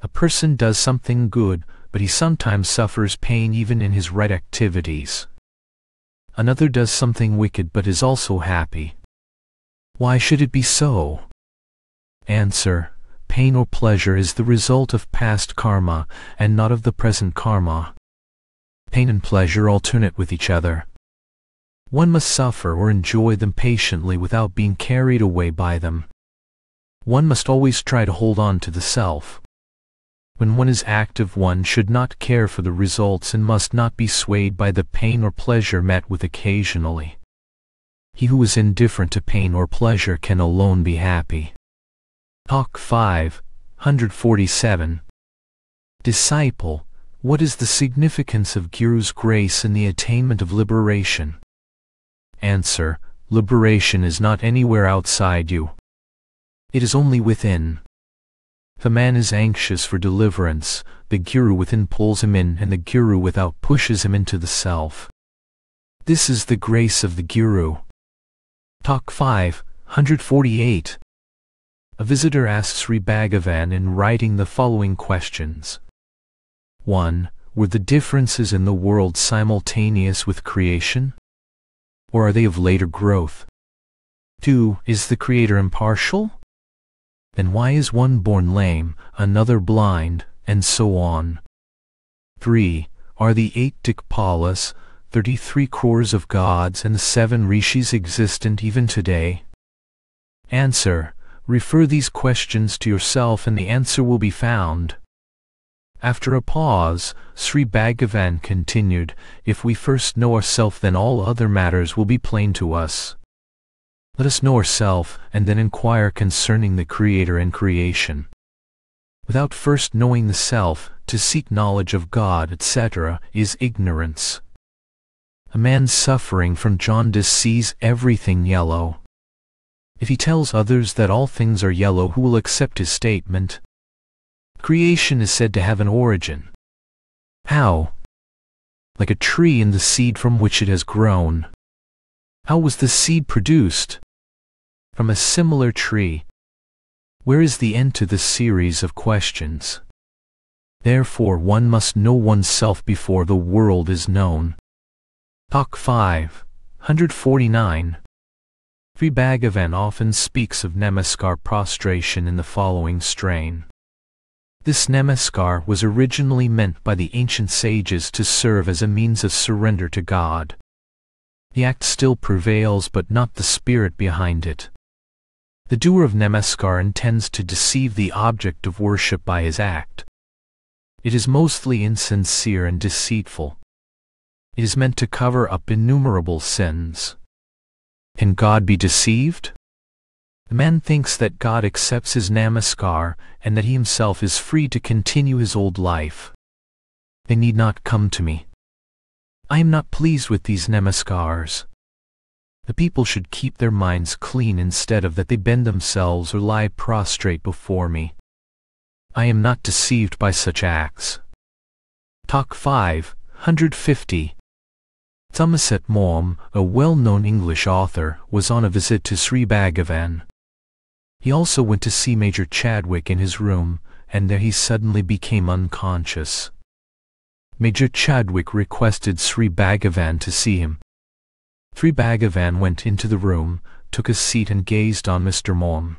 A person does something good, but he sometimes suffers pain even in his right activities. Another does something wicked but is also happy. Why should it be so? Answer pain or pleasure is the result of past karma and not of the present karma. Pain and pleasure alternate with each other. One must suffer or enjoy them patiently without being carried away by them. One must always try to hold on to the self. When one is active one should not care for the results and must not be swayed by the pain or pleasure met with occasionally. He who is indifferent to pain or pleasure can alone be happy. Talk 5, 147. Disciple, what is the significance of Guru's grace in the attainment of liberation? Answer, liberation is not anywhere outside you. It is only within. A man is anxious for deliverance, the Guru within pulls him in and the Guru without pushes him into the self. This is the grace of the Guru. Talk 5, 148. A visitor asks Sri Bhagavan in writing the following questions. 1. Were the differences in the world simultaneous with creation? Or are they of later growth? 2. Is the Creator impartial? Then why is one born lame, another blind, and so on? 3. Are the eight Dikpalas, 33 crores of gods and the seven rishis existent even today? Answer. Refer these questions to yourself and the answer will be found. After a pause, Sri Bhagavan continued, If we first know ourself then all other matters will be plain to us. Let us know ourself and then inquire concerning the Creator and creation. Without first knowing the self, to seek knowledge of God, etc., is ignorance. A man suffering from jaundice sees everything yellow. If he tells others that all things are yellow who will accept his statement? Creation is said to have an origin. How? like a tree in the seed from which it has grown. How was the seed produced? From a similar tree. Where is the end to this series of questions? Therefore one must know oneself before the world is known. Talk 5, 149. Sri Bhagavan often speaks of Namaskar prostration in the following strain. This Namaskar was originally meant by the ancient sages to serve as a means of surrender to God. The act still prevails but not the spirit behind it. The doer of Namaskar intends to deceive the object of worship by his act. It is mostly insincere and deceitful. It is meant to cover up innumerable sins. Can God be deceived? Man thinks that God accepts his namaskar and that he himself is free to continue his old life. They need not come to me. I am not pleased with these namaskars. The people should keep their minds clean instead of that they bend themselves or lie prostrate before me. I am not deceived by such acts. Talk 5, 150. Somerset Maugham, a well-known English author, was on a visit to Sri Bhagavan. He also went to see Major Chadwick in his room, and there he suddenly became unconscious. Major Chadwick requested Sri Bhagavan to see him, Sri Bhagavan went into the room, took a seat and gazed on Mr. Maugham.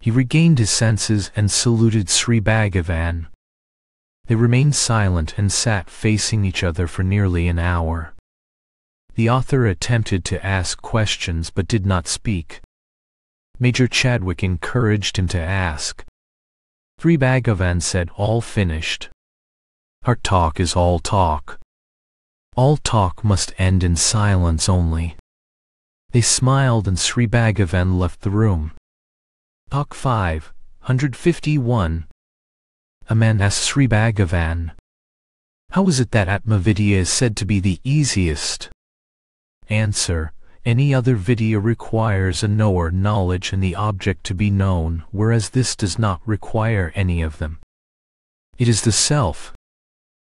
He regained his senses and saluted Sri Bhagavan. They remained silent and sat facing each other for nearly an hour. The author attempted to ask questions but did not speak. Major Chadwick encouraged him to ask. Sri Bhagavan said all finished. Our talk is all talk. All talk must end in silence only. They smiled and Sri Bhagavan left the room. Talk 5, 151. A man asked Sri Bhagavan, How is it that Atmavidya is said to be the easiest? Answer, any other vidya requires a knower knowledge and the object to be known, whereas this does not require any of them. It is the self,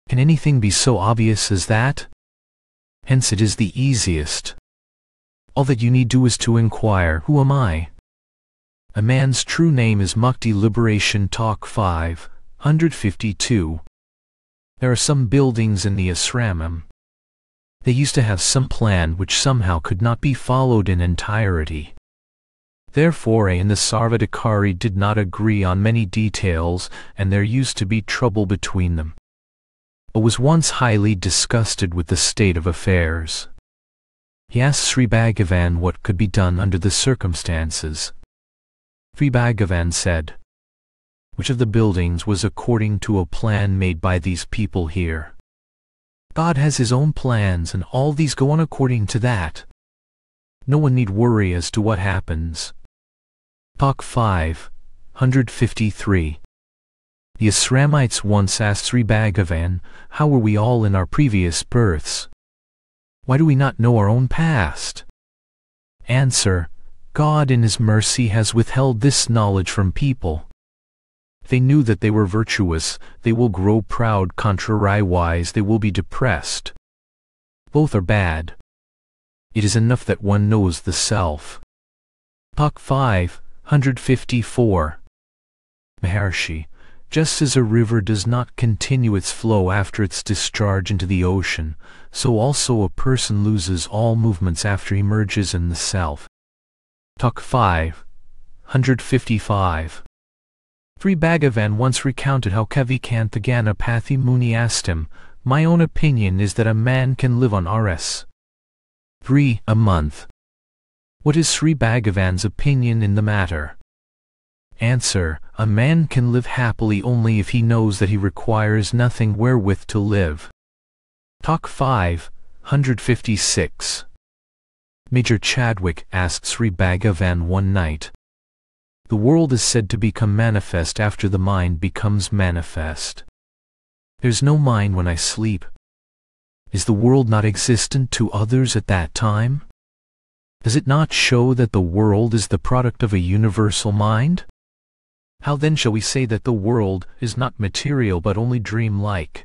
can anything be so obvious as that? Hence it is the easiest. All that you need do is to inquire, Who am I? A man's true name is Mukti Liberation Talk 5, 152. There are some buildings in the Asramam. They used to have some plan which somehow could not be followed in entirety. Therefore A and the Sarvadhikari did not agree on many details, and there used to be trouble between them I was once highly disgusted with the state of affairs. He asked Sri Bhagavan what could be done under the circumstances. Sri Bhagavan said, Which of the buildings was according to a plan made by these people here? God has his own plans and all these go on according to that. No one need worry as to what happens. Talk 5, 153 the Asramites once asked Sri Bhagavan, how were we all in our previous births? Why do we not know our own past? Answer, God in His mercy has withheld this knowledge from people. They knew that they were virtuous, they will grow proud contrariwise they will be depressed. Both are bad. It is enough that one knows the self. Talk 5, 154 Maharshi just as a river does not continue its flow after its discharge into the ocean, so also a person loses all movements after he merges in the self. Talk 5, 155. Sri Bhagavan once recounted how Kavikantha Ganapathy Muni asked him, My own opinion is that a man can live on Rs. 3 a month. What is Sri Bhagavan's opinion in the matter? Answer, a man can live happily only if he knows that he requires nothing wherewith to live. Talk 5, 156. Major Chadwick asked Sri Bhagavan one night. The world is said to become manifest after the mind becomes manifest. There's no mind when I sleep. Is the world not existent to others at that time? Does it not show that the world is the product of a universal mind? How then shall we say that the world is not material but only dream-like?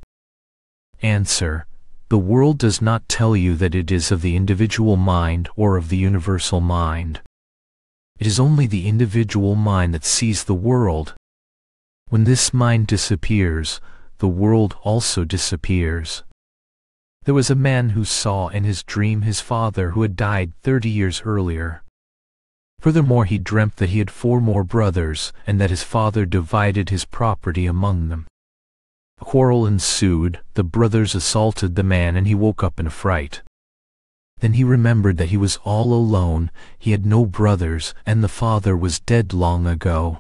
Answer. the world does not tell you that it is of the individual mind or of the universal mind. It is only the individual mind that sees the world. When this mind disappears, the world also disappears. There was a man who saw in his dream his father who had died thirty years earlier. Furthermore, he dreamt that he had four more brothers, and that his father divided his property among them. A quarrel ensued, the brothers assaulted the man, and he woke up in a fright. Then he remembered that he was all alone, he had no brothers, and the father was dead long ago.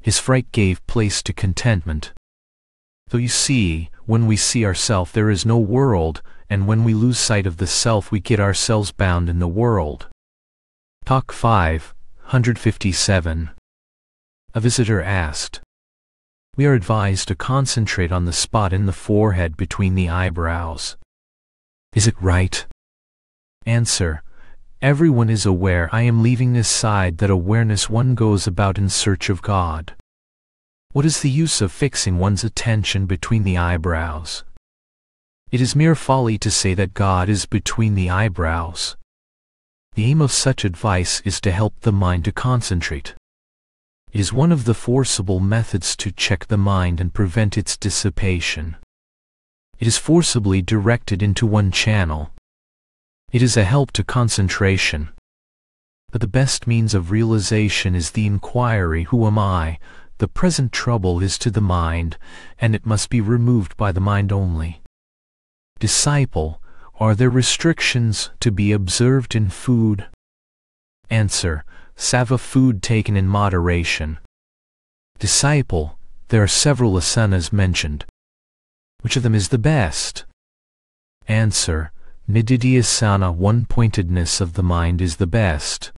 His fright gave place to contentment. So you see, when we see ourself there is no world, and when we lose sight of the self we get ourselves bound in the world. Talk 5, 157. A visitor asked, we are advised to concentrate on the spot in the forehead between the eyebrows. Is it right? Answer. Everyone is aware I am leaving aside that awareness one goes about in search of God. What is the use of fixing one's attention between the eyebrows? It is mere folly to say that God is between the eyebrows. The aim of such advice is to help the mind to concentrate It is one of the forcible methods to check the mind and prevent its dissipation. It is forcibly directed into one channel. It is a help to concentration. But the best means of realization is the inquiry, Who am I? The present trouble is to the mind, and it must be removed by the mind only. Disciple, are there restrictions to be observed in food? Answer, Sava food taken in moderation. Disciple, there are several asanas mentioned. Which of them is the best? Answer, Nididhyasana one-pointedness of the mind is the best.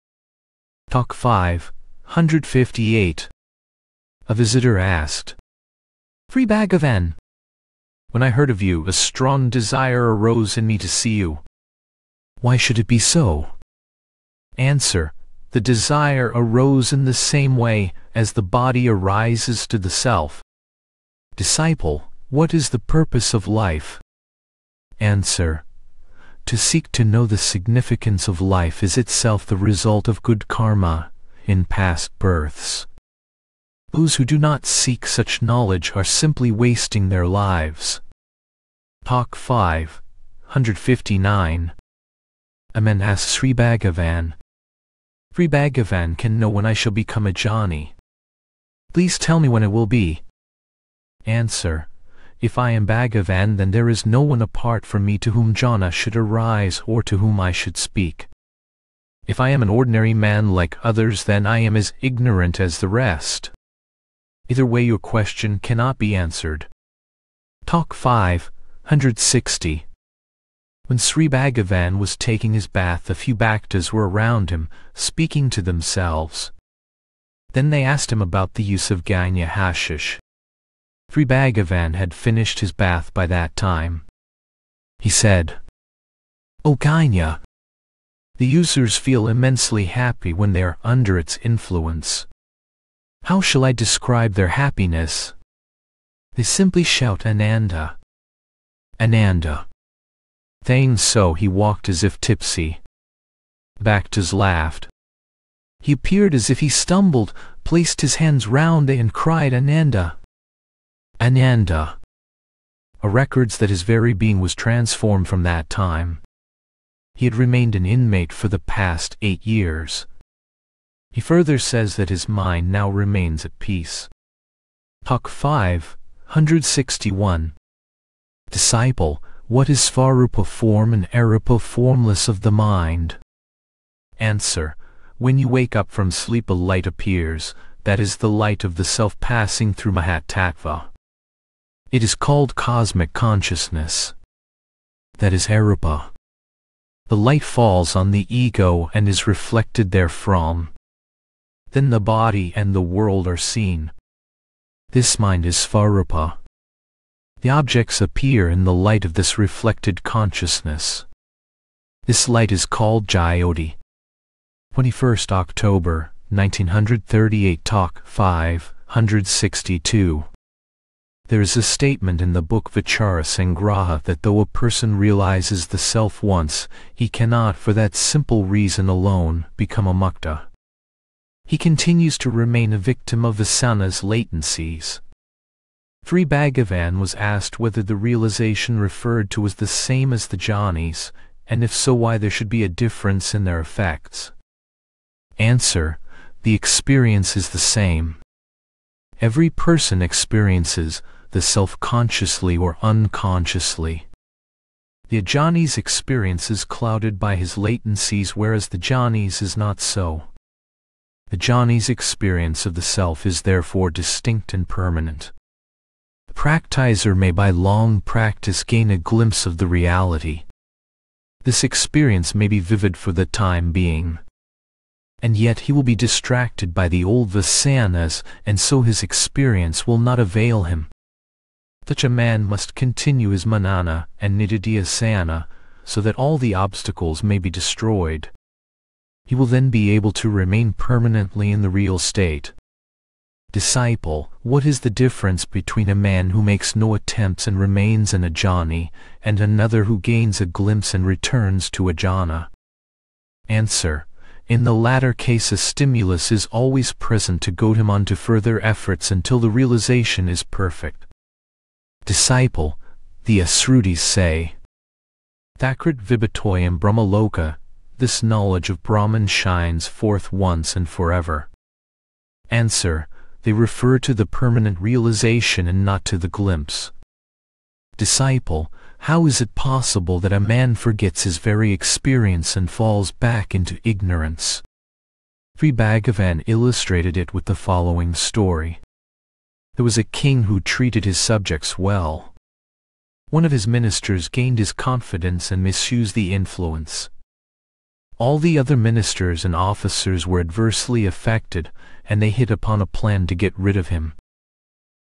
Talk 5, 158. A visitor asked, Sri Bhagavan, when I heard of you, a strong desire arose in me to see you. Why should it be so? Answer, the desire arose in the same way as the body arises to the self. Disciple, what is the purpose of life? Answer. To seek to know the significance of life is itself the result of good karma in past births. Those who do not seek such knowledge are simply wasting their lives. Talk 5, 159. A man asks Sri Bhagavan, Sri Bhagavan can know when I shall become a Jnani. Please tell me when it will be. Answer. If I am Bhagavan then there is no one apart from me to whom jnana should arise or to whom I should speak. If I am an ordinary man like others then I am as ignorant as the rest. Either way your question cannot be answered. Talk 5, 160. When Sri Bhagavan was taking his bath a few bhaktas were around him, speaking to themselves. Then they asked him about the use of Ganja Hashish. Sri Bhagavan had finished his bath by that time. He said, O Ganja, the users feel immensely happy when they are under its influence. How shall I describe their happiness? They simply shout Ananda. Ananda. Thane so he walked as if tipsy. Bhaktas laughed. He appeared as if he stumbled, placed his hands round and cried Ananda. Ananda. A records that his very being was transformed from that time. He had remained an inmate for the past eight years. He further says that his mind now remains at peace. Talk 5, 161. Disciple, what is Svarupa form and Arupa formless of the mind? Answer. When you wake up from sleep a light appears, that is the light of the self passing through Mahatattva. It is called cosmic consciousness. That is Arupa. The light falls on the ego and is reflected therefrom. Then the body and the world are seen. This mind is Svarupa. The objects appear in the light of this reflected consciousness. This light is called Jyoti. 21st October, 1938 Talk 5, 162 There is a statement in the book Vichara Sangraha that though a person realizes the self once, he cannot for that simple reason alone become a mukta. He continues to remain a victim of Vasana's latencies. Sri Bhagavan was asked whether the realization referred to was the same as the jnanis, and if so why there should be a difference in their effects. Answer, the experience is the same. Every person experiences the self consciously or unconsciously. The Ajnani's experience is clouded by his latencies, whereas the Jnani's is not so. The Jnani's experience of the self is therefore distinct and permanent. The practiser may by long practice gain a glimpse of the reality. This experience may be vivid for the time being and yet he will be distracted by the old vasanas, and so his experience will not avail him. Such a man must continue his manana and nididhyasana so that all the obstacles may be destroyed. He will then be able to remain permanently in the real state. Disciple, what is the difference between a man who makes no attempts and remains an ajnani, and another who gains a glimpse and returns to ajnana? Answer. In the latter case a stimulus is always present to goad him on to further efforts until the realization is perfect. Disciple, the Asrutis say. Thakrit Vibhatoyam Brahmaloka, this knowledge of Brahman shines forth once and forever. Answer, they refer to the permanent realization and not to the glimpse. Disciple, how is it possible that a man forgets his very experience and falls back into ignorance? Sri Bhagavan illustrated it with the following story. There was a king who treated his subjects well. One of his ministers gained his confidence and misused the influence. All the other ministers and officers were adversely affected, and they hit upon a plan to get rid of him.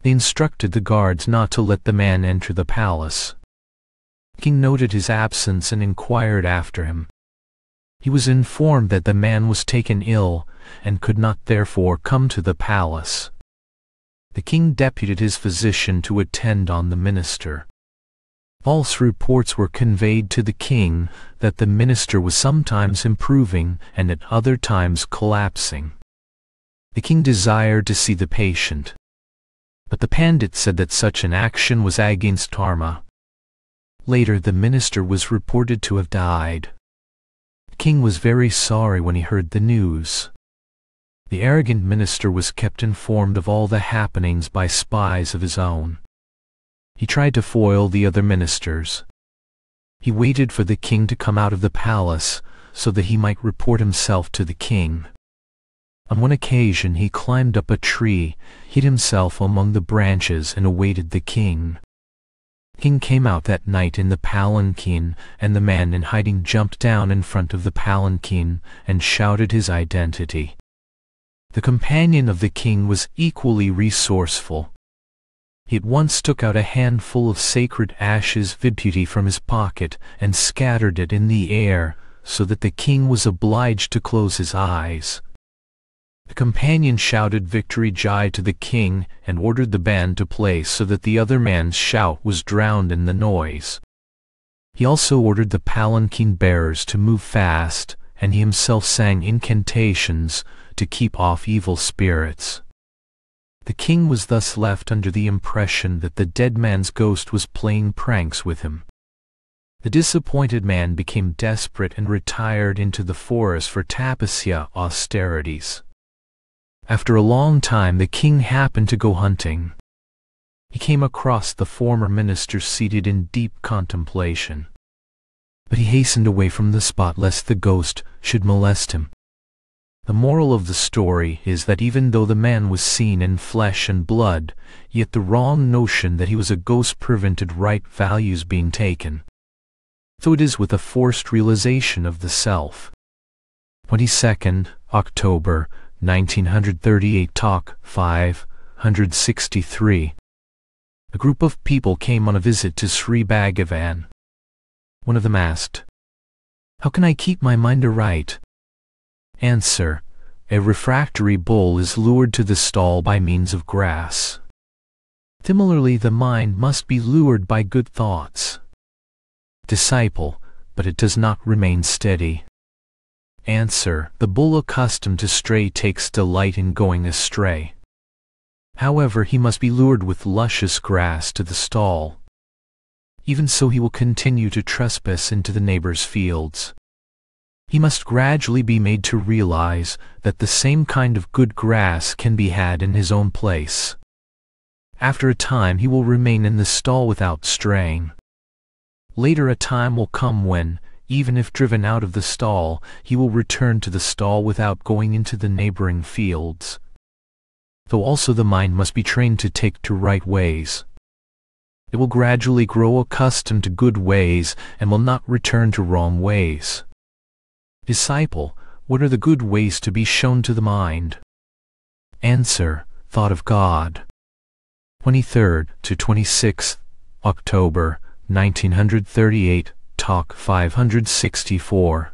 They instructed the guards not to let the man enter the palace. The king noted his absence and inquired after him. He was informed that the man was taken ill, and could not therefore come to the palace the king deputed his physician to attend on the minister. False reports were conveyed to the king that the minister was sometimes improving and at other times collapsing. The king desired to see the patient. But the pandit said that such an action was against dharma. Later the minister was reported to have died. The king was very sorry when he heard the news. The arrogant minister was kept informed of all the happenings by spies of his own. He tried to foil the other ministers. He waited for the king to come out of the palace so that he might report himself to the king. On one occasion he climbed up a tree, hid himself among the branches and awaited the king. King came out that night in the palanquin, and the man in hiding jumped down in front of the palanquin and shouted his identity. The companion of the king was equally resourceful. He at once took out a handful of sacred ashes vibhuti from his pocket and scattered it in the air, so that the king was obliged to close his eyes. The companion shouted victory jai to the king and ordered the band to play so that the other man's shout was drowned in the noise. He also ordered the palanquin bearers to move fast, and he himself sang incantations to keep off evil spirits. The king was thus left under the impression that the dead man's ghost was playing pranks with him. The disappointed man became desperate and retired into the forest for tapasya austerities. After a long time the king happened to go hunting. He came across the former minister seated in deep contemplation. But he hastened away from the spot lest the ghost should molest him. The moral of the story is that even though the man was seen in flesh and blood, yet the wrong notion that he was a ghost prevented right values being taken. So it is with a forced realization of the self. 22nd October 1938 Talk 563 A group of people came on a visit to Sri Bhagavan. One of them asked, How can I keep my mind aright? Answer. A refractory bull is lured to the stall by means of grass. Similarly, the mind must be lured by good thoughts. Disciple, but it does not remain steady. Answer, the bull accustomed to stray takes delight in going astray. However, he must be lured with luscious grass to the stall. Even so he will continue to trespass into the neighbor's fields. He must gradually be made to realize that the same kind of good grass can be had in his own place. After a time he will remain in the stall without straying. Later a time will come when, even if driven out of the stall, he will return to the stall without going into the neighboring fields. Though also the mind must be trained to take to right ways. It will gradually grow accustomed to good ways and will not return to wrong ways. Disciple, what are the good ways to be shown to the mind? Answer, thought of God. 23rd to 26th October 1938 Talk 564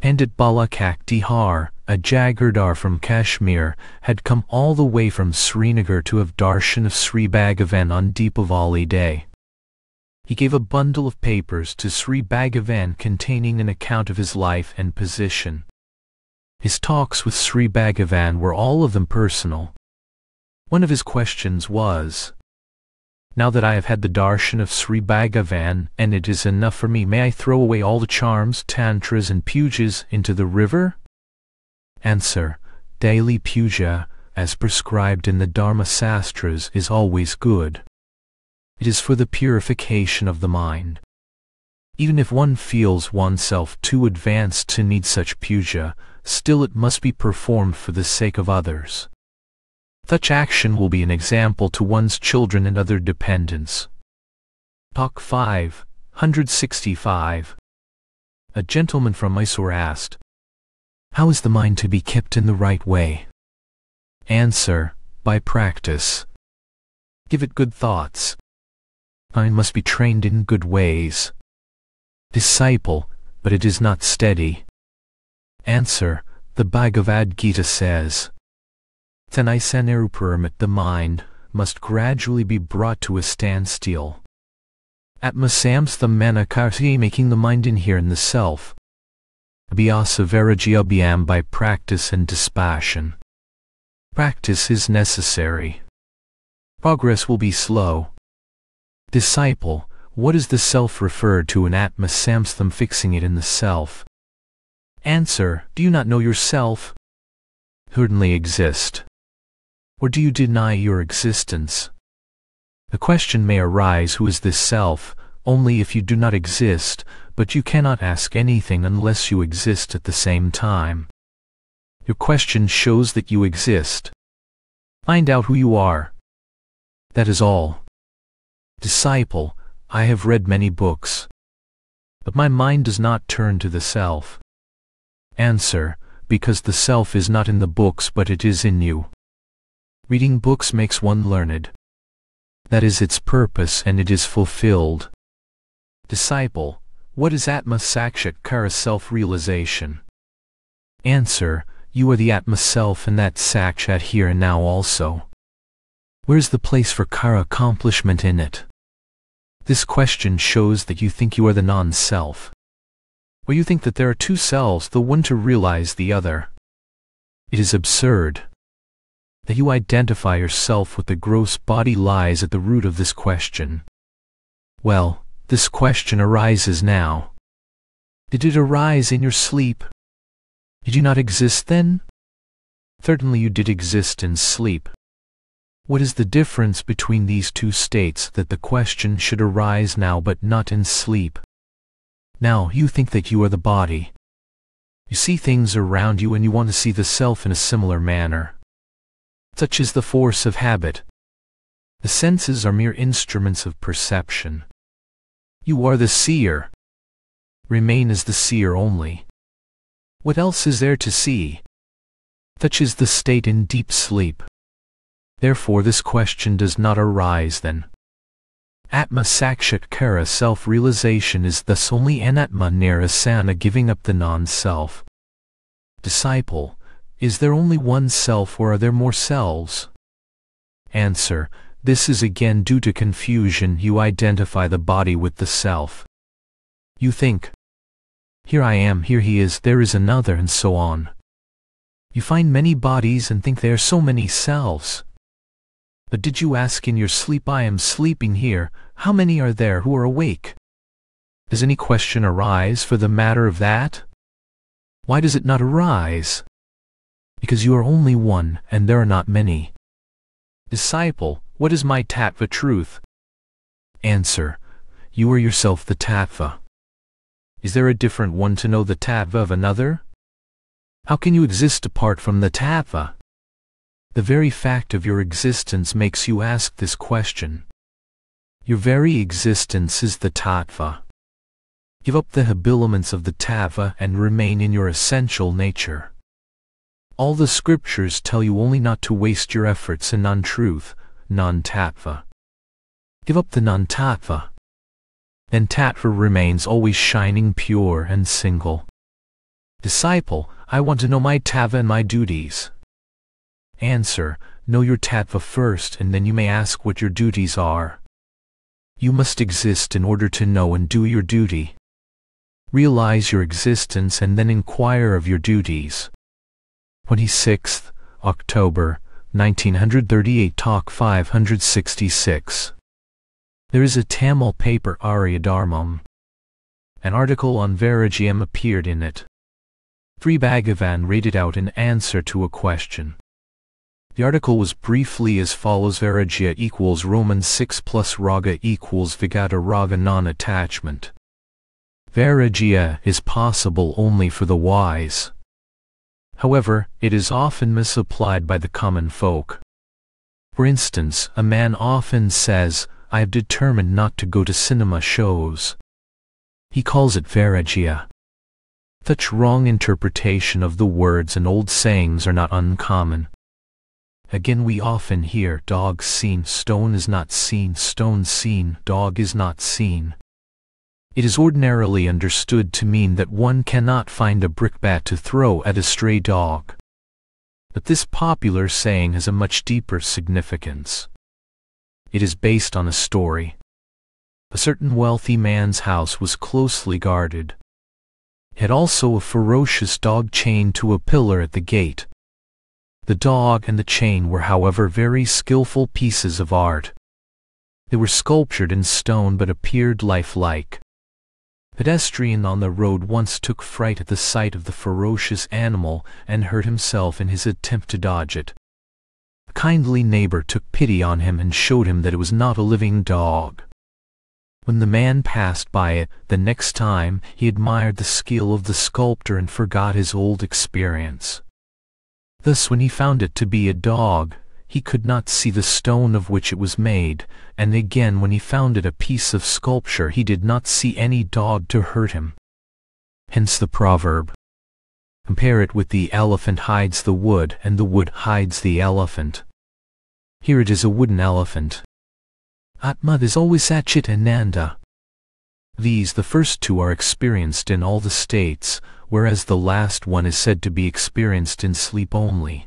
Pandit Balakak Dihar, a Jagirdar from Kashmir, had come all the way from Srinagar to have darshan of Sri Bhagavan on Deepavali day. He gave a bundle of papers to Sri Bhagavan containing an account of his life and position. His talks with Sri Bhagavan were all of them personal. One of his questions was, now that I have had the darshan of Sri Bhagavan, and it is enough for me, may I throw away all the charms, tantras, and pujas into the river? Answer. Daily puja, as prescribed in the Dharma Sastras, is always good. It is for the purification of the mind. Even if one feels oneself too advanced to need such puja, still it must be performed for the sake of others. Such action will be an example to one's children and other dependents. Talk 5, 165. A gentleman from Mysore asked, How is the mind to be kept in the right way? Answer, by practice. Give it good thoughts. Mind must be trained in good ways. Disciple, but it is not steady. Answer, the Bhagavad Gita says, Tanaisaneruparamit the mind must gradually be brought to a standstill. Atmasamstha manakarti making the mind inhere in the self. Abhyasa viragyabhyam by practice and dispassion. Practice is necessary. Progress will be slow. Disciple, what is the self referred to in Atma Samstham fixing it in the self? Answer, do you not know yourself? Certainly exist. Or do you deny your existence? The question may arise who is this self, only if you do not exist, but you cannot ask anything unless you exist at the same time. Your question shows that you exist. Find out who you are. That is all. Disciple, I have read many books. But my mind does not turn to the self. Answer, because the self is not in the books but it is in you. Reading books makes one learned. That is its purpose and it is fulfilled. Disciple, what is Atma Sakshatkara self-realization? Answer, you are the Atma self and that Sakshat here and now also. Where is the place for Kara accomplishment in it? This question shows that you think you are the non-self. Or you think that there are two selves, the one to realize the other. It is absurd that you identify yourself with the gross body lies at the root of this question. Well, this question arises now. Did it arise in your sleep? Did you not exist then? Certainly you did exist in sleep. What is the difference between these two states that the question should arise now but not in sleep? Now you think that you are the body. You see things around you and you want to see the self in a similar manner. Such is the force of habit. The senses are mere instruments of perception. You are the seer. Remain as the seer only. What else is there to see? Such is the state in deep sleep. Therefore this question does not arise then. Atma Sakshatkara self-realization is thus only anatma nirasana giving up the non-self. Disciple, is there only one self or are there more selves? Answer, this is again due to confusion. You identify the body with the self. You think, here I am, here he is, there is another, and so on. You find many bodies and think they are so many selves. But did you ask in your sleep, I am sleeping here, how many are there who are awake? Does any question arise for the matter of that? Why does it not arise? Because you are only one, and there are not many. Disciple, what is my tattva truth? Answer, you are yourself the tattva. Is there a different one to know the tattva of another? How can you exist apart from the tattva? The very fact of your existence makes you ask this question. Your very existence is the tattva. Give up the habiliments of the tattva and remain in your essential nature. All the scriptures tell you only not to waste your efforts in non-truth, non-tattva. Give up the non-tattva. Then tattva remains always shining pure and single. Disciple, I want to know my tattva and my duties. Answer, know your tattva first and then you may ask what your duties are. You must exist in order to know and do your duty. Realize your existence and then inquire of your duties. 26th October 1938 Talk 566 There is a Tamil paper Arya Dharmam. An article on Vairagiyam appeared in it. Sri Bhagavan read it out in answer to a question. The article was briefly as follows Vairagya equals Roman 6 plus Raga equals Vigata Raga non-attachment. Vairagya is possible only for the wise. However, it is often misapplied by the common folk. For instance, a man often says, I have determined not to go to cinema shows. He calls it Vairagya. Such wrong interpretation of the words and old sayings are not uncommon. Again we often hear, dog seen, stone is not seen, stone seen, dog is not seen. It is ordinarily understood to mean that one cannot find a brickbat to throw at a stray dog. But this popular saying has a much deeper significance. It is based on a story. A certain wealthy man's house was closely guarded. It had also a ferocious dog chained to a pillar at the gate. The dog and the chain were however very skilful pieces of art. They were sculptured in stone but appeared lifelike pedestrian on the road once took fright at the sight of the ferocious animal and hurt himself in his attempt to dodge it. A kindly neighbor took pity on him and showed him that it was not a living dog. When the man passed by it the next time, he admired the skill of the sculptor and forgot his old experience. Thus when he found it to be a dog, he could not see the stone of which it was made, and again when he found it a piece of sculpture he did not see any dog to hurt him. Hence the proverb. Compare it with the elephant hides the wood and the wood hides the elephant. Here it is a wooden elephant. Atma is always Satchit Ananda. These the first two are experienced in all the states, whereas the last one is said to be experienced in sleep only.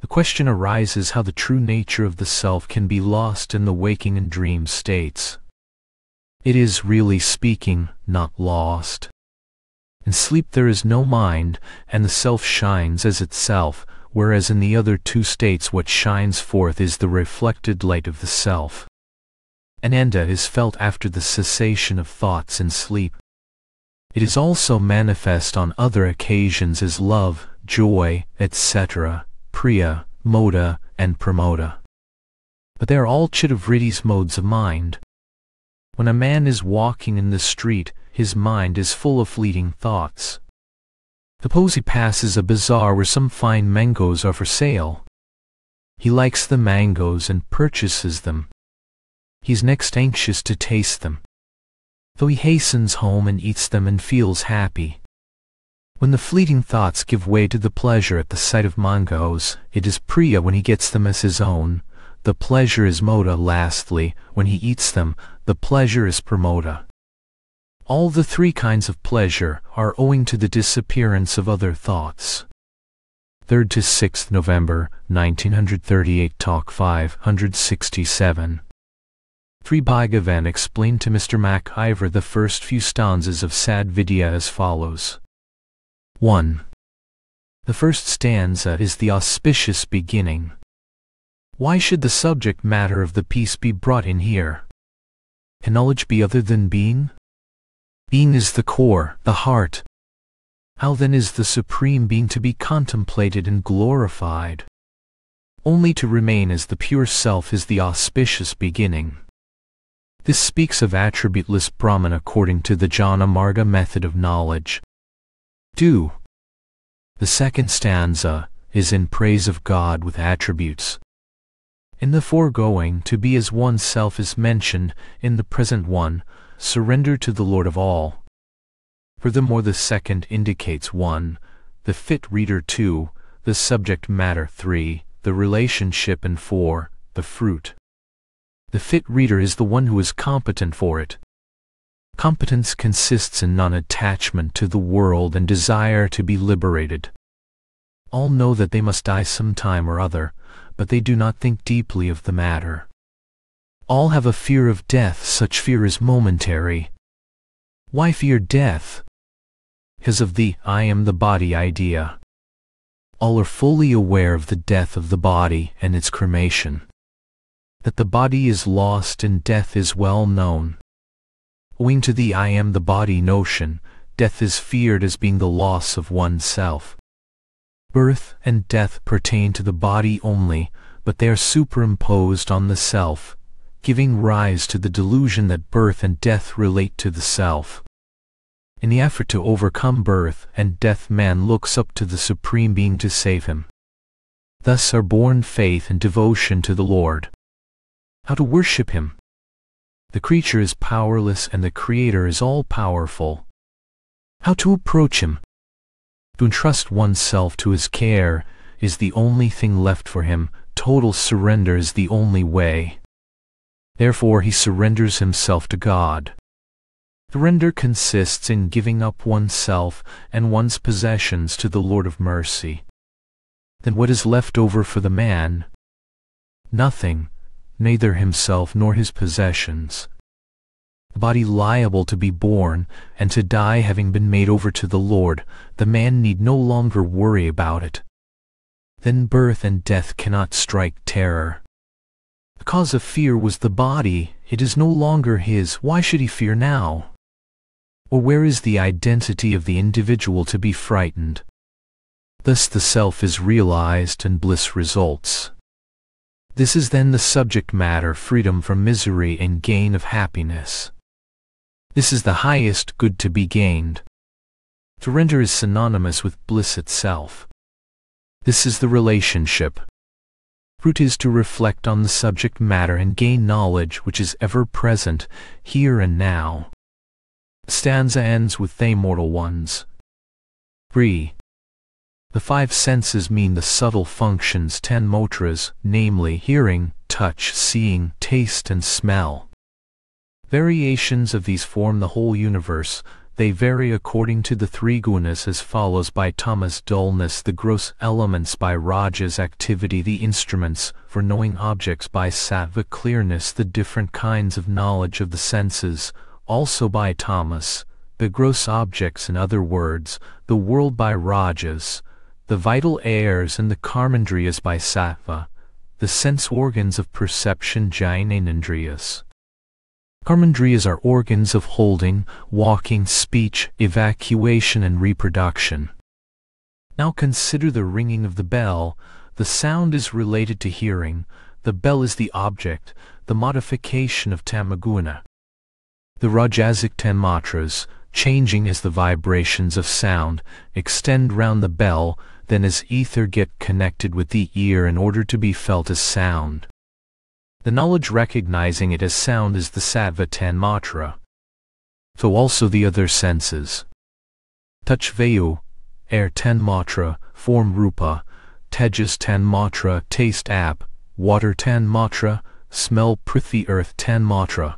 The question arises how the true nature of the self can be lost in the waking and dream states. It is really speaking, not lost. In sleep there is no mind, and the self shines as itself, whereas in the other two states what shines forth is the reflected light of the self. Ananda is felt after the cessation of thoughts in sleep. It is also manifest on other occasions as love, joy, etc., Priya, Moda, and Pramoda. But they are all Chittavritti's modes of mind. When a man is walking in the street, his mind is full of fleeting thoughts. Suppose he passes a bazaar where some fine mangoes are for sale. He likes the mangoes and purchases them. He is next anxious to taste them. Though he hastens home and eats them and feels happy. When the fleeting thoughts give way to the pleasure at the sight of mangoes, it is Priya when he gets them as his own. The pleasure is Moda lastly, when he eats them, the pleasure is Pramoda. All the three kinds of pleasure are owing to the disappearance of other thoughts. 3rd to 6th November 1938 Talk 567 Sri Bhagavan explained to Mr. MacIver the first few stanzas of Sad Vidya as follows. 1. The first stanza is the auspicious beginning. Why should the subject matter of the piece be brought in here? Can knowledge be other than being? Being is the core, the heart, how then is the Supreme Being to be contemplated and glorified? Only to remain as the pure self is the auspicious beginning. This speaks of attributeless Brahman according to the Jnana Marga method of knowledge. 2. The second stanza is in praise of God with attributes. In the foregoing, to be as oneself is mentioned, in the present one, surrender to the Lord of all. Furthermore the second indicates 1. The fit reader 2. The subject matter 3. The relationship and 4. The fruit. The fit reader is the one who is competent for it. Competence consists in non-attachment to the world and desire to be liberated. All know that they must die some time or other, but they do not think deeply of the matter. All have a fear of death, such fear is momentary. Why fear death? because of the I am the body idea. All are fully aware of the death of the body and its cremation. That the body is lost and death is well known. Owing to the I am the body notion, death is feared as being the loss of oneself. Birth and death pertain to the body only, but they are superimposed on the self, giving rise to the delusion that birth and death relate to the self. In the effort to overcome birth and death man looks up to the Supreme Being to save him. Thus are born faith and devotion to the Lord. How to worship Him? The creature is powerless and the Creator is all-powerful. How to approach Him? To entrust oneself to His care is the only thing left for Him, total surrender is the only way. Therefore he surrenders himself to God. Surrender consists in giving up oneself and one's possessions to the Lord of mercy. Then what is left over for the man? Nothing, neither himself nor his possessions. Body liable to be born and to die having been made over to the Lord, the man need no longer worry about it. Then birth and death cannot strike terror. The cause of fear was the body, it is no longer his, why should he fear now? Or where is the identity of the individual to be frightened? Thus the self is realized and bliss results. This is then the subject matter freedom from misery and gain of happiness. This is the highest good to be gained. To render is synonymous with bliss itself. This is the relationship. Fruit is to reflect on the subject matter and gain knowledge which is ever present, here and now. Stanza ends with they mortal ones. 3. The five senses mean the subtle functions tanmatras, namely hearing, touch, seeing, taste and smell. Variations of these form the whole universe, they vary according to the three gunas as follows by tamas dullness the gross elements by rajas activity the instruments for knowing objects by sattva clearness the different kinds of knowledge of the senses. Also by tamas, the gross objects in other words, the world by Rajas, the vital airs and the karmendriyas by Sattva, the sense organs of perception Jnanendriyas. Karmendriyas are organs of holding, walking, speech, evacuation and reproduction. Now consider the ringing of the bell, the sound is related to hearing, the bell is the object, the modification of tamaguna. The Rajasic tanmatras, changing as the vibrations of sound, extend round the bell, then as ether get connected with the ear in order to be felt as sound. The knowledge recognizing it as sound is the sattva tanmatra. So also the other senses. Touch vayu, air tanmatra, form rupa, tejas tanmatra, taste ap, water tanmatra, smell prithvi earth tanmatra.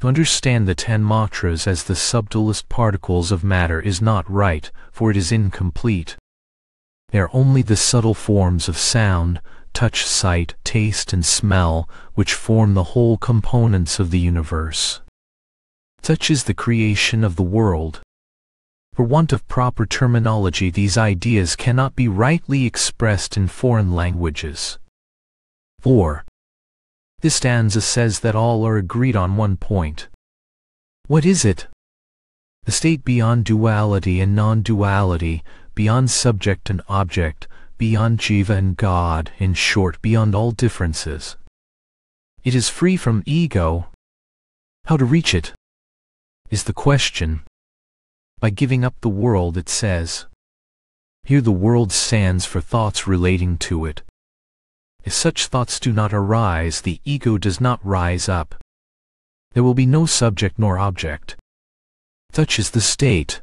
To understand the tanmatras as the subtlest particles of matter is not right, for it is incomplete. They are only the subtle forms of sound, touch, sight, taste, and smell which form the whole components of the universe. Such is the creation of the world. For want of proper terminology these ideas cannot be rightly expressed in foreign languages. 4. This stanza says that all are agreed on one point. What is it? The state beyond duality and non-duality, beyond subject and object, beyond Jiva and God, in short, beyond all differences. It is free from ego. How to reach it? Is the question. By giving up the world, it says. Here the world stands for thoughts relating to it. If such thoughts do not arise, the ego does not rise up. There will be no subject nor object. Such is the state.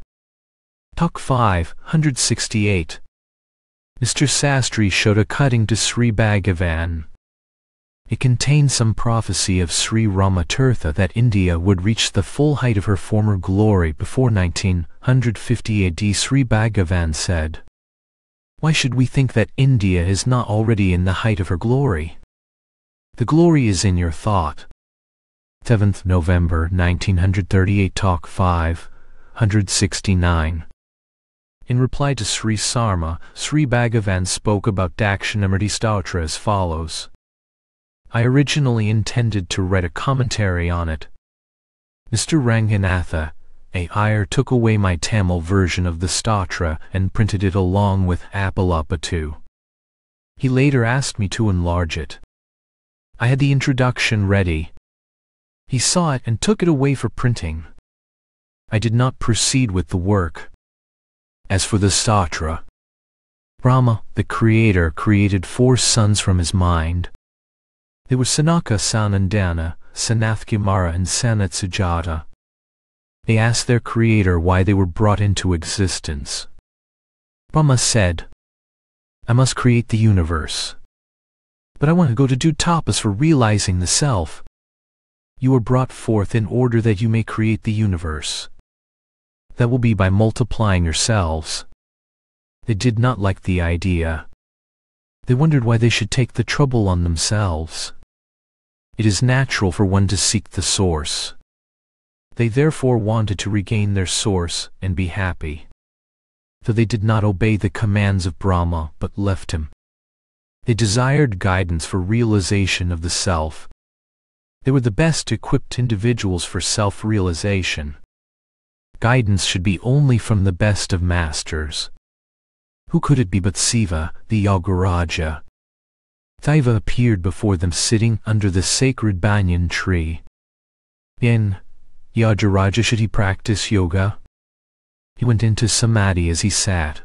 Talk 568. Mr. Sastry showed a cutting to Sri Bhagavan. It contained some prophecy of Sri Ramatirtha that India would reach the full height of her former glory before 1950 AD. Sri Bhagavan said, Why should we think that India is not already in the height of her glory? The glory is in your thought. 7th November 1938 Talk 5, 169 in reply to Sri Sarma, Sri Bhagavan spoke about Dakshinamurti Stotra as follows. I originally intended to write a commentary on it. Mr. Ranganatha, A. Iyer took away my Tamil version of the Stotra and printed it along with Appalapattu. He later asked me to enlarge it. I had the introduction ready. He saw it and took it away for printing. I did not proceed with the work. As for the Stotra, Brahma, the creator, created four sons from his mind. They were Sanaka Sanandana, Sanathkumara, and Sanatsujata. They asked their creator why they were brought into existence. Brahma said, I must create the universe. But I want to go to do tapas for realizing the self. You were brought forth in order that you may create the universe that will be by multiplying yourselves. They did not like the idea. They wondered why they should take the trouble on themselves. It is natural for one to seek the source. They therefore wanted to regain their source and be happy. For they did not obey the commands of Brahma but left him. They desired guidance for realization of the self. They were the best equipped individuals for self-realization guidance should be only from the best of masters. Who could it be but Siva, the Yogaraja? Siva appeared before them sitting under the sacred banyan tree. Then, Yogaraja should he practice yoga? He went into samadhi as he sat.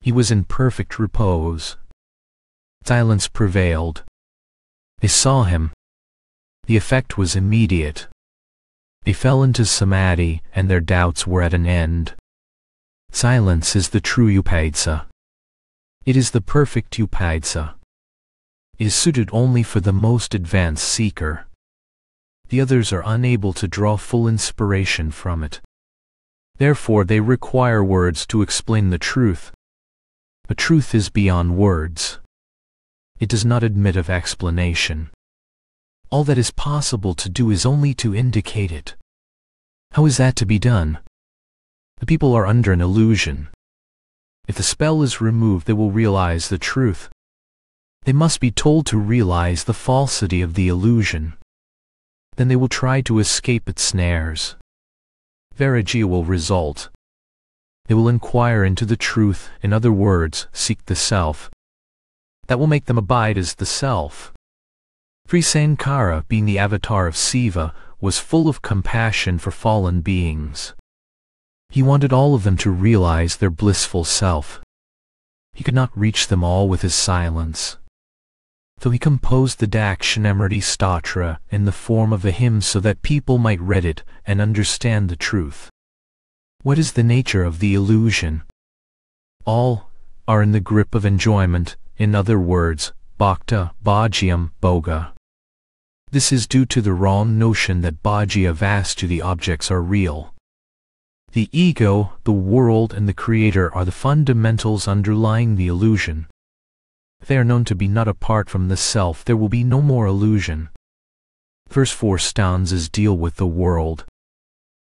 He was in perfect repose. Silence prevailed. They saw him. The effect was immediate. They fell into samadhi, and their doubts were at an end. Silence is the true upadesa. It is the perfect upadesa. It is suited only for the most advanced seeker. The others are unable to draw full inspiration from it. Therefore they require words to explain the truth. But truth is beyond words. It does not admit of explanation. All that is possible to do is only to indicate it. How is that to be done? The people are under an illusion. If the spell is removed, they will realize the truth. They must be told to realize the falsity of the illusion. Then they will try to escape its snares. Vairagya will result. They will inquire into the truth, in other words, seek the self. That will make them abide as the self. Sri Sankara, being the avatar of Siva, was full of compassion for fallen beings. He wanted all of them to realize their blissful self. He could not reach them all with his silence. So he composed the Dakshinamurti Stotra in the form of a hymn so that people might read it and understand the truth. What is the nature of the illusion? All are in the grip of enjoyment, in other words, bhokta, bhogyam, bhoga. This is due to the wrong notion that bhogya vastu the objects are real. The ego, the world, and the creator are the fundamentals underlying the illusion. If they are known to be not apart from the self, there will be no more illusion. Verse four stanzas deal with the world.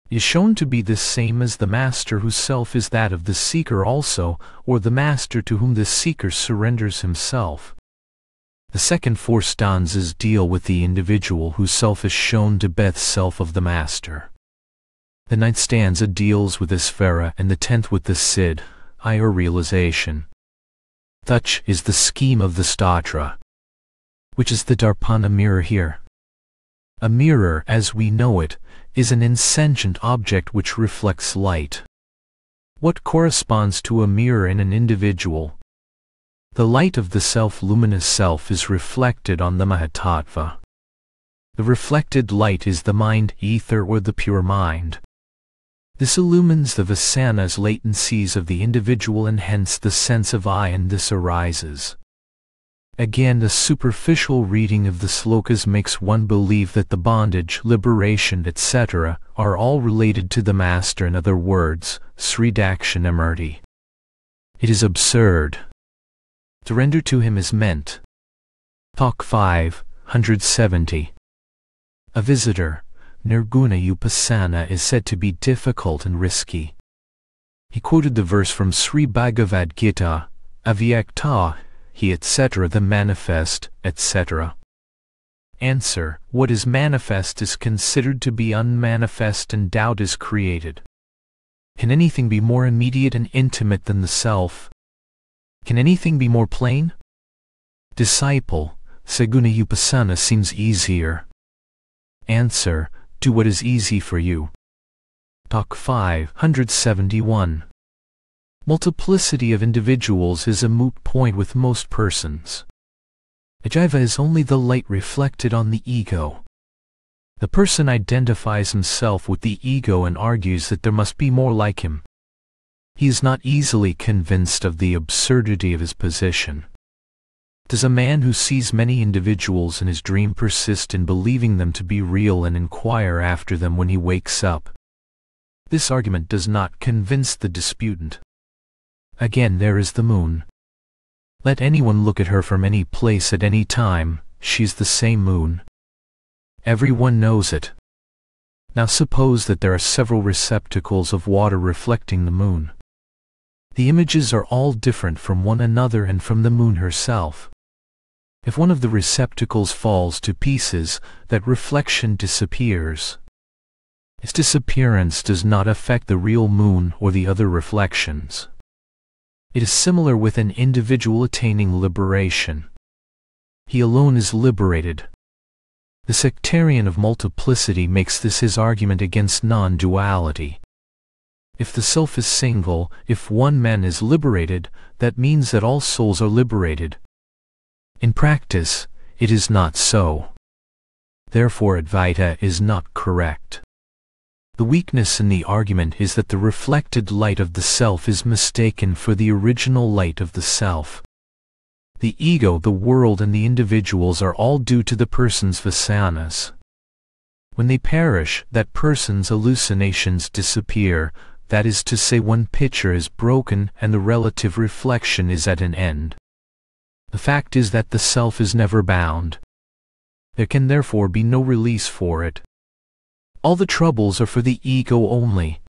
Is shown to be the same as the master whose self is that of the seeker also, or the master to whom the seeker surrenders himself. The second four stanzas deal with the individual whose self is shown to be the self of the master. The ninth stanza deals with the Isvara and the tenth with the Sid, I or realization. Such is the scheme of the Stotra. Which is the Darpana mirror here? A mirror, as we know it, is an insentient object which reflects light. What corresponds to a mirror in an individual? The light of the self-luminous self is reflected on the Mahatattva. The reflected light is the mind ether or the pure mind. This illumines the vasanas latencies of the individual and hence the sense of I and this arises. Again, the superficial reading of the slokas makes one believe that the bondage, liberation, etc., are all related to the Master in other words, Sri Dakshinamurti. It is absurd. Surrender to him is meant. Talk 570. A visitor, Nirguna Upasana is said to be difficult and risky. He quoted the verse from Sri Bhagavad Gita, Avyakta, he etc. the manifest, etc. Answer, what is manifest is considered to be unmanifest and doubt is created. Can anything be more immediate and intimate than the self? Can anything be more plain? Disciple, Saguna Upasana seems easier. Answer, do what is easy for you. Talk 571. Multiplicity of individuals is a moot point with most persons. Ajiva is only the light reflected on the ego. The person identifies himself with the ego and argues that there must be more like him. He is not easily convinced of the absurdity of his position. Does a man who sees many individuals in his dream persist in believing them to be real and inquire after them when he wakes up? This argument does not convince the disputant. Again there is the moon. Let anyone look at her from any place at any time, she's the same moon. Everyone knows it. Now suppose that there are several receptacles of water reflecting the moon. The images are all different from one another and from the moon herself. If one of the receptacles falls to pieces, that reflection disappears. Its disappearance does not affect the real moon or the other reflections. It is similar with an individual attaining liberation. He alone is liberated. The sectarian of multiplicity makes this his argument against non-duality. If the self is single, if one man is liberated, that means that all souls are liberated, in practice, it is not so. Therefore Advaita is not correct. The weakness in the argument is that the reflected light of the self is mistaken for the original light of the self. The ego, the world, and the individuals are all due to the person's vasanas. When they perish, that person's hallucinations disappear, that is to say one picture is broken and the relative reflection is at an end. The fact is that the self is never bound. There can therefore be no release for it. All the troubles are for the ego only.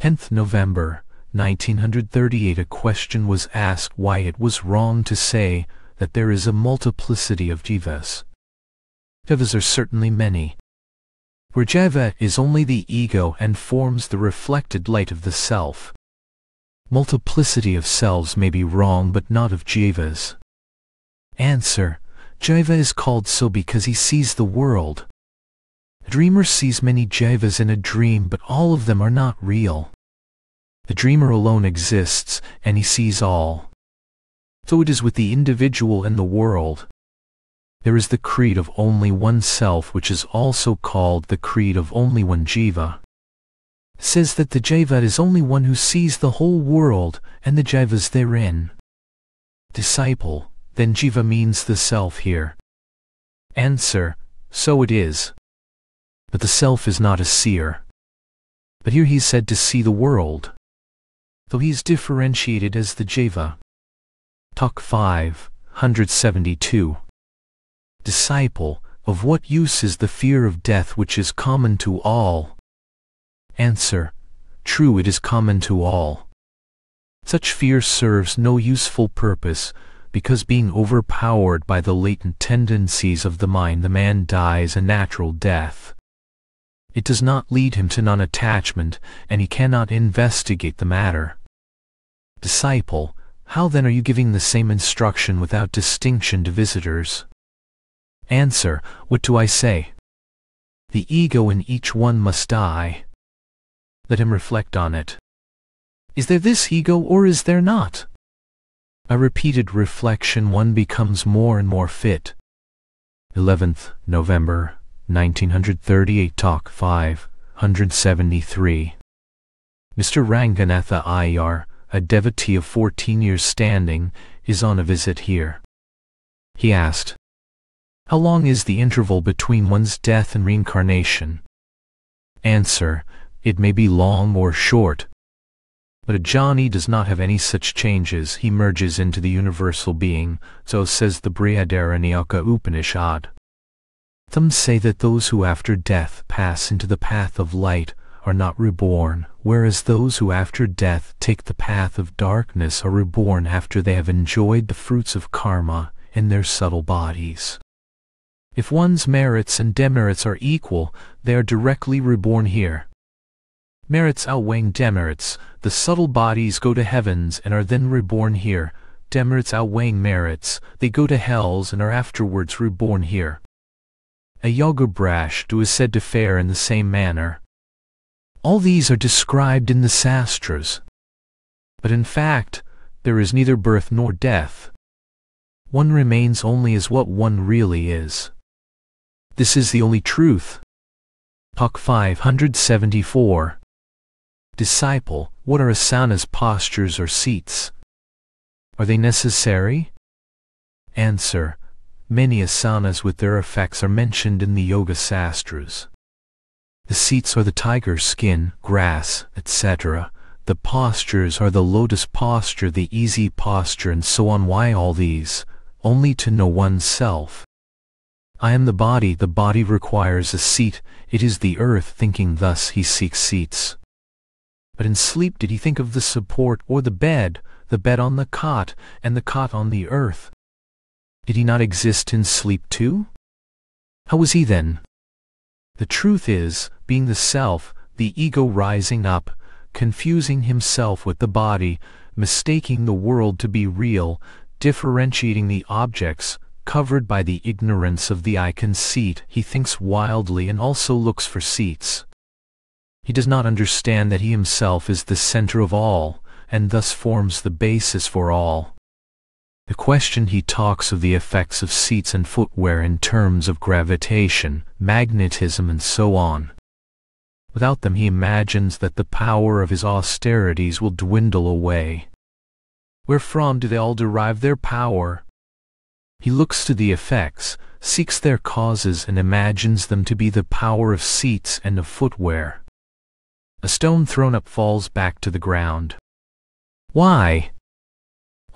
10th November, 1938 A question was asked why it was wrong to say that there is a multiplicity of jivas. Jivas are certainly many. Jiva is only the ego and forms the reflected light of the self. Multiplicity of selves may be wrong but not of jivas. Answer. Jiva is called so because he sees the world. A dreamer sees many jivas in a dream but all of them are not real. The dreamer alone exists, and he sees all. So it is with the individual and the world. There is the creed of only one self which is also called the creed of only one jiva. says that the jiva is only one who sees the whole world and the jivas therein. Disciple, then jiva means the self here. Answer, so it is. But the self is not a seer. But here he is said to see the world, though he is differentiated as the Jiva. Talk 5, 172. Disciple, of what use is the fear of death which is common to all? Answer, true it is common to all. Such fear serves no useful purpose, because being overpowered by the latent tendencies of the mind the man dies a natural death. It does not lead him to non-attachment, and he cannot investigate the matter. Disciple, how then are you giving the same instruction without distinction to visitors? Answer, what do I say? The ego in each one must die. Let him reflect on it. Is there this ego or is there not? By repeated reflection one becomes more and more fit. 11th November 1938 Talk 573 Mr. Ranganatha Iyer, a devotee of 14 years standing, is on a visit here. He asked, How long is the interval between one's death and reincarnation? Answer, It may be long or short. But a jnani does not have any such changes, he merges into the universal being, so says the Brihadaranyaka Upanishad. Some say that those who after death pass into the path of light are not reborn, whereas those who after death take the path of darkness are reborn after they have enjoyed the fruits of karma in their subtle bodies. If one's merits and demerits are equal, they are directly reborn here. Merits outweighing demerits, the subtle bodies go to heavens and are then reborn here. Demerits outweighing merits, they go to hells and are afterwards reborn here. A Yogabhrashta is said to fare in the same manner. All these are described in the Sastras. But in fact, there is neither birth nor death. One remains only as what one really is. This is the only truth. Talk 574 Disciple, what are asanas postures or seats? Are they necessary? Answer, many asanas with their effects are mentioned in the Yoga Sastras. The seats are the tiger skin, grass, etc. The postures are the lotus posture, the easy posture, and so on. Why all these? Only to know oneself. I am the body, the body requires a seat, it is the earth thinking thus he seeks seats. But in sleep did he think of the support or the bed, the bed on the cot, and the cot on the earth? Did he not exist in sleep too? How was he then? The truth is, being the self, the ego rising up, confusing himself with the body, mistaking the world to be real, differentiating the objects, covered by the ignorance of the I conceit, he thinks wildly and also looks for seats. He does not understand that he himself is the center of all, and thus forms the basis for all. The question he talks of the effects of seats and footwear in terms of gravitation, magnetism and so on. Without them he imagines that the power of his austerities will dwindle away. Wherefrom do they all derive their power? He looks to the effects, seeks their causes and imagines them to be the power of seats and of footwear. A stone thrown up falls back to the ground. Why?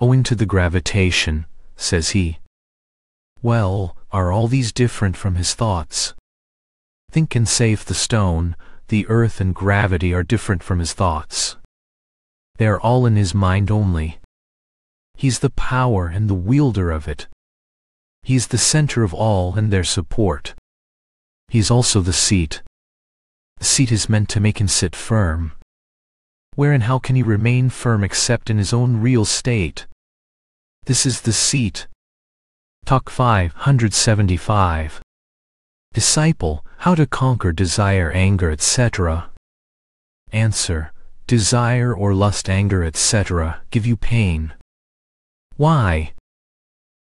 Owing to the gravitation, says he. Well, are all these different from his thoughts? Think and say if the stone, the earth and gravity are different from his thoughts. They are all in his mind only. He's the power and the wielder of it. He's the center of all and their support. He's also the seat. The seat is meant to make him sit firm. Where and how can he remain firm except in his own real state? This is the seat. Talk 575. Disciple, how to conquer desire, anger, etc. Answer, desire or lust, anger, etc. give you pain. Why?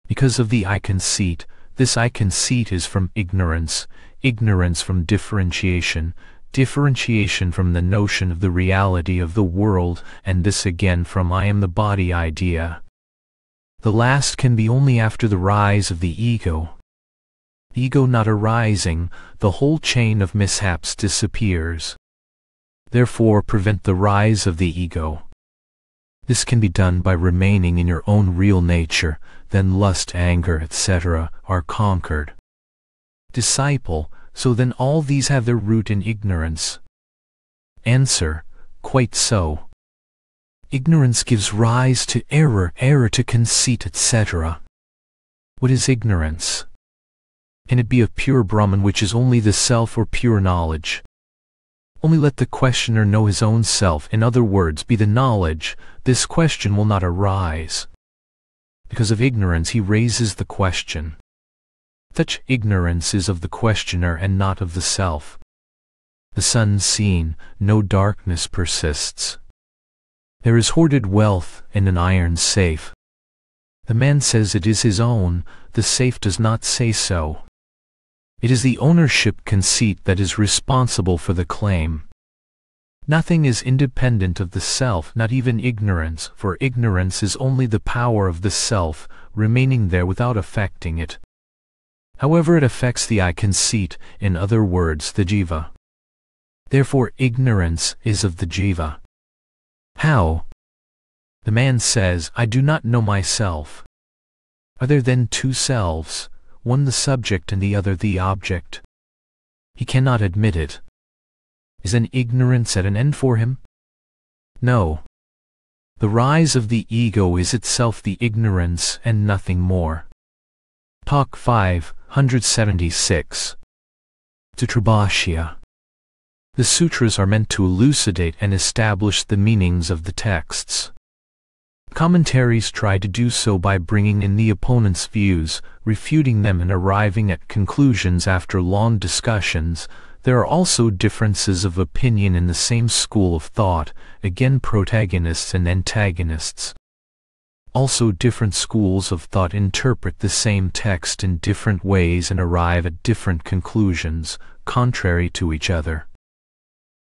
Because of the I conceit. This I conceit is from ignorance, ignorance from differentiation, differentiation from the notion of the reality of the world, and this again from I am the body idea. The last can be only after the rise of the ego. Ego not arising, the whole chain of mishaps disappears. therefore prevent the rise of the ego. This can be done by remaining in your own real nature, then lust, anger, etc. are conquered. Disciple, so then all these have their root in ignorance. Answer, quite so. Ignorance gives rise to error, error to conceit, etc. What is ignorance? Can it be of pure Brahman which is only the self or pure knowledge? Only let the questioner know his own self, in other words, be the knowledge, this question will not arise. Because of ignorance he raises the question. Such ignorance is of the questioner and not of the self. The sun seen, no darkness persists. There is hoarded wealth in an iron safe. The man says it is his own, the safe does not say so. It is the ownership conceit that is responsible for the claim. Nothing is independent of the self, not even ignorance, for ignorance is only the power of the self, remaining there without affecting it. However it affects the I conceit, in other words the jiva. Therefore ignorance is of the jiva. How? The man says, I do not know myself. Are there then two selves? one the subject and the other the object. He cannot admit it. Is an ignorance at an end for him? No. The rise of the ego is itself the ignorance and nothing more. Talk 576 Sutrabhashya The sutras are meant to elucidate and establish the meanings of the texts. Commentaries try to do so by bringing in the opponent's views, refuting them and arriving at conclusions after long discussions. There are also differences of opinion in the same school of thought, again protagonists and antagonists. Also different schools of thought interpret the same text in different ways and arrive at different conclusions, contrary to each other.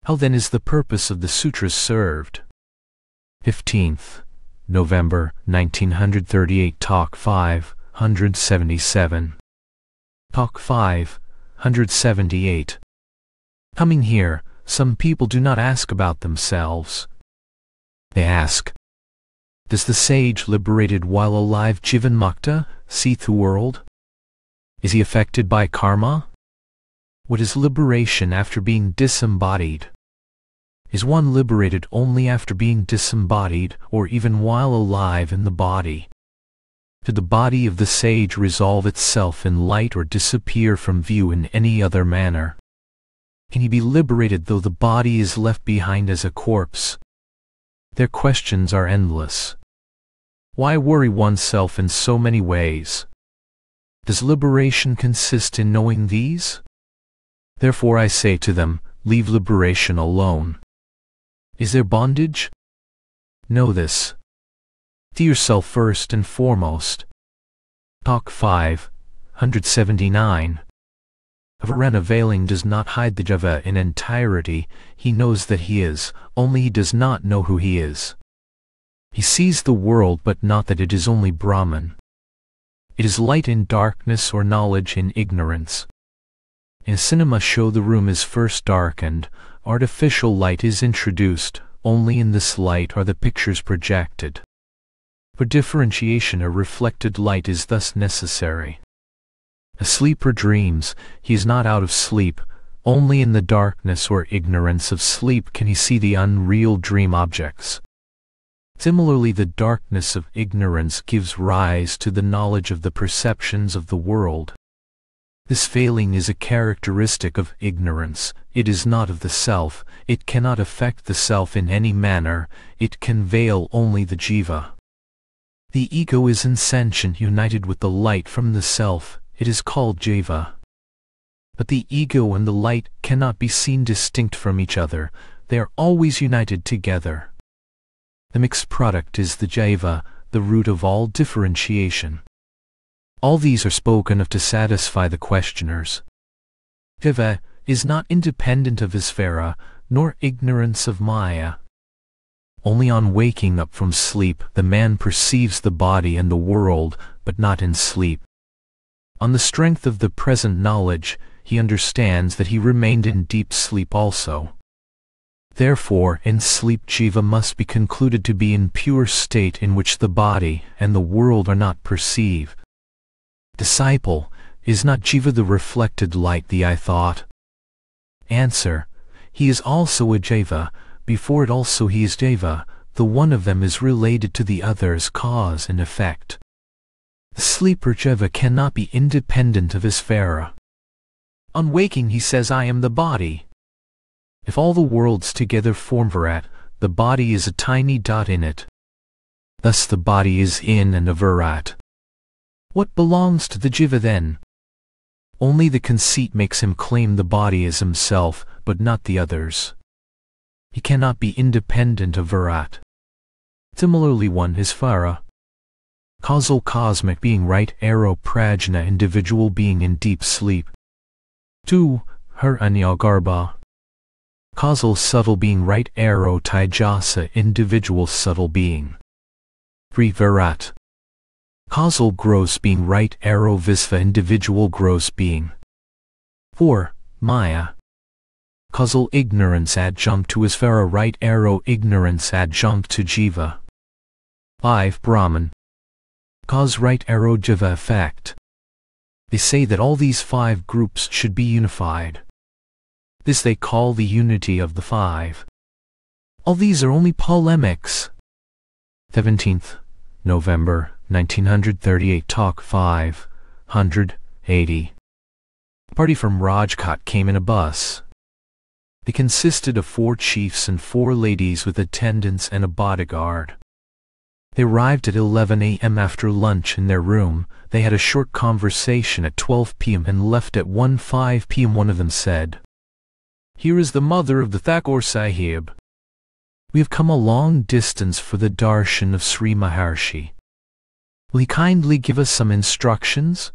How then is the purpose of the sutras served? 15th. November 1938 Talk 5, 177. Talk 5, 178. Coming here, some people do not ask about themselves. They ask, Does the sage liberated while alive Jivan Mukta see the world? Is he affected by karma? What is liberation after being disembodied? Is one liberated only after being disembodied or even while alive in the body? Could the body of the sage resolve itself in light or disappear from view in any other manner? Can he be liberated though the body is left behind as a corpse? Their questions are endless. Why worry oneself in so many ways? Does liberation consist in knowing these? Therefore I say to them, leave liberation alone. Is there bondage? Know this. To yourself first and foremost. Talk 5, 179. If Veiling does not hide the Jiva in entirety, he knows that he is, only he does not know who he is. He sees the world but not that it is only Brahman. It is light in darkness or knowledge in ignorance. In cinema show the room is first darkened, artificial light is introduced, only in this light are the pictures projected. For differentiation a reflected light is thus necessary. A sleeper dreams, he is not out of sleep, only in the darkness or ignorance of sleep can he see the unreal dream objects. Similarly the darkness of ignorance gives rise to the knowledge of the perceptions of the world. This failing is a characteristic of ignorance, it is not of the self, it cannot affect the self in any manner, it can veil only the jiva. The ego is insentient united with the light from the self, it is called jiva. But the ego and the light cannot be seen distinct from each other, they are always united together. The mixed product is the jiva, the root of all differentiation. All these are spoken of to satisfy the questioners. Jiva is not independent of Isvara, nor ignorance of Maya. Only on waking up from sleep the man perceives the body and the world, but not in sleep. On the strength of the present knowledge, he understands that he remained in deep sleep also. Therefore, in sleep jiva must be concluded to be in pure state in which the body and the world are not perceived. Disciple, is not jiva the reflected light the I thought? Answer, he is also a jiva, before it also he is jiva, the one of them is related to the other's cause and effect. The sleeper jiva cannot be independent of his Isvara. On waking he says I am the body. If all the worlds together form Virat, the body is a tiny dot in it. Thus the body is in and a Virat. What belongs to the Jiva then? Only the conceit makes him claim the body as himself, but not the others. He cannot be independent of Virat. Similarly one is Isvara. Causal cosmic being right arrow prajna individual being in deep sleep. 2. Hiranyagarbha causal subtle being right arrow Taijasa individual subtle being. 3. Virat. Causal gross being right arrow Visva individual gross being. 4. Maya. Causal ignorance adjunct to Isvara right arrow ignorance adjunct to Jiva. 5. Brahman. Cause right arrow Jiva effect. They say that all these five groups should be unified. This they call the unity of the five. All these are only polemics. 17th November 1938 Talk 5, 180. Party from Rajkot came in a bus. They consisted of four chiefs and four ladies with attendants and a bodyguard. They arrived at 11 a.m. after lunch in their room. They had a short conversation at 12 p.m. and left at 1.5 p.m. One of them said, here is the mother of the Thakur Sahib. We have come a long distance for the darshan of Sri Maharshi. Will he kindly give us some instructions?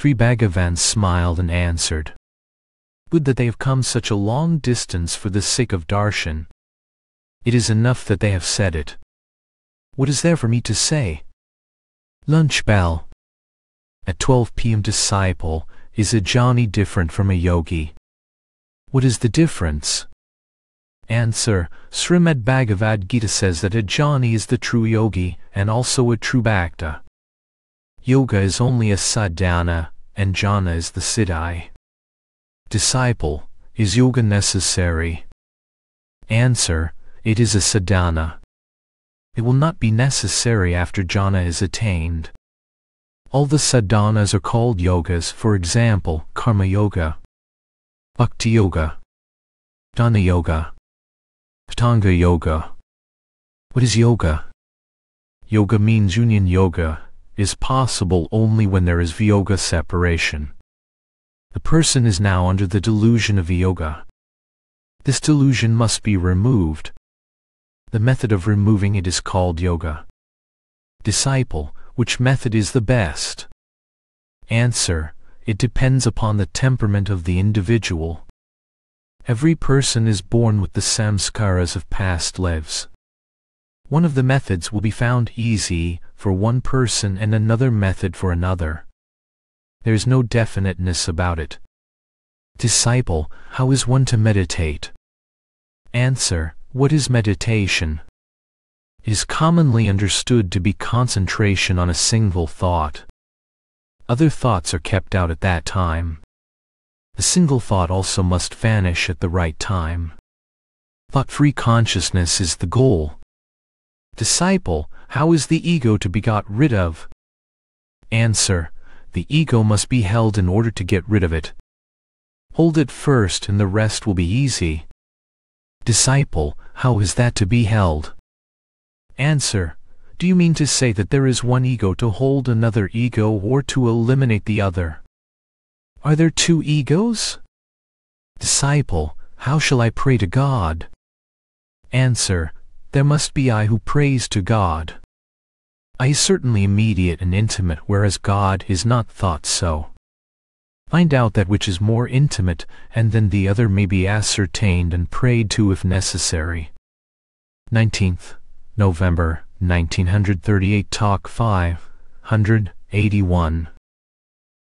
Sri Bhagavan smiled and answered, Good that they have come such a long distance for the sake of darshan. It is enough that they have said it. What is there for me to say? Lunch bell. At 12 p.m. disciple, is a jnani different from a yogi? What is the difference? Answer, Srimad Bhagavad Gita says that a jnani is the true yogi and also a true bhakta. Yoga is only a sadhana and jnana is the siddhi. Disciple, is yoga necessary? Answer, it is a sadhana. It will not be necessary after jnana is attained. All the sadhanas are called yogas, for example, karma yoga, Bhakti Yoga, Jnana Yoga, Ashtanga Yoga. What is yoga? Yoga means union yoga is possible only when there is viyoga separation. The person is now under the delusion of yoga. This delusion must be removed. The method of removing it is called yoga. Disciple, which method is the best? Answer, it depends upon the temperament of the individual. Every person is born with the samskaras of past lives. One of the methods will be found easy for one person and another method for another. There is no definiteness about it. Disciple, how is one to meditate? Answer, what is meditation? It is commonly understood to be concentration on a single thought. Other thoughts are kept out at that time. The single thought also must vanish at the right time. Thought-free consciousness is the goal. Disciple, how is the ego to be got rid of? Answer, the ego must be held in order to get rid of it. Hold it first and the rest will be easy. Disciple, how is that to be held? Answer, do you mean to say that there is one ego to hold another ego or to eliminate the other? Are there two egos? Disciple, how shall I pray to God? Answer, there must be I who prays to God. I is certainly immediate and intimate whereas God is not thought so. Find out that which is more intimate and then the other may be ascertained and prayed to if necessary. 19th November 1938 Talk 5, 181.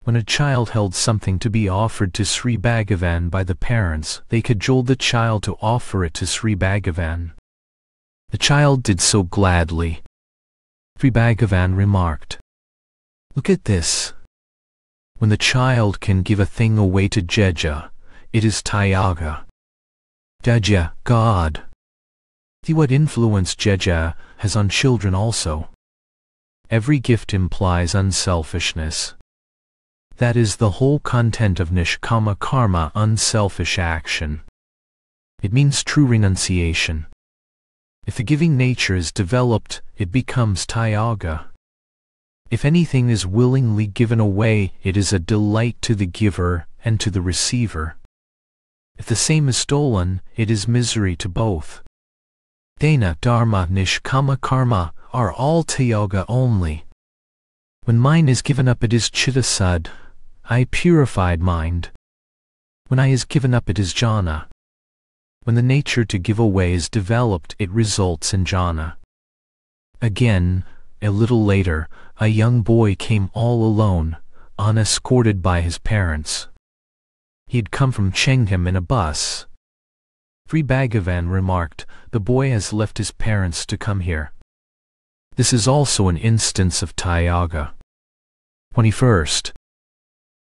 When a child held something to be offered to Sri Bhagavan by the parents, they cajoled the child to offer it to Sri Bhagavan. The child did so gladly. Sri Bhagavan remarked, Look at this. When the child can give a thing away to Jeja, it is Tyaga. Jeja, God. See what influence Jeja has on children also. Every gift implies unselfishness. That is the whole content of Nishkama Karma, unselfish action. It means true renunciation. If the giving nature is developed, it becomes Tyaga. If anything is willingly given away, it is a delight to the giver and to the receiver. If the same is stolen, it is misery to both. Dana, Dharma, Nishkama Karma are all Tyaga only. When mine is given up it is Chittasud, I purified mind. When I is given up it is Jnana. When the nature to give away is developed it results in Jnana. Again, a little later, a young boy came all alone, unescorted by his parents. He had come from Chengam in a bus. Sri Bhagavan remarked, the boy has left his parents to come here. This is also an instance of Tyaga. 21st.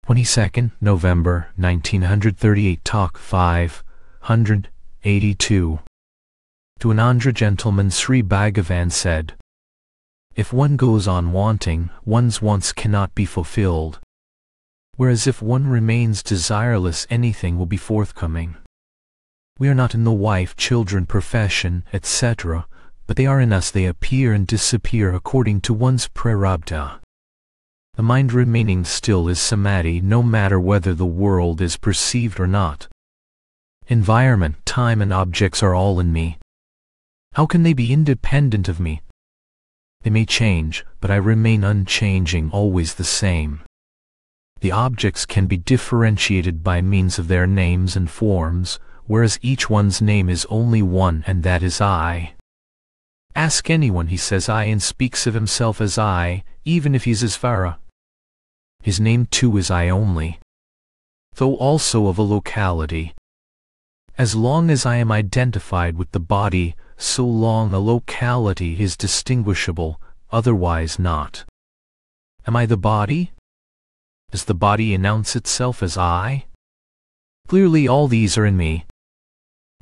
22nd November 1938 Talk 582 To an Andhra gentleman Sri Bhagavan said, If one goes on wanting, one's wants cannot be fulfilled. Whereas if one remains desireless anything will be forthcoming. We are not in the wife, children, profession, etc., but they are in us they appear and disappear according to one's prarabdha. The mind remaining still is samadhi no matter whether the world is perceived or not. Environment, time and objects are all in me. How can they be independent of me? They may change, but I remain unchanging, always the same. The objects can be differentiated by means of their names and forms, whereas each one's name is only one and that is I. Ask anyone he says I and speaks of himself as I, even if he's Isvara. His name too is I only. Though also of a locality. As long as I am identified with the body, so long a locality is distinguishable, otherwise not. Am I the body? Does the body announce itself as I? Clearly all these are in me,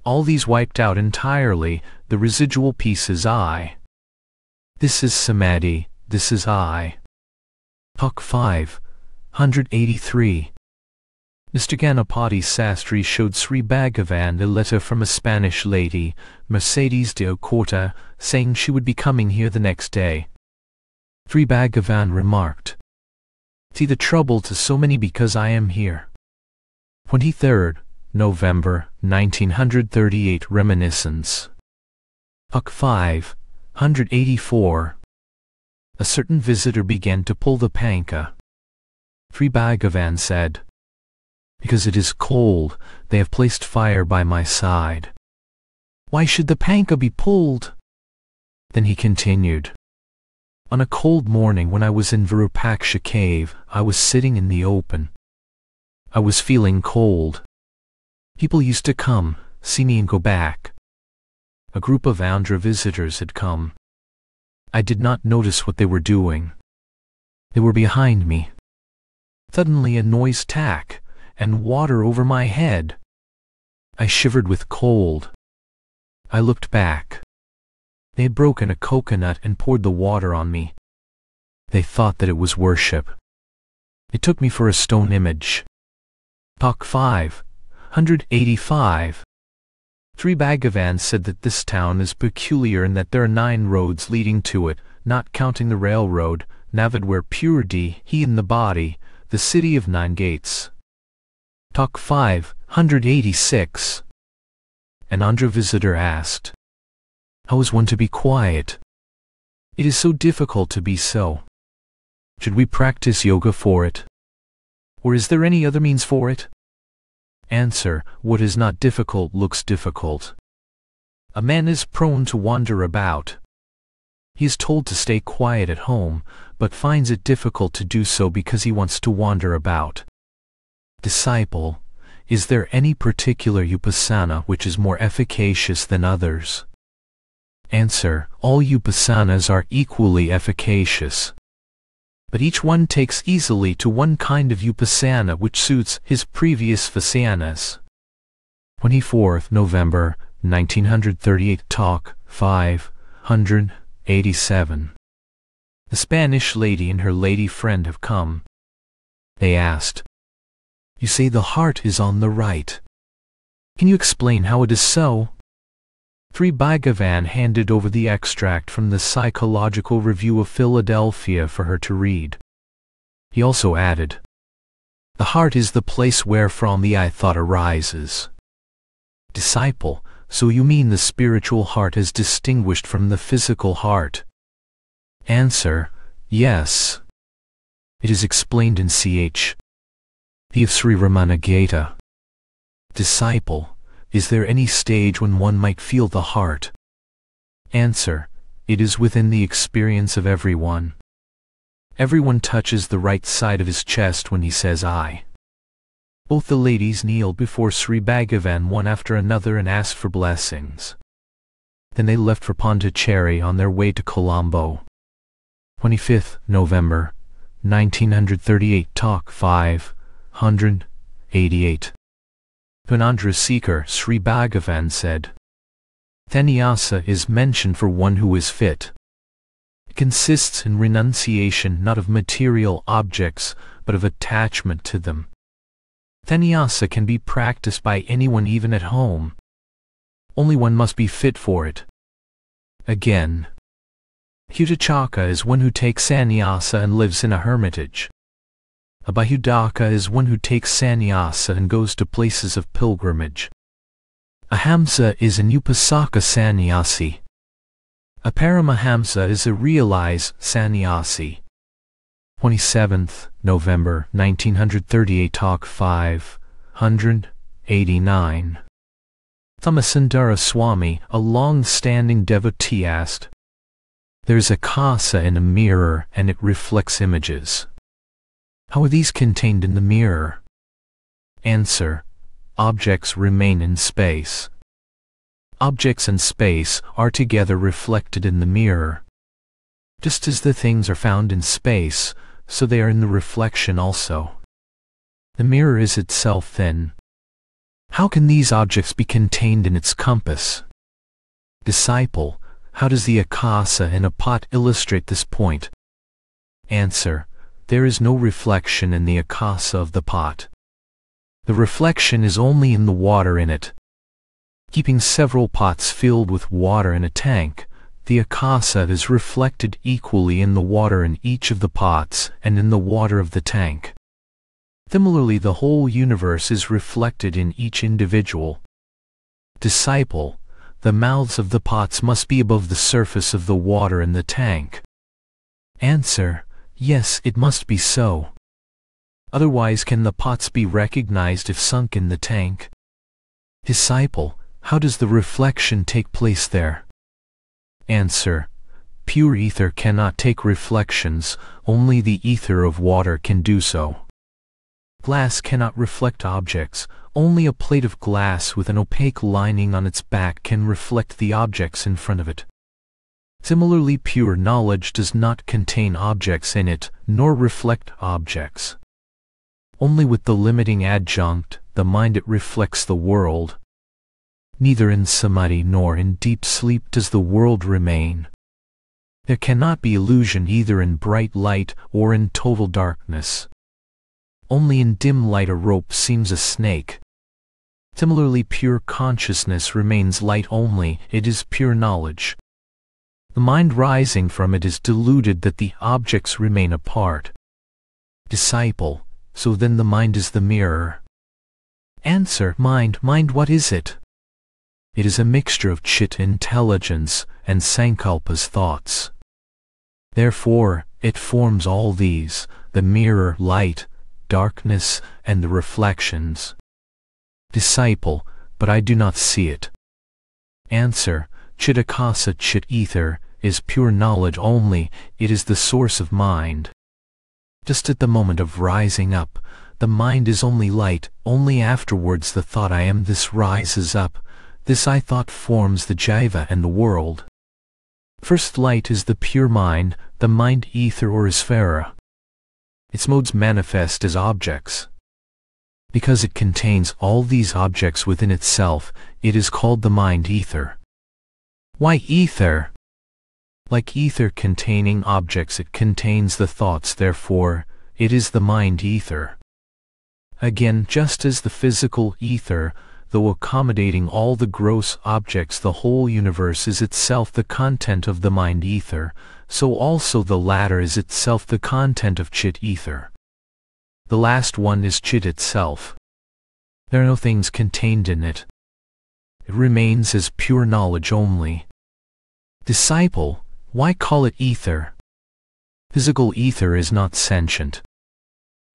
all these wiped out entirely, the residual piece is I. This is Samadhi, this is I. Talk 5, 183. Mr. Ganapati Sastry showed Sri Bhagavan a letter from a Spanish lady, Mercedes de Acosta, saying she would be coming here the next day. Sri Bhagavan remarked, See the trouble to so many because I am here. 23rd, November 1938 Reminiscence Huck 5, 184 A certain visitor began to pull the panka. Sri Bhagavan said, Because it is cold, they have placed fire by my side. Why should the panka be pulled? Then he continued, On a cold morning when I was in Virupaksha cave, I was sitting in the open. I was feeling cold. People used to come, see me and go back. A group of Andhra visitors had come. I did not notice what they were doing. They were behind me. Suddenly a noise tack, and water over my head. I shivered with cold. I looked back. They had broken a coconut and poured the water on me. They thought that it was worship. They took me for a stone image. Talk 5 185. Sri Bhagavan said that this town is peculiar in that there are nine roads leading to it, not counting the railroad, Navid where he in the body, the city of nine gates. Talk 586. An Andhra visitor asked, How is one to be quiet? It is so difficult to be so. Should we practice yoga for it? Or is there any other means for it? Answer, what is not difficult looks difficult. A man is prone to wander about. He is told to stay quiet at home, but finds it difficult to do so because he wants to wander about. Disciple, is there any particular upasana which is more efficacious than others? Answer, all upasanas are equally efficacious. But each one takes easily to one kind of upasana which suits his previous vasanas. 24th November, 1938 Talk 587 The Spanish lady and her lady friend have come. They asked, You say the heart is on the right. Can you explain how it is so? Sri Bhagavan handed over the extract from the Psychological Review of Philadelphia for her to read. He also added, The heart is the place wherefrom the I thought arises. Disciple, so you mean the spiritual heart is distinguished from the physical heart? Answer, Yes. It is explained in ch. The Sri Ramana Gita. Disciple, is there any stage when one might feel the heart? Answer. It is within the experience of everyone. Everyone touches the right side of his chest when he says I. Both the ladies kneeled before Sri Bhagavan one after another and asked for blessings. Then they left for Pondicherry on their way to Colombo. 25th November, 1938 Talk 588 Panandra Seeker Sri Bhagavan said, Sannyasa is mentioned for one who is fit. It consists in renunciation not of material objects, but of attachment to them. Sannyasa can be practiced by anyone even at home. Only one must be fit for it. Again, Kutichaka is one who takes sannyasa and lives in a hermitage. A Bahudaka is one who takes sannyasa and goes to places of pilgrimage. Ahamsa is an Upasaka sannyasi. A Paramahamsa is a realized sannyasi. 27th November 1938 Talk 589 Somasundara Swami, a long-standing devotee asked, There's a kasa in a mirror and it reflects images. How are these contained in the mirror? Answer. Objects remain in space. Objects and space are together reflected in the mirror. Just as the things are found in space, so they are in the reflection also. The mirror is itself then. How can these objects be contained in its compass? Disciple, how does the akasa in a pot illustrate this point? Answer. There is no reflection in the akasa of the pot. The reflection is only in the water in it. Keeping several pots filled with water in a tank, the akasa is reflected equally in the water in each of the pots and in the water of the tank. Similarly, the whole universe is reflected in each individual. Disciple, the mouths of the pots must be above the surface of the water in the tank. Answer, Yes, it must be so. Otherwise can the pots be recognized if sunk in the tank? Disciple, how does the reflection take place there? Answer. Pure ether cannot take reflections, only the ether of water can do so. Glass cannot reflect objects, only a plate of glass with an opaque lining on its back can reflect the objects in front of it. Similarly pure knowledge does not contain objects in it, nor reflect objects. Only with the limiting adjunct, the mind it reflects the world. Neither in samadhi nor in deep sleep does the world remain. There cannot be illusion either in bright light or in total darkness. Only in dim light a rope seems a snake. Similarly pure consciousness remains light only, it is pure knowledge. The mind rising from it is deluded that the objects remain apart. Disciple, so then the mind is the mirror. Answer, mind, mind what is it? It is a mixture of chit intelligence and sankalpa's thoughts. Therefore, it forms all these, the mirror, light, darkness, and the reflections. Disciple, but I do not see it. Answer, Chitakasa chit ether, is pure knowledge only, it is the source of mind. Just at the moment of rising up, the mind is only light, only afterwards the thought I am this rises up, this I thought forms the jiva and the world. First light is the pure mind, the mind ether or sphera. Its modes manifest as objects. Because it contains all these objects within itself, it is called the mind ether. Why ether? Like ether containing objects it contains the thoughts therefore, it is the mind ether. Again, just as the physical ether, though accommodating all the gross objects the whole universe is itself the content of the mind ether, so also the latter is itself the content of chit ether. The last one is chit itself. There are no things contained in it. It remains as pure knowledge only. Disciple, why call it ether? Physical ether is not sentient.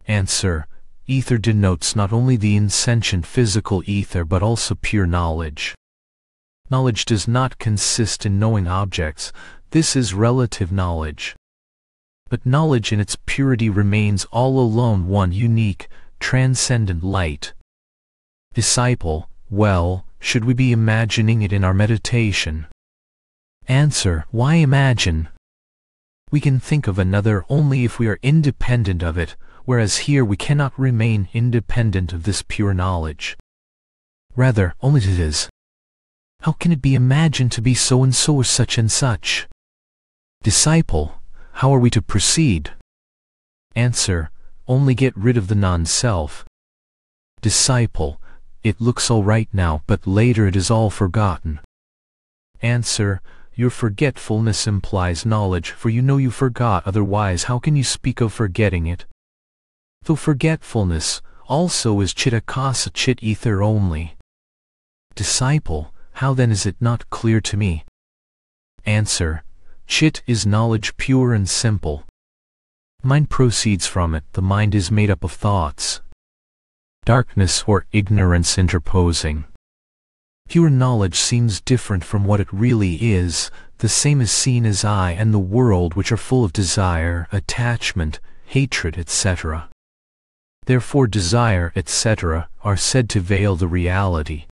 Answer, ether denotes not only the insentient physical ether but also pure knowledge. Knowledge does not consist in knowing objects, this is relative knowledge but knowledge in its purity remains all alone one unique, transcendent light. Disciple, well, should we be imagining it in our meditation? Answer, why imagine? We can think of another only if we are independent of it, whereas here we cannot remain independent of this pure knowledge. Rather, only it is. How can it be imagined to be so and so or such and such? Disciple, how are we to proceed? Answer, only get rid of the non-self. Disciple, it looks all right now, but later it is all forgotten. Answer, your forgetfulness implies knowledge, for you know you forgot, otherwise how can you speak of forgetting it? Though forgetfulness also is chitakasa chit ether only. Disciple, how then is it not clear to me? Answer, Chit is knowledge pure and simple. Mind proceeds from it, the mind is made up of thoughts. Darkness or ignorance interposing. Pure knowledge seems different from what it really is, the same is seen as I and the world which are full of desire, attachment, hatred, etc. Therefore desire, etc., are said to veil the reality.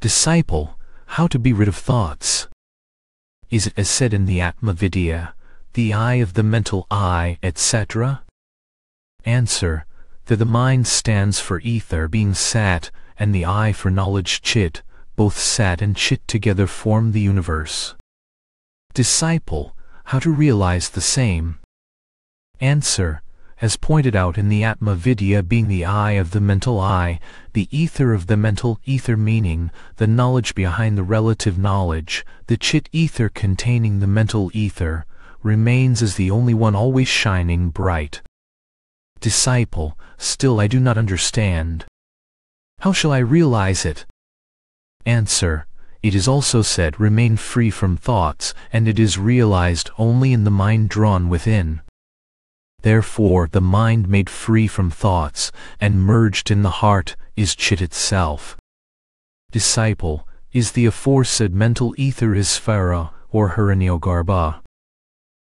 Disciple, how to be rid of thoughts? Is it as said in the Atmavidya, the eye of the mental eye, etc.? Answer, that the mind stands for ether being sat, and the eye for knowledge chit, both sat and chit together form the universe. Disciple, how to realize the same? Answer, as pointed out in the Atma Vidya being the eye of the mental eye, the ether of the mental ether meaning, the knowledge behind the relative knowledge, the chit ether containing the mental ether, remains as the only one always shining bright. Disciple, still I do not understand. How shall I realize it? Answer, it is also said remain free from thoughts, and it is realized only in the mind drawn within. Therefore the mind made free from thoughts, and merged in the heart, is chit itself. Disciple, is the aforesaid mental ether Isvara, or Hiranyagarbha?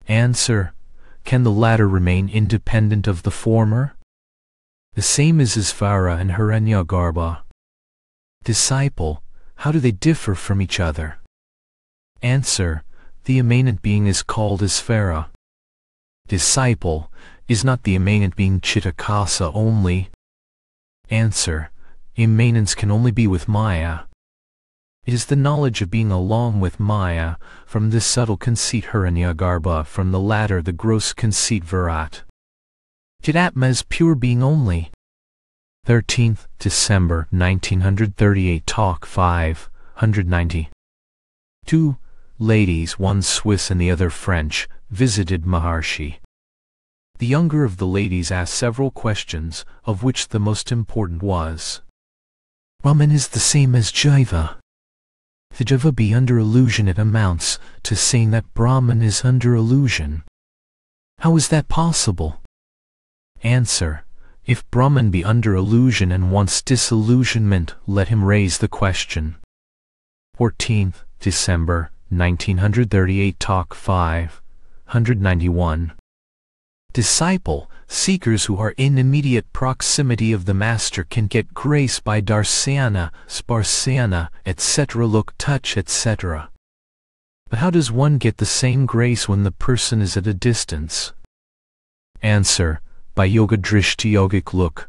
Answer, can the latter remain independent of the former? The same is Isvara and Hiranyagarbha. Disciple, how do they differ from each other? Answer, the immanent being is called Isvara disciple, is not the immanent being chitakasa only? Answer, immanence can only be with Maya. It is the knowledge of being along with Maya, from this subtle conceit Hiranyagarbha, from the latter the gross conceit Virat. Chidatma is pure being only. 13th December 1938 Talk 5, 190. Two ladies, one Swiss and the other French, visited Maharshi. The younger of the ladies asked several questions, of which the most important was, Brahman is the same as Jiva. The Jiva be under illusion it amounts to saying that Brahman is under illusion. How is that possible? Answer. If Brahman be under illusion and wants disillusionment, let him raise the question. 14th December 1938 Talk 5, 191. Disciple, seekers who are in immediate proximity of the Master can get grace by darsana, sparsana, etc. look, touch, etc. But how does one get the same grace when the person is at a distance? Answer, by yoga drishti yogic look.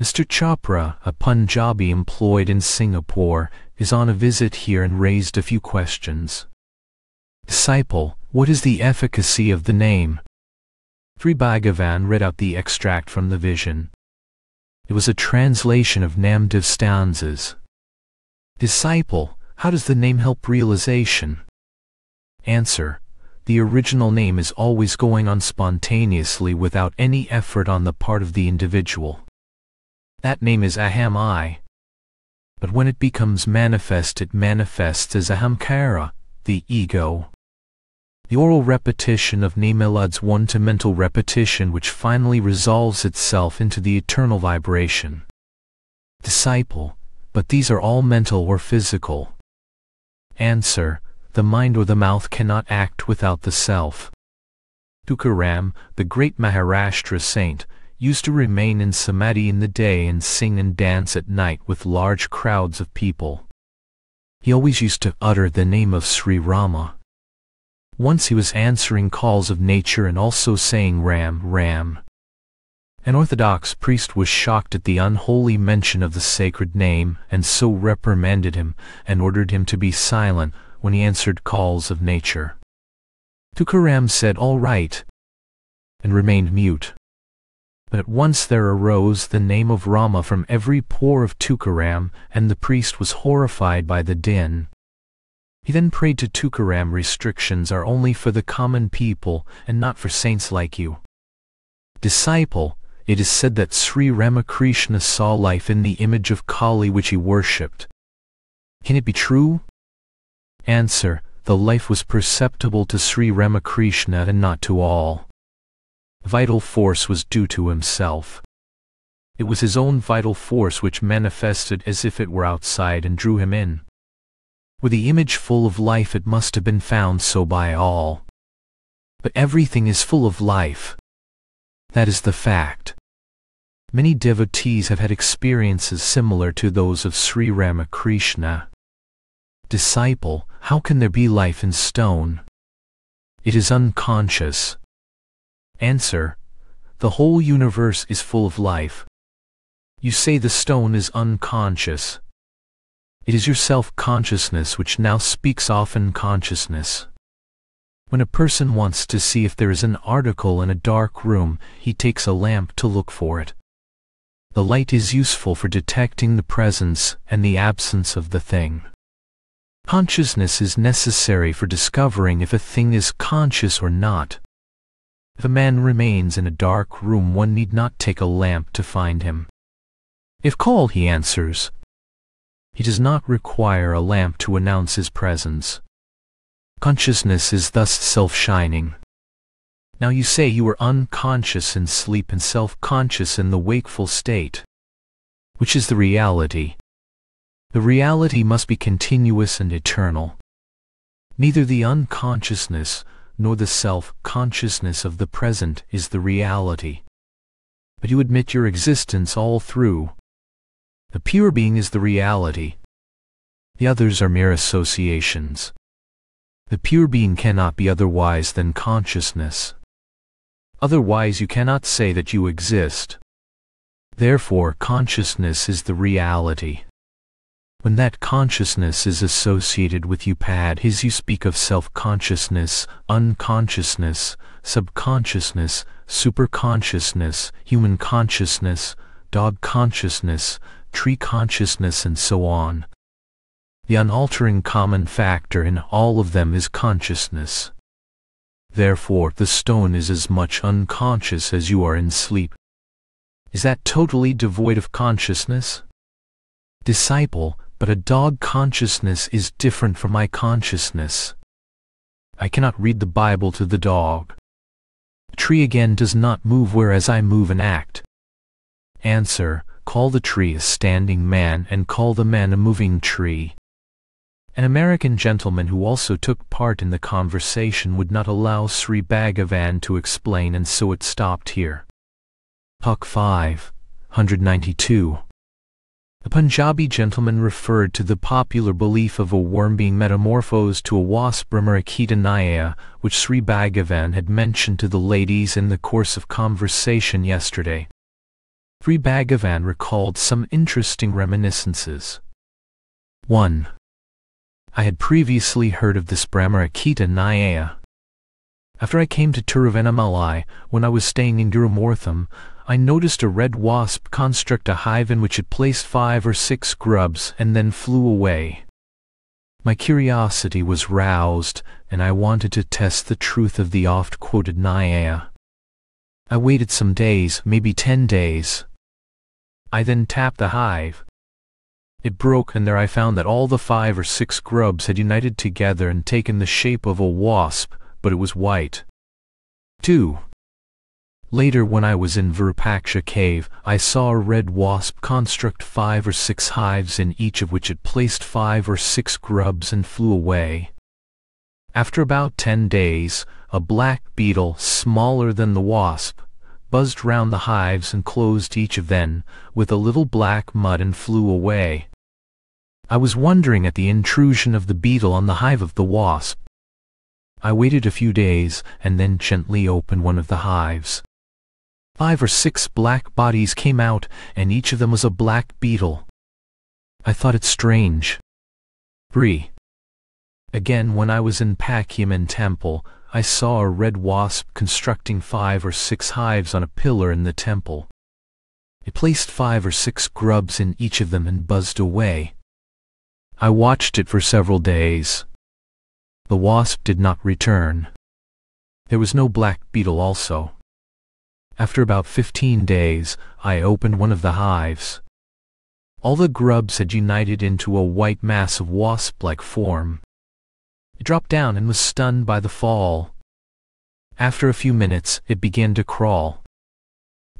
Mr. Chopra, a Punjabi employed in Singapore, is on a visit here and raised a few questions. Disciple, what is the efficacy of the name? Sri Bhagavan read out the extract from the vision. It was a translation of Namdev stanzas. Disciple, how does the name help realization? Answer. The original name is always going on spontaneously without any effort on the part of the individual. That name is Aham I. But when it becomes manifest it manifests as Ahamkara, the ego. The oral repetition of name one to mental repetition which finally resolves itself into the eternal vibration. Disciple, but these are all mental or physical. Answer, the mind or the mouth cannot act without the self. Tukaram, the great Maharashtra saint, used to remain in samadhi in the day and sing and dance at night with large crowds of people. He always used to utter the name of Sri Rama. Once he was answering calls of nature and also saying Ram, Ram. An Orthodox priest was shocked at the unholy mention of the sacred name and so reprimanded him and ordered him to be silent when he answered calls of nature. Tukaram said all right and remained mute. But at once there arose the name of Rama from every pore of Tukaram and the priest was horrified by the din. He then prayed to Tukaram restrictions are only for the common people and not for saints like you. Disciple, it is said that Sri Ramakrishna saw life in the image of Kali which he worshipped. Can it be true? Answer, the life was perceptible to Sri Ramakrishna and not to all. Vital force was due to himself. It was his own vital force which manifested as if it were outside and drew him in. With the image full of life it must have been found so by all. But everything is full of life. That is the fact. Many devotees have had experiences similar to those of Sri Ramakrishna. Disciple, how can there be life in stone? It is unconscious. Answer, the whole universe is full of life. You say the stone is unconscious. It is your self-consciousness which now speaks often consciousness. When a person wants to see if there is an article in a dark room, he takes a lamp to look for it. The light is useful for detecting the presence and the absence of the thing. Consciousness is necessary for discovering if a thing is conscious or not. If a man remains in a dark room one need not take a lamp to find him. If called he answers, he does not require a lamp to announce his presence. Consciousness is thus self-shining. Now you say you are unconscious in sleep and self-conscious in the wakeful state. Which is the reality? The reality must be continuous and eternal. Neither the unconsciousness nor the self-consciousness of the present is the reality. But you admit your existence all through, the pure being is the reality. The others are mere associations. The pure being cannot be otherwise than consciousness. Otherwise you cannot say that you exist. Therefore consciousness is the reality. When that consciousness is associated with you pad his you speak of self-consciousness, unconsciousness, subconsciousness, superconsciousness, human consciousness, dog consciousness, tree consciousness and so on. The unaltering common factor in all of them is consciousness. Therefore the stone is as much unconscious as you are in sleep. Is that totally devoid of consciousness? Disciple, but a dog consciousness is different from my consciousness. I cannot read the Bible to the dog. The tree again does not move whereas I move and act. Answer, call the tree a standing man and call the man a moving tree. An American gentleman who also took part in the conversation would not allow Sri Bhagavan to explain and so it stopped here. Talk 5, 192. The Punjabi gentleman referred to the popular belief of a worm being metamorphosed to a wasp Bhramarakita which Sri Bhagavan had mentioned to the ladies in the course of conversation yesterday. Sri Bhagavan recalled some interesting reminiscences. 1. I had previously heard of this Bhramarakita Nyaya. After I came to Tiruvannamalai, when I was staying in Gurumurtam, I noticed a red wasp construct a hive in which it placed five or six grubs and then flew away. My curiosity was roused, and I wanted to test the truth of the oft-quoted Nyaya. I waited some days, maybe ten days. I then tapped the hive. It broke and there I found that all the five or six grubs had united together and taken the shape of a wasp, but it was white. 2. Later when I was in Virupaksha cave, I saw a red wasp construct five or six hives in each of which it placed five or six grubs and flew away. After about ten days, a black beetle, smaller than the wasp, buzzed round the hives and closed each of them with a little black mud and flew away. I was wondering at the intrusion of the beetle on the hive of the wasp. I waited a few days and then gently opened one of the hives. Five or six black bodies came out, and each of them was a black beetle. I thought it strange. 3. Again, when I was in Pachaiamman temple, I saw a red wasp constructing five or six hives on a pillar in the temple. It placed five or six grubs in each of them and buzzed away. I watched it for several days. The wasp did not return. There was no black beetle also. After about fifteen days, I opened one of the hives. All the grubs had united into a white mass of wasp-like form. It dropped down and was stunned by the fall. After a few minutes, it began to crawl.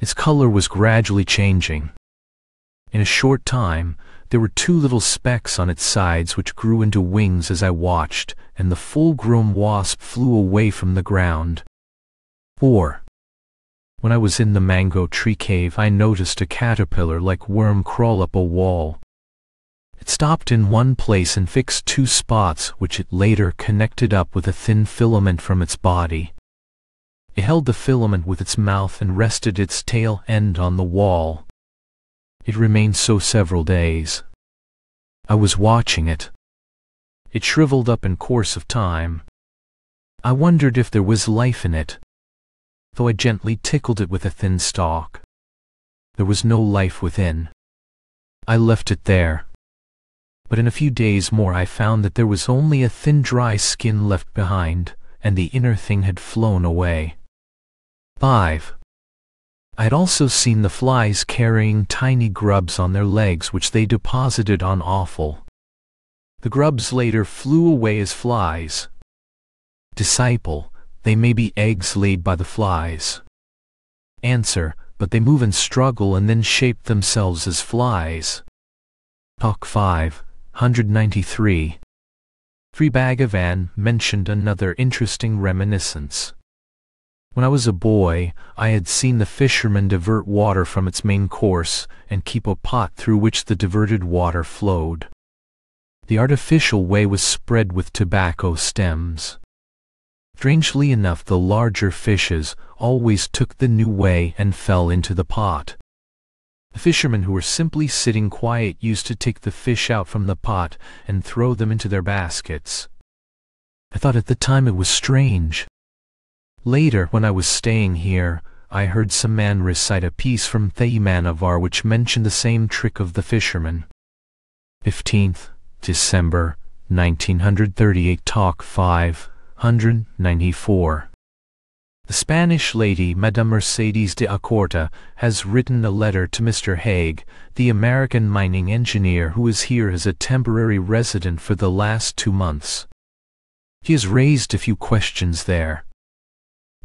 Its color was gradually changing. In a short time, there were two little specks on its sides which grew into wings as I watched, and the full-grown wasp flew away from the ground. 4. When I was in the mango tree cave I noticed a caterpillar-like worm crawl up a wall. It stopped in one place and fixed two spots which it later connected up with a thin filament from its body. It held the filament with its mouth and rested its tail end on the wall. It remained so several days. I was watching it. It shriveled up in course of time. I wondered if there was life in it, though I gently tickled it with a thin stalk. There was no life within. I left it there. But in a few days more I found that there was only a thin dry skin left behind, and the inner thing had flown away. 5. I had also seen the flies carrying tiny grubs on their legs which they deposited on offal. The grubs later flew away as flies. Disciple, they may be eggs laid by the flies. Answer, but they move and struggle and then shape themselves as flies. Talk 5, 193. Sri Bhagavan mentioned another interesting reminiscence. When I was a boy, I had seen the fishermen divert water from its main course and keep a pot through which the diverted water flowed. The artificial way was spread with tobacco stems. Strangely enough, the larger fishes always took the new way and fell into the pot. The fishermen who were simply sitting quiet used to take the fish out from the pot and throw them into their baskets. I thought at the time it was strange. Later, when I was staying here, I heard some man recite a piece from Thayumanavar which mentioned the same trick of the fishermen. 15th December 1938 Talk 5, 194 The Spanish lady Madame Mercedes de Acosta has written a letter to Mr. Haig, the American mining engineer who is here as a temporary resident for the last two months. He has raised a few questions there.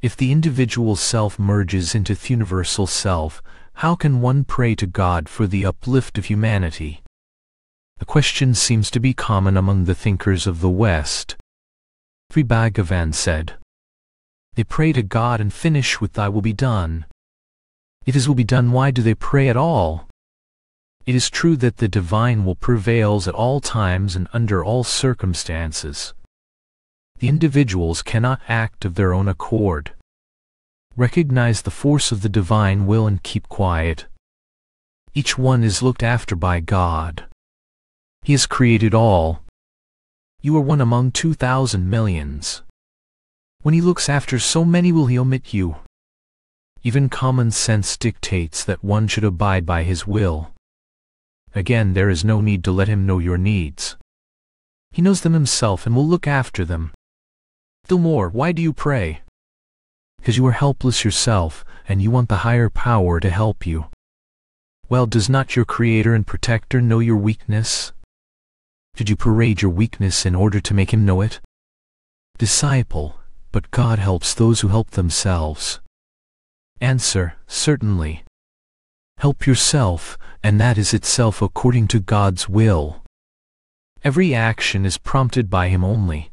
If the individual self merges into the universal self, how can one pray to God for the uplift of humanity? The question seems to be common among the thinkers of the West. Sri Bhagavan said, They pray to God and finish with Thy will be done. If His will be done, why do they pray at all? It is true that the divine will prevails at all times and under all circumstances. The individuals cannot act of their own accord. Recognize the force of the divine will and keep quiet. Each one is looked after by God. He has created all. You are one among two thousand millions. When he looks after so many will he omit you? Even common sense dictates that one should abide by his will. Again, there is no need to let him know your needs. He knows them himself and will look after them. Still more, why do you pray? Because you are helpless yourself, and you want the higher power to help you. Well, does not your Creator and Protector know your weakness? Did you parade your weakness in order to make him know it? Disciple, but God helps those who help themselves. Answer, certainly. Help yourself, and that is itself according to God's will. Every action is prompted by Him only.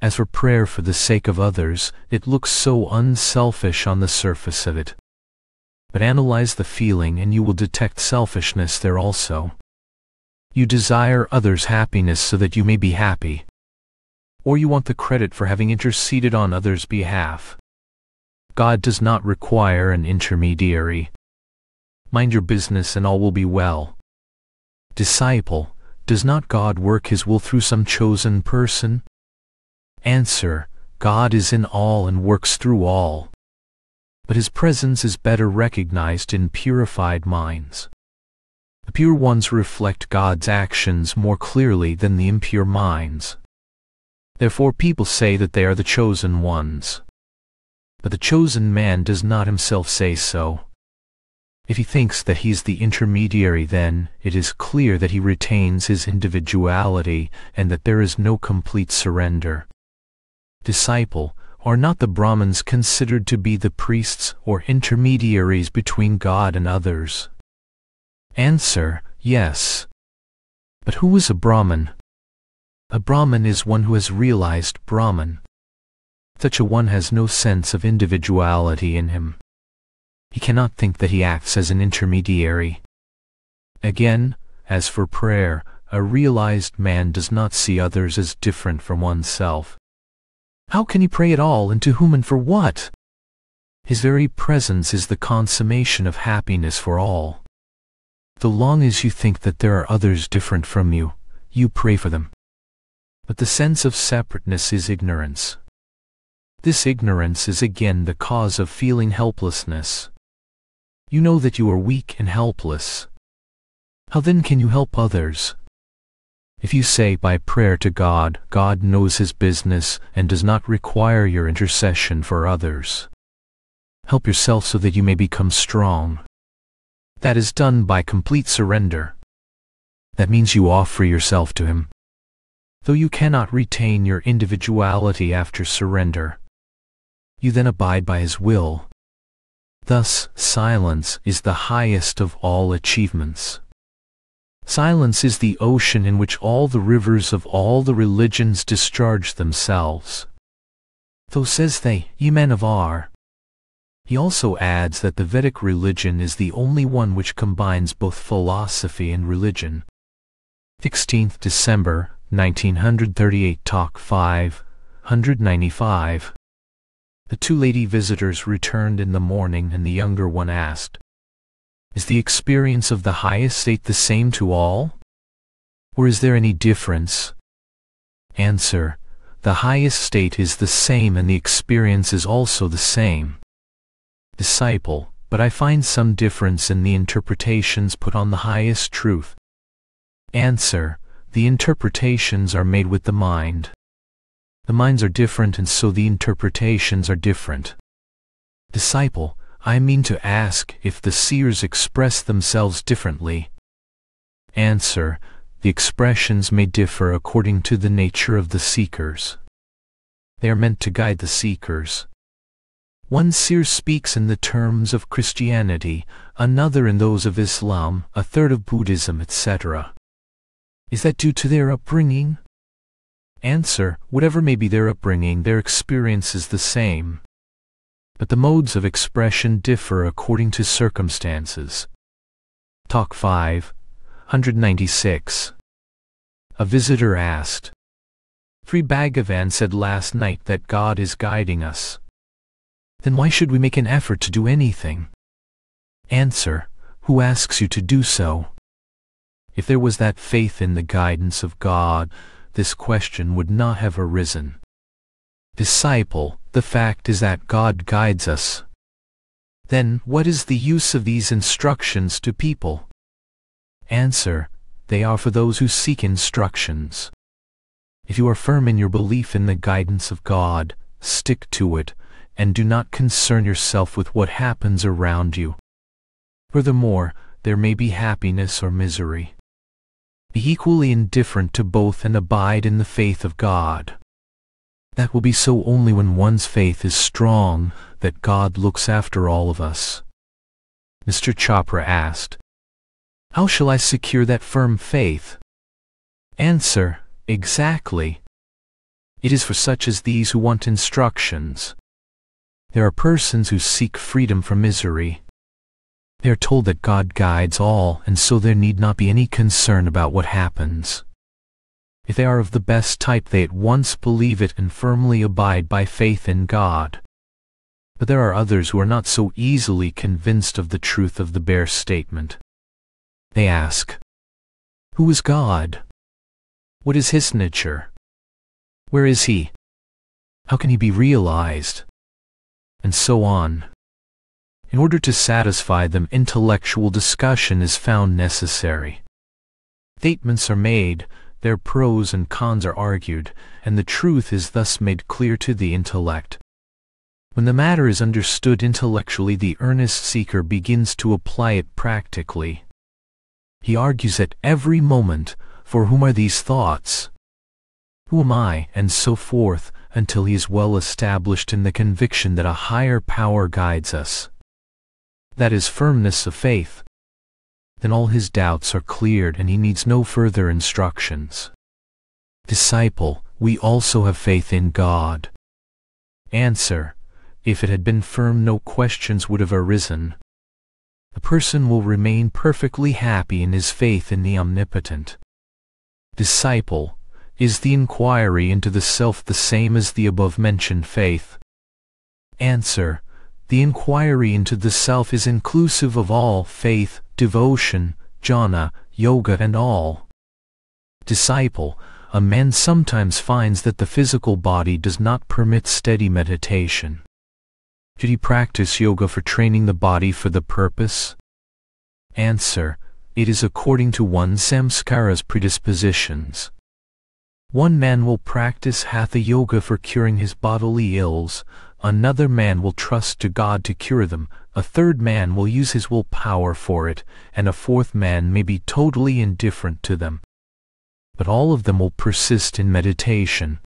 As for prayer for the sake of others, it looks so unselfish on the surface of it. But analyze the feeling and you will detect selfishness there also. You desire others' happiness so that you may be happy. Or you want the credit for having interceded on others' behalf. God does not require an intermediary. Mind your business and all will be well. Disciple, does not God work his will through some chosen person? Answer, God is in all and works through all. But his presence is better recognized in purified minds. The pure ones reflect God's actions more clearly than the impure minds. Therefore people say that they are the chosen ones. But the chosen man does not himself say so. If he thinks that he is the intermediary then, it is clear that he retains his individuality and that there is no complete surrender disciple, are not the Brahmins considered to be the priests or intermediaries between God and others? Answer, yes. But who is a Brahmin? A Brahman is one who has realized Brahman. Such a one has no sense of individuality in him. He cannot think that he acts as an intermediary. Again, as for prayer, a realized man does not see others as different from oneself. How can he pray at all, and to whom and for what? His very presence is the consummation of happiness for all. So long as you think that there are others different from you, you pray for them. But the sense of separateness is ignorance. This ignorance is again the cause of feeling helplessness. You know that you are weak and helpless. How then can you help others? If you say by prayer to God, God knows his business and does not require your intercession for others. Help yourself so that you may become strong. That is done by complete surrender. That means you offer yourself to him. Though you cannot retain your individuality after surrender, you then abide by his will. Thus, silence is the highest of all achievements. Silence is the ocean in which all the rivers of all the religions discharge themselves. Though says Thayumanavar. He also adds that the Vedic religion is the only one which combines both philosophy and religion. 16th December, 1938 Talk 5, 195. The two lady visitors returned in the morning and the younger one asked, is the experience of the highest state the same to all? Or is there any difference? Answer. The highest state is the same and the experience is also the same. Disciple, but I find some difference in the interpretations put on the highest truth. Answer. The interpretations are made with the mind. The minds are different and so the interpretations are different. Disciple, I mean to ask if the seers express themselves differently. Answer, the expressions may differ according to the nature of the seekers. They are meant to guide the seekers. One seer speaks in the terms of Christianity, another in those of Islam, a third of Buddhism, etc. Is that due to their upbringing? Answer, whatever may be their upbringing, their experience is the same. But the modes of expression differ according to circumstances. Talk 5, 196. A visitor asked. Sri Bhagavan said last night that God is guiding us. Then why should we make an effort to do anything? Answer, who asks you to do so? If there was that faith in the guidance of God, this question would not have arisen. Disciple, the fact is that God guides us. Then, what is the use of these instructions to people? Answer, they are for those who seek instructions. If you are firm in your belief in the guidance of God, stick to it, and do not concern yourself with what happens around you. Furthermore, there may be happiness or misery. Be equally indifferent to both and abide in the faith of God. That will be so only when one's faith is strong that God looks after all of us. Mr. Chopra asked, How shall I secure that firm faith? Answer, Exactly. It is for such as these who want instructions. There are persons who seek freedom from misery. They are told that God guides all, and so there need not be any concern about what happens. If they are of the best type, they at once believe it and firmly abide by faith in God. But there are others who are not so easily convinced of the truth of the bare statement. They ask, Who is God? What is his nature? Where is he? How can he be realized? And so on. In order to satisfy them, intellectual discussion is found necessary. Statements are made, their pros and cons are argued, and the truth is thus made clear to the intellect. When the matter is understood intellectually, the earnest seeker begins to apply it practically. He argues at every moment, for whom are these thoughts? Who am I? and so forth, until he is well established in the conviction that a higher power guides us. That is firmness of faith. Then all his doubts are cleared and he needs no further instructions. Disciple, we also have faith in God. Answer, if it had been firm no questions would have arisen. A person will remain perfectly happy in his faith in the Omnipotent. Disciple, is the inquiry into the self the same as the above-mentioned faith? Answer, the inquiry into the self is inclusive of all faith, devotion, jnana, yoga and all. Disciple, a man sometimes finds that the physical body does not permit steady meditation. Should he practice yoga for training the body for the purpose? Answer, it is according to one's samskara's predispositions. One man will practice hatha yoga for curing his bodily ills, another man will trust to God to cure them, a third man will use his will power for it, and a fourth man may be totally indifferent to them. But all of them will persist in meditation.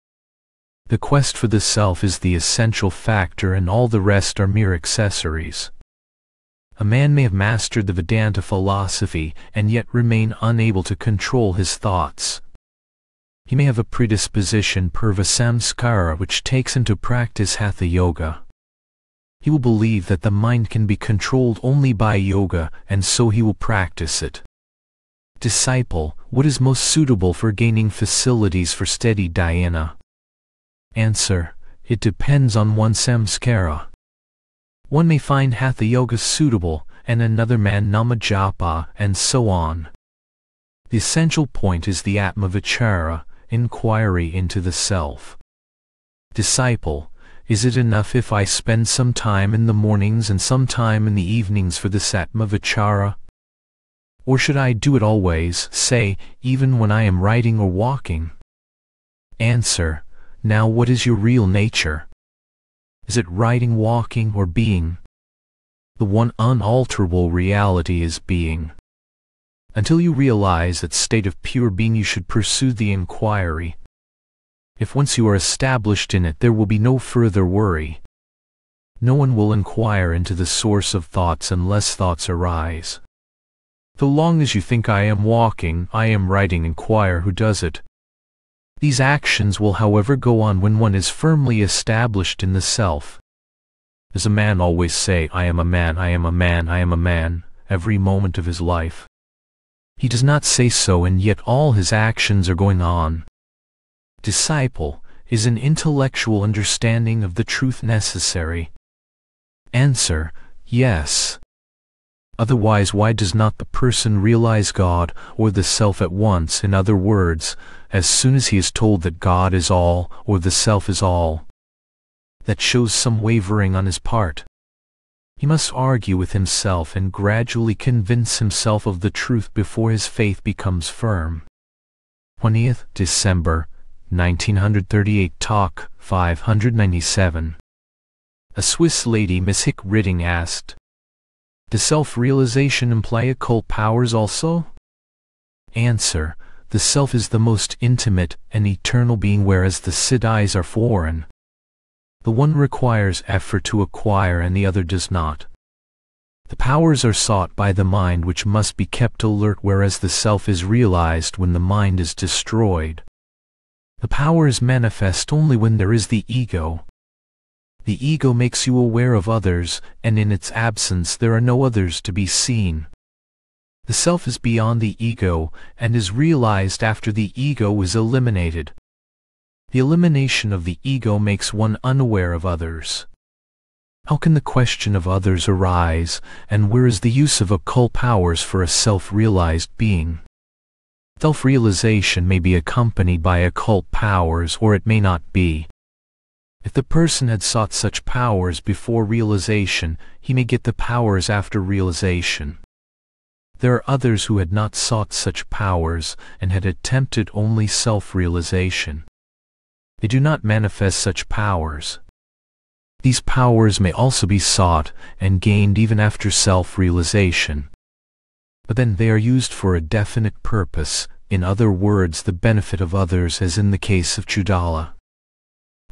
The quest for the self is the essential factor and all the rest are mere accessories. A man may have mastered the Vedanta philosophy and yet remain unable to control his thoughts. He may have a predisposition purva samskara which takes him to practice hatha yoga. He will believe that the mind can be controlled only by yoga and so he will practice it. Disciple, what is most suitable for gaining facilities for steady dhyana? Answer, it depends on one's samskara. One may find Hatha Yoga suitable, and another man Namajapa, and so on. The essential point is the Atmavichara, inquiry into the self. Disciple, is it enough if I spend some time in the mornings and some time in the evenings for this Atmavichara? Or should I do it always, say, even when I am riding or walking? Answer, now what is your real nature? Is it riding, walking, or being? The one unalterable reality is being. Until you realize that state of pure being you should pursue the inquiry. If once you are established in it there will be no further worry. No one will inquire into the source of thoughts unless thoughts arise. So long as you think I am walking, I am writing, inquire who does it. These actions will however go on when one is firmly established in the self. As a man always say, I am a man, I am a man, I am a man, every moment of his life? He does not say so and yet all his actions are going on. Disciple is an intellectual understanding of the truth necessary. Answer, yes. Otherwise why does not the person realize God or the self at once, in other words, as soon as he is told that God is all or the self is all? That shows some wavering on his part. He must argue with himself and gradually convince himself of the truth before his faith becomes firm. 20th December 1938 Talk 597 A Swiss lady Miss Hick Riddingh asked, does self-realization imply occult powers also? Answer. The self is the most intimate and eternal being whereas the siddhis are foreign. The one requires effort to acquire and the other does not. The powers are sought by the mind which must be kept alert whereas the self is realized when the mind is destroyed. The powers manifest only when there is the ego, the ego makes you aware of others, and in its absence there are no others to be seen. The self is beyond the ego, and is realized after the ego is eliminated. The elimination of the ego makes one unaware of others. How can the question of others arise, and where is the use of occult powers for a self-realized being? Self-realization may be accompanied by occult powers or it may not be. If the person had sought such powers before realization, he may get the powers after realization. There are others who had not sought such powers and had attempted only self-realization. They do not manifest such powers. These powers may also be sought and gained even after self-realization. But then they are used for a definite purpose, in other words the benefit of others as in the case of Chudala.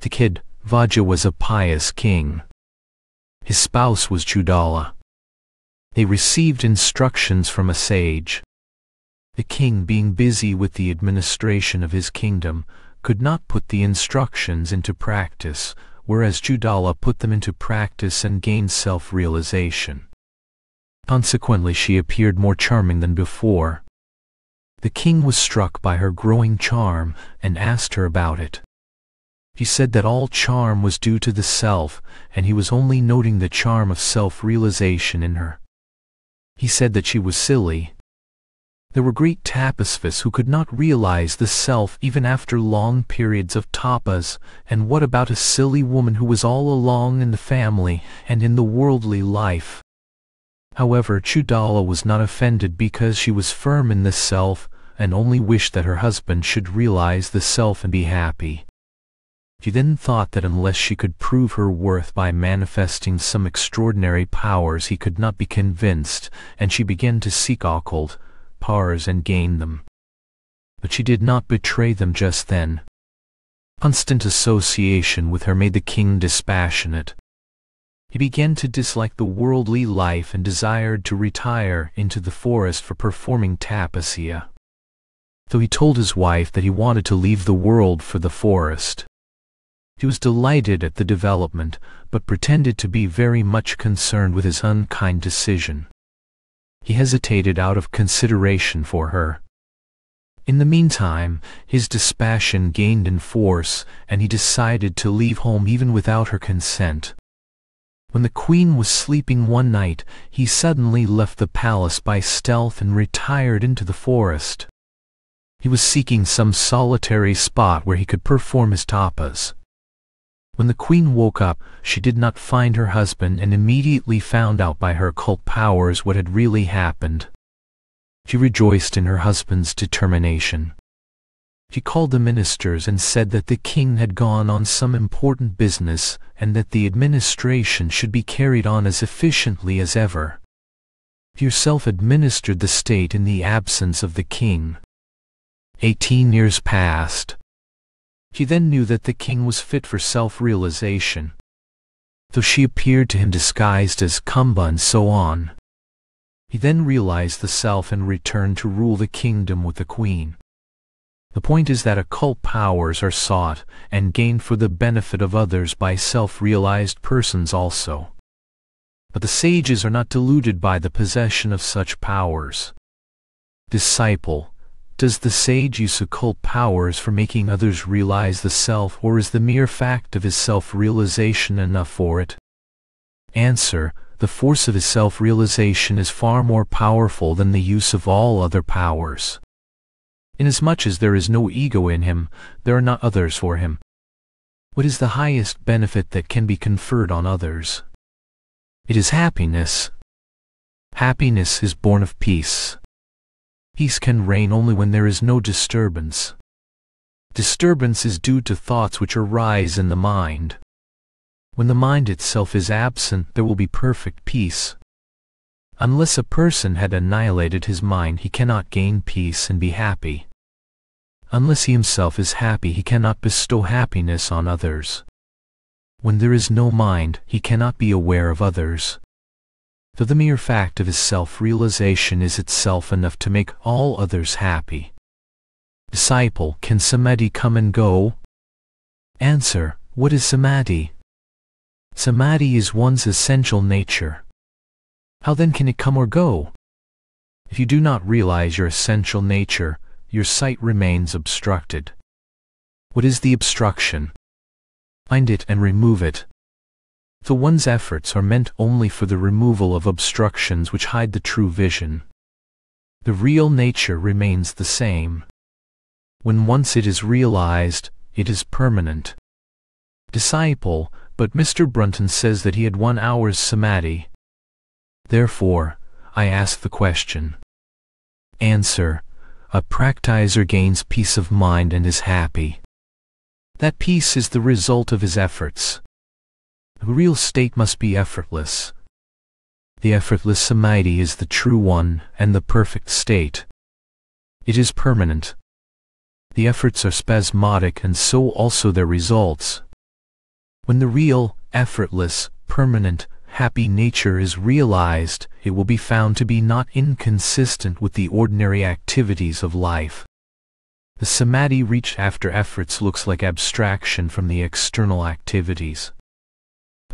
The kid, Vajja was a pious king. His spouse was Chudala. They received instructions from a sage. The king, being busy with the administration of his kingdom, could not put the instructions into practice, whereas Chudala put them into practice and gained self-realization. Consequently she appeared more charming than before. The king was struck by her growing charm and asked her about it. He said that all charm was due to the self, and he was only noting the charm of self-realization in her. He said that she was silly. There were great tapasvis who could not realize the self even after long periods of tapas, and what about a silly woman who was all along in the family and in the worldly life? However, Chudala was not offended because she was firm in the self, and only wished that her husband should realize the self and be happy. She then thought that unless she could prove her worth by manifesting some extraordinary powers he could not be convinced, and she began to seek occult powers and gain them. But she did not betray them just then. Constant association with her made the king dispassionate. He began to dislike the worldly life and desired to retire into the forest for performing tapasya. Though he told his wife that he wanted to leave the world for the forest. He was delighted at the development, but pretended to be very much concerned with his unkind decision. He hesitated out of consideration for her. In the meantime, his dispassion gained in force, and he decided to leave home even without her consent. When the queen was sleeping one night, he suddenly left the palace by stealth and retired into the forest. He was seeking some solitary spot where he could perform his tapas. When the queen woke up, she did not find her husband and immediately found out by her occult powers what had really happened. She rejoiced in her husband's determination. She called the ministers and said that the king had gone on some important business and that the administration should be carried on as efficiently as ever. She herself administered the state in the absence of the king. Eighteen years passed. He then knew that the king was fit for self-realization. Though she appeared to him disguised as Kumbha and so on. He then realized the self and returned to rule the kingdom with the queen. The point is that occult powers are sought and gained for the benefit of others by self-realized persons also. But the sages are not deluded by the possession of such powers. Disciple, does the sage use occult powers for making others realize the self or is the mere fact of his self-realization enough for it? Answer, the force of his self-realization is far more powerful than the use of all other powers. Inasmuch as there is no ego in him, there are not others for him. What is the highest benefit that can be conferred on others? It is happiness. Happiness is born of peace. Peace can reign only when there is no disturbance. Disturbance is due to thoughts which arise in the mind. When the mind itself is absent, there will be perfect peace. Unless a person had annihilated his mind, he cannot gain peace and be happy. Unless he himself is happy, he cannot bestow happiness on others. When there is no mind, he cannot be aware of others though the mere fact of his self-realization is itself enough to make all others happy. Disciple, can samadhi come and go? Answer, what is samadhi? Samadhi is one's essential nature. How then can it come or go? If you do not realize your essential nature, your sight remains obstructed. What is the obstruction? Find it and remove it. So one's efforts are meant only for the removal of obstructions which hide the true vision. The real nature remains the same. When once it is realized, it is permanent. Disciple, but Mr. Brunton says that he had one hour's samadhi. Therefore, I ask the question. Answer, a practizer gains peace of mind and is happy. That peace is the result of his efforts. The real state must be effortless. The effortless samadhi is the true one and the perfect state. It is permanent. The efforts are spasmodic and so also their results. When the real, effortless, permanent, happy nature is realized, it will be found to be not inconsistent with the ordinary activities of life. The samadhi reached after efforts looks like abstraction from the external activities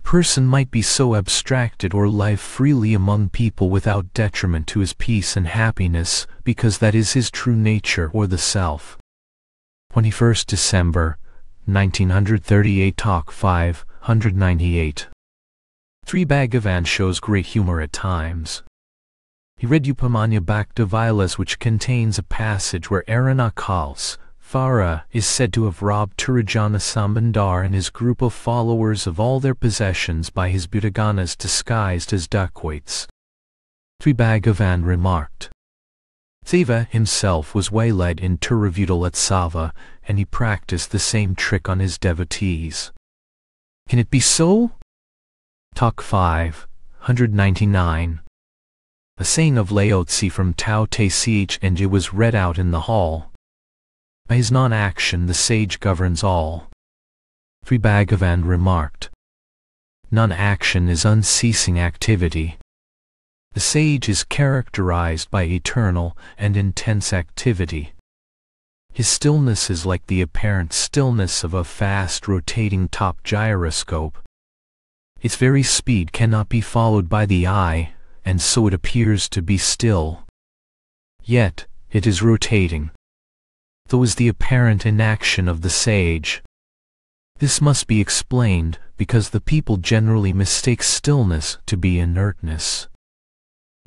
person might be so abstracted or live freely among people without detriment to his peace and happiness, because that is his true nature or the self. 21st December, 1938 Talk 5, 198. Sri Bhagavan shows great humor at times. He read Upamanyu Bhakta Vilasa which contains a passage where Aranakals, Farah is said to have robbed Tirujnana Sambandar and his group of followers of all their possessions by his bhutaganas disguised as dacoits. Sri Bhagavan remarked. Siva himself was waylaid in Tiruvidal at Sava, and he practiced the same trick on his devotees. Can it be so? Talk 5, 199. A saying of Laotse from Tao Te Ching was read out in the hall. By his non-action the sage governs all. Sri remarked. Non-action is unceasing activity. The sage is characterized by eternal and intense activity. His stillness is like the apparent stillness of a fast rotating top gyroscope. Its very speed cannot be followed by the eye, and so it appears to be still. Yet, it is rotating is the apparent inaction of the sage. This must be explained because the people generally mistake stillness to be inertness.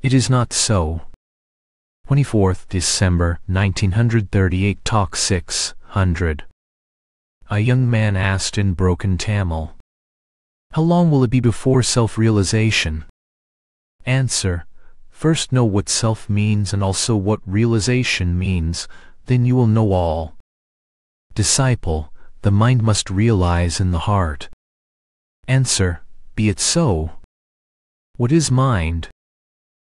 It is not so. 24th December 1938 Talk 600 A young man asked in broken Tamil, How long will it be before self-realization? Answer, First know what self means and also what realization means, then you will know all. Disciple, the mind must realize in the heart. Answer, be it so. What is mind?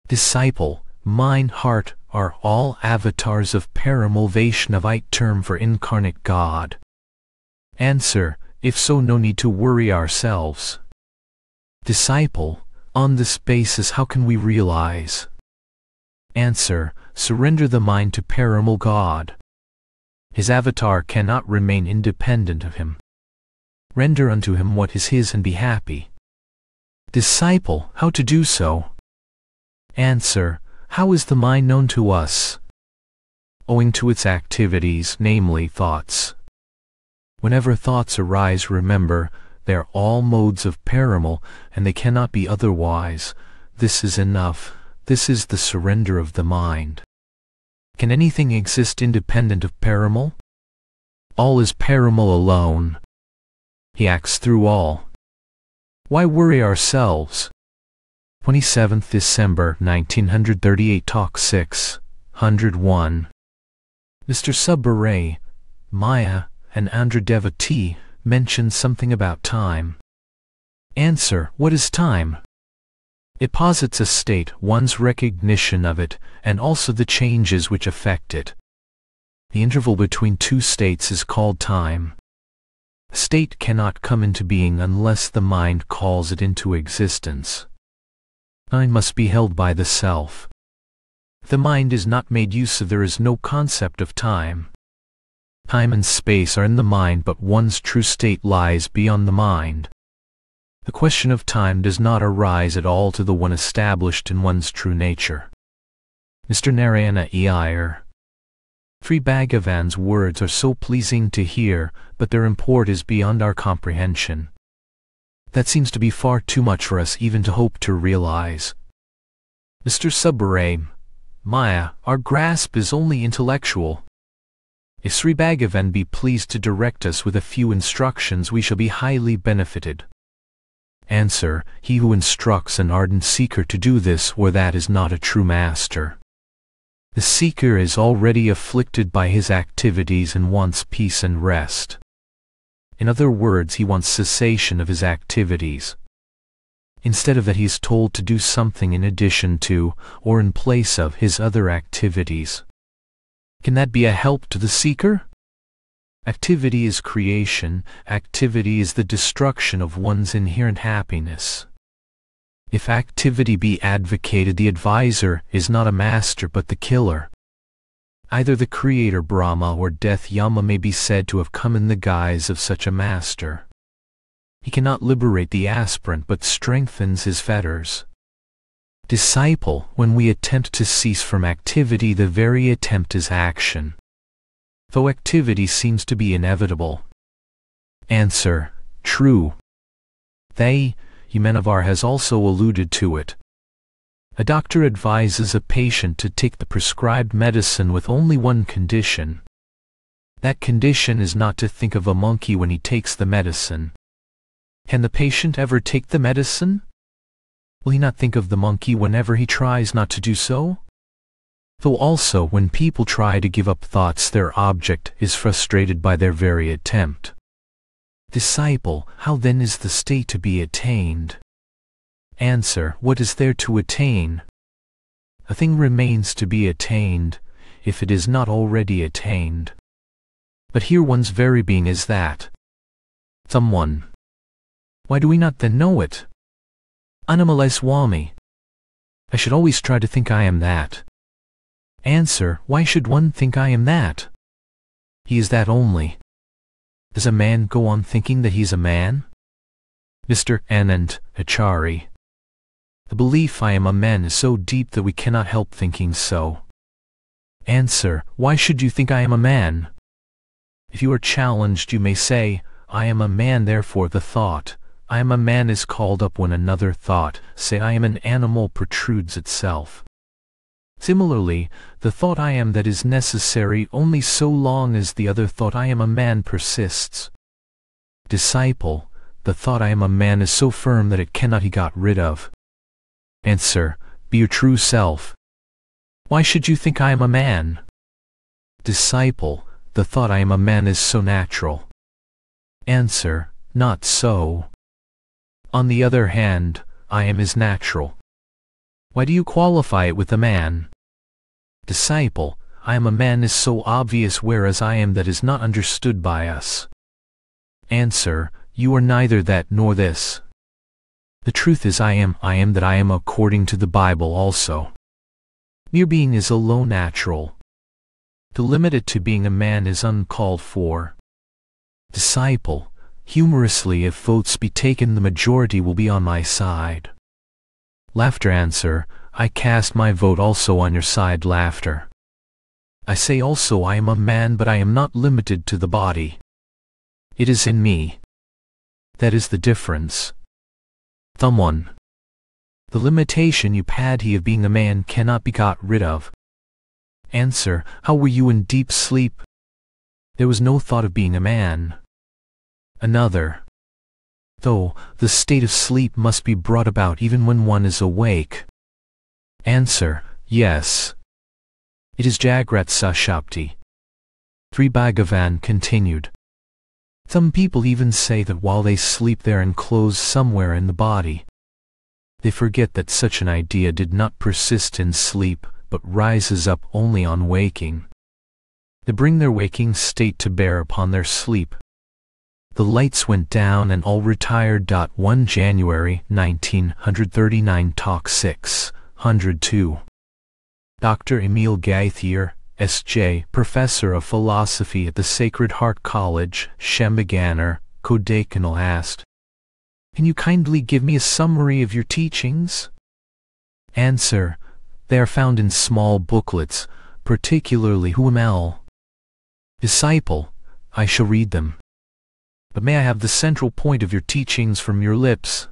Disciple, mind, heart are all avatars of Perumal Vaishnavite term for incarnate God. Answer, if so no need to worry ourselves. Disciple, on this basis how can we realize? Answer, surrender the mind to Perumal God. His avatar cannot remain independent of him. Render unto him what is his and be happy. Disciple, how to do so? Answer, how is the mind known to us? Owing to its activities, namely thoughts. Whenever thoughts arise, remember, they are all modes of Perumal, and they cannot be otherwise. This is enough. This is the surrender of the mind. Can anything exist independent of Perumal? All is Perumal alone. He acts through all. Why worry ourselves? 27th December 1938 Talk 6, 101 Mr. Subbaray, Maya, and Andhra Devotee mentioned something about time. Answer, what is time? It posits a state, one's recognition of it, and also the changes which affect it. The interval between two states is called time. State cannot come into being unless the mind calls it into existence. Time must be held by the self. The mind is not made use of there is no concept of time. Time and space are in the mind but one's true state lies beyond the mind. The question of time does not arise at all to the one established in one's true nature. Mr. Narayana E. Iyer Sri Bhagavan's words are so pleasing to hear, but their import is beyond our comprehension. That seems to be far too much for us even to hope to realize. Mr. Subbaray, Maya, our grasp is only intellectual. If Sri Bhagavan be pleased to direct us with a few instructions we shall be highly benefited. Answer, he who instructs an ardent seeker to do this or that is not a true master. The seeker is already afflicted by his activities and wants peace and rest. In other words, he wants cessation of his activities. Instead of that he is told to do something in addition to, or in place of, his other activities. Can that be a help to the seeker? Activity is creation, activity is the destruction of one's inherent happiness. If activity be advocated the advisor is not a master but the killer. Either the creator Brahma or death Yama may be said to have come in the guise of such a master. He cannot liberate the aspirant but strengthens his fetters. Disciple, when we attempt to cease from activity the very attempt is action though activity seems to be inevitable. Answer, true. They, Yumenovar has also alluded to it. A doctor advises a patient to take the prescribed medicine with only one condition. That condition is not to think of a monkey when he takes the medicine. Can the patient ever take the medicine? Will he not think of the monkey whenever he tries not to do so? Though also when people try to give up thoughts their object is frustrated by their very attempt. Disciple, how then is the state to be attained? Answer, what is there to attain? A thing remains to be attained, if it is not already attained. But here one's very being is that. Someone. Why do we not then know it? Annamalai Swami. I should always try to think I am that. Answer, why should one think I am that? He is that only. Does a man go on thinking that he's a man? Mr. Anand Achari. The belief I am a man is so deep that we cannot help thinking so. Answer, why should you think I am a man? If you are challenged you may say, I am a man therefore the thought, I am a man is called up when another thought, say I am an animal protrudes itself. Similarly, the thought I am that is necessary only so long as the other thought I am a man persists. Disciple, the thought I am a man is so firm that it cannot be got rid of. Answer, be your true self. Why should you think I am a man? Disciple, the thought I am a man is so natural. Answer, not so. On the other hand, I am is natural. Why do you qualify it with a man? Disciple, I am a man is so obvious whereas I am that is not understood by us. Answer, you are neither that nor this. The truth is I am, I am that I am according to the Bible also. Mere being is alone natural. To limit it to being a man is uncalled for. Disciple, humorously if votes be taken the majority will be on my side. Laughter answer, I cast my vote also on your side laughter. I say also I am a man but I am not limited to the body. It is in me. That is the difference. Thumb 1. The limitation you paddy of being a man cannot be got rid of. Answer, how were you in deep sleep? There was no thought of being a man. Another. Though, the state of sleep must be brought about even when one is awake. Answer, yes. It is Jagrat Sushupti. Sri Bhagavan continued. Some people even say that while they sleep they are enclosed somewhere in the body. They forget that such an idea did not persist in sleep, but rises up only on waking. They bring their waking state to bear upon their sleep. The lights went down and all retired. 1 January 1939 Talk 6, 102. Dr. Emil Gathier, S.J., Professor of Philosophy at the Sacred Heart College, Shembaganur, Kodaikanal asked, Can you kindly give me a summary of your teachings? Answer, They are found in small booklets, particularly HUML. Disciple, I shall read them. But may I have the central point of your teachings from your lips?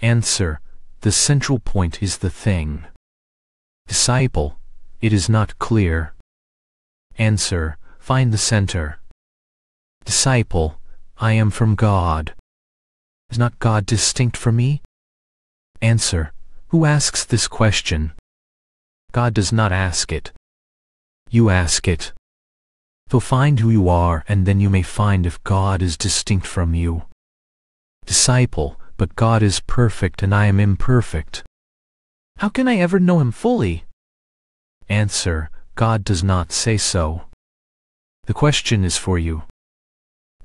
Answer, The central point is the thing. Disciple, it is not clear. Answer, find the center. Disciple, I am from God. Is not God distinct from me? Answer, who asks this question? God does not ask it. You ask it. So find who you are and then you may find if God is distinct from you. Disciple, but God is perfect and I am imperfect. How can I ever know him fully? Answer, God does not say so. The question is for you.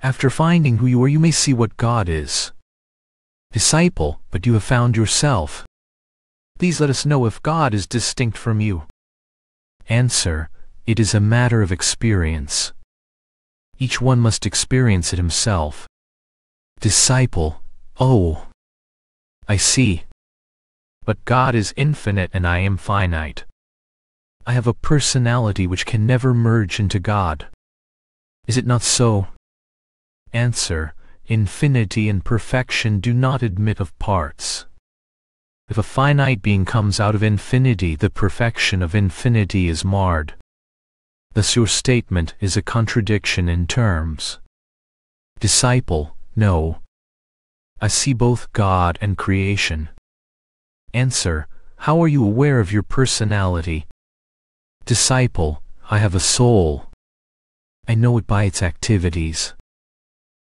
After finding who you are you may see what God is. Disciple, but you have found yourself. Please let us know if God is distinct from you. Answer, it is a matter of experience. Each one must experience it himself. Disciple, oh, I see. But God is infinite and I am finite. I have a personality which can never merge into God. Is it not so? Answer, infinity and perfection do not admit of parts. If a finite being comes out of infinity the perfection of infinity is marred. Thus your statement is a contradiction in terms. Disciple, no. I see both God and creation. Answer, how are you aware of your personality? Disciple, I have a soul. I know it by its activities.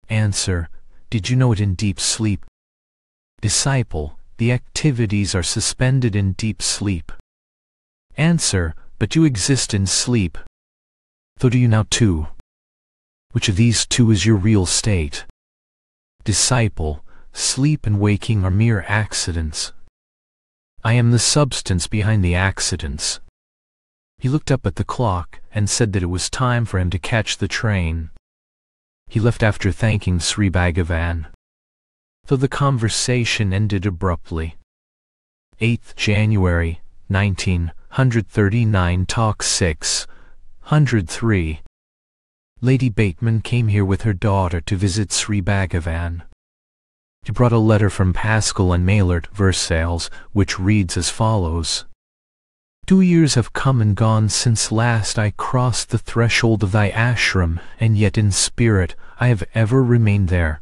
Answer, did you know it in deep sleep? Disciple, the activities are suspended in deep sleep. Answer, but you exist in sleep. So do you now too. Which of these two is your real state? Disciple, sleep and waking are mere accidents. I am the substance behind the accidents. He looked up at the clock and said that it was time for him to catch the train. He left after thanking Sri Bhagavan. So the conversation ended abruptly. 8th January, 1939 Talk 6, 103 Lady Bateman came here with her daughter to visit Sri Bhagavan. He brought a letter from Pascal and Maillart Versailles, which reads as follows. Two years have come and gone since last I crossed the threshold of thy ashram, and yet in spirit I have ever remained there.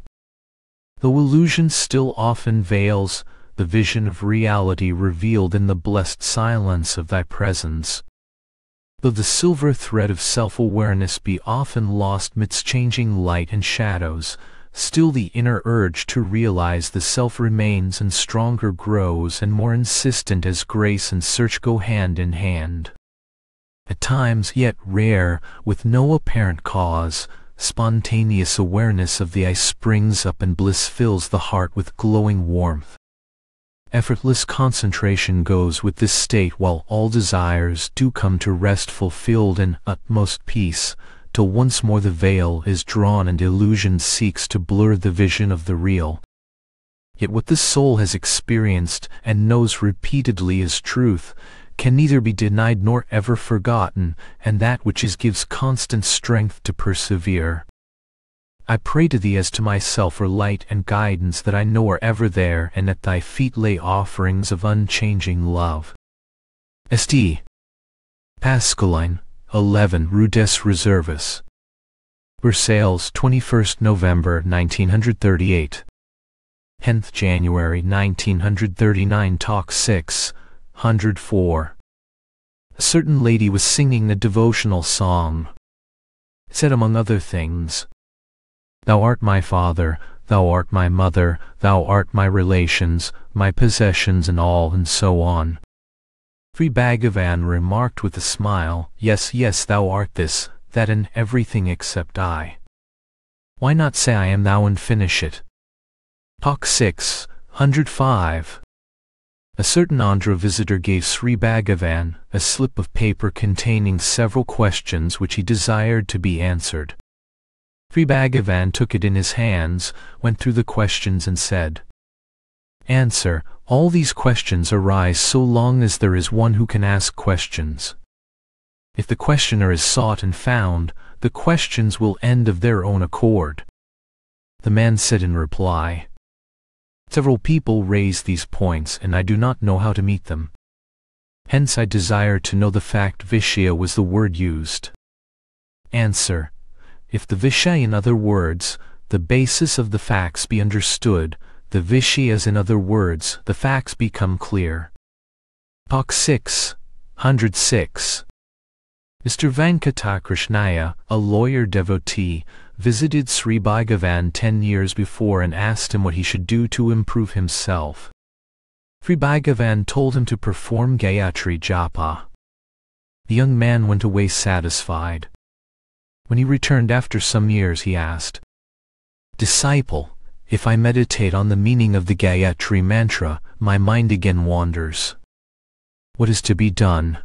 Though illusion still often veils the vision of reality revealed in the blessed silence of thy presence. Though the silver thread of self-awareness be often lost midst changing light and shadows, Still the inner urge to realize the self remains and stronger grows and more insistent as grace and search go hand in hand. At times, yet rare, with no apparent cause, spontaneous awareness of the I springs up and bliss fills the heart with glowing warmth. effortless concentration goes with this state while all desires do come to rest fulfilled in utmost peace, till once more the veil is drawn and illusion seeks to blur the vision of the real. Yet what the soul has experienced and knows repeatedly as truth can neither be denied nor ever forgotten, and that which is gives constant strength to persevere. I pray to thee as to myself for light and guidance that I know are ever there and at thy feet lay offerings of unchanging love. St. Pascaline, 11 Rue des Reserves. Versailles, 21st November 1938. 10th January 1939 Talk 6, 104. A certain lady was singing a devotional song. Said among other things, Thou art my father, thou art my mother, thou art my relations, my possessions and all and so on. Sri Bhagavan remarked with a smile, Yes, yes, thou art this, that and everything except I. Why not say I am thou and finish it? Talk 6, 105. A certain Andhra visitor gave Sri Bhagavan a slip of paper containing several questions which he desired to be answered. Sri Bhagavan took it in his hands, went through the questions and said, Answer, all these questions arise so long as there is one who can ask questions. If the questioner is sought and found, the questions will end of their own accord. The man said in reply, Several people raise these points and I do not know how to meet them. Hence I desire to know the fact Vishya was the word used. Answer. If the Vishya in other words, the basis of the facts be understood, the Vishyas in other words, the facts become clear. Talk 6, 106. Mr. Venkatakrishna, a lawyer devotee, visited Sri Bhagavan ten years before and asked him what he should do to improve himself. Sri Bhagavan told him to perform Gayatri Japa. The young man went away satisfied. When he returned after some years he asked, Disciple, if I meditate on the meaning of the Gayatri mantra, my mind again wanders. What is to be done?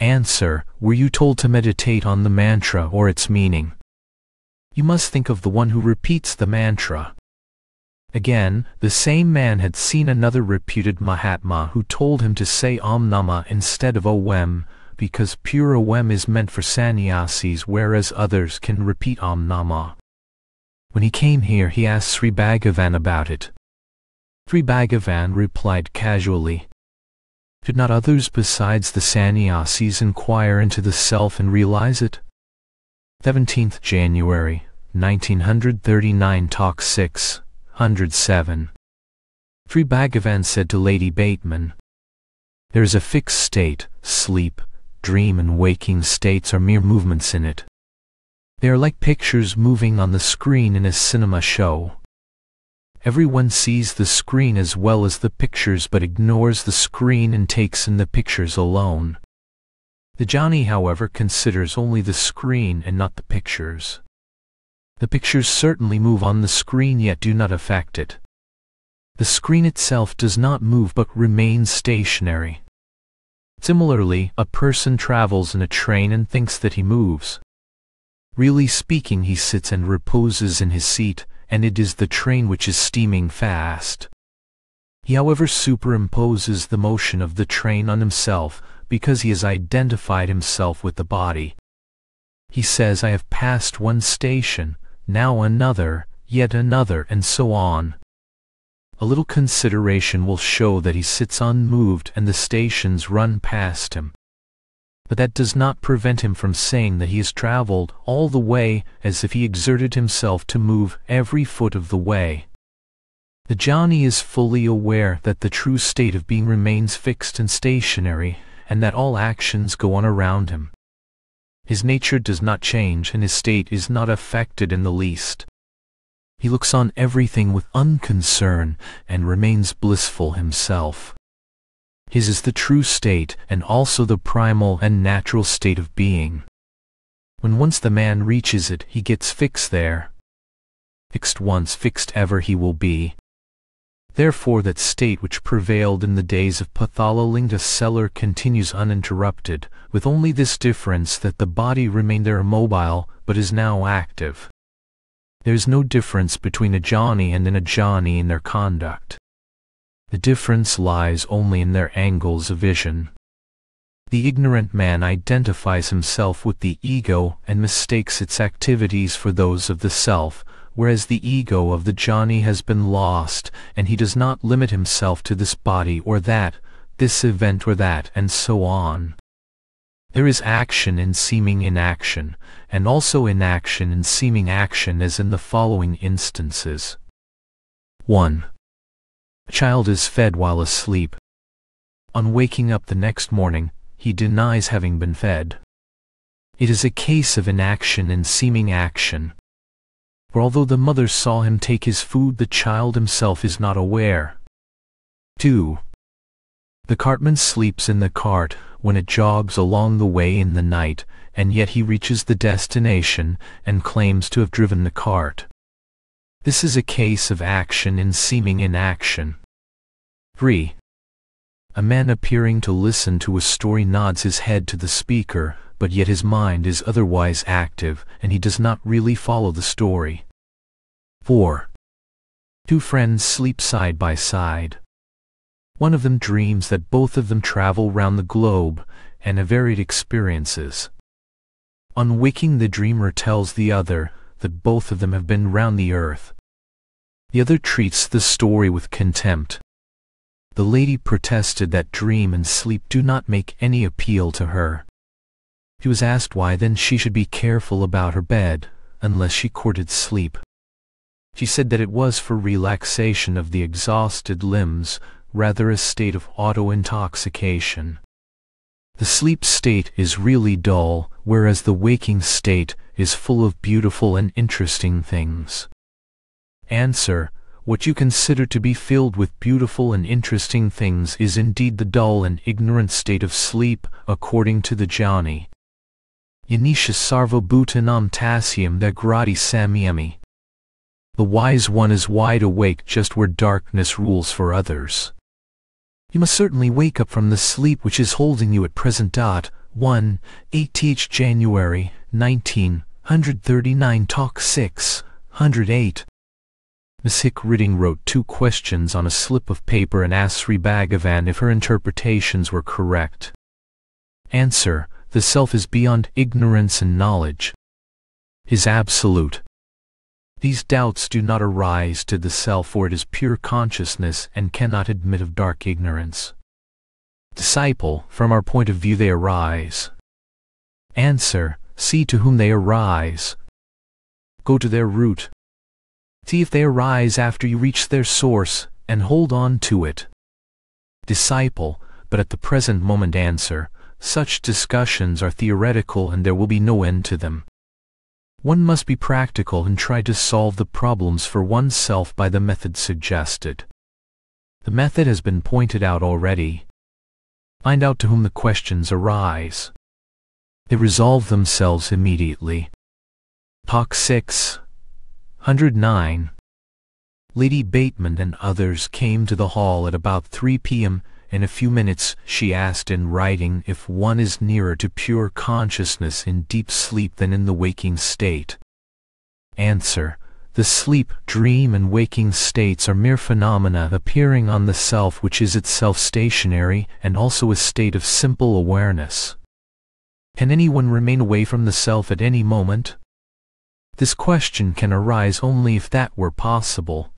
Answer, were you told to meditate on the mantra or its meaning? You must think of the one who repeats the mantra. Again, the same man had seen another reputed Mahatma who told him to say Om Nama instead of Om, because pure Om is meant for sannyasis whereas others can repeat Om Nama. When he came here he asked Sri Bhagavan about it. Sri Bhagavan replied casually, Did not others besides the sannyasis inquire into the self and realize it? 17th January, 1939 Talk 6, 107 Sri Bhagavan said to Lady Bateman, There is a fixed state, sleep, dream and waking states are mere movements in it. They are like pictures moving on the screen in a cinema show. Everyone sees the screen as well as the pictures but ignores the screen and takes in the pictures alone. The jnani, however, considers only the screen and not the pictures. The pictures certainly move on the screen yet do not affect it. The screen itself does not move but remains stationary. Similarly, a person travels in a train and thinks that he moves. Really speaking he sits and reposes in his seat, and it is the train which is steaming fast. He however superimposes the motion of the train on himself, because he has identified himself with the body. He says I have passed one station, now another, yet another and so on. A little consideration will show that he sits unmoved and the stations run past him. But that does not prevent him from saying that he has traveled all the way as if he exerted himself to move every foot of the way. The jnani is fully aware that the true state of being remains fixed and stationary, and that all actions go on around him. His nature does not change and his state is not affected in the least. He looks on everything with unconcern and remains blissful himself. His is the true state and also the primal and natural state of being. When once the man reaches it, he gets fixed there. Fixed once, fixed ever he will be. Therefore that state which prevailed in the days of Pathala Seller continues uninterrupted, with only this difference that the body remained there immobile, but is now active. There is no difference between a jnani and an ajnani in their conduct. The difference lies only in their angles of vision. The ignorant man identifies himself with the ego and mistakes its activities for those of the self, whereas the ego of the jnani has been lost, and he does not limit himself to this body or that, this event or that, and so on. There is action in seeming inaction, and also inaction in seeming action as in the following instances. 1. A child is fed while asleep. On waking up the next morning, he denies having been fed. It is a case of inaction in seeming action, for although the mother saw him take his food the child himself is not aware. 2. The cartman sleeps in the cart when it jogs along the way in the night, and yet he reaches the destination and claims to have driven the cart. This is a case of action in seeming inaction. 3. A man appearing to listen to a story nods his head to the speaker, but yet his mind is otherwise active, and he does not really follow the story. 4. Two friends sleep side by side. One of them dreams that both of them travel round the globe and have varied experiences. On waking the dreamer tells the other that both of them have been round the earth. The other treats the story with contempt. The lady protested that dream and sleep do not make any appeal to her. He was asked why then she should be careful about her bed, unless she courted sleep. She said that it was for relaxation of the exhausted limbs, rather a state of auto-intoxication. The sleep state is really dull, whereas the waking state is full of beautiful and interesting things. Answer. What you consider to be filled with beautiful and interesting things is indeed the dull and ignorant state of sleep, according to the jnani. Yanisha sarvabhutanam tasyam jagarti samyami. The wise one is wide awake just where darkness rules for others. You must certainly wake up from the sleep which is holding you at present. Dot 1, 8th January, 1939 Talk 6, 108. Miss Hick Ridding wrote two questions on a slip of paper and asked Sri Bhagavan if her interpretations were correct. Answer the self is beyond ignorance and knowledge. Is absolute. These doubts do not arise to the self for it is pure consciousness and cannot admit of dark ignorance. Disciple, from our point of view they arise. Answer, see to whom they arise. Go to their root. See if they arise after you reach their source, and hold on to it. Disciple, but at the present moment answer, such discussions are theoretical and there will be no end to them. One must be practical and try to solve the problems for oneself by the method suggested. The method has been pointed out already. Find out to whom the questions arise. They resolve themselves immediately. Talk 6 109 Lady Bateman and others came to the hall at about 3 p.m. In a few minutes she asked in writing if one is nearer to pure consciousness in deep sleep than in the waking state. Answer. The sleep, dream and waking states are mere phenomena appearing on the self which is itself stationary and also a state of simple awareness. Can anyone remain away from the self at any moment? This question can arise only if that were possible.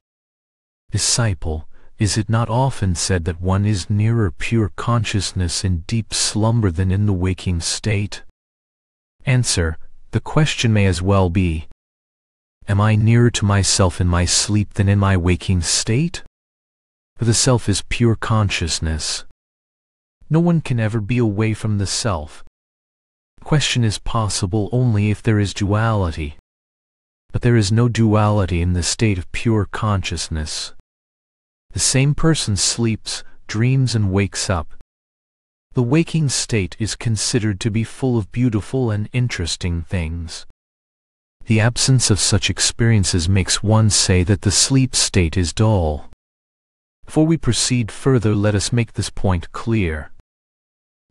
Disciple, is it not often said that one is nearer pure consciousness in deep slumber than in the waking state? Answer. The question may as well be, Am I nearer to myself in my sleep than in my waking state? For the self is pure consciousness. No one can ever be away from the self. Question is possible only if there is duality. But there is no duality in the state of pure consciousness. The same person sleeps, dreams and wakes up. The waking state is considered to be full of beautiful and interesting things. The absence of such experiences makes one say that the sleep state is dull. Before we proceed further let us make this point clear.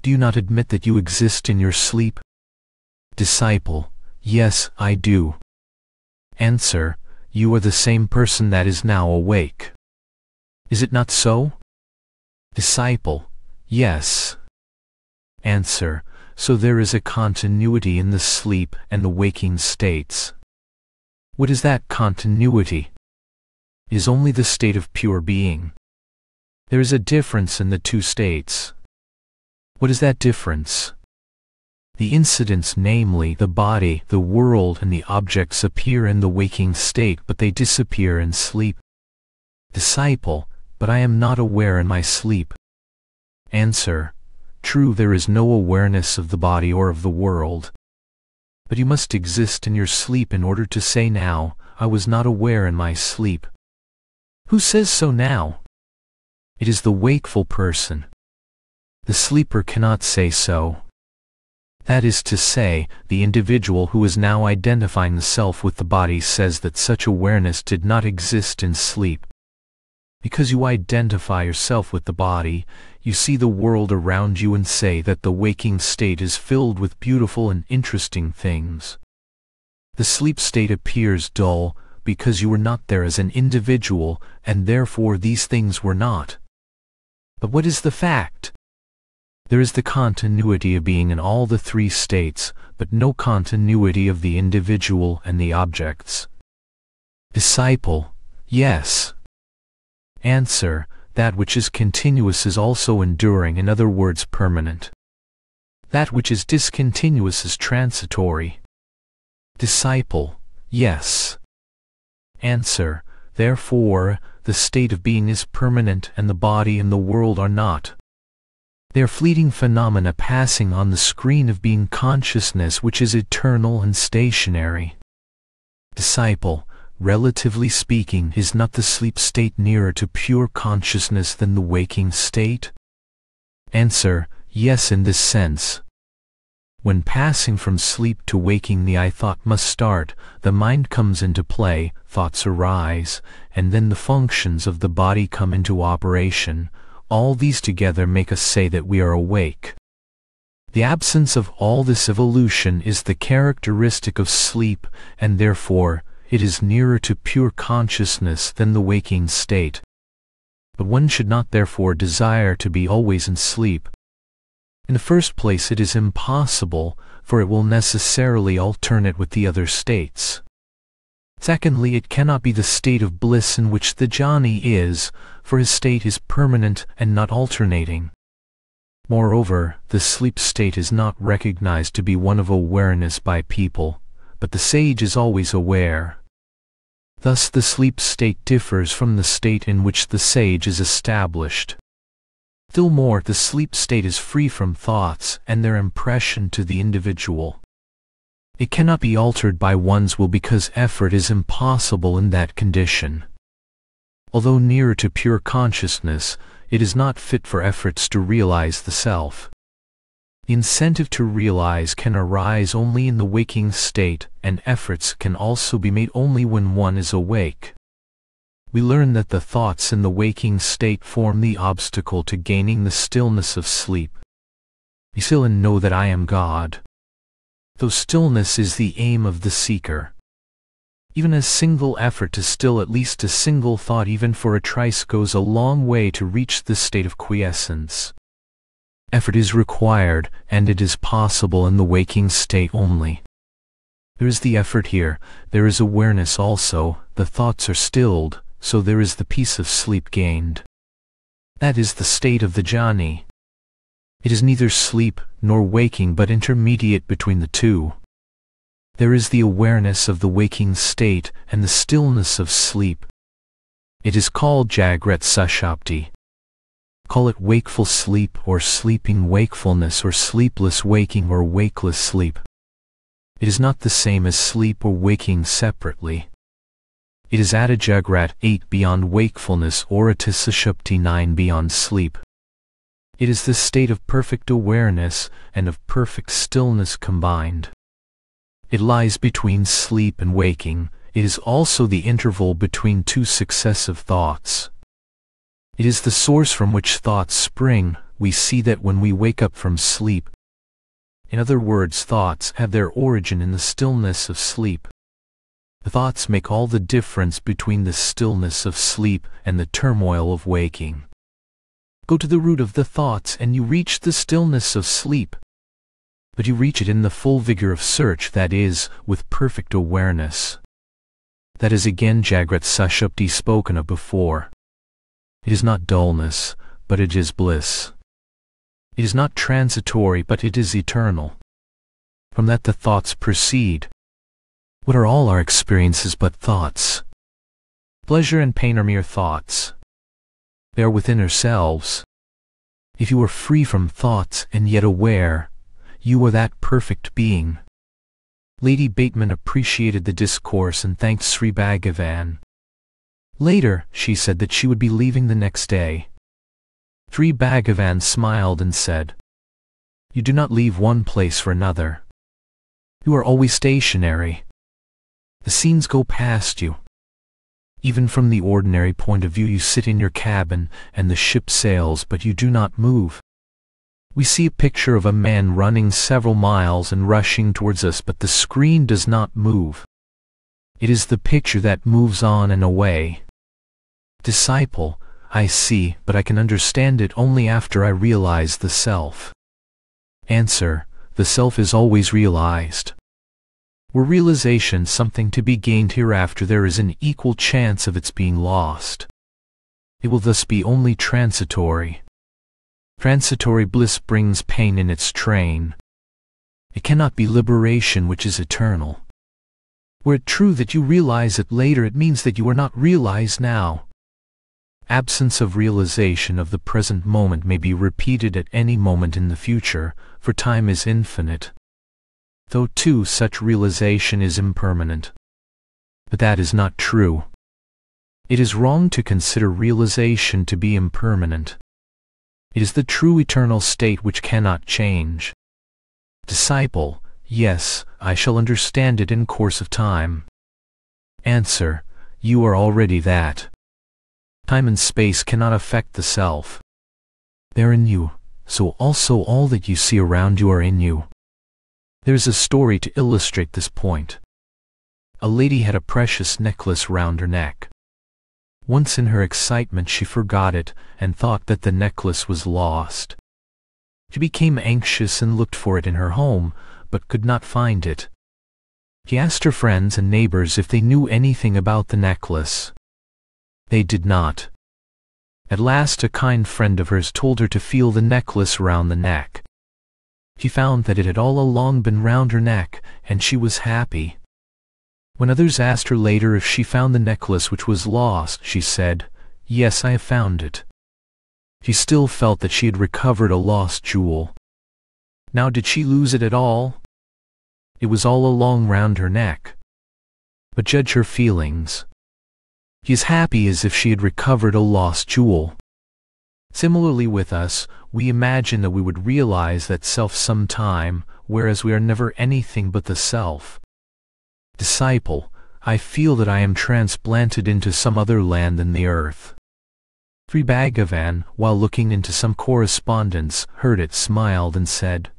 Do you not admit that you exist in your sleep? Disciple, yes, I do. Answer, you are the same person that is now awake. Is it not so? Disciple, yes. Answer, so there is a continuity in the sleep and the waking states. What is that continuity? It is only the state of pure being. There is a difference in the two states. What is that difference? The incidents, namely the body, the world, and the objects appear in the waking state, but they disappear in sleep. Disciple, but I am not aware in my sleep. Answer, true there is no awareness of the body or of the world. But you must exist in your sleep in order to say now, I was not aware in my sleep. Who says so now? It is the wakeful person. The sleeper cannot say so. That is to say, the individual who is now identifying the self with the body says that such awareness did not exist in sleep. Because you identify yourself with the body, you see the world around you and say that the waking state is filled with beautiful and interesting things. The sleep state appears dull because you were not there as an individual and therefore these things were not. But what is the fact? There is the continuity of being in all the three states, but no continuity of the individual and the objects. Disciple, yes. Answer, that which is continuous is also enduring, in other words permanent. That which is discontinuous is transitory. Disciple, yes. Answer, therefore, the state of being is permanent and the body and the world are not. They are fleeting phenomena passing on the screen of being consciousness which is eternal and stationary. Disciple, relatively speaking, is not the sleep state nearer to pure consciousness than the waking state? Answer, yes in this sense. When passing from sleep to waking the I thought must start, the mind comes into play, thoughts arise, and then the functions of the body come into operation, all these together make us say that we are awake. The absence of all this evolution is the characteristic of sleep, and therefore, it is nearer to pure consciousness than the waking state. But one should not therefore desire to be always in sleep. In the first place it is impossible, for it will necessarily alternate with the other states. Secondly, it cannot be the state of bliss in which the jnani is, for his state is permanent and not alternating. Moreover, the sleep state is not recognized to be one of awareness by people, but the sage is always aware. Thus the sleep state differs from the state in which the sage is established. Still more, the sleep state is free from thoughts and their impression to the individual. It cannot be altered by one's will because effort is impossible in that condition. Although nearer to pure consciousness, it is not fit for efforts to realize the self. The incentive to realize can arise only in the waking state, and efforts can also be made only when one is awake. We learn that the thoughts in the waking state form the obstacle to gaining the stillness of sleep. Be still and know that I am God though stillness is the aim of the seeker. Even a single effort to still at least a single thought even for a trice goes a long way to reach this state of quiescence. Effort is required, and it is possible in the waking state only. There is the effort here, there is awareness also, the thoughts are stilled, so there is the peace of sleep gained. That is the state of the jnani. It is neither sleep nor waking but intermediate between the two. There is the awareness of the waking state and the stillness of sleep. It is called Jagrat Sushupti. Call it wakeful sleep or sleeping wakefulness or sleepless waking or wakeless sleep. It is not the same as sleep or waking separately. It is Atijagrat 8 beyond wakefulness or Atisushupti 9 beyond sleep. It is the state of perfect awareness and of perfect stillness combined. It lies between sleep and waking, it is also the interval between two successive thoughts. It is the source from which thoughts spring, we see that when we wake up from sleep. In other words, thoughts have their origin in the stillness of sleep. The thoughts make all the difference between the stillness of sleep and the turmoil of waking. Go to the root of the thoughts and you reach the stillness of sleep. But you reach it in the full vigor of search, that is, with perfect awareness. That is again Jagrat Sushupti spoken of before. It is not dullness, but it is bliss. It is not transitory, but it is eternal. From that the thoughts proceed. What are all our experiences but thoughts? Pleasure and pain are mere thoughts. They are within ourselves. If you are free from thoughts and yet aware, you are that perfect being. Lady Bateman appreciated the discourse and thanked Sri Bhagavan. Later, she said that she would be leaving the next day. Sri Bhagavan smiled and said, You do not leave one place for another. You are always stationary. The scenes go past you. Even from the ordinary point of view you sit in your cabin and the ship sails but you do not move. We see a picture of a man running several miles and rushing towards us but the screen does not move. It is the picture that moves on and away. Disciple, I see, but I can understand it only after I realize the self. Answer, the self is always realized. Were realization something to be gained hereafter there is an equal chance of its being lost. It will thus be only transitory. Transitory bliss brings pain in its train. It cannot be liberation which is eternal. Were it true that you realize it later it means that you are not realized now. Absence of realization of the present moment may be repeated at any moment in the future, for time is infinite. Though too such realization is impermanent. But that is not true. It is wrong to consider realization to be impermanent. It is the true eternal state which cannot change. Disciple, yes, I shall understand it in course of time. Answer, you are already that. Time and space cannot affect the self. They're in you, so also all that you see around you are in you. There's a story to illustrate this point. A lady had a precious necklace round her neck. Once in her excitement she forgot it and thought that the necklace was lost. She became anxious and looked for it in her home, but could not find it. She asked her friends and neighbors if they knew anything about the necklace. They did not. At last a kind friend of hers told her to feel the necklace round the neck. She found that it had all along been round her neck, and she was happy. When others asked her later if she found the necklace which was lost, she said, Yes, I have found it. He still felt that she had recovered a lost jewel. Now did she lose it at all? It was all along round her neck. But judge her feelings. He is happy as if she had recovered a lost jewel. Similarly with us, we imagine that we would realize that self some time, whereas we are never anything but the self. Disciple, I feel that I am transplanted into some other land than the earth. Sri Bhagavan, while looking into some correspondence, heard it, smiled, and said,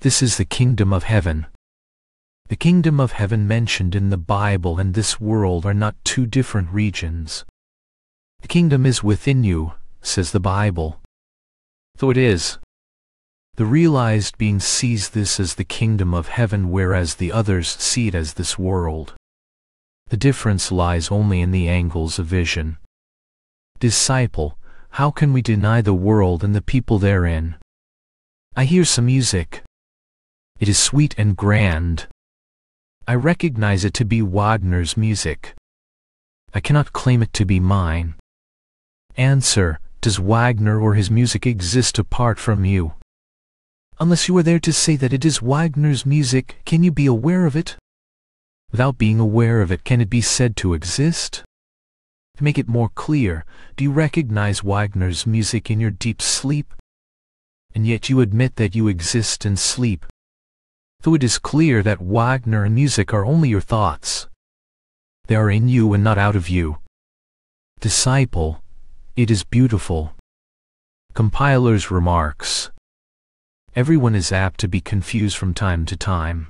This is the kingdom of heaven. The kingdom of heaven mentioned in the Bible and this world are not two different regions. The kingdom is within you, says the Bible. So it is. The realized being sees this as the kingdom of heaven whereas the others see it as this world. The difference lies only in the angles of vision. Disciple, how can we deny the world and the people therein? I hear some music. It is sweet and grand. I recognize it to be Wagner's music. I cannot claim it to be mine. Answer, does Wagner or his music exist apart from you? Unless you are there to say that it is Wagner's music, can you be aware of it? Without being aware of it, can it be said to exist? To make it more clear, do you recognize Wagner's music in your deep sleep? And yet you admit that you exist in sleep, though it is clear that Wagner and music are only your thoughts. They are in you and not out of you. Disciple, it is beautiful. Compiler's remarks. Everyone is apt to be confused from time to time.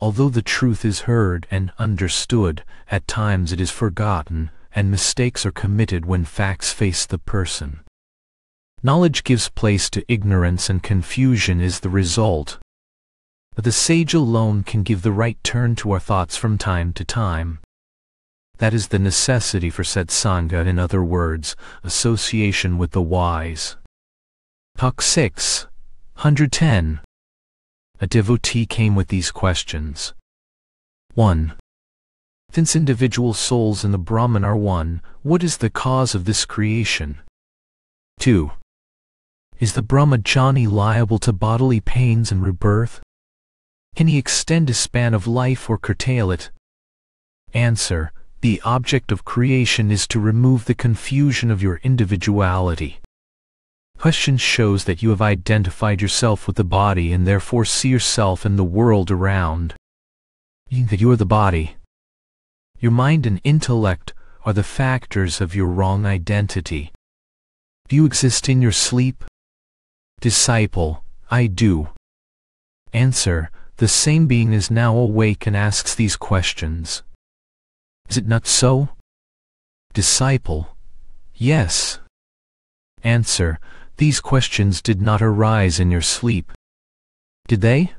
Although the truth is heard and understood, at times it is forgotten, and mistakes are committed when facts face the person. Knowledge gives place to ignorance and confusion is the result. But the sage alone can give the right turn to our thoughts from time to time. That is the necessity for satsanga, in other words, association with the wise. Talk 6, 110. A devotee came with these questions. 1. Since individual souls and the Brahman are one, what is the cause of this creation? 2. Is the Brahmajnani liable to bodily pains and rebirth? Can he extend his span of life or curtail it? Answer. The object of creation is to remove the confusion of your individuality. Question shows that you have identified yourself with the body and therefore see yourself and the world around. Meaning that you are the body. Your mind and intellect are the factors of your wrong identity. Do you exist in your sleep? Disciple, I do. Answer, the same being is now awake and asks these questions. Is it not so? Disciple, yes. Answer, these questions did not arise in your sleep. Did they?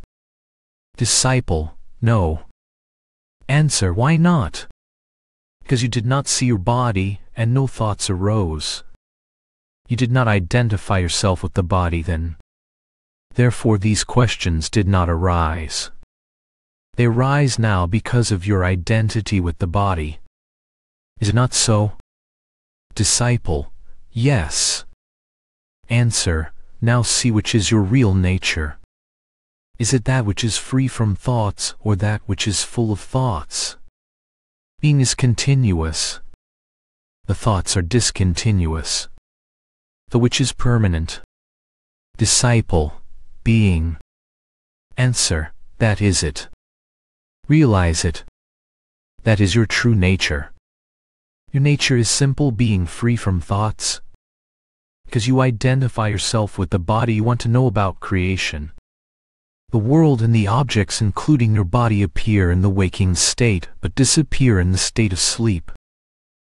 Disciple, no. Answer, why not? Because you did not see your body and no thoughts arose. You did not identify yourself with the body then. Therefore these questions did not arise. They rise now because of your identity with the body. Is it not so? Disciple, yes. Answer, now see which is your real nature. Is it that which is free from thoughts or that which is full of thoughts? Being is continuous. The thoughts are discontinuous. The which is permanent. Disciple, being. Answer, that is it. Realize it. That is your true nature. Your nature is simple being free from thoughts. Because you identify yourself with the body you want to know about creation. The world and the objects including your body appear in the waking state but disappear in the state of sleep.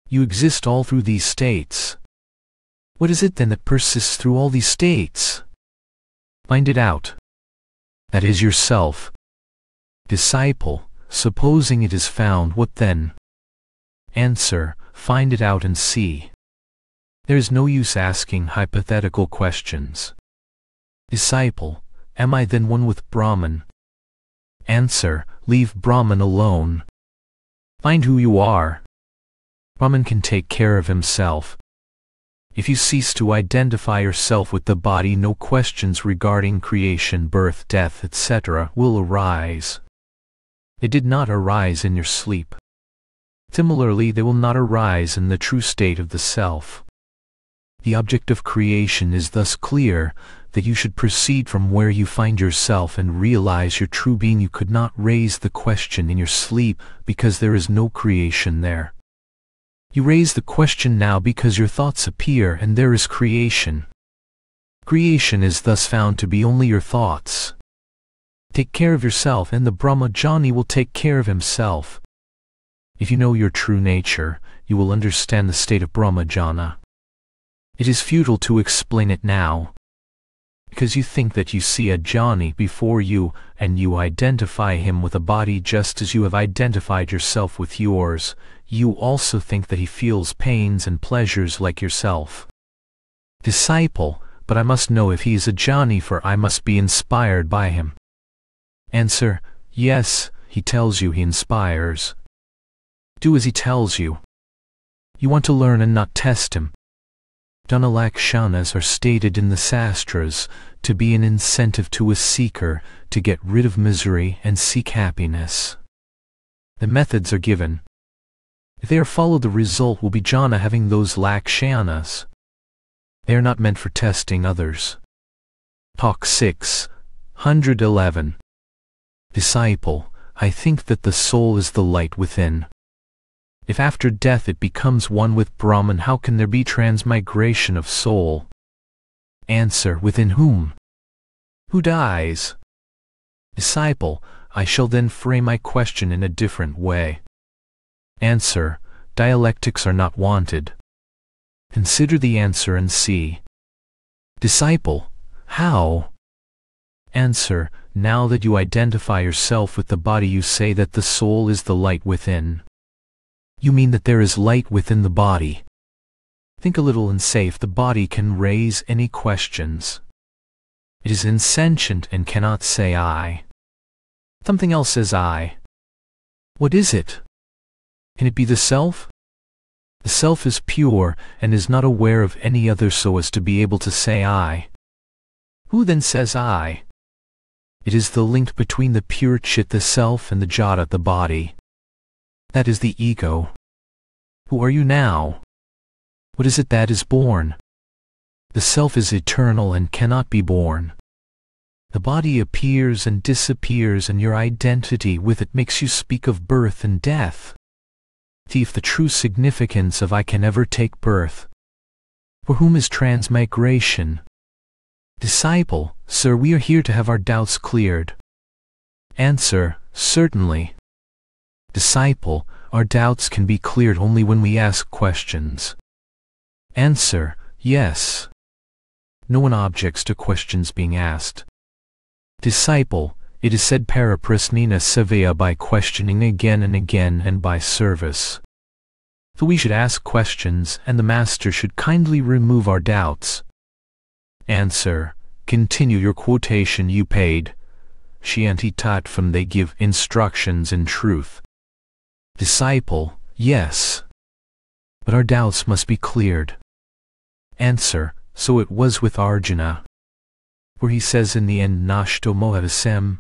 You exist all through these states. What is it then that persists through all these states? Find it out. That is yourself. Disciple, supposing it is found, what then? Answer, find it out and see. There is no use asking hypothetical questions. Disciple, am I then one with Brahman? Answer, leave Brahman alone. Find who you are. Brahman can take care of himself. If you cease to identify yourself with the body no questions regarding creation, birth, death, etc. will arise. They did not arise in your sleep. Similarly, they will not arise in the true state of the self. The object of creation is thus clear that you should proceed from where you find yourself and realize your true being. You could not raise the question in your sleep because there is no creation there. You raise the question now because your thoughts appear and there is creation. Creation is thus found to be only your thoughts. Take care of yourself and the Brahmajnani will take care of himself. If you know your true nature, you will understand the state of Brahmajnana. It is futile to explain it now. Because you think that you see a Jnani before you and you identify him with a body just as you have identified yourself with yours, you also think that he feels pains and pleasures like yourself. Disciple, but I must know if he is a Jnani for I must be inspired by him. Answer, yes, he tells you he inspires. Do as he tells you. You want to learn and not test him. Jnanalakshanas are stated in the Sastras to be an incentive to a seeker to get rid of misery and seek happiness. The methods are given, if they are followed the result will be jnana having those lakshanas. They are not meant for testing others. Talk 6, 111. Disciple, I think that the soul is the light within. If after death it becomes one with Brahman, how can there be transmigration of soul? Answer, within whom? Who dies? Disciple, I shall then frame my question in a different way. Answer, dialectics are not wanted. Consider the answer and see. Disciple, how? Answer, now that you identify yourself with the body you say that the soul is the light within. You mean that there is light within the body. Think a little and say if the body can raise any questions. It is insentient and cannot say I. Something else says I. What is it? Can it be the self? The self is pure and is not aware of any other so as to be able to say I. Who then says I? It is the link between the pure chit the self and the jada the body. That is the ego. Who are you now? What is it that is born? The self is eternal and cannot be born. The body appears and disappears and your identity with it makes you speak of birth and death. Thief the true significance of I can never take birth. For whom is transmigration? Disciple, sir we are here to have our doubts cleared. Answer, certainly. Disciple, our doubts can be cleared only when we ask questions. Answer, yes. No one objects to questions being asked. Disciple, it is said pariprasnena sevaya by questioning again and again and by service. So we should ask questions and the Master should kindly remove our doubts. Answer, continue your quotation you paid. Shianti tat from they give instructions in truth. Disciple, yes. But our doubts must be cleared. Answer, so it was with Arjuna. For he says in the end Nashto Mohavasem,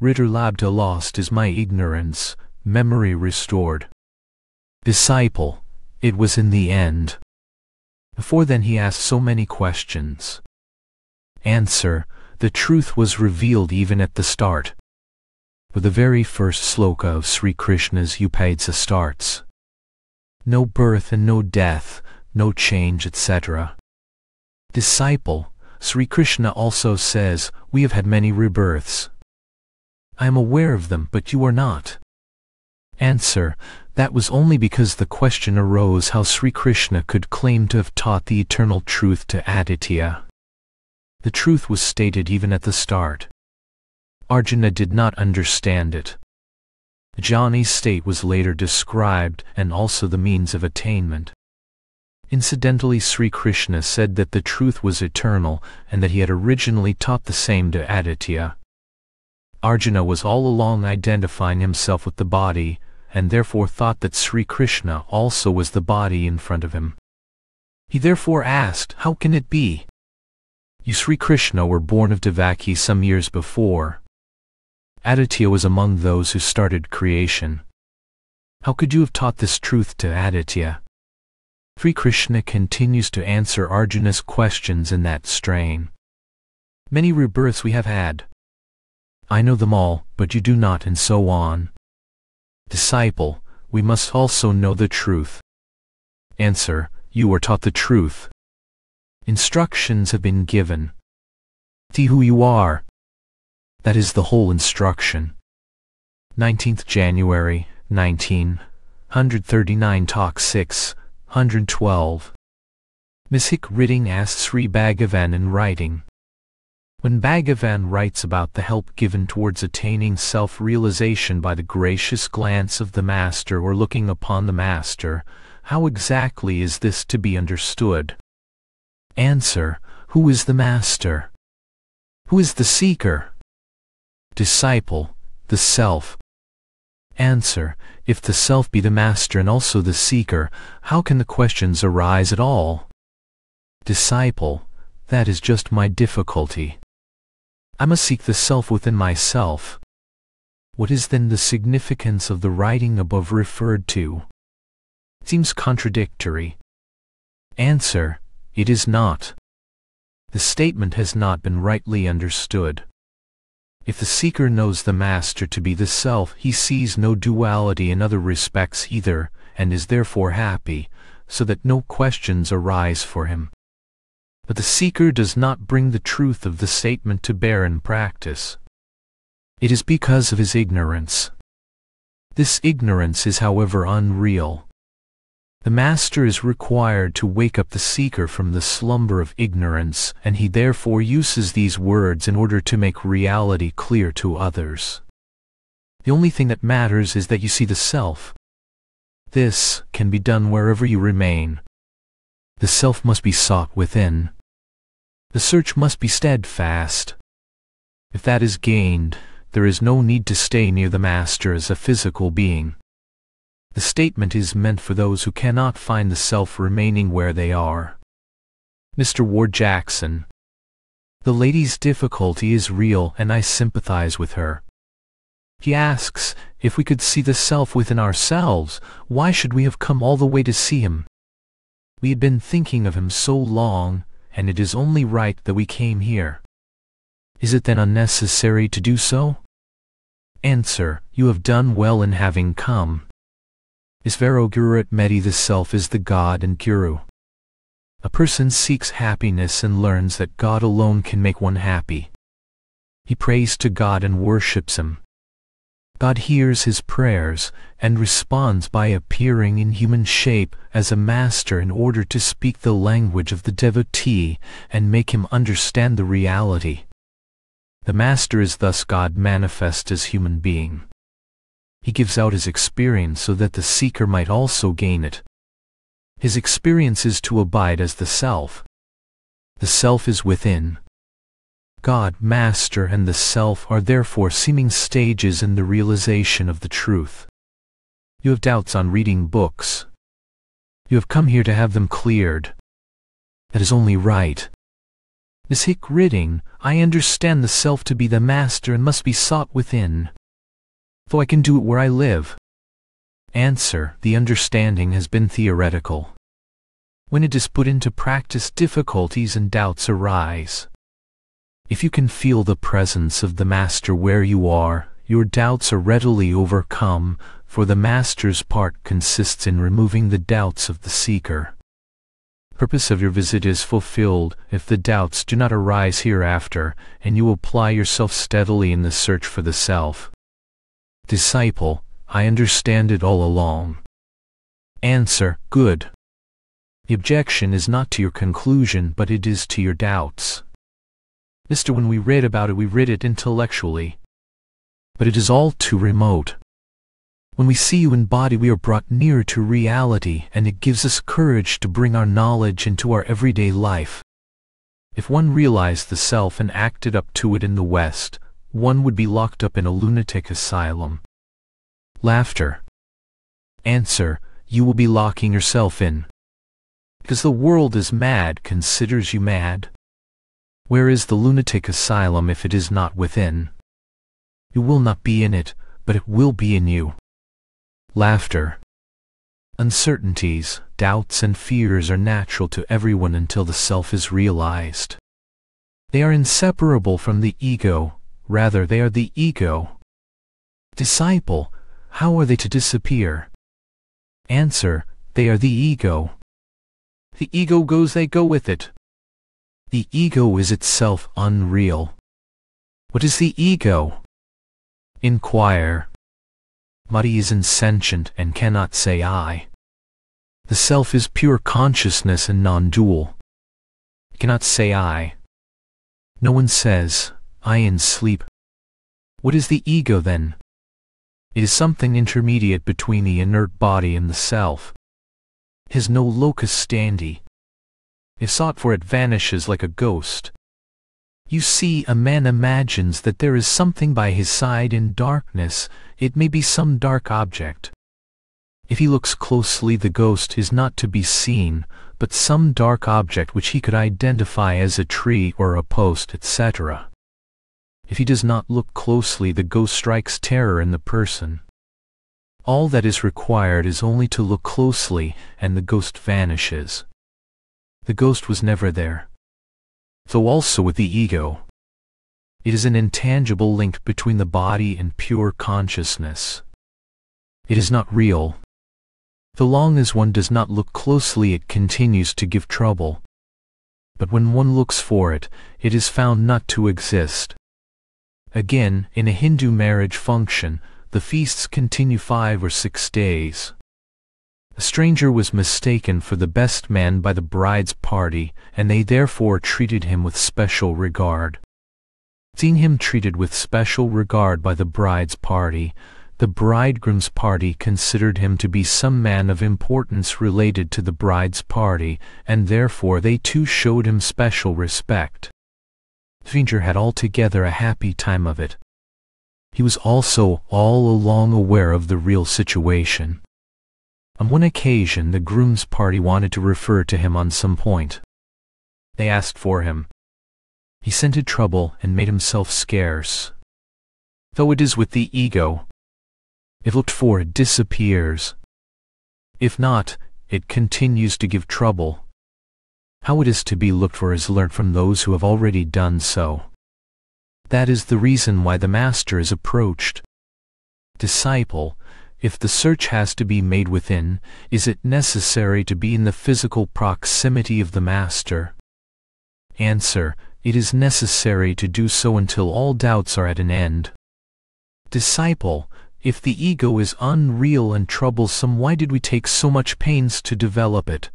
Ritter labda lost is my ignorance, memory restored. Disciple, it was in the end. Before then he asked so many questions. Answer, the truth was revealed even at the start. For the very first sloka of Sri Krishna's Upadesa starts. No birth and no death, no change, etc. Disciple, Sri Krishna also says, We have had many rebirths. I am aware of them, but you are not. Answer, that was only because the question arose how Sri Krishna could claim to have taught the eternal truth to Aditya. The truth was stated even at the start. Arjuna did not understand it. Jnani's state was later described and also the means of attainment. Incidentally Sri Krishna said that the truth was eternal and that he had originally taught the same to Aditya. Arjuna was all along identifying himself with the body and therefore thought that Sri Krishna also was the body in front of him. He therefore asked, How can it be? You Krishna were born of Devaki some years before, Aditya was among those who started creation. How could you have taught this truth to Aditya? Sri Krishna continues to answer Arjuna's questions in that strain. Many rebirths we have had. I know them all, but you do not and so on. Disciple, we must also know the truth. Answer, you are taught the truth. Instructions have been given. See who you are, that is the whole instruction. 19th January, 1939 Talk 6, 112. Miss Hick-Riddingh asks Sri Bhagavan in writing. When Bhagavan writes about the help given towards attaining self-realization by the gracious glance of the Master or looking upon the Master, how exactly is this to be understood? Answer, who is the Master? Who is the Seeker? disciple, the self. Answer, if the self be the master and also the seeker, how can the questions arise at all? Disciple, that is just my difficulty. I must seek the self within myself. What is then the significance of the writing above referred to? Seems contradictory. Answer, it is not. The statement has not been rightly understood. If the seeker knows the master to be the self, he sees no duality in other respects either, and is therefore happy, so that no questions arise for him. But the seeker does not bring the truth of the statement to bear in practice. It is because of his ignorance. This ignorance is however unreal. The Master is required to wake up the seeker from the slumber of ignorance, and he therefore uses these words in order to make reality clear to others. The only thing that matters is that you see the self. This can be done wherever you remain. The self must be sought within. The search must be steadfast. If that is gained, there is no need to stay near the Master as a physical being. The statement is meant for those who cannot find the self remaining where they are. Mr. Ward Jackson. The lady's difficulty is real and I sympathize with her. He asks, if we could see the self within ourselves, why should we have come all the way to see him? We had been thinking of him so long, and it is only right that we came here. Is it then unnecessary to do so? Answer, you have done well in having come. Isvaro Gururatmeti the self is the God and Guru. A person seeks happiness and learns that God alone can make one happy. He prays to God and worships Him. God hears his prayers and responds by appearing in human shape as a master in order to speak the language of the devotee and make him understand the reality. The master is thus God manifest as human being. He gives out his experience so that the seeker might also gain it. His experience is to abide as the self. The self is within. God, Master, and the Self are therefore seeming stages in the realization of the truth. You have doubts on reading books. You have come here to have them cleared. That is only right. Miss Hick-Riddingh, I understand the Self to be the Master and must be sought within though I can do it where I live? Answer, the understanding has been theoretical. When it is put into practice difficulties and doubts arise. If you can feel the presence of the Master where you are, your doubts are readily overcome, for the Master's part consists in removing the doubts of the seeker. Purpose of your visit is fulfilled if the doubts do not arise hereafter, and you apply yourself steadily in the search for the Self. Disciple, I understand it all along. Answer, good. The objection is not to your conclusion, but it is to your doubts. Mister, when we read about it, we read it intellectually. But it is all too remote. When we see you in body, we are brought nearer to reality, and it gives us courage to bring our knowledge into our everyday life. If one realized the self and acted up to it in the West, one would be locked up in a lunatic asylum. Laughter. Answer, you will be locking yourself in. Because the world is mad considers you mad. Where is the lunatic asylum if it is not within? You will not be in it, but it will be in you. Laughter. Uncertainties, doubts and fears are natural to everyone until the self is realized. They are inseparable from the ego, Rather, they are the ego. Disciple, how are they to disappear? Answer, they are the ego. The ego goes, they go with it. The ego is itself unreal. What is the ego? Inquire. Muddy is insentient and cannot say I. The self is pure consciousness and non-dual. Cannot say I. No one says, I in sleep. What is the ego then? It is something intermediate between the inert body and the self. Has no locus standi. If sought for it vanishes like a ghost. You see, a man imagines that there is something by his side in darkness, it may be some dark object. If he looks closely the ghost is not to be seen, but some dark object which he could identify as a tree or a post, etc. If he does not look closely the ghost strikes terror in the person. All that is required is only to look closely and the ghost vanishes. The ghost was never there. Though also with the ego. It is an intangible link between the body and pure consciousness. It is not real. So long as one does not look closely it continues to give trouble. But when one looks for it, it is found not to exist. Again, in a Hindu marriage function, the feasts continue five or six days. A stranger was mistaken for the best man by the bride's party, and they therefore treated him with special regard. Seeing him treated with special regard by the bride's party, the bridegroom's party considered him to be some man of importance related to the bride's party, and therefore they too showed him special respect. Stranger had altogether a happy time of it. He was also all along aware of the real situation. On one occasion the groom's party wanted to refer to him on some point. They asked for him. He scented trouble and made himself scarce. Though it is with the ego. If looked for it disappears. If not, it continues to give trouble. How it is to be looked for is learnt from those who have already done so. That is the reason why the Master is approached. Disciple, if the search has to be made within, is it necessary to be in the physical proximity of the Master? Answer, it is necessary to do so until all doubts are at an end. Disciple, if the ego is unreal and troublesome why did we take so much pains to develop it?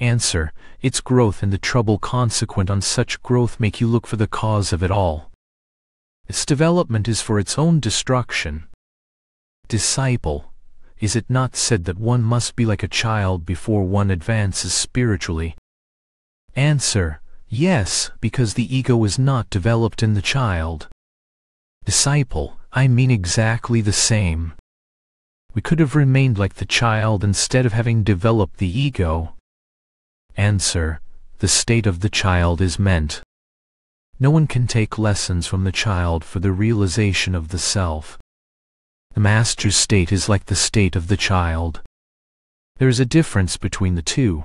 Answer, its growth and the trouble consequent on such growth make you look for the cause of it all. Its development is for its own destruction. Disciple, is it not said that one must be like a child before one advances spiritually? Answer, yes, because the ego is not developed in the child. Disciple, I mean exactly the same. We could have remained like the child instead of having developed the ego. Answer, the state of the child is meant. No one can take lessons from the child for the realization of the self. The master's state is like the state of the child. There is a difference between the two.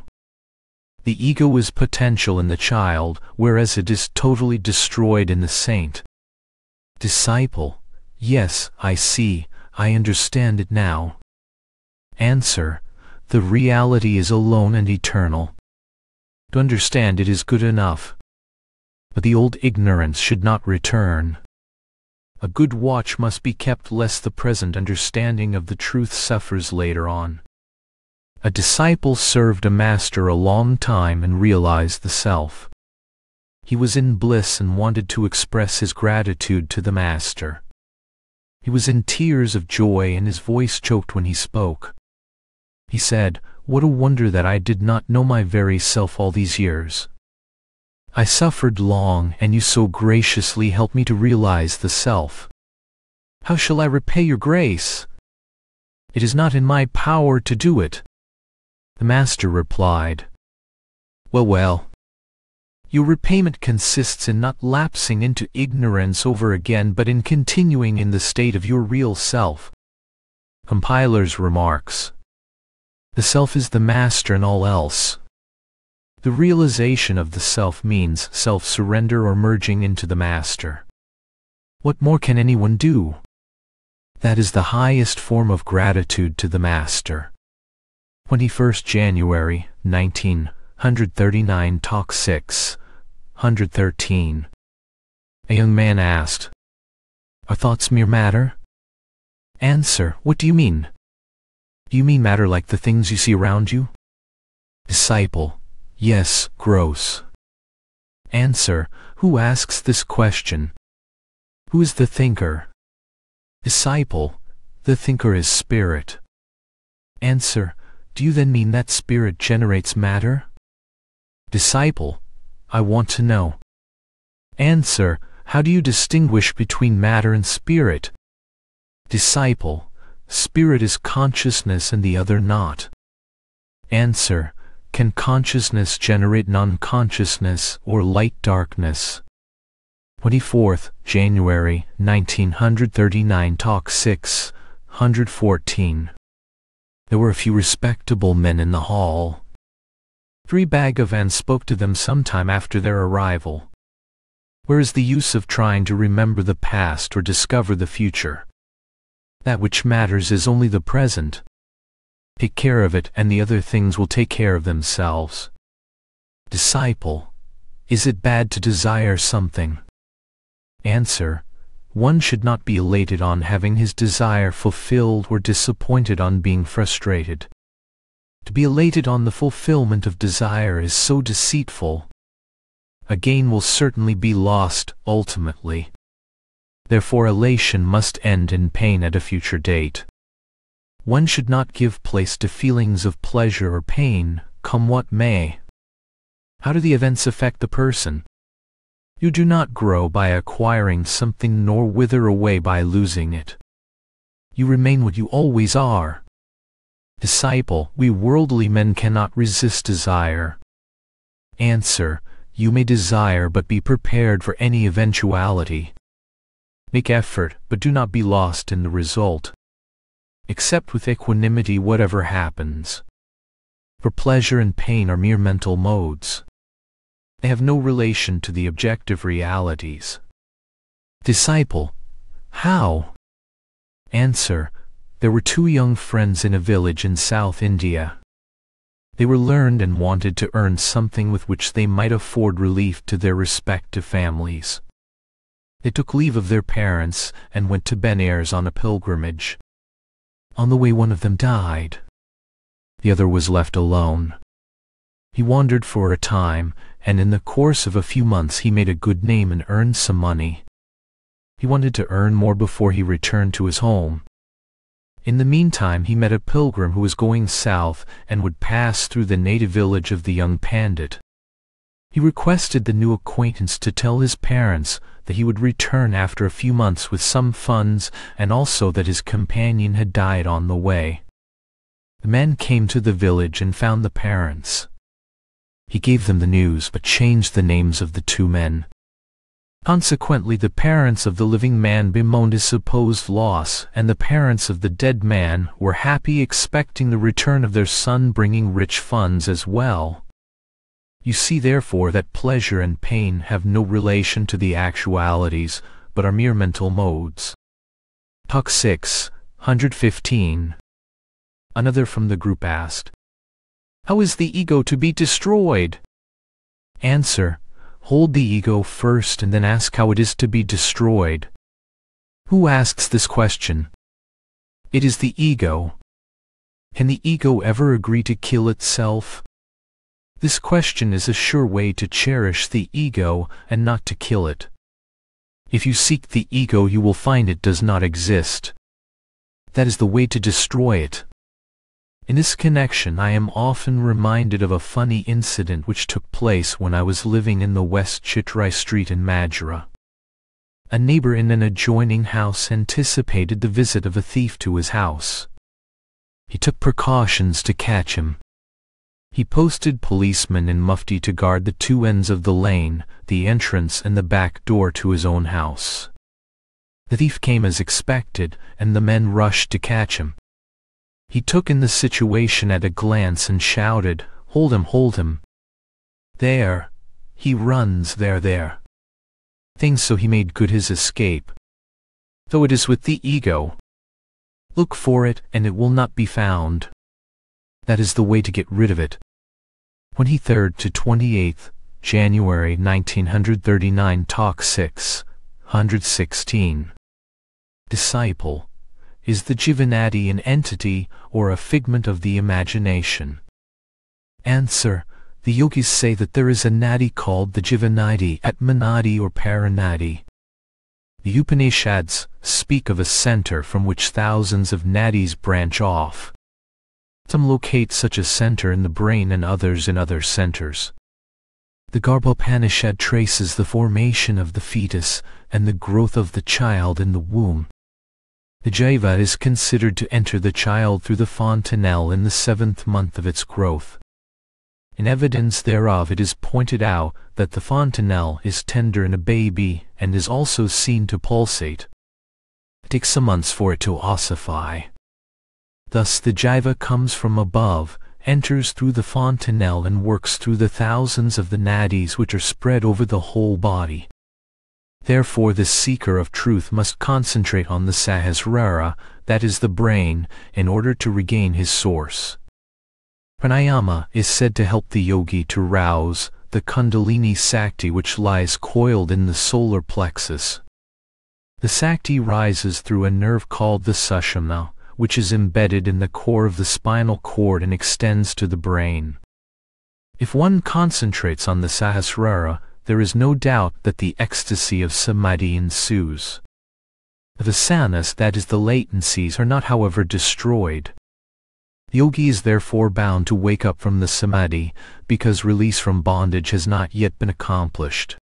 The ego is potential in the child, whereas it is totally destroyed in the saint. Disciple, yes, I see, I understand it now. Answer, the reality is alone and eternal. To understand it is good enough. But the old ignorance should not return. A good watch must be kept lest the present understanding of the truth suffers later on. A disciple served a master a long time and realized the self. He was in bliss and wanted to express his gratitude to the master. He was in tears of joy and his voice choked when he spoke. He said, what a wonder that I did not know my very self all these years. I suffered long, and you so graciously helped me to realize the self. How shall I repay your grace? It is not in my power to do it. The master replied, Well, well. Your repayment consists in not lapsing into ignorance over again but in continuing in the state of your real self. Compiler's remarks the self is the master in all else. The realization of the self means self-surrender or merging into the master. What more can anyone do? That is the highest form of gratitude to the master. 21st January, 1939 Talk 6, 113. A young man asked, Are thoughts mere matter? Answer, what do you mean? Do you mean matter like the things you see around you? Disciple, yes, gross. Answer, who asks this question? Who is the thinker? Disciple, the thinker is spirit. Answer, do you then mean that spirit generates matter? Disciple, I want to know. Answer, how do you distinguish between matter and spirit? Disciple, Spirit is consciousness and the other not. Answer. Can consciousness generate non-consciousness or light-darkness? 24th January 1939 Talk 6, 114 There were a few respectable men in the hall. Sri Bhagavan spoke to them some time after their arrival. Where is the use of trying to remember the past or discover the future? That which matters is only the present. Take care of it and the other things will take care of themselves. Disciple, is it bad to desire something? Answer, one should not be elated on having his desire fulfilled or disappointed on being frustrated. To be elated on the fulfillment of desire is so deceitful. A gain will certainly be lost, ultimately. Therefore elation must end in pain at a future date. One should not give place to feelings of pleasure or pain, come what may. How do the events affect the person? You do not grow by acquiring something nor wither away by losing it. You remain what you always are. Disciple, we worldly men cannot resist desire. Answer, you may desire but be prepared for any eventuality. Make effort, but do not be lost in the result. Accept with equanimity whatever happens. For pleasure and pain are mere mental modes. They have no relation to the objective realities. Disciple, how? Answer, there were two young friends in a village in South India. They were learned and wanted to earn something with which they might afford relief to their respective families. They took leave of their parents and went to Benares on a pilgrimage. On the way one of them died. The other was left alone. He wandered for a time, and in the course of a few months he made a good name and earned some money. He wanted to earn more before he returned to his home, in the meantime he met a pilgrim who was going south and would pass through the native village of the young pandit. He requested the new acquaintance to tell his parents that he would return after a few months with some funds and also that his companion had died on the way. The man came to the village and found the parents. He gave them the news but changed the names of the two men. Consequently the parents of the living man bemoaned his supposed loss, and the parents of the dead man were happy expecting the return of their son bringing rich funds as well. You see therefore that pleasure and pain have no relation to the actualities, but are mere mental modes. Talk 6, 115 Another from the group asked, How is the ego to be destroyed? Answer, Hold the ego first and then ask how it is to be destroyed. Who asks this question? It is the ego. Can the ego ever agree to kill itself? This question is a sure way to cherish the ego and not to kill it. If you seek the ego you will find it does not exist. That is the way to destroy it. In this connection I am often reminded of a funny incident which took place when I was living in the West Chitrai Street in Madura. A neighbor in an adjoining house anticipated the visit of a thief to his house. He took precautions to catch him. He posted policemen in mufti to guard the two ends of the lane, the entrance and the back door to his own house. The thief came as expected, and the men rushed to catch him. He took in the situation at a glance and shouted, Hold him, hold him. There. He runs, there, there. Things so he made good his escape. Though it is with the ego. Look for it, and it will not be found. That is the way to get rid of it. 23rd to 28th January 1939 Talk 6, 116. Disciple is the Jivanadi an entity or a figment of the imagination? Answer. The yogis say that there is a nadi called the Jivanadi, Atmanadi or Paranadi. The Upanishads speak of a center from which thousands of nadis branch off. Some locate such a center in the brain and others in other centers. The Garbhopanishad traces the formation of the fetus and the growth of the child in the womb the jiva is considered to enter the child through the fontanelle in the seventh month of its growth. In evidence thereof it is pointed out that the fontanelle is tender in a baby and is also seen to pulsate. It takes some months for it to ossify. Thus the jiva comes from above, enters through the fontanelle and works through the thousands of the nadis which are spread over the whole body. Therefore the seeker of truth must concentrate on the Sahasrara, that is the brain, in order to regain his source. Pranayama is said to help the yogi to rouse the Kundalini Sakti which lies coiled in the solar plexus. The Sakti rises through a nerve called the Sushumna, which is embedded in the core of the spinal cord and extends to the brain. If one concentrates on the Sahasrara, there is no doubt that the ecstasy of samadhi ensues. The vasanas, that is the latencies, are not however destroyed. The yogi is therefore bound to wake up from the samadhi, because release from bondage has not yet been accomplished.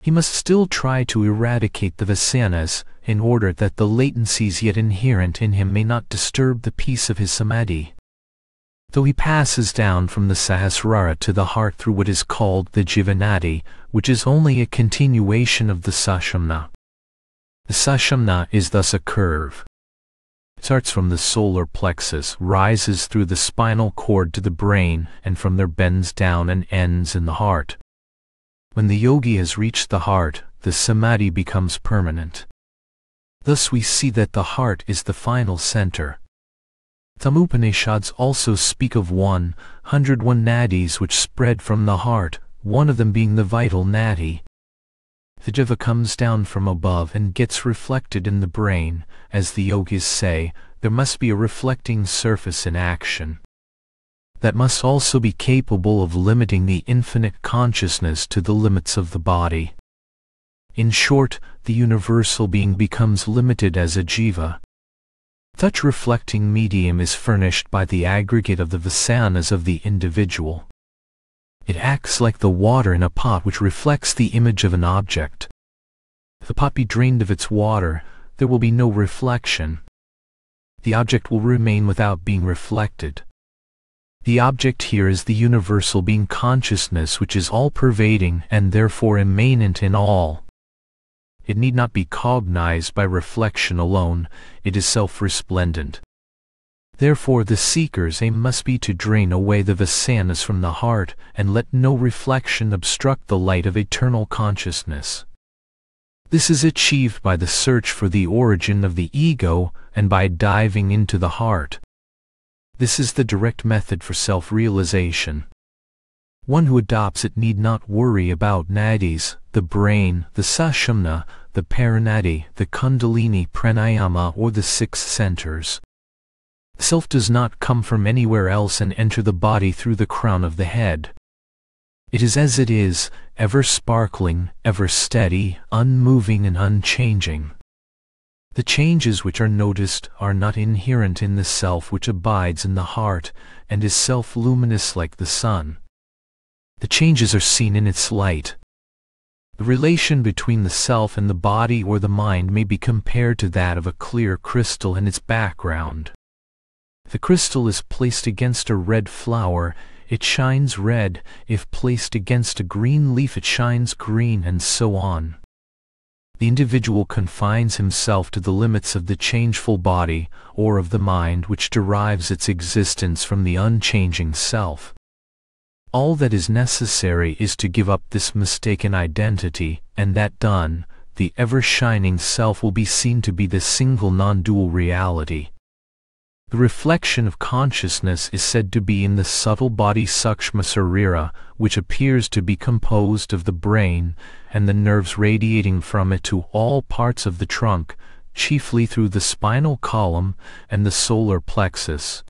He must still try to eradicate the vasanas, in order that the latencies yet inherent in him may not disturb the peace of his samadhi. Though he passes down from the Sahasrara to the heart through what is called the Jivanadi, which is only a continuation of the Sushumna. The Sushumna is thus a curve. It starts from the solar plexus, rises through the spinal cord to the brain, and from there bends down and ends in the heart. When the yogi has reached the heart, the samadhi becomes permanent. Thus we see that the heart is the final center. Some Upanishads also speak of 101 nadis which spread from the heart, one of them being the vital nadi. The jiva comes down from above and gets reflected in the brain, as the yogis say, there must be a reflecting surface in action. That must also be capable of limiting the infinite consciousness to the limits of the body. In short, the universal being becomes limited as a jiva. Such reflecting medium is furnished by the aggregate of the vasanas of the individual. It acts like the water in a pot which reflects the image of an object. If the pot be drained of its water, there will be no reflection. The object will remain without being reflected. The object here is the universal being consciousness which is all-pervading and therefore immanent in all. It need not be cognized by reflection alone, it is self-resplendent. Therefore the seeker's aim must be to drain away the vasanas from the heart and let no reflection obstruct the light of eternal consciousness. This is achieved by the search for the origin of the ego and by diving into the heart. This is the direct method for self-realization. One who adopts it need not worry about nadis, the brain, the sushumna, the paranadi, the kundalini pranayama or the six centers. Self does not come from anywhere else and enter the body through the crown of the head. It is as it is, ever sparkling, ever steady, unmoving and unchanging. The changes which are noticed are not inherent in the self which abides in the heart and is self-luminous like the sun. The changes are seen in its light. The relation between the self and the body or the mind may be compared to that of a clear crystal and its background. The crystal is placed against a red flower, it shines red, if placed against a green leaf it shines green and so on. The individual confines himself to the limits of the changeful body, or of the mind which derives its existence from the unchanging self. All that is necessary is to give up this mistaken identity, and that done, the ever-shining self will be seen to be the single non-dual reality. The reflection of consciousness is said to be in the subtle body Sukshma Sarira, which appears to be composed of the brain and the nerves radiating from it to all parts of the trunk, chiefly through the spinal column and the solar plexus.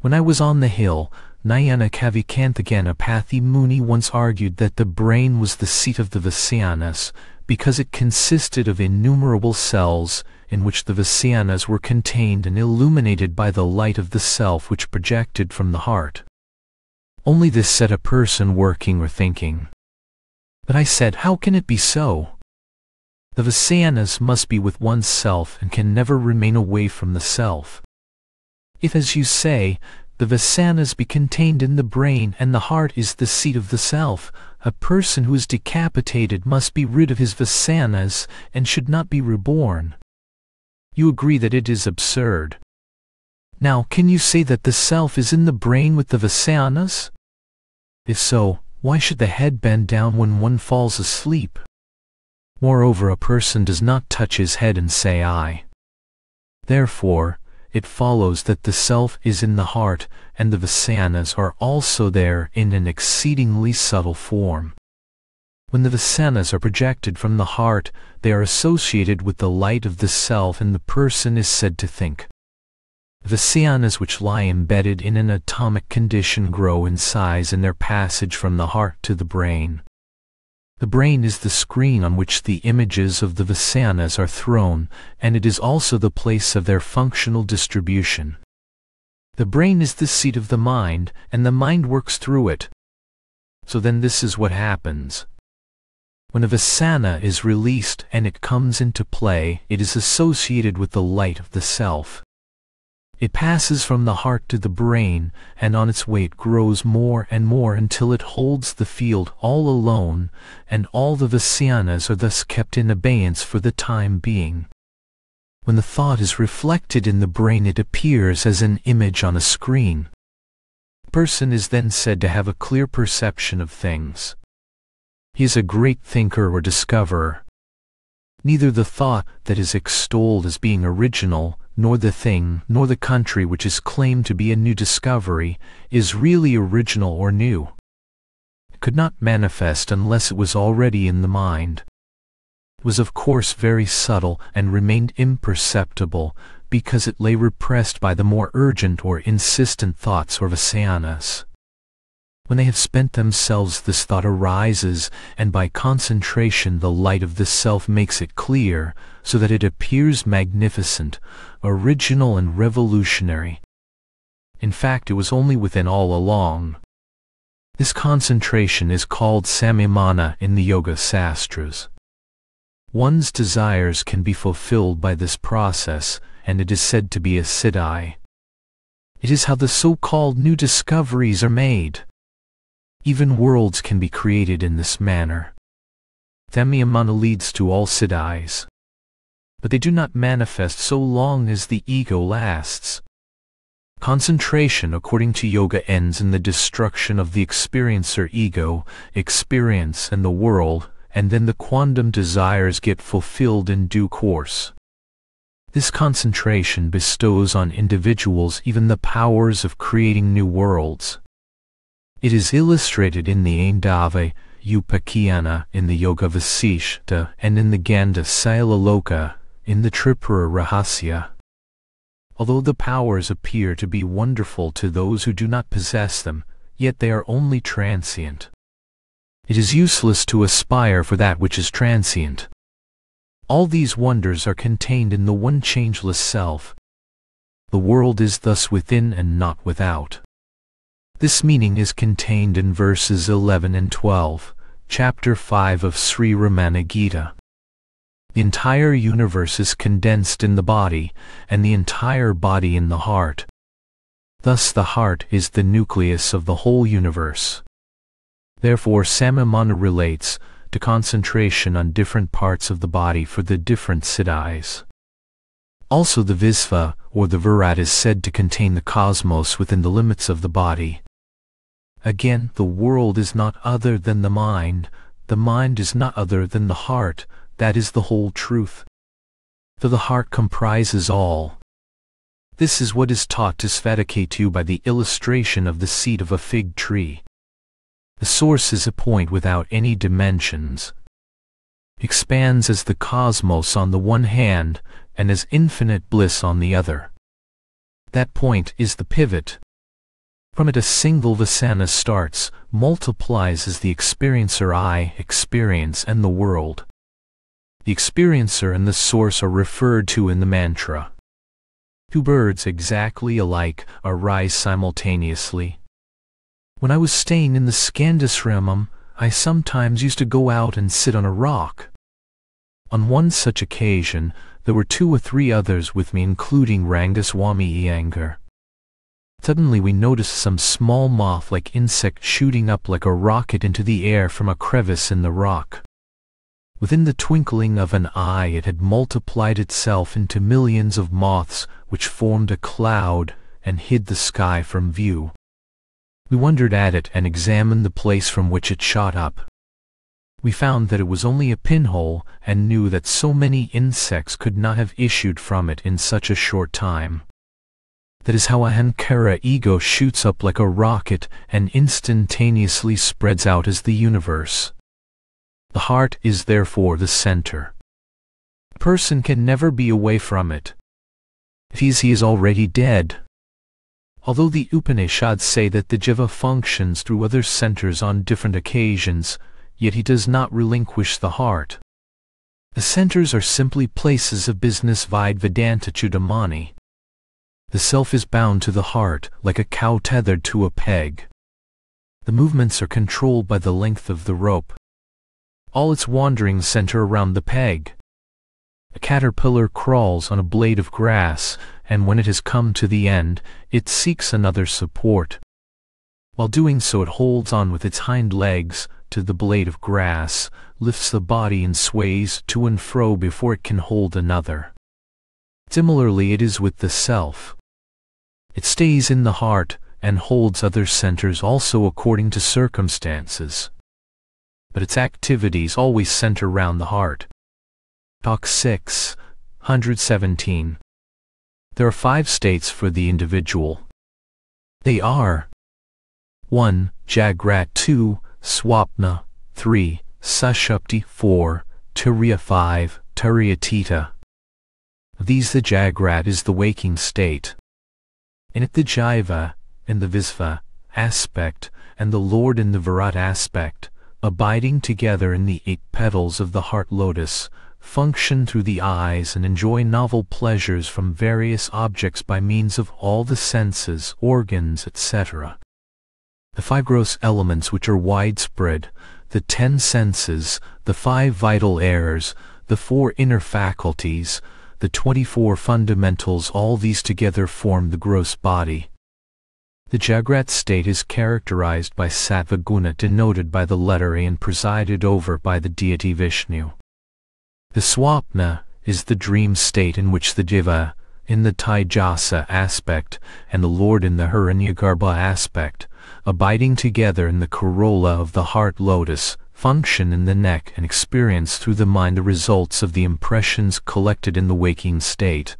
When I was on the hill, Nayana Kavikanthaganapathi Muni once argued that the brain was the seat of the Vasanas because it consisted of innumerable cells in which the Vasanas were contained and illuminated by the light of the self which projected from the heart. Only this set a person working or thinking. But I said, how can it be so? The Vasanas must be with one's self and can never remain away from the self. If, as you say, the vasanas be contained in the brain and the heart is the seat of the self. A person who is decapitated must be rid of his vasanas and should not be reborn. You agree that it is absurd. Now, can you say that the self is in the brain with the vasanas? If so, why should the head bend down when one falls asleep? Moreover, a person does not touch his head and say I. Therefore, it follows that the self is in the heart, and the vasanas are also there in an exceedingly subtle form. When the vasanas are projected from the heart, they are associated with the light of the self and the person is said to think. The vasanas which lie embedded in an atomic condition grow in size in their passage from the heart to the brain. The brain is the screen on which the images of the vasanas are thrown, and it is also the place of their functional distribution. The brain is the seat of the mind, and the mind works through it. So then this is what happens. When a vasana is released and it comes into play, it is associated with the light of the self. It passes from the heart to the brain, and on its way it grows more and more until it holds the field all alone, and all the vasanas are thus kept in abeyance for the time being. When the thought is reflected in the brain it appears as an image on a screen. Person is then said to have a clear perception of things. He is a great thinker or discoverer. Neither the thought that is extolled as being original, nor the thing, nor the country which is claimed to be a new discovery, is really original or new. Could not manifest unless it was already in the mind. Was of course very subtle and remained imperceptible because it lay repressed by the more urgent or insistent thoughts or vasanas. When they have spent themselves this thought arises, and by concentration the light of the self makes it clear, so that it appears magnificent, original and revolutionary. In fact, it was only within all along. This concentration is called samyamana in the Yoga Sastras. One's desires can be fulfilled by this process, and it is said to be a siddhi. It is how the so-called new discoveries are made. Even worlds can be created in this manner. Samyamana leads to all siddhis. But they do not manifest so long as the ego lasts. Concentration according to yoga ends in the destruction of the experiencer ego, experience and the world, and then the quondam desires get fulfilled in due course. This concentration bestows on individuals even the powers of creating new worlds. It is illustrated in the Aindava Upakhyana in the Yoga Vasishta and in the Ganda Sailaloka in the Tripura Rahasya. Although the powers appear to be wonderful to those who do not possess them, yet they are only transient. It is useless to aspire for that which is transient. All these wonders are contained in the one changeless self. The world is thus within and not without. This meaning is contained in verses 11 and 12, chapter 5 of Sri Ramana Gita. The entire universe is condensed in the body, and the entire body in the heart. Thus the heart is the nucleus of the whole universe. Therefore Samyamana relates to concentration on different parts of the body for the different siddhis. Also the Visva, or the Virat is said to contain the cosmos within the limits of the body. Again, the world is not other than the mind, the mind is not other than the heart, that is the whole truth. For the heart comprises all. This is what is taught to Svetaketu by the illustration of the seed of a fig tree. The source is a point without any dimensions. Expands as the cosmos on the one hand, and as infinite bliss on the other. That point is the pivot, from it a single vasana starts, multiplies as the experiencer I experience and the world. The experiencer and the source are referred to in the mantra. Two birds exactly alike arise simultaneously. When I was staying in the Skandasramam, I sometimes used to go out and sit on a rock. On one such occasion, there were two or three others with me including Rangaswamy Iyengar. Suddenly we noticed some small moth-like insect shooting up like a rocket into the air from a crevice in the rock. Within the twinkling of an eye it had multiplied itself into millions of moths which formed a cloud and hid the sky from view. We wondered at it and examined the place from which it shot up. We found that it was only a pinhole and knew that so many insects could not have issued from it in such a short time. That is how Ahankara ego shoots up like a rocket and instantaneously spreads out as the universe. The heart is therefore the center. A person can never be away from it. If he is, he is already dead. Although the Upanishads say that the jiva functions through other centers on different occasions, yet he does not relinquish the heart. The centers are simply places of business Vid Vedanta Chudamani. The self is bound to the heart like a cow tethered to a peg. The movements are controlled by the length of the rope. All its wanderings center around the peg. A caterpillar crawls on a blade of grass, and when it has come to the end, it seeks another support. While doing so it holds on with its hind legs to the blade of grass, lifts the body and sways to and fro before it can hold another. Similarly it is with the self. It stays in the heart and holds other centers also according to circumstances. But its activities always center round the heart. Talk 6, 117. There are five states for the individual. They are 1. Jagrat 2. Swapna 3. Sushupti 4. Turiya 5. Turiyatita. These the Jagrat is the waking state. In it the Jiva, in the Visva aspect, and the Lord in the Virat aspect, abiding together in the eight petals of the heart lotus, function through the eyes and enjoy novel pleasures from various objects by means of all the senses, organs, etc. The five gross elements which are widespread, the ten senses, the five vital airs, the four inner faculties, the twenty-four fundamentals all these together form the gross body. The Jagrat state is characterized by sattva guna denoted by the letter A and presided over by the deity Vishnu. The swapna is the dream state in which the jiva, in the Taijasa aspect, and the Lord in the Hiranyagarbha aspect, abiding together in the corolla of the heart lotus, function in the neck and experience through the mind the results of the impressions collected in the waking state.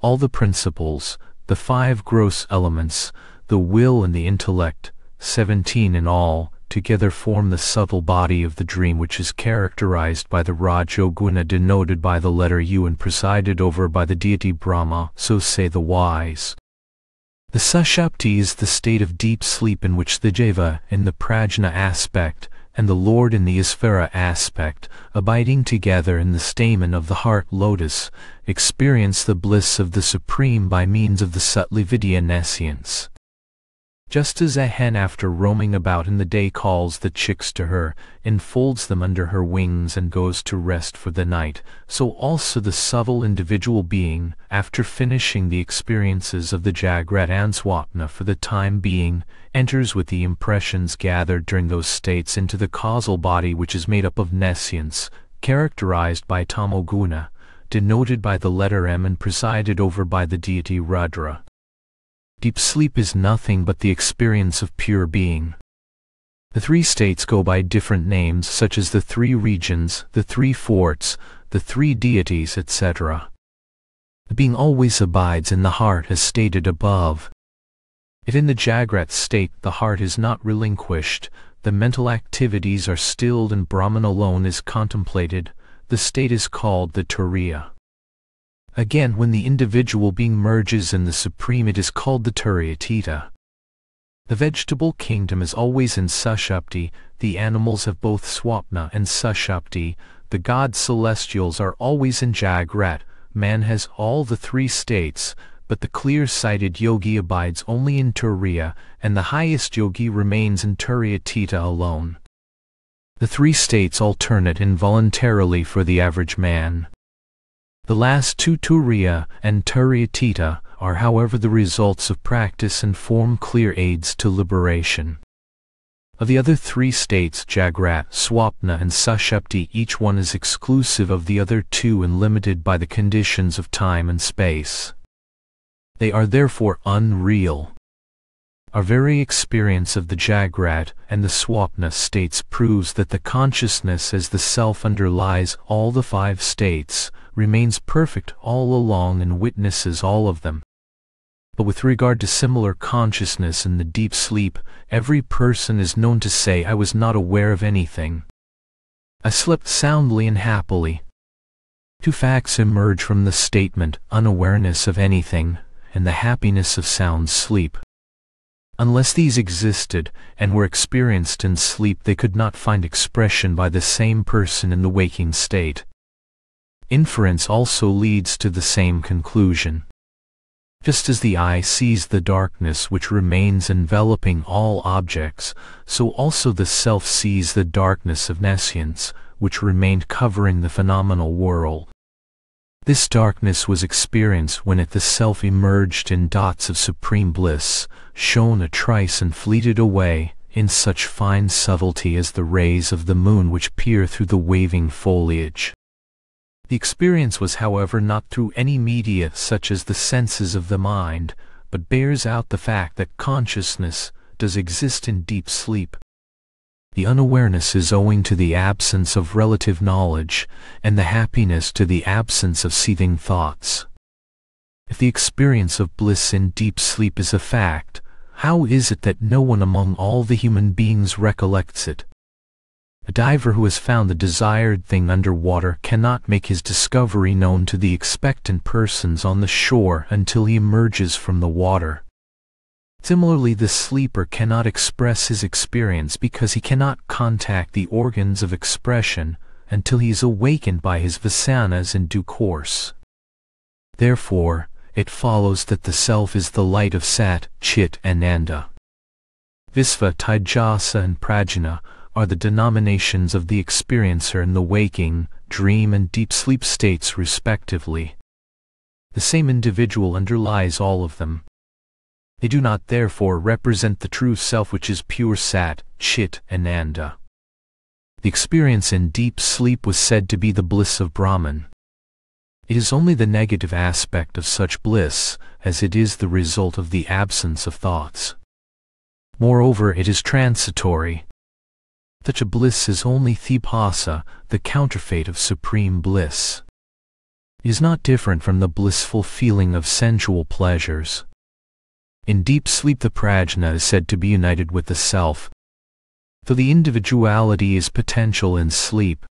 All the principles, the five gross elements, the will and the intellect, seventeen in all, together form the subtle body of the dream which is characterized by the Rajoguna denoted by the letter U and presided over by the deity Brahma, so say the wise. The Sushupti is the state of deep sleep in which the Jiva, in the Prajna aspect, and the Lord in the Isvara aspect, abiding together in the stamen of the heart lotus, experience the bliss of the Supreme by means of the Subtle Avidya nescience. Just as a hen after roaming about in the day calls the chicks to her, enfolds them under her wings and goes to rest for the night, so also the subtle individual being, after finishing the experiences of the Jagrat and Swapna for the time being, enters with the impressions gathered during those states into the causal body which is made up of nescience, characterized by tamoguna, denoted by the letter M and presided over by the deity Rudra. Deep sleep is nothing but the experience of pure being. The three states go by different names such as the three regions, the three forts, the three deities, etc. The being always abides in the heart as stated above. If in the Jagrat state the heart is not relinquished, the mental activities are stilled and Brahman alone is contemplated, the state is called the Turiya. Again, when the individual being merges in the Supreme it is called the Turiyatita. The vegetable kingdom is always in Sushupti, the animals have both Swapna and Sushupti, the god celestials are always in Jagrat, man has all the three states, but the clear-sighted yogi abides only in Turiya, and the highest yogi remains in Turiyatita alone. The three states alternate involuntarily for the average man. The last two Turiya and Turiyatita are however the results of practice and form clear aids to liberation. Of the other three states Jagrat, Swapna and Sushupti each one is exclusive of the other two and limited by the conditions of time and space. They are therefore unreal. Our very experience of the Jagrat and the Swapna states proves that the consciousness as the self underlies all the five states, remains perfect all along and witnesses all of them. But with regard to similar consciousness in the deep sleep, every person is known to say I was not aware of anything. I slept soundly and happily. Two facts emerge from the statement unawareness of anything and the happiness of sound sleep. Unless these existed and were experienced in sleep, they could not find expression by the same person in the waking state. Inference also leads to the same conclusion. Just as the eye sees the darkness which remains enveloping all objects, so also the self sees the darkness of nescience, which remained covering the phenomenal world. This darkness was experienced when it the self emerged in dots of supreme bliss, shone a trice and fleeted away, in such fine subtlety as the rays of the moon which peer through the waving foliage. The experience was however not through any media such as the senses of the mind, but bears out the fact that consciousness does exist in deep sleep. The unawareness is owing to the absence of relative knowledge, and the happiness to the absence of seething thoughts. If the experience of bliss in deep sleep is a fact, how is it that no one among all the human beings recollects it? A diver who has found the desired thing under water cannot make his discovery known to the expectant persons on the shore until he emerges from the water. Similarly, the sleeper cannot express his experience because he cannot contact the organs of expression until he is awakened by his vasanas in due course. Therefore, it follows that the self is the light of Sat, Chit, Ananda. Visva, Taijasa, and Prajna are the denominations of the experiencer in the waking, dream, and deep sleep states respectively. The same individual underlies all of them. They do not therefore represent the true self which is pure sat, chit, ananda. The experience in deep sleep was said to be the bliss of Brahman. It is only the negative aspect of such bliss, as it is the result of the absence of thoughts. Moreover, it is transitory. Such a bliss is only the abhasa, the counterfeit of supreme bliss. Is not different from the blissful feeling of sensual pleasures. In deep sleep the prajna is said to be united with the self. Though the individuality is potential in sleep,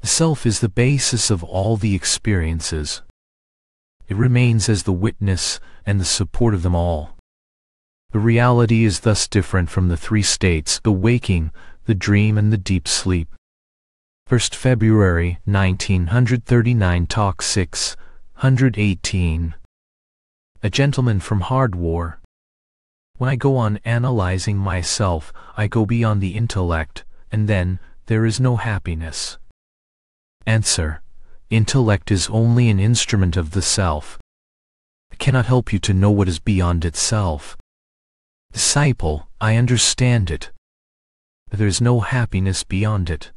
the self is the basis of all the experiences. It remains as the witness and the support of them all. The reality is thus different from the three states, the waking, the dream and the deep sleep. 1st February 1939 Talk 6, 118 a gentleman from Hardwar. When I go on analyzing myself, I go beyond the intellect, and then there is no happiness. Answer. Intellect is only an instrument of the self. It cannot help you to know what is beyond itself. Disciple, I understand it. There is no happiness beyond it.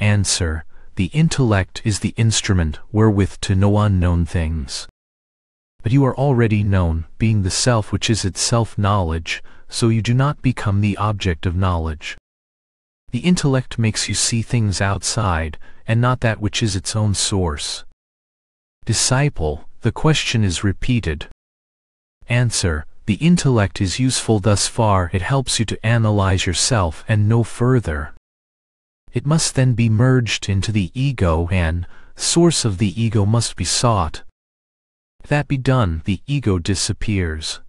Answer. The intellect is the instrument wherewith to know unknown things. But you are already known, being the self which is itself knowledge, so you do not become the object of knowledge. The intellect makes you see things outside, and not that which is its own source. Disciple, the question is repeated. Answer, the intellect is useful thus far it helps you to analyze yourself and no further. It must then be merged into the ego and, source of the ego must be sought, that be done, the ego disappears.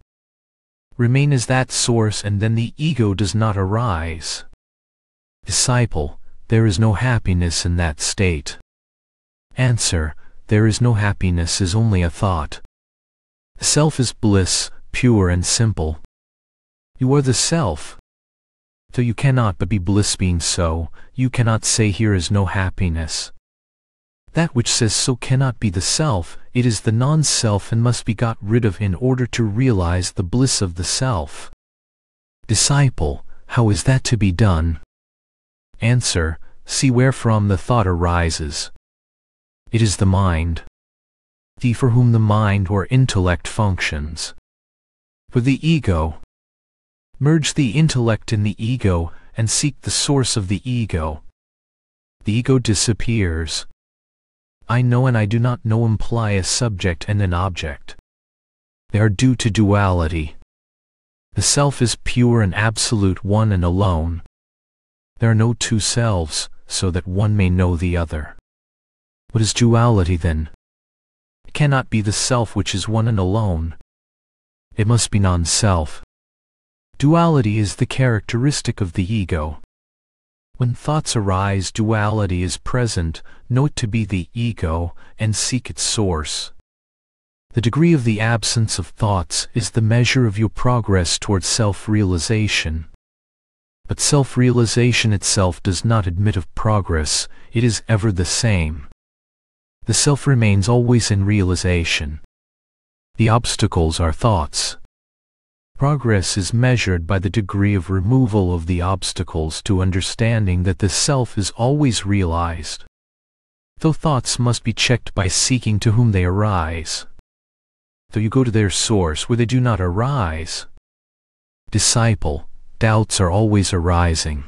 Remain as that source and then the ego does not arise. Disciple, there is no happiness in that state. Answer, there is no happiness is only a thought. Self is bliss, pure and simple. You are the self. Though you cannot but be bliss being so, you cannot say here is no happiness. That which says so cannot be the self, it is the non-self and must be got rid of in order to realize the bliss of the self. Disciple, how is that to be done? Answer, see wherefrom the thought arises. It is the mind. The for whom the mind or intellect functions. For the ego, Merge the intellect in the ego and seek the source of the ego. The ego disappears. I know and I do not know imply a subject and an object. They are due to duality. The self is pure and absolute one and alone. There are no two selves, so that one may know the other. What is duality then? It cannot be the self which is one and alone. It must be non-self. Duality is the characteristic of the ego. When thoughts arise, duality is present, know it to be the ego, and seek its source. The degree of the absence of thoughts is the measure of your progress towards self-realization. But self-realization itself does not admit of progress, it is ever the same. The self remains always in realization. The obstacles are thoughts. Progress is measured by the degree of removal of the obstacles to understanding that the self is always realized. Though thoughts must be checked by seeking to whom they arise. Though you go to their source where they do not arise. Disciple, doubts are always arising.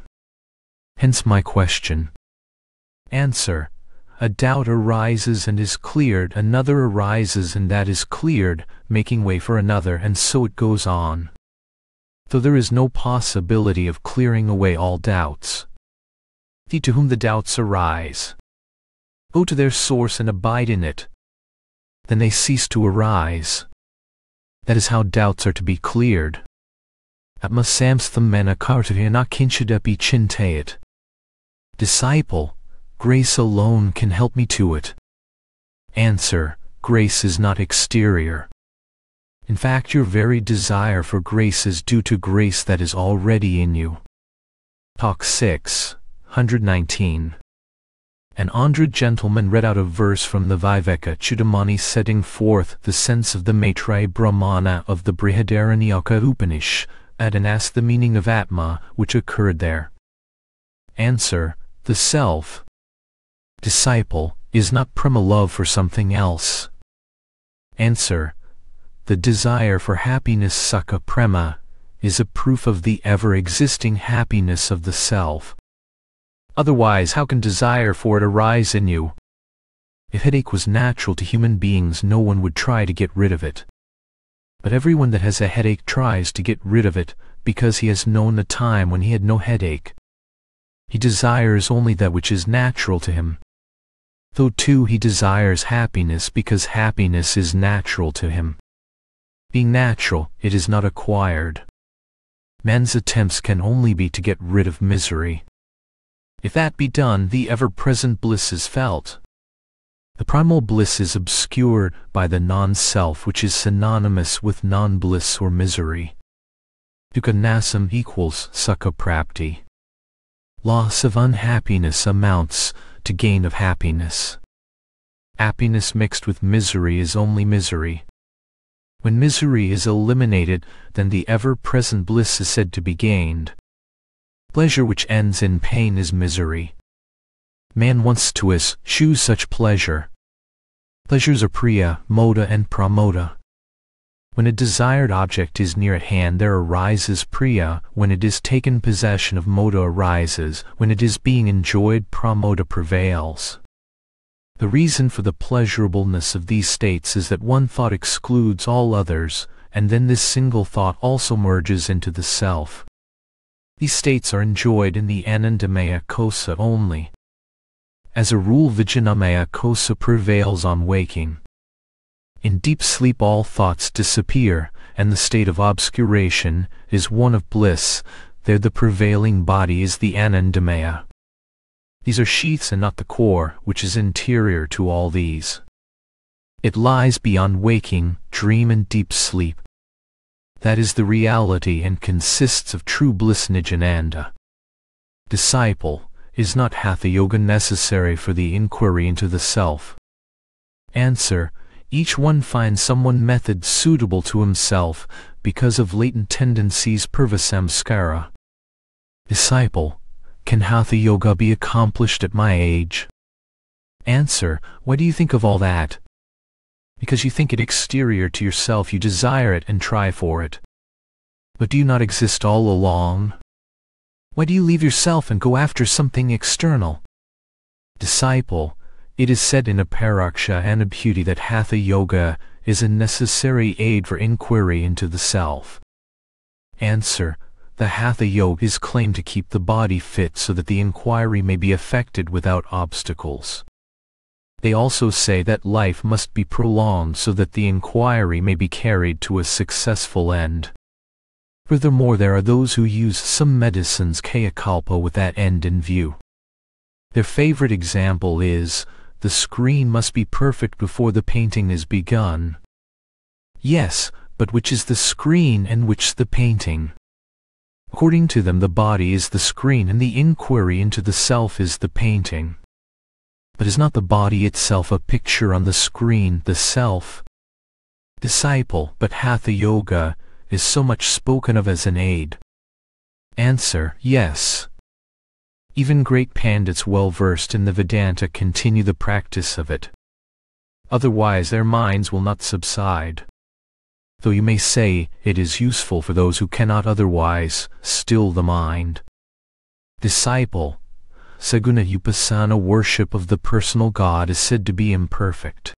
Hence my question. Answer. A doubt arises and is cleared, another arises and that is cleared, making way for another, and so it goes on. Though there is no possibility of clearing away all doubts. The to whom the doubts arise. Go to their source and abide in it. Then they cease to arise. That is how doubts are to be cleared. Atma samsthamena kartavya kinchidapi chintayat. Disciple, Grace alone can help me to it. Answer, grace is not exterior. In fact, your very desire for grace is due to grace that is already in you. Talk 6, 119. An Andhra gentleman read out a verse from the Viveka Chudamani setting forth the sense of the Maitreya Brahmana of the Brihadaranyaka Upanishad and asked the meaning of Atma which occurred there. Answer, the self, disciple, is not prema love for something else? Answer. The desire for happiness sukha prema is a proof of the ever-existing happiness of the self. Otherwise, how can desire for it arise in you? If headache was natural to human beings, no one would try to get rid of it. But everyone that has a headache tries to get rid of it because he has known the time when he had no headache. He desires only that which is natural to him, though too he desires happiness because happiness is natural to him. Being natural, it is not acquired. Men's attempts can only be to get rid of misery. If that be done, the ever-present bliss is felt. The primal bliss is obscured by the non-self which is synonymous with non-bliss or misery. Dukhanasam equals sukha Loss of unhappiness amounts to gain of happiness. Happiness mixed with misery is only misery. When misery is eliminated, then the ever-present bliss is said to be gained. Pleasure which ends in pain is misery. Man wants to choose such pleasure. Pleasures are priya, moda and pramoda. When a desired object is near at hand there arises priya, when it is taken possession of moda arises, when it is being enjoyed pramoda prevails. The reason for the pleasurableness of these states is that one thought excludes all others, and then this single thought also merges into the self. These states are enjoyed in the Anandamaya kosa only. As a rule Vijnanamaya kosa prevails on waking. In deep sleep all thoughts disappear, and the state of obscuration is one of bliss, there the prevailing body is the Anandamaya. These are sheaths and not the core, which is interior to all these. It lies beyond waking, dream and deep sleep. That is the reality and consists of true bliss Nityananda. Disciple, is not Hatha Yoga necessary for the inquiry into the self? Answer, each one finds someone method suitable to himself because of latent tendencies purvasamskara. Disciple, can Hatha Yoga be accomplished at my age? Answer, why do you think of all that? Because you think it exterior to yourself you desire it and try for it. But do you not exist all along? Why do you leave yourself and go after something external? Disciple, it is said in a Aparoksha Anubhuti that Hatha Yoga is a necessary aid for inquiry into the self. Answer, the Hatha Yoga is claimed to keep the body fit so that the inquiry may be effected without obstacles. They also say that life must be prolonged so that the inquiry may be carried to a successful end. Furthermore, there are those who use some medicines Kayakalpa with that end in view. Their favorite example is, the screen must be perfect before the painting is begun. Yes, but which is the screen and which the painting? According to them the body is the screen and the inquiry into the self is the painting. But is not the body itself a picture on the screen, the self? Disciple, but Hatha Yoga is so much spoken of as an aid. Answer, yes. Even great pandits well versed in the Vedanta continue the practice of it. Otherwise their minds will not subside though you may say it is useful for those who cannot otherwise still the mind. Disciple, Saguna Upasana worship of the personal God is said to be imperfect.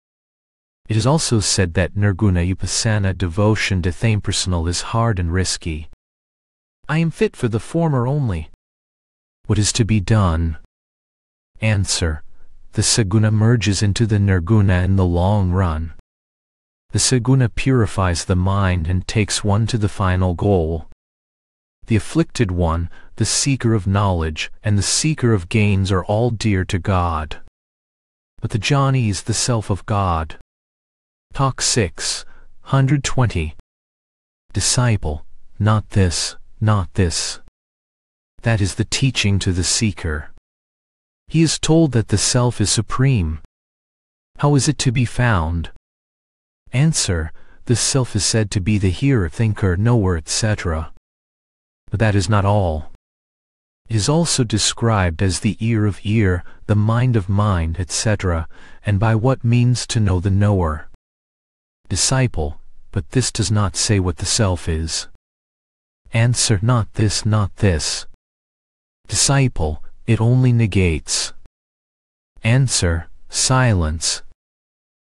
It is also said that Nirguna Upasana devotion to the personal is hard and risky. I am fit for the former only. What is to be done? Answer. The Saguna merges into the Nirguna in the long run. The saguna purifies the mind and takes one to the final goal. The afflicted one, the seeker of knowledge, and the seeker of gains are all dear to God. But the jnani is the self of God. Talk 6, 120. Disciple, not this, not this. That is the teaching to the seeker. He is told that the self is supreme. How is it to be found? Answer, the self is said to be the hearer, thinker, knower, etc. But that is not all. It is also described as the ear of ear, the mind of mind, etc., and by what means to know the knower. Disciple, but this does not say what the self is. Answer not this, not this. Disciple, it only negates. Answer, silence,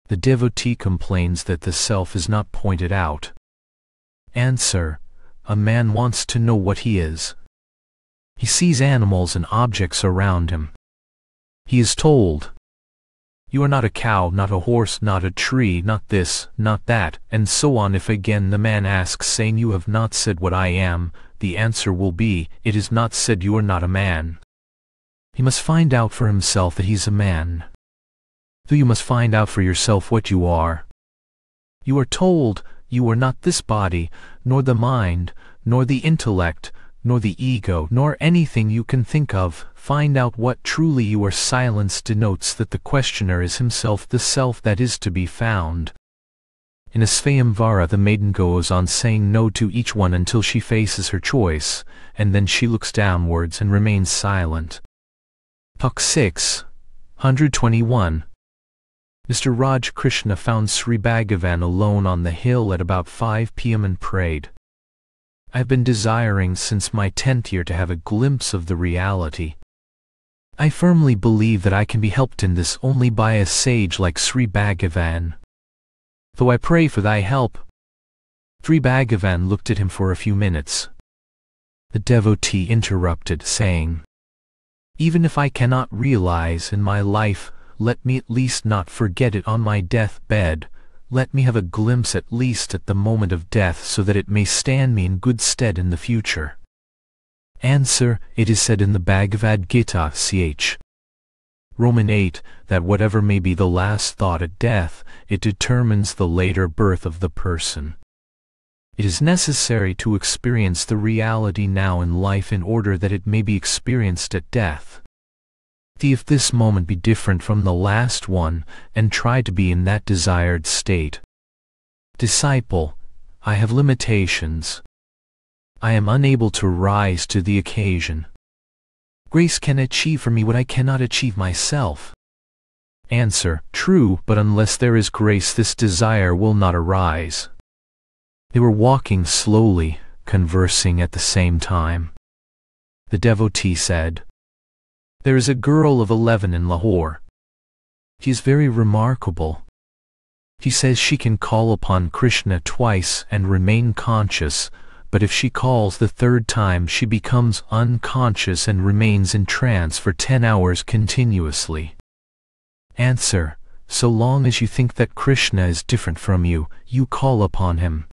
the devotee complains that the self is not pointed out. Answer, a man wants to know what he is. He sees animals and objects around him. He is told, You are not a cow, not a horse, not a tree, not this, not that, and so on. If again the man asks, saying, You have not said what I am, the answer will be, It is not said you are not a man. He must find out for himself that he's a man though you must find out for yourself what you are. You are told you are not this body, nor the mind, nor the intellect, nor the ego, nor anything you can think of. Find out what truly you are. Silence denotes that the questioner is himself the self that is to be found. In a Svayamvara the maiden goes on saying no to each one until she faces her choice, and then she looks downwards and remains silent. Talk 6, 121 Mr. Raj Krishna found Sri Bhagavan alone on the hill at about 5 p.m. and prayed. I have been desiring since my tenth year to have a glimpse of the reality. I firmly believe that I can be helped in this only by a sage like Sri Bhagavan. Though I pray for thy help. Sri Bhagavan looked at him for a few minutes. The devotee interrupted, saying, Even if I cannot realize in my life let me at least not forget it on my death-bed, let me have a glimpse at least at the moment of death so that it may stand me in good stead in the future. Answer, it is said in the Bhagavad Gita ch. Roman 8, that whatever may be the last thought at death, it determines the later birth of the person. It is necessary to experience the reality now in life in order that it may be experienced at death. If this moment be different from the last one, and try to be in that desired state. Disciple, I have limitations. I am unable to rise to the occasion. Grace can achieve for me what I cannot achieve myself. Answer, true, but unless there is grace this desire will not arise. They were walking slowly, conversing at the same time. The devotee said, There is a girl of eleven in Lahore. She is very remarkable. He says she can call upon Krishna twice and remain conscious, but if she calls the third time she becomes unconscious and remains in trance for ten hours continuously. Answer, so long as you think that Krishna is different from you, you call upon him.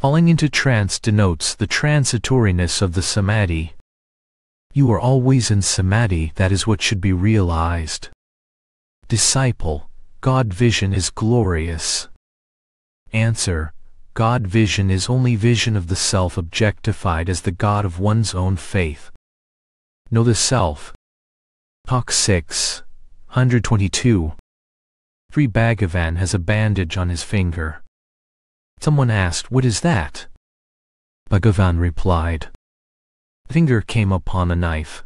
Falling into trance denotes the transitoriness of the samadhi. You are always in samadhi, that is what should be realized. Disciple, God vision is glorious. Answer, God vision is only vision of the self objectified as the God of one's own faith. Know the self. Talk 6, 122. Sri Bhagavan has a bandage on his finger. Someone asked, What is that? Bhagavan replied, finger came upon a knife.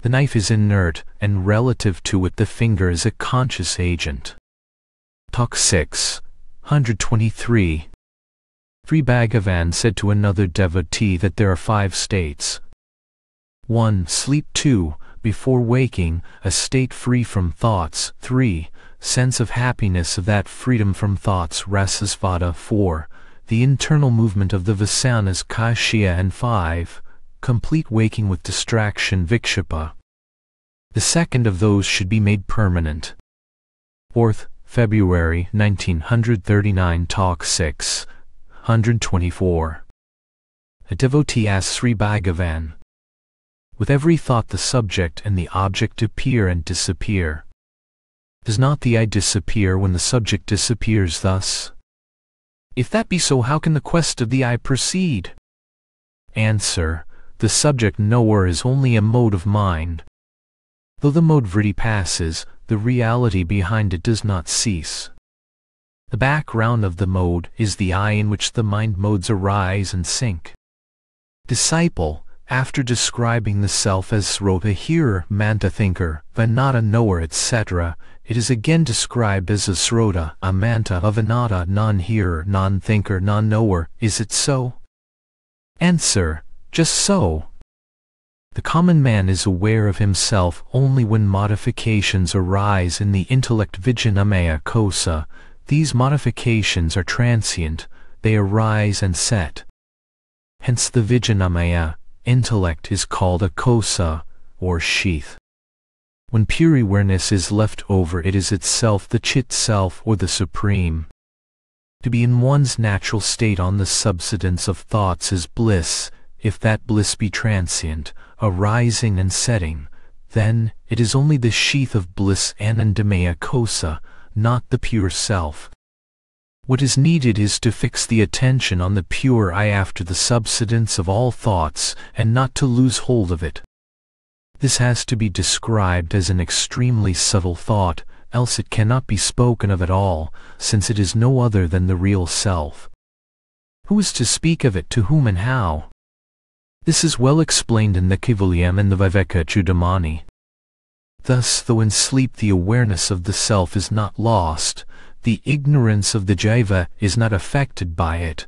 The knife is inert, and relative to it the finger is a conscious agent. Talk 6, 123. Sri Bhagavan said to another devotee that there are five states. 1. Sleep 2. Before waking, a state free from thoughts. 3. Sense of happiness of that freedom from thoughts. Rasasvada 4. The internal movement of the vasanas Kashaya and 5 complete waking with distraction Vikshepa. The second of those should be made permanent. 4th February 1939 Talk 6 124 A devotee asks Sri Bhagavan With every thought the subject and the object appear and disappear. Does not the I disappear when the subject disappears thus? If that be so how can the quest of the I proceed? Answer the subject knower is only a mode of mind. Though the mode vritti passes, the reality behind it does not cease. The background of the mode is the eye in which the mind modes arise and sink. Disciple, after describing the self as srota hearer, manta thinker, vijnata knower, etc., it is again described as a srota, a manta, a vijnata, non-hearer, non-thinker, non-knower. Is it so? Answer, just so. The common man is aware of himself only when modifications arise in the intellect vijnanamaya kosa. These modifications are transient, they arise and set. Hence the vijnanamaya intellect is called a kosa, or sheath. When pure awareness is left over it is itself the chit self or the supreme. To be in one's natural state on the subsidence of thoughts is bliss, if that bliss be transient, arising and setting, then it is only the sheath of bliss anandamaya kosa, not the pure self. What is needed is to fix the attention on the pure I after the subsidence of all thoughts and not to lose hold of it. This has to be described as an extremely subtle thought, else it cannot be spoken of at all, since it is no other than the real self. Who is to speak of it to whom and how? This is well explained in the Kaivalyam and the Viveka Chudamani. Thus, though in sleep the awareness of the self is not lost, the ignorance of the jiva is not affected by it.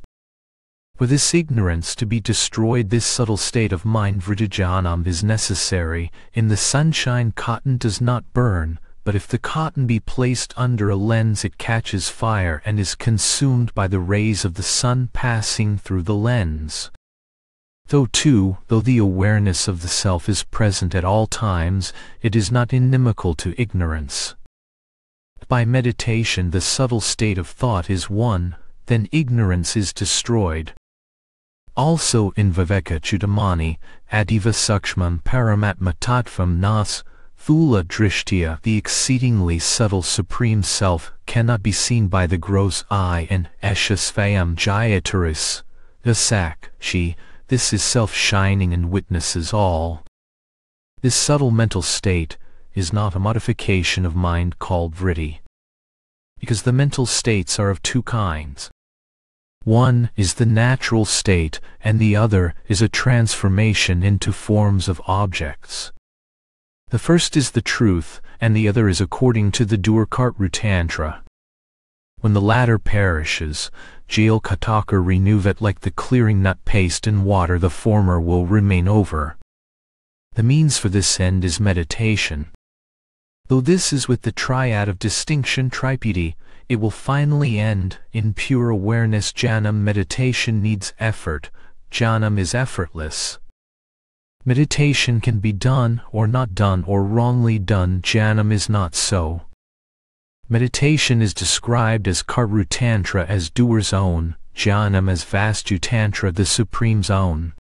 For this ignorance to be destroyed this subtle state of mind vritti jnanam is necessary. In the sunshine cotton does not burn, but if the cotton be placed under a lens it catches fire and is consumed by the rays of the sun passing through the lens. Though too, though the awareness of the self is present at all times, it is not inimical to ignorance. By meditation the subtle state of thought is won, then ignorance is destroyed. Also in Viveka Chudamani, Ativa Sukshmam Paramatma Tattvam Nas, Thula Drishtiya, the exceedingly subtle Supreme Self, cannot be seen by the gross eye and Eshasvayam Jayataris, Asak, she, this is self-shining and witnesses all. This subtle mental state is not a modification of mind called vritti. Because the mental states are of two kinds. One is the natural state and the other is a transformation into forms of objects. The first is the truth and the other is according to the Durkart Rutantra. When the latter perishes, Jail Kataka renew it like the clearing nut paste in water the former will remain over. The means for this end is meditation. Though this is with the triad of distinction triputi, it will finally end in pure awareness jnanam meditation needs effort, jnanam is effortless. Meditation can be done or not done or wrongly done jnanam is not so. Meditation is described as Kartru Tantra as doer's own, jnanam as Vastu Tantra the Supreme's own.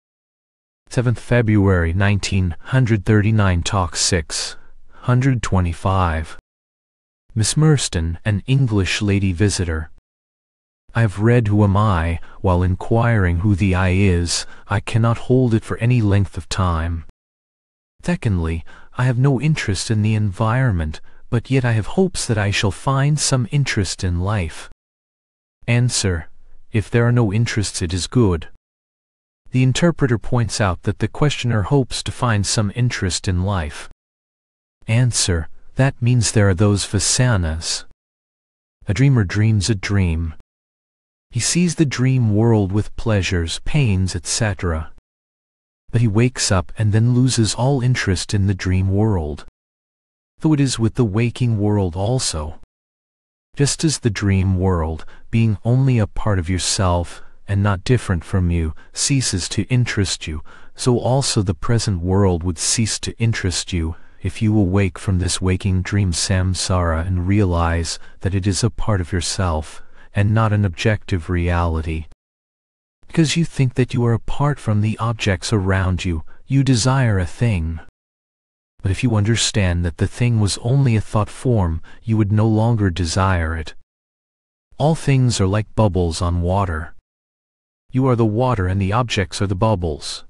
7th February 1939 Talk 6 125 Miss Merston, an English lady visitor. I have read Who Am I, while inquiring who the I is, I cannot hold it for any length of time. Secondly, I have no interest in the environment, but yet I have hopes that I shall find some interest in life. Answer, if there are no interests it is good. The interpreter points out that the questioner hopes to find some interest in life. Answer, that means there are those vasanas. A dreamer dreams a dream. He sees the dream world with pleasures, pains, etc. But he wakes up and then loses all interest in the dream world. Though it is with the waking world also. Just as the dream world, being only a part of yourself and not different from you, ceases to interest you, so also the present world would cease to interest you if you awake from this waking dream samsara and realize that it is a part of yourself and not an objective reality. Because you think that you are apart from the objects around you, you desire a thing. But if you understand that the thing was only a thought form, you would no longer desire it. All things are like bubbles on water. You are the water and the objects are the bubbles.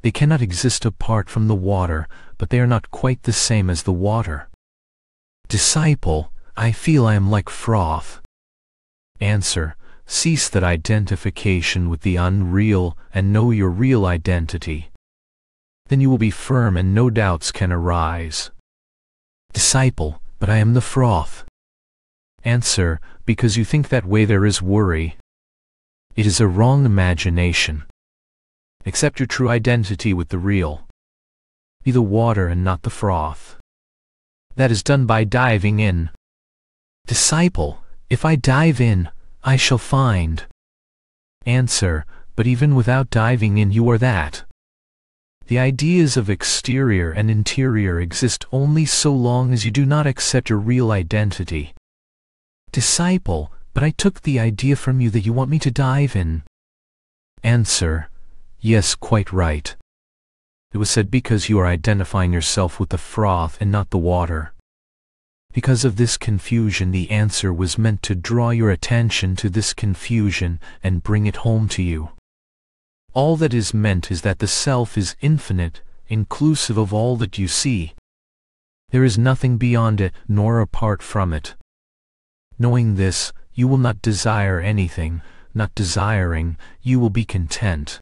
They cannot exist apart from the water, but they are not quite the same as the water. Disciple, I feel I am like froth. Answer, cease that identification with the unreal and know your real identity. Then you will be firm and no doubts can arise. Disciple, but I am the froth. Answer, because you think that way there is worry. It is a wrong imagination. Accept your true identity with the real. Be the water and not the froth. That is done by diving in. Disciple, if I dive in, I shall find. Answer, but even without diving in you are that. The ideas of exterior and interior exist only so long as you do not accept your real identity. Disciple, but I took the idea from you that you want me to dive in. Answer, Yes, quite right. It was said because you are identifying yourself with the froth and not the water. Because of this confusion the answer was meant to draw your attention to this confusion and bring it home to you. All that is meant is that the self is infinite, inclusive of all that you see. There is nothing beyond it nor apart from it. Knowing this, you will not desire anything, not desiring, you will be content.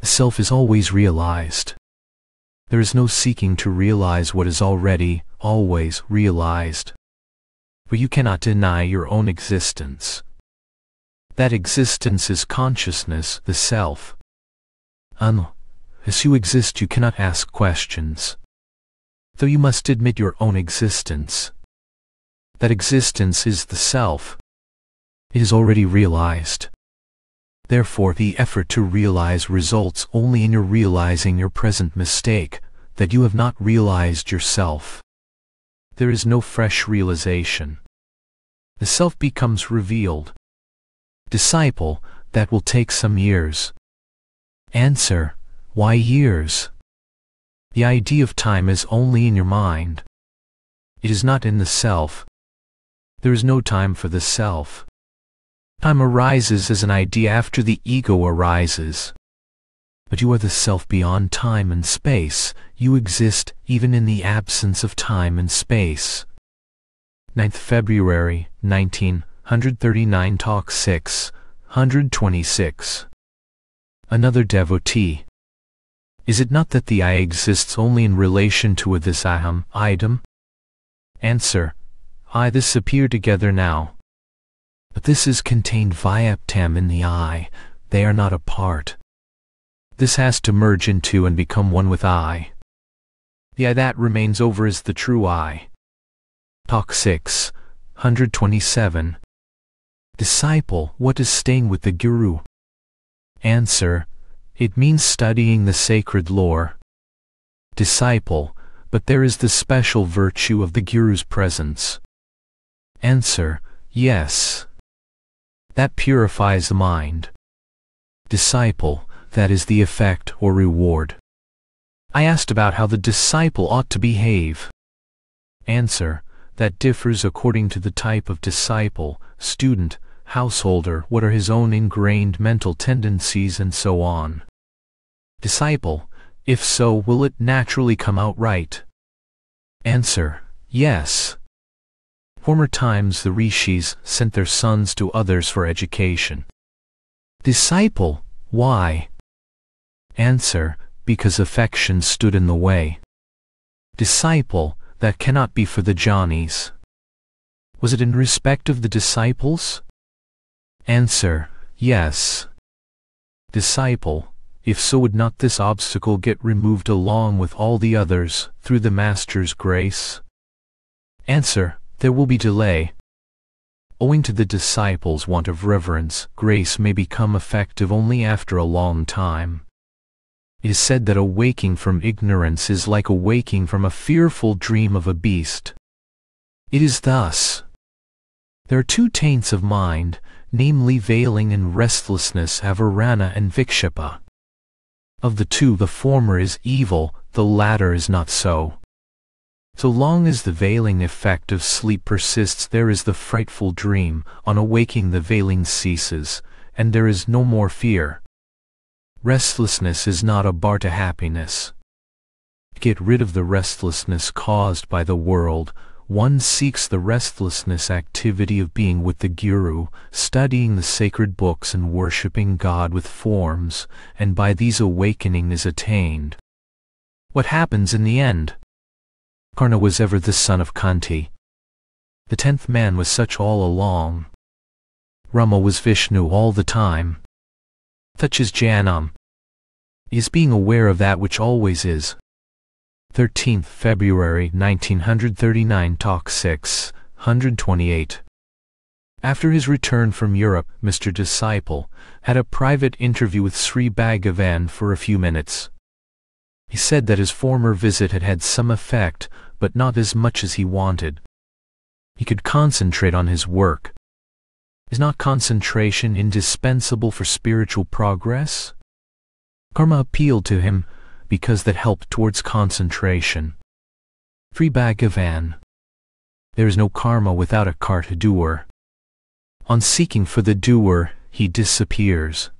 The self is always realized. There is no seeking to realize what is already, always realized. For you cannot deny your own existence. That existence is consciousness, the self. As you exist you cannot ask questions. Though you must admit your own existence. That existence is the self. It is already realized. Therefore the effort to realize results only in your realizing your present mistake, that you have not realized yourself. There is no fresh realization. The self becomes revealed. Disciple, that will take some years. Answer, why years? The idea of time is only in your mind. It is not in the self. There is no time for the self. Time arises as an idea after the ego arises. But you are the self beyond time and space, you exist even in the absence of time and space. 9th February, 1939 Talk 6, 126. Another devotee. Is it not that the I exists only in relation to a this aham, idam? Answer. I this appear together now. But this is contained vyaptam in the I, they are not apart. This has to merge into and become one with I. The I that remains over is the true I. Talk 6, 127. Disciple, what is staying with the Guru? Answer, it means studying the sacred lore. Disciple, but there is the special virtue of the Guru's presence. Answer, yes. That purifies the mind. Disciple, that is the effect or reward. I asked about how the disciple ought to behave. Answer, that differs according to the type of disciple, student, householder, what are his own ingrained mental tendencies and so on. Disciple, if so, will it naturally come out right? Answer, yes. Former times the rishis sent their sons to others for education. Disciple, why? Answer, because affection stood in the way. Disciple, that cannot be for the Jnanis. Was it in respect of the disciples? Answer, yes. Disciple, if so would not this obstacle get removed along with all the others, through the Master's grace? Answer, there will be delay. Owing to the disciples' want of reverence, grace may become effective only after a long time. It is said that awaking from ignorance is like awaking from a fearful dream of a beast. It is thus. There are two taints of mind, namely veiling and restlessness avarana and vikshepa. Of the two the former is evil, the latter is not so. So long as the veiling effect of sleep persists there is the frightful dream, on awaking the veiling ceases, and there is no more fear. Restlessness is not a bar to happiness. Get rid of the restlessness caused by the world, one seeks the restlessness activity of being with the Guru, studying the sacred books and worshipping God with forms, and by these awakening is attained. What happens in the end? Karna was ever the son of Kunti. The tenth man was such all along. Rama was Vishnu all the time. Such is Jnanam. Is being aware of that which always is. 13th February 1939 Talk 6, 128. After his return from Europe, Mr. Disciple had a private interview with Sri Bhagavan for a few minutes. He said that his former visit had had some effect, but not as much as he wanted. He could concentrate on his work, is not concentration indispensable for spiritual progress? Karma appealed to him because that helped towards concentration. Sri Bhagavan. There is no karma without a karta doer. On seeking for the doer, he disappears.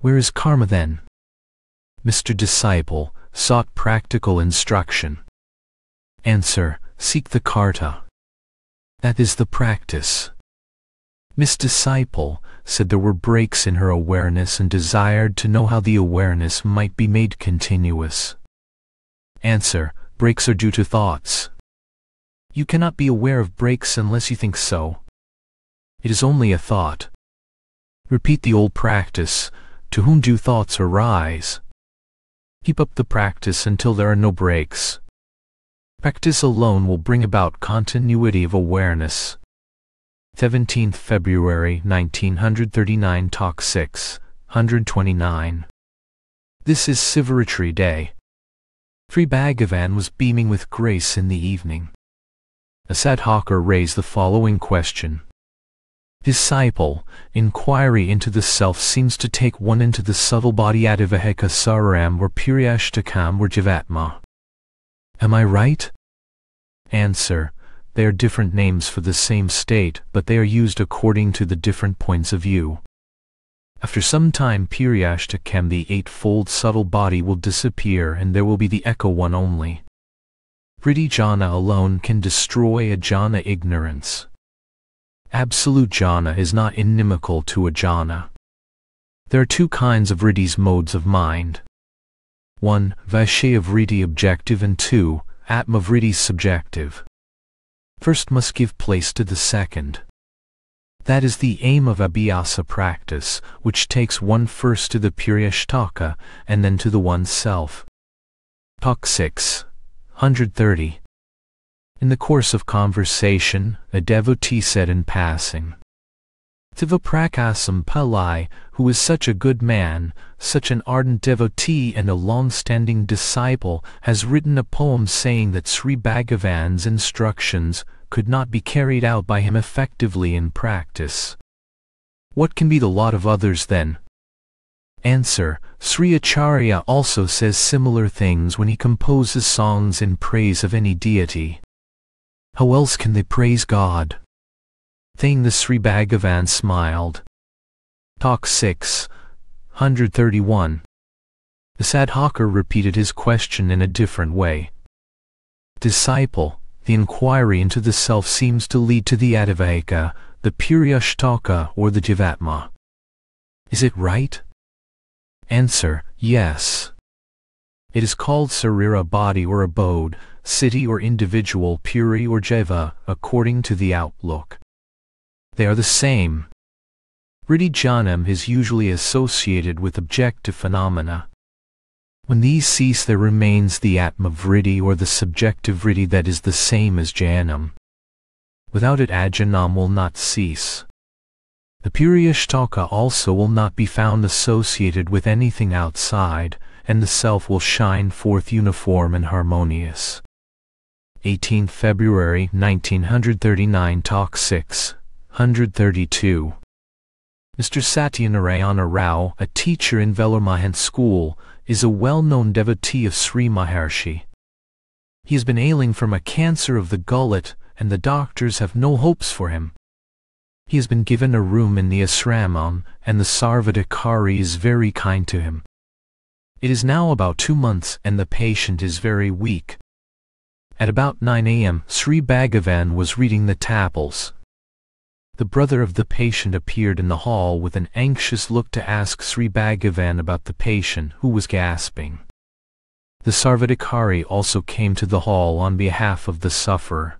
Where is karma then? Mr. Disciple sought practical instruction. Answer, seek the karta. That is the practice. Miss Disciple said there were breaks in her awareness and desired to know how the awareness might be made continuous. Answer, breaks are due to thoughts. You cannot be aware of breaks unless you think so. It is only a thought. Repeat the old practice, to whom do thoughts arise? Keep up the practice until there are no breaks. Practice alone will bring about continuity of awareness. 17th February 1939 Talk 6, 129. This is Sivaratri Day. Sri Bhagavan was beaming with grace in the evening. A sadhaka raised the following question. Disciple, inquiry into the self seems to take one into the subtle body ativahika saram or puryashtakam or jivatma. Am I right? Answer. They are different names for the same state, but they are used according to the different points of view. After some time Puryashtakam the eightfold subtle body will disappear and there will be the echo one only. Vritti jnana alone can destroy a jnana ignorance. Absolute jnana is not inimical to a jnana. There are two kinds of Vritti's modes of mind. 1. Vishaya Vritti objective and 2. Atma Vritti subjective first must give place to the second. That is the aim of abhyasa practice, which takes one first to the Puryashtaka and then to the oneself. Talk 6. 130. In the course of conversation, a devotee said in passing, Sivaprakasam Pillai, who is such a good man, such an ardent devotee and a long-standing disciple, has written a poem saying that Sri Bhagavan's instructions could not be carried out by him effectively in practice. What can be the lot of others then? Answer, Sri Acharya also says similar things when he composes songs in praise of any deity. How else can they praise God? Thing the Sri Bhagavan smiled. Talk 6. 131. The Sadhaka repeated his question in a different way. Disciple, the inquiry into the self seems to lead to the Advaita, the Puryashtaka or the Jivatma. Is it right? Answer, yes. It is called Sarira body or abode, city or individual Puri or Jiva, according to the outlook. They are the same. Vritti Jnanam is usually associated with objective phenomena. When these cease there remains the Atma Vritti or the subjective Vritti that is the same as Jnanam. Without it Ajnanam will not cease. The Puryashtaka also will not be found associated with anything outside, and the self will shine forth uniform and harmonious. 18 February 1939 Talk 6 132. Mr. Satyanarayana Rao, a teacher in Velumahan School, is a well-known devotee of Sri Maharshi. He has been ailing from a cancer of the gullet, and the doctors have no hopes for him. He has been given a room in the ashramam, and the Sarvadhikari is very kind to him. It is now about two months, and the patient is very weak. At about 9 a.m., Sri Bhagavan was reading the tapals. The brother of the patient appeared in the hall with an anxious look to ask Sri Bhagavan about the patient, who was gasping. The Sarvadhikari also came to the hall on behalf of the sufferer.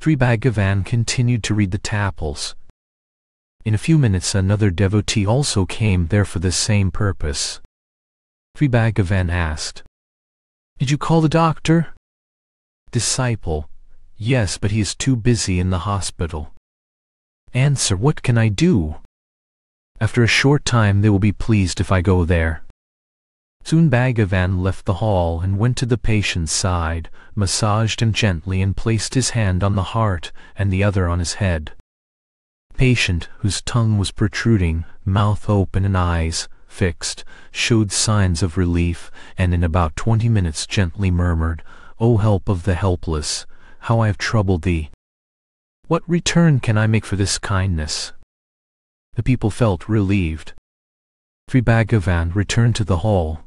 Sri Bhagavan continued to read the tapals. In a few minutes another devotee also came there for the same purpose. Sri Bhagavan asked, Did you call the doctor? Disciple, Yes, but he is too busy in the hospital. Answer What can I do? After a short time they will be pleased if I go there. Soon Bhagavan left the hall and went to the patient's side, massaged him gently and placed his hand on the heart and the other on his head. Patient, whose tongue was protruding, mouth open and eyes fixed, showed signs of relief, and in about twenty minutes gently murmured, O help of the helpless, how I have troubled thee. What return can I make for this kindness? The people felt relieved. Sri Bhagavan returned to the hall.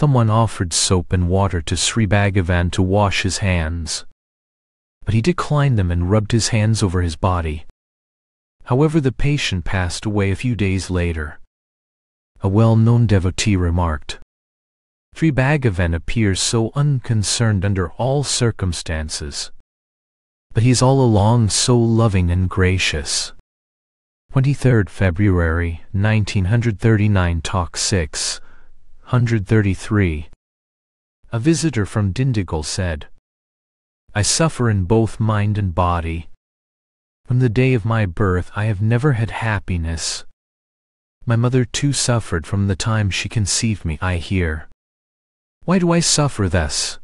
Someone offered soap and water to Sri Bhagavan to wash his hands. But he declined them and rubbed his hands over his body. However, the patient passed away a few days later. A well-known devotee remarked, Sri Bhagavan appears so unconcerned under all circumstances but he is all along so loving and gracious. 23rd February 1939 Talk 6 133 A visitor from Dindigul said, I suffer in both mind and body. From the day of my birth I have never had happiness. My mother too suffered from the time she conceived me, I hear. Why do I suffer thus?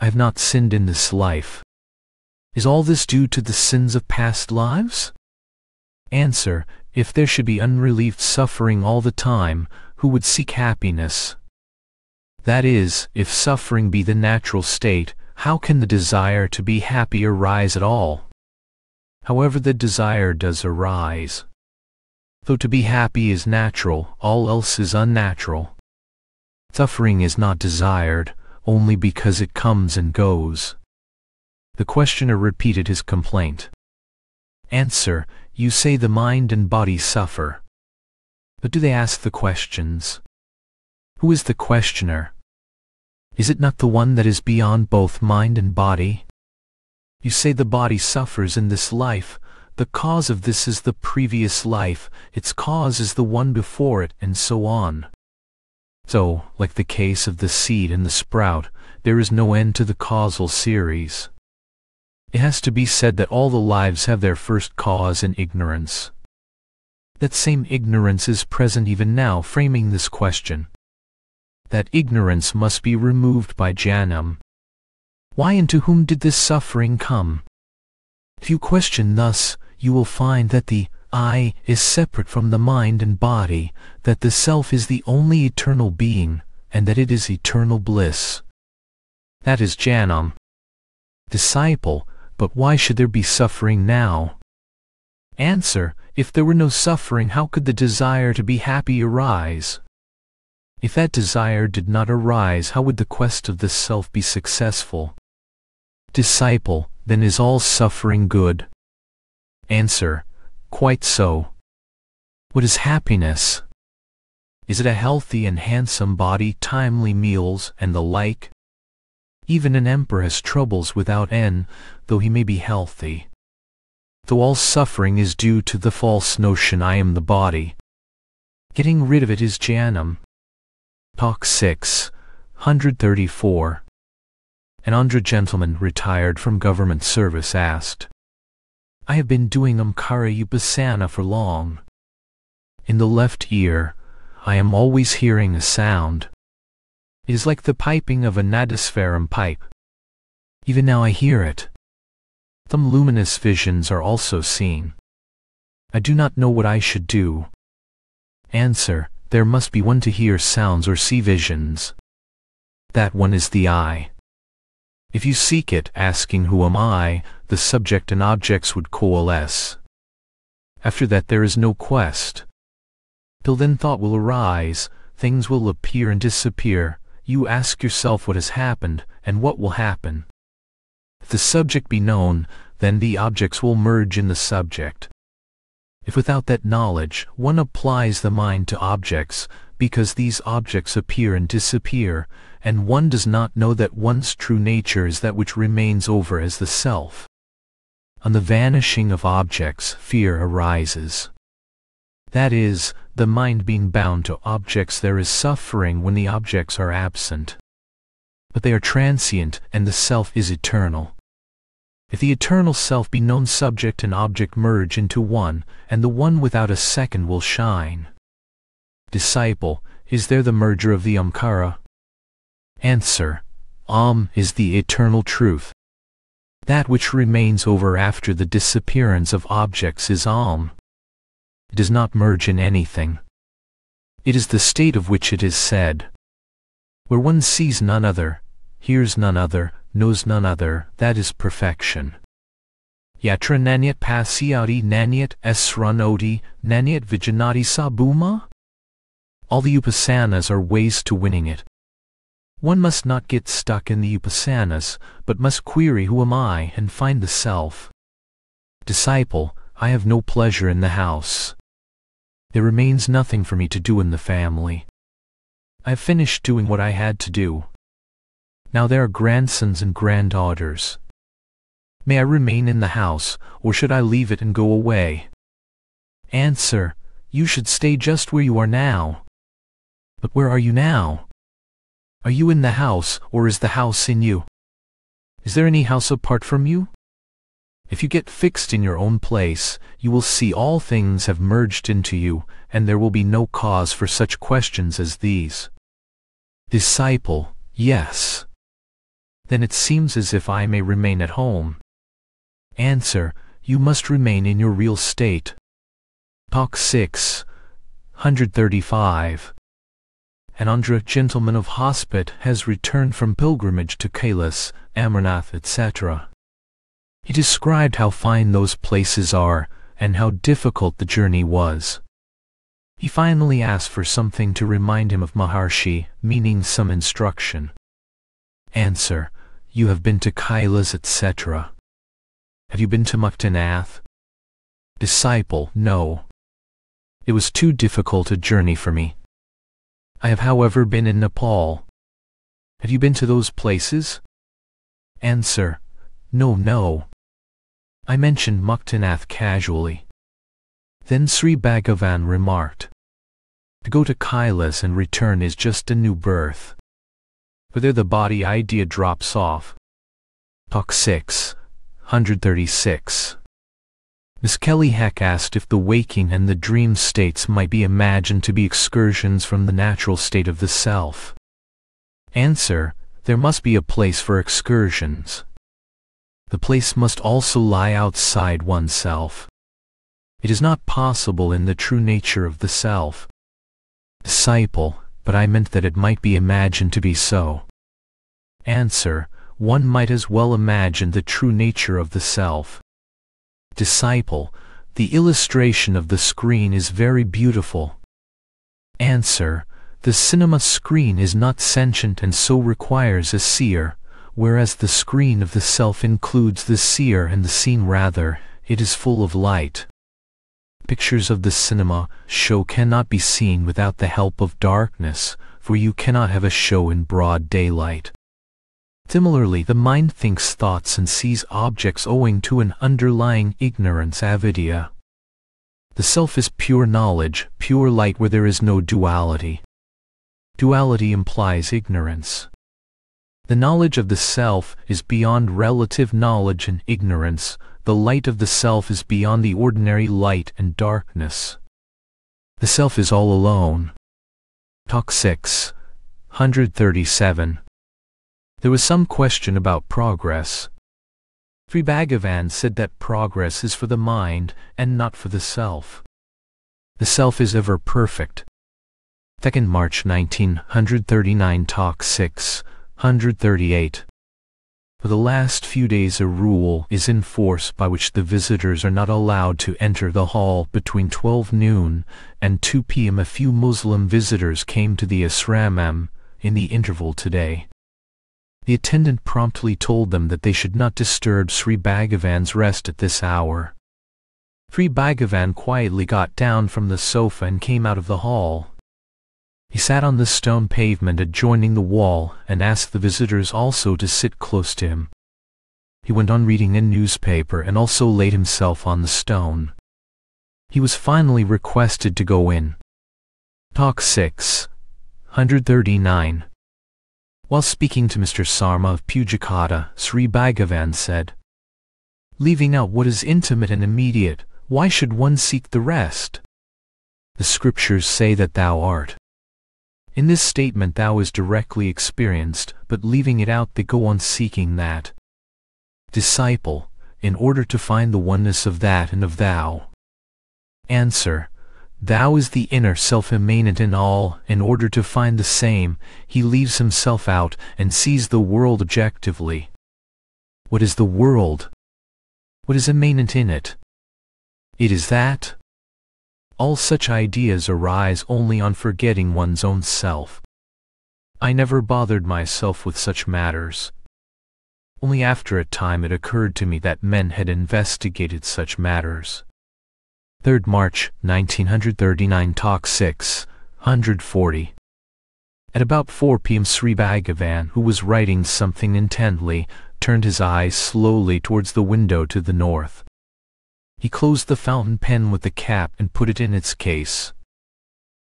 I have not sinned in this life. Is all this due to the sins of past lives? Answer, if there should be unrelieved suffering all the time, who would seek happiness? That is, if suffering be the natural state, how can the desire to be happy arise at all? However the desire does arise. Though to be happy is natural, all else is unnatural. Suffering is not desired, only because it comes and goes. The questioner repeated his complaint. Answer, you say the mind and body suffer. But do they ask the questions? Who is the questioner? Is it not the one that is beyond both mind and body? You say the body suffers in this life, the cause of this is the previous life, its cause is the one before it, and so on. So, like the case of the seed and the sprout, there is no end to the causal series. It has to be said that all the lives have their first cause in ignorance. That same ignorance is present even now, framing this question. That ignorance must be removed by Jnanam. Why and to whom did this suffering come? If you question thus, you will find that the I is separate from the mind and body, that the self is the only eternal being, and that it is eternal bliss. That is Jnanam. Disciple, but why should there be suffering now? Answer, if there were no suffering how could the desire to be happy arise? If that desire did not arise how would the quest of the self be successful? Disciple, then is all suffering good? Answer, quite so. What is happiness? Is it a healthy and handsome body, timely meals, and the like? Even an emperor has troubles without end, though he may be healthy though all suffering is due to the false notion I am the body. Getting rid of it is Jnanam. Talk 6, 134. An Andhra gentleman retired from government service asked, I have been doing Omkara Upasana for long. In the left ear, I am always hearing a sound. Is like the piping of a nadaswaram pipe. Even now I hear it. Some luminous visions are also seen. I do not know what I should do. Answer, there must be one to hear sounds or see visions. That one is the I. If you seek it, asking who am I, the subject and objects would coalesce. After that there is no quest. Till then thought will arise, things will appear and disappear, you ask yourself what has happened, and what will happen. If the subject be known, then the objects will merge in the subject. If without that knowledge one applies the mind to objects, because these objects appear and disappear, and one does not know that one's true nature is that which remains over as the self. On the vanishing of objects, fear arises. That is, the mind being bound to objects there is suffering when the objects are absent. But they are transient and the self is eternal. If the eternal self be known subject and object merge into one, and the one without a second will shine. Disciple, is there the merger of the Omkara? Answer, Om is the eternal truth. That which remains over after the disappearance of objects is Om. Does not merge in anything. It is the state of which it is said. Where one sees none other, hears none other, knows none other, that is perfection. Yatra nanyat pasyati nanyat esranoti nanyat vijanati sa bhuma? All the upasanas are ways to winning it. One must not get stuck in the upasanas, but must query who am I and find the self. Disciple, I have no pleasure in the house. There remains nothing for me to do in the family. I have finished doing what I had to do. Now there are grandsons and granddaughters. May I remain in the house, or should I leave it and go away? Answer, you should stay just where you are now. But where are you now? Are you in the house, or is the house in you? Is there any house apart from you? If you get fixed in your own place, you will see all things have merged into you, and there will be no cause for such questions as these. Disciple, yes then it seems as if I may remain at home. Answer, you must remain in your real state. Talk 6, 135. An Andhra gentleman of Hospet, has returned from pilgrimage to Kailas, Amarnath, etc. He described how fine those places are, and how difficult the journey was. He finally asked for something to remind him of Maharshi, meaning some instruction. Answer, you have been to Kailas, etc. Have you been to Muktanath? Disciple, no. It was too difficult a journey for me. I have however been in Nepal. Have you been to those places? Answer, no, no. I mentioned Muktanath casually. Then Sri Bhagavan remarked, To go to Kailas and return is just a new birth. For there the body idea drops off. Talk 6, 136. Miss Kelly Heck asked if the waking and the dream states might be imagined to be excursions from the natural state of the self. Answer, there must be a place for excursions. The place must also lie outside oneself. It is not possible in the true nature of the self. Disciple, but I meant that it might be imagined to be so. Answer, one might as well imagine the true nature of the self. Disciple, the illustration of the screen is very beautiful. Answer, the cinema screen is not sentient and so requires a seer, whereas the screen of the self includes the seer and the scene rather, it is full of light. Pictures of the cinema show cannot be seen without the help of darkness, for you cannot have a show in broad daylight. Similarly, the mind thinks thoughts and sees objects owing to an underlying ignorance avidya. The self is pure knowledge, pure light where there is no duality. Duality implies ignorance. The knowledge of the self is beyond relative knowledge and ignorance, the light of the self is beyond the ordinary light and darkness. The self is all alone. Talk 6, 137. There was some question about progress. Sri Bhagavan said that progress is for the mind and not for the self. The self is ever perfect. 2nd March 1939 Talk 6, 138. For the last few days a rule is in force by which the visitors are not allowed to enter the hall between 12 noon and 2 p.m. A few Muslim visitors came to the Asramam in the interval today. The attendant promptly told them that they should not disturb Sri Bhagavan's rest at this hour. Sri Bhagavan quietly got down from the sofa and came out of the hall. He sat on the stone pavement adjoining the wall and asked the visitors also to sit close to him. He went on reading a newspaper and also laid himself on the stone. He was finally requested to go in. Talk 6, 139. While speaking to Mr. Sarma of Pujakata, Sri Bhagavan said, Leaving out what is intimate and immediate, why should one seek the rest? The scriptures say that thou art. In this statement thou is directly experienced, but leaving it out they go on seeking that. Disciple, in order to find the oneness of that and of thou. Answer, Thou is the inner self immanent in all, in order to find the same, he leaves himself out and sees the world objectively. What is the world? What is immanent in it? It is that. All such ideas arise only on forgetting one's own self. I never bothered myself with such matters. Only after a time it occurred to me that men had investigated such matters. 3rd March 1939 Talk 6, 140. At about 4 p.m. Sri Bhagavan, who was writing something intently, turned his eyes slowly towards the window to the north. He closed the fountain pen with the cap and put it in its case.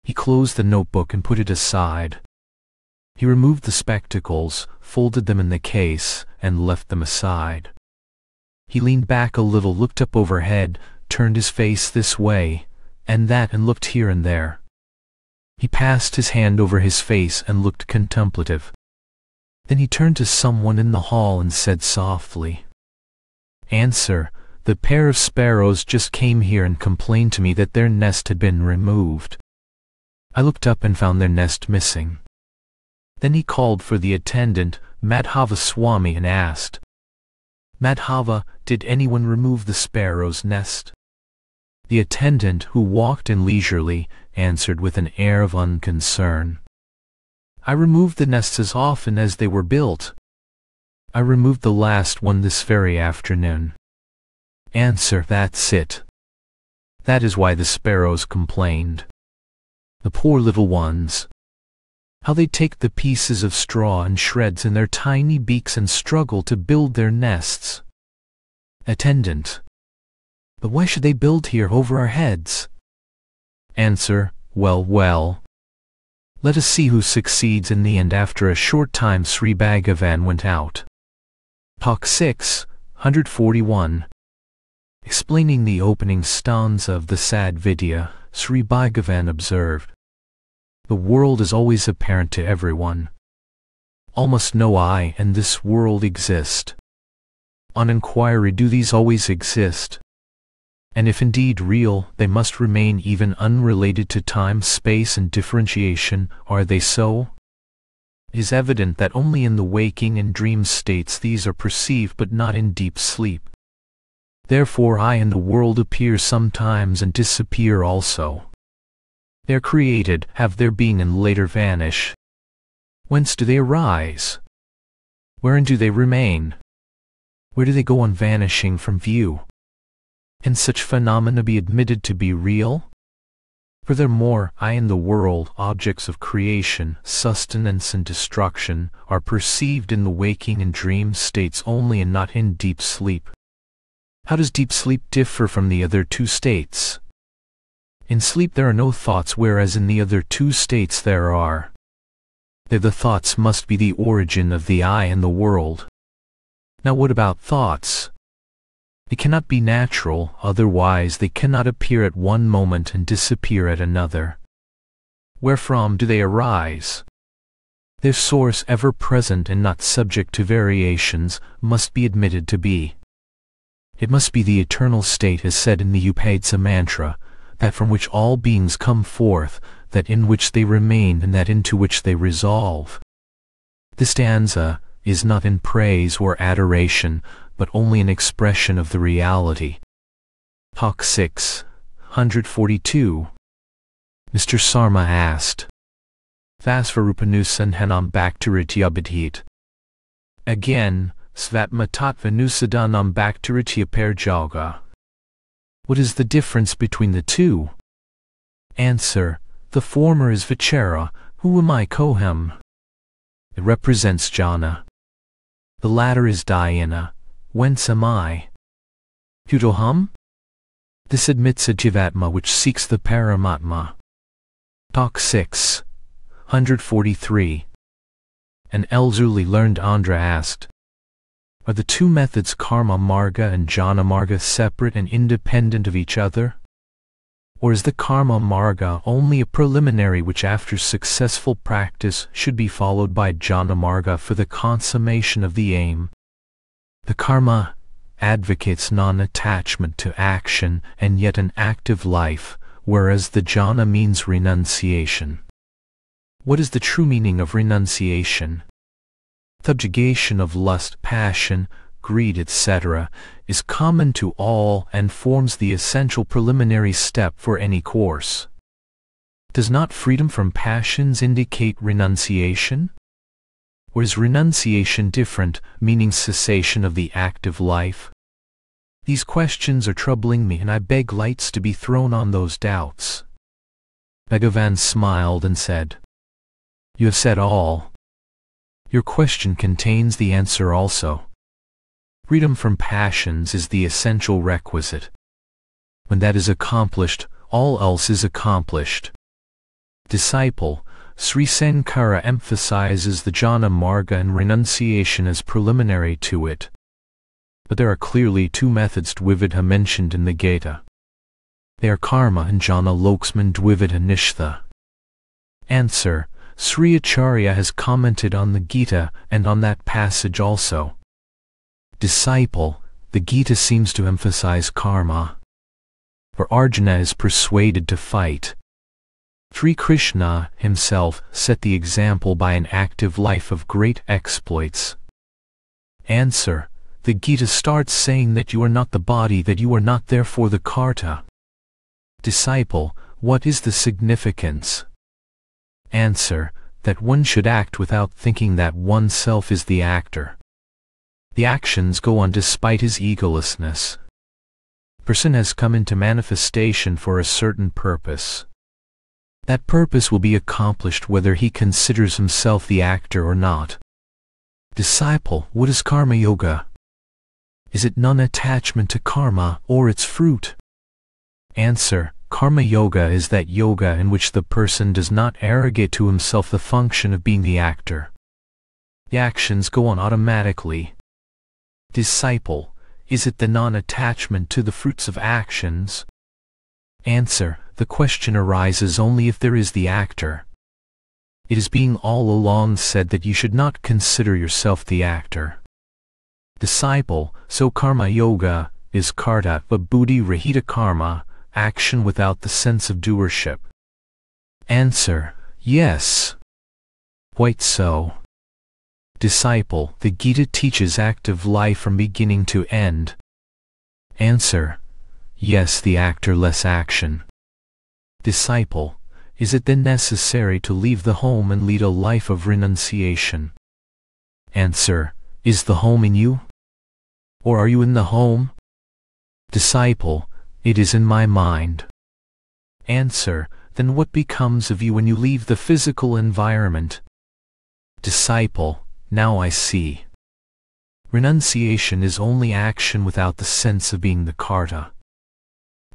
He closed the notebook and put it aside. He removed the spectacles, folded them in the case, and left them aside. He leaned back a little, looked up overhead, turned his face this way and that and looked here and there. He passed his hand over his face and looked contemplative. Then he turned to someone in the hall and said softly, Answer, the pair of sparrows just came here and complained to me that their nest had been removed. I looked up and found their nest missing. Then he called for the attendant, Madhava Swami, and asked, Madhava, did anyone remove the sparrow's nest? The attendant, who walked in leisurely, answered with an air of unconcern. I removed the nests as often as they were built. I removed the last one this very afternoon. Answer, that's it. That is why the sparrows complained. The poor little ones. How they take the pieces of straw and shreds in their tiny beaks and struggle to build their nests. Attendant, But why should they build here over our heads? Answer, well, well. Let us see who succeeds in the end. After a short time Sri Bhagavan went out. Talk 6, 141. Explaining the opening stanza of the Sad Vidya, Sri Bhagavan observed, The world is always apparent to everyone. All must know I and this world exist. On inquiry do these always exist? And if indeed real, they must remain even unrelated to time, space, and differentiation, are they so? It is evident that only in the waking and dream states these are perceived but not in deep sleep. Therefore I and the world appear sometimes and disappear also. They are created, have their being and later vanish. Whence do they arise? Wherein do they remain? Where do they go on vanishing from view? Can such phenomena be admitted to be real? Furthermore, I and the world, objects of creation, sustenance and destruction, are perceived in the waking and dream states only and not in deep sleep. How does deep sleep differ from the other two states? In sleep there are no thoughts whereas in the other two states there are. There the thoughts must be the origin of the I and the world. Now what about thoughts? They cannot be natural, otherwise they cannot appear at one moment and disappear at another. Wherefrom do they arise? Their source ever present and not subject to variations must be admitted to be. It must be the eternal state as said in the Upadesa mantra, that from which all beings come forth, that in which they remain and that into which they resolve. This stanza is not in praise or adoration, but only an expression of the reality. Talk 6, 142. Mr. Sarma asked, Vasvarupanusan hanam bhaktirityabatit. Again, Svatmatattvanusadanam bhaktiritya What is the difference between the two? Answer, the former is vichara, who am I koham? It represents jnana. The latter is dhyana, Whence am I? Kutoham? This admits a Jivatma which seeks the Paramatma. Talk 6, 143. An elderly learned Andhra asked, Are the two methods Karma Marga and Jnana Marga separate and independent of each other? Or is the Karma Marga only a preliminary which after successful practice should be followed by Jnana Marga for the consummation of the aim? The karma advocates non-attachment to action and yet an active life, whereas the jnana means renunciation. What is the true meaning of renunciation? Subjugation of lust, passion, greed, etc., is common to all and forms the essential preliminary step for any course. Does not freedom from passions indicate renunciation? Or is renunciation different, meaning cessation of the active life? These questions are troubling me and I beg lights to be thrown on those doubts. Bhagavan smiled and said, You have said all. Your question contains the answer also. Freedom from passions is the essential requisite. When that is accomplished, all else is accomplished. Disciple, Sri Sankara emphasizes the jnana marga and renunciation as preliminary to it. But there are clearly two methods Dvividha mentioned in the Gita. They are karma and jnana loksman Dvividha nishtha. Answer. Sri Acharya has commented on the Gita and on that passage also. Disciple, the Gita seems to emphasize karma. For Arjuna is persuaded to fight, Sri Krishna himself set the example by an active life of great exploits. Answer. The Gita starts saying that you are not the body, that you are not therefore the karta. Disciple, what is the significance? Answer. That one should act without thinking that oneself is the actor. The actions go on despite his egolessness. Person has come into manifestation for a certain purpose. That purpose will be accomplished whether he considers himself the actor or not. Disciple, what is Karma Yoga? Is it non-attachment to karma or its fruit? Answer. Karma yoga is that yoga in which the person does not arrogate to himself the function of being the actor. The actions go on automatically. Disciple. Is it the non-attachment to the fruits of actions? Answer. The question arises only if there is the actor. It is being all along said that you should not consider yourself the actor. Disciple, so karma yoga, is karta vibhuti rahita karma, action without the sense of doership. Answer, yes. Quite so. Disciple, the Gita teaches active life from beginning to end. Answer, yes the actor less action. Disciple, is it then necessary to leave the home and lead a life of renunciation? Answer, is the home in you? Or are you in the home? Disciple, it is in my mind. Answer, then what becomes of you when you leave the physical environment? Disciple, now I see. Renunciation is only action without the sense of being the karta.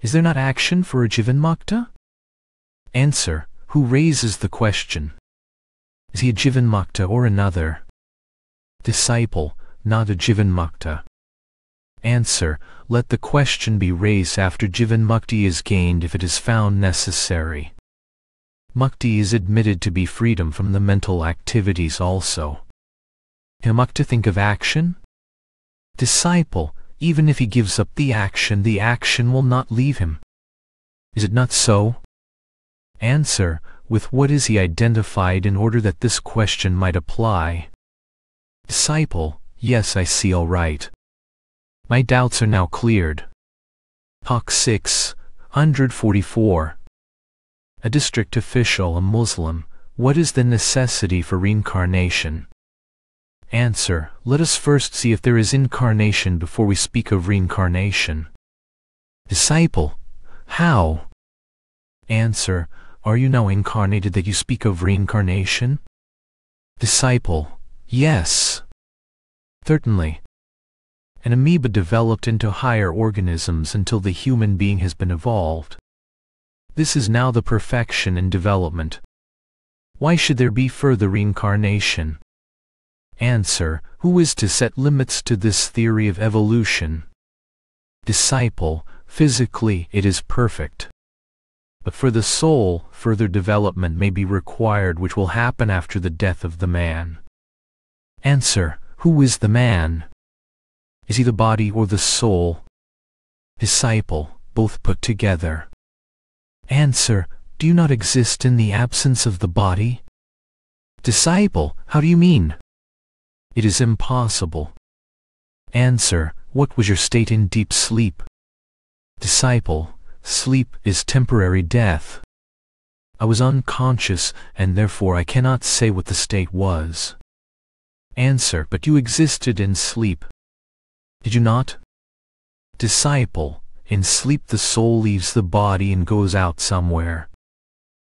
Is there not action for a jivanmukta? Answer, who raises the question? Is he a Jivanmukta or another? Disciple, not a Jivanmukta. Answer, let the question be raised after Jivanmukti is gained if it is found necessary. Mukti is admitted to be freedom from the mental activities also. Himukta think of action? Disciple, even if he gives up the action, the action will not leave him. Is it not so? Answer, with what is he identified in order that this question might apply? Disciple, yes I see all right. My doubts are now cleared. Talk 6, 144. A district official, a Muslim, what is the necessity for reincarnation? Answer, let us first see if there is incarnation before we speak of reincarnation. Disciple, how? Answer, are you now incarnated that you speak of reincarnation? Disciple, yes. Certainly. An amoeba developed into higher organisms until the human being has been evolved. This is now the perfection in development. Why should there be further reincarnation? Answer, who is to set limits to this theory of evolution? Disciple, physically it is perfect. But for the soul, further development may be required which will happen after the death of the man. Answer, who is the man? Is he the body or the soul? Disciple, both put together. Answer, do you not exist in the absence of the body? Disciple, how do you mean? It is impossible. Answer, what was your state in deep sleep? Disciple, Sleep is temporary death. I was unconscious, and therefore I cannot say what the state was. Answer, but you existed in sleep. Did you not? Disciple, in sleep the soul leaves the body and goes out somewhere.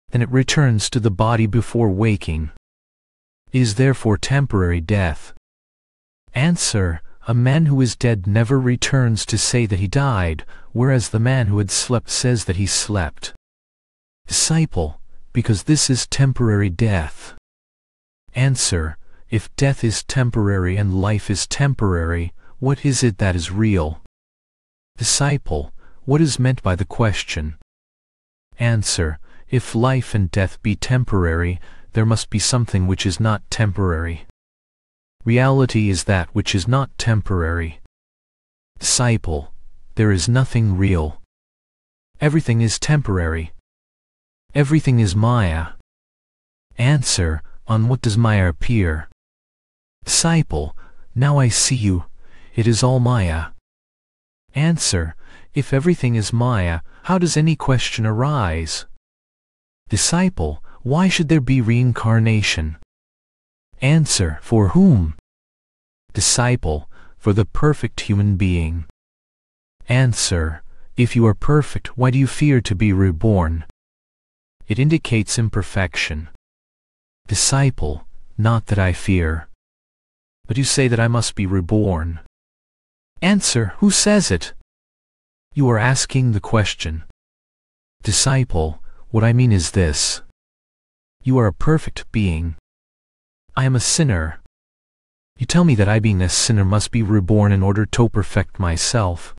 Then it returns to the body before waking. It is therefore temporary death. Answer, a man who is dead never returns to say that he died, whereas the man who had slept says that he slept. Disciple, because this is temporary death. Answer, if death is temporary and life is temporary, what is it that is real? Disciple, what is meant by the question? Answer, if life and death be temporary, there must be something which is not temporary. Reality is that which is not temporary. Disciple, there is nothing real. Everything is temporary. Everything is Maya. Answer, on what does Maya appear? Disciple, now I see you, it is all Maya. Answer, if everything is Maya, how does any question arise? Disciple, why should there be reincarnation? Answer, for whom? Disciple, for the perfect human being. Answer, if you are perfect, why do you fear to be reborn? It indicates imperfection. Disciple, not that I fear. But you say that I must be reborn. Answer, who says it? You are asking the question. Disciple, what I mean is this. You are a perfect being. I am a sinner. You tell me that I being a sinner must be reborn in order to perfect myself.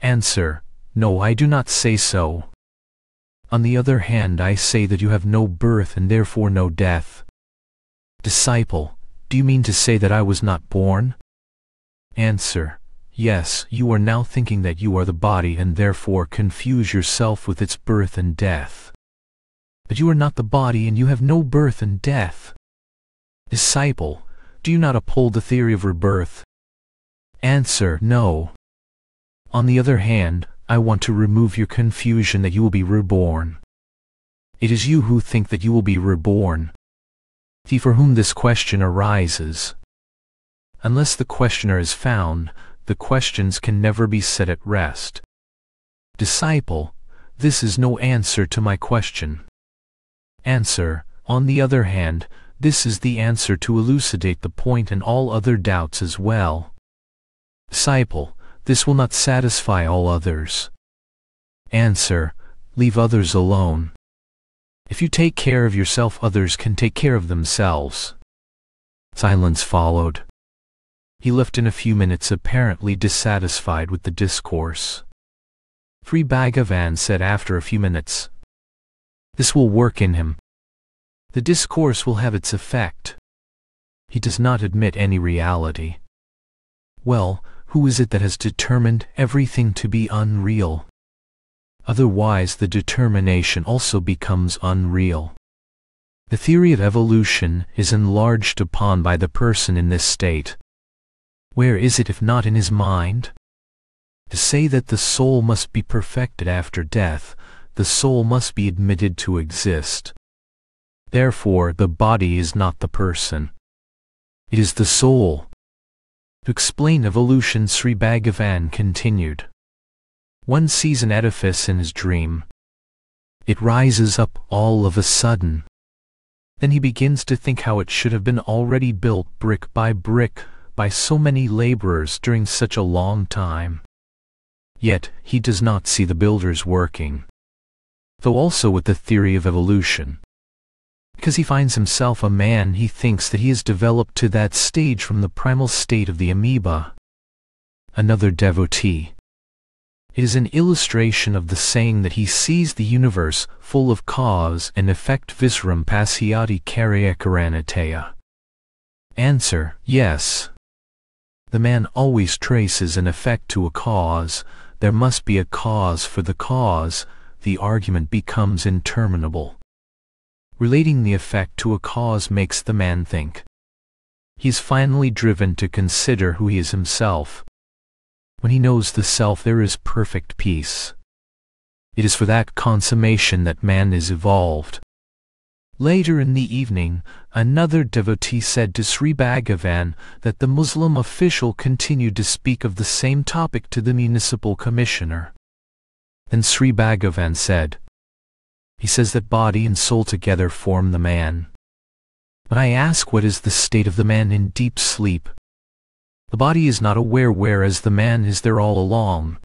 Answer, no I do not say so. On the other hand I say that you have no birth and therefore no death. Disciple, do you mean to say that I was not born? Answer, yes, you are now thinking that you are the body and therefore confuse yourself with its birth and death. But you are not the body and you have no birth and death. Disciple, do you not uphold the theory of rebirth? Answer, no. On the other hand, I want to remove your confusion that you will be reborn. It is you who think that you will be reborn. He for whom this question arises. Unless the questioner is found, the questions can never be set at rest. Disciple, this is no answer to my question. Answer, on the other hand, this is the answer to elucidate the point and all other doubts as well. Disciple, this will not satisfy all others. Answer, leave others alone. If you take care of yourself others can take care of themselves. Silence followed. He left in a few minutes apparently dissatisfied with the discourse. Sri Bhagavan said after a few minutes, This will work in him. The discourse will have its effect. He does not admit any reality. Well, who is it that has determined everything to be unreal? Otherwise the determination also becomes unreal. The theory of evolution is enlarged upon by the person in this state. Where is it if not in his mind? To say that the soul must be perfected after death, the soul must be admitted to exist. Therefore the body is not the person. It is the soul. To explain evolution Sri Bhagavan continued. One sees an edifice in his dream. It rises up all of a sudden. Then he begins to think how it should have been already built brick by brick by so many laborers during such a long time. Yet he does not see the builders working. Though also with the theory of evolution. Because he finds himself a man he thinks that he has developed to that stage from the primal state of the amoeba. Another devotee. It is an illustration of the saying that he sees the universe full of cause and effect visvam pasyati karyakaranataya. Answer, yes. The man always traces an effect to a cause, there must be a cause for the cause, the argument becomes interminable. Relating the effect to a cause makes the man think. He is finally driven to consider who he is himself, when he knows the self there is perfect peace. It is for that consummation that man is evolved. Later in the evening, another devotee said to Sri Bhagavan that the Muslim official continued to speak of the same topic to the municipal commissioner. Then Sri Bhagavan said, He says that body and soul together form the man. But I ask what is the state of the man in deep sleep, the body is not aware whereas the man is there all along.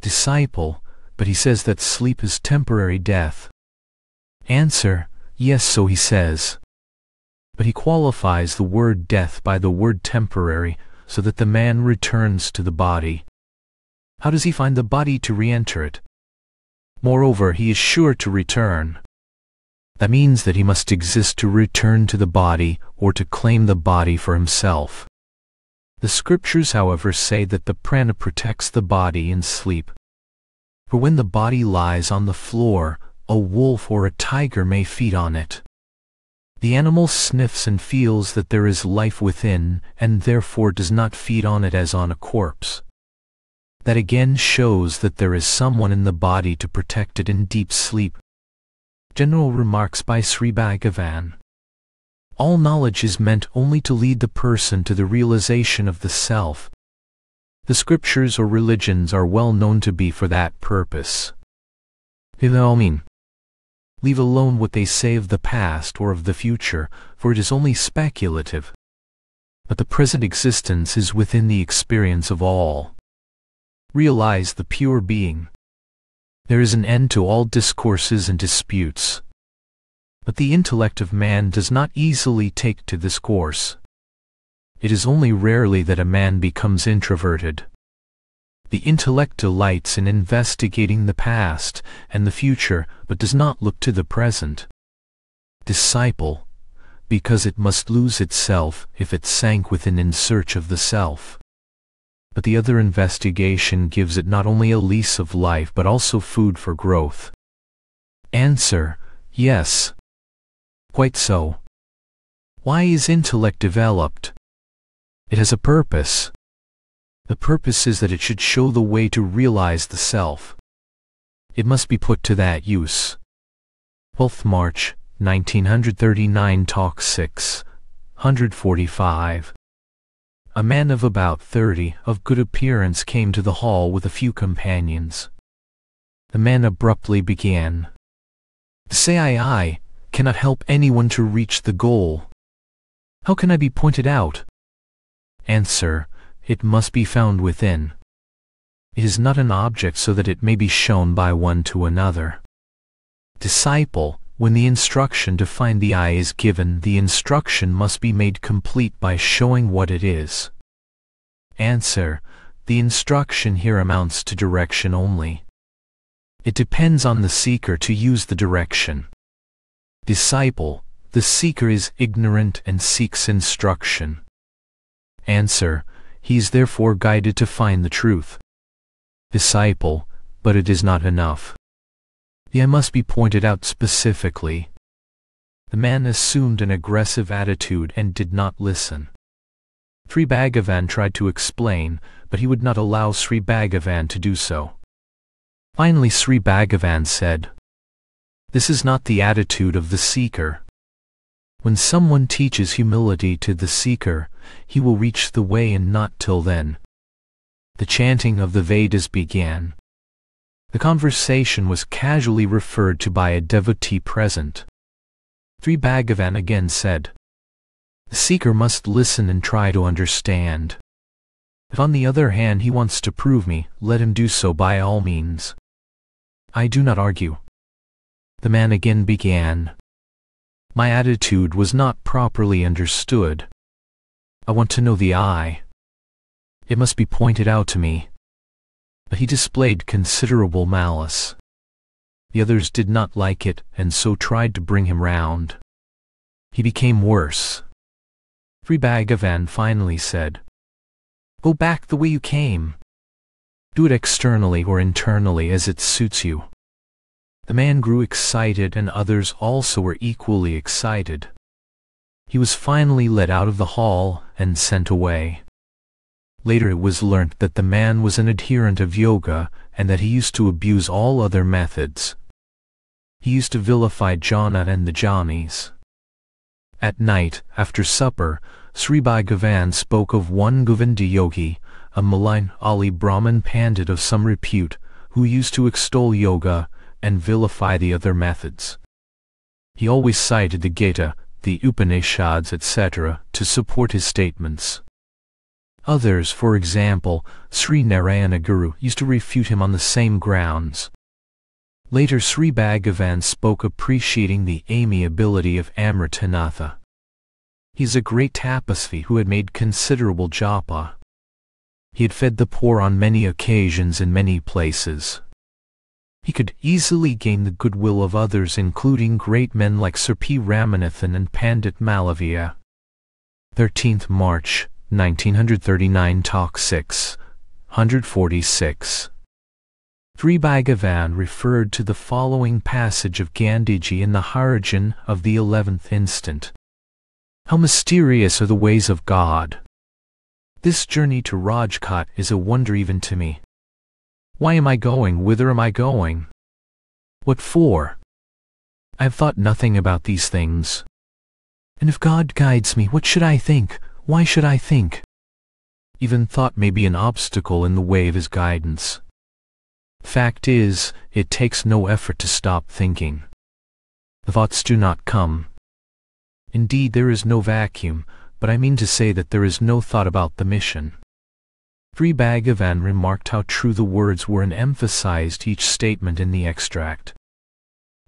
Disciple, but he says that sleep is temporary death. Answer, yes so he says. But he qualifies the word death by the word temporary, so that the man returns to the body. How does he find the body to re-enter it? Moreover, he is sure to return. That means that he must exist to return to the body or to claim the body for himself. The scriptures however say that the prana protects the body in sleep. For when the body lies on the floor, a wolf or a tiger may feed on it. The animal sniffs and feels that there is life within, and therefore does not feed on it as on a corpse. That again shows that there is someone in the body to protect it in deep sleep. General remarks by Sri Bhagavan. All knowledge is meant only to lead the person to the realization of the self. The scriptures or religions are well known to be for that purpose. mean. Leave alone what they say of the past or of the future, for it is only speculative. But the present existence is within the experience of all. Realize the pure being. There is an end to all discourses and disputes. But the intellect of man does not easily take to this course. It is only rarely that a man becomes introverted. The intellect delights in investigating the past and the future, but does not look to the present. Disciple, because it must lose itself if it sank within in search of the self. But the other investigation gives it not only a lease of life but also food for growth. Answer, yes. Quite so. Why is intellect developed? It has a purpose. The purpose is that it should show the way to realize the self. It must be put to that use. 12th March, 1939 Talk 6, 145. A man of about thirty, of good appearance, came to the hall with a few companions. The man abruptly began. Say I, I cannot help anyone to reach the goal. How can I be pointed out? Answer, it must be found within. It is not an object so that it may be shown by one to another. Disciple, when the instruction to find the eye is given, the instruction must be made complete by showing what it is. Answer, the instruction here amounts to direction only. It depends on the seeker to use the direction. Disciple, the seeker is ignorant and seeks instruction. Answer, he is therefore guided to find the truth. Disciple, but it is not enough. The I must be pointed out specifically. The man assumed an aggressive attitude and did not listen. Sri Bhagavan tried to explain, but he would not allow Sri Bhagavan to do so. Finally Sri Bhagavan said, This is not the attitude of the seeker. When someone teaches humility to the seeker, he will reach the way and not till then. The chanting of the Vedas began. The conversation was casually referred to by a devotee present. Sri Bhagavan again said, The seeker must listen and try to understand. If on the other hand he wants to prove me, let him do so by all means. I do not argue. The man again began my attitude was not properly understood. I want to know the eye. It must be pointed out to me. But he displayed considerable malice. The others did not like it and so tried to bring him round. He became worse. Sri Bhagavan finally said, Go back the way you came. Do it externally or internally as it suits you. The man grew excited and others also were equally excited. He was finally let out of the hall and sent away. Later it was learnt that the man was an adherent of yoga and that he used to abuse all other methods. He used to vilify Jnana and the Jnanis. At night, after supper, Sri Bhagavan spoke of one Govinda Yogi, a malign Ali Brahmin Pandit of some repute, who used to extol yoga and vilify the other methods. He always cited the Gita, the Upanishads, etc., to support his statements. Others, for example, Sri Narayana Guru, used to refute him on the same grounds. Later Sri Bhagavan spoke appreciating the amiability of Amritanatha. He is a great tapasvi who had made considerable japa. He had fed the poor on many occasions in many places he could easily gain the goodwill of others including great men like Sir P. Ramanathan and Pandit Malaviya. 13th March, 1939 Talk 6, 146. Sri Bhagavan referred to the following passage of Gandhiji in the Harijan of the eleventh instant. How mysterious are the ways of God! This journey to Rajkot is a wonder even to me. Why am I going? Whither am I going? What for? I have thought nothing about these things. And if God guides me, what should I think? Why should I think? Even thought may be an obstacle in the way of His guidance. Fact is, it takes no effort to stop thinking. The thoughts do not come. Indeed, there is no vacuum, but I mean to say that there is no thought about the mission. Sri Bhagavan remarked how true the words were and emphasized each statement in the extract.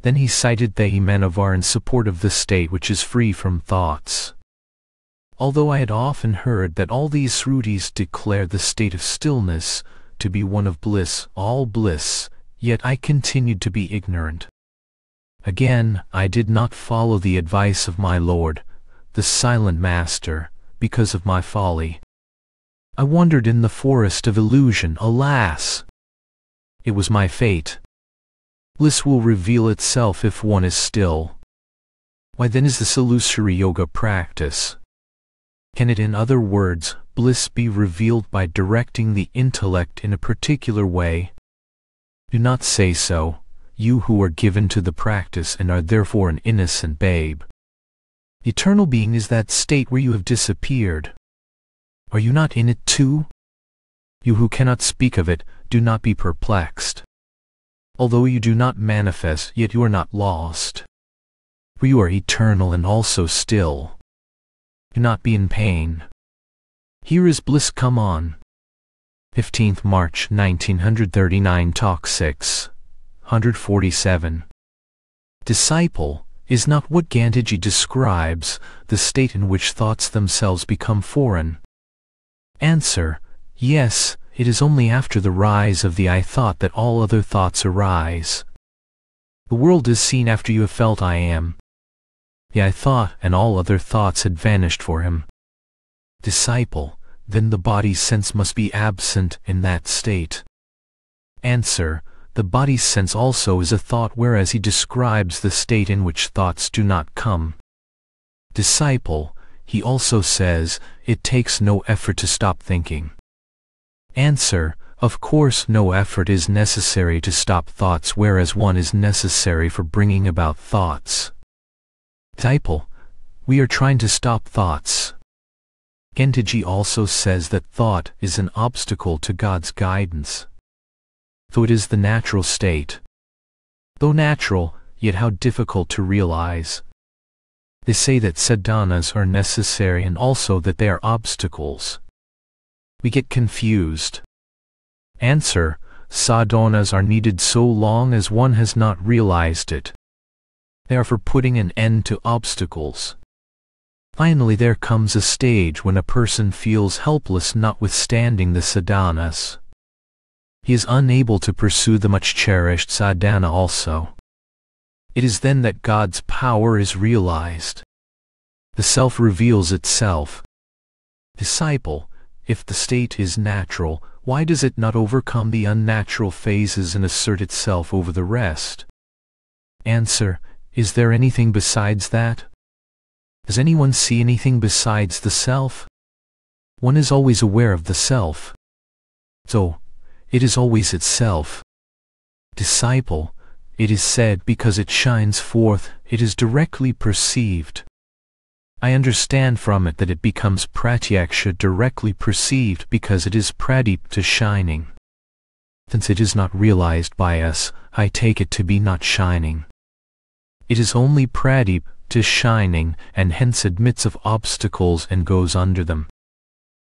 Then he cited Thayumanavar in support of the state which is free from thoughts. Although I had often heard that all these srutis declare the state of stillness to be one of bliss, all bliss, yet I continued to be ignorant. Again, I did not follow the advice of my Lord, the silent Master, because of my folly. I wandered in the forest of illusion, alas! It was my fate. Bliss will reveal itself if one is still. Why then is this illusory yoga practice? Can it in other words, bliss be revealed by directing the intellect in a particular way? Do not say so, you who are given to the practice and are therefore an innocent babe. Eternal being is that state where you have disappeared. Are you not in it too? You who cannot speak of it, do not be perplexed. Although you do not manifest, yet you are not lost. For you are eternal and also still. Do not be in pain. Here is bliss come on. 15th March 1939 Talk 6 147 Disciple is not what Gandhiji describes, the state in which thoughts themselves become foreign. Answer, yes, it is only after the rise of the I thought that all other thoughts arise. The world is seen after you have felt I am. The I thought and all other thoughts had vanished for him. Disciple, then the body's sense must be absent in that state. Answer, the body's sense also is a thought whereas he describes the state in which thoughts do not come. Disciple, he also says, it takes no effort to stop thinking. Answer, of course no effort is necessary to stop thoughts whereas one is necessary for bringing about thoughts. Disciple, we are trying to stop thoughts. Gandhiji also says that thought is an obstacle to God's guidance. Though it is the natural state. Though natural, yet how difficult to realize. They say that sadhanas are necessary and also that they are obstacles. We get confused. Answer, sadhanas are needed so long as one has not realized it. They are for putting an end to obstacles. Finally there comes a stage when a person feels helpless notwithstanding the sadhanas. He is unable to pursue the much cherished sadhana also. It is then that God's power is realized. The self reveals itself. Disciple, if the state is natural, why does it not overcome the unnatural phases and assert itself over the rest? Answer, is there anything besides that? Does anyone see anything besides the self? One is always aware of the self. So, it is always itself. Disciple, it is said because it shines forth, it is directly perceived. I understand from it that it becomes pratyaksha directly perceived because it is pradipta shining. Since it is not realized by us, I take it to be not shining. It is only pradip to shining and hence admits of obstacles and goes under them.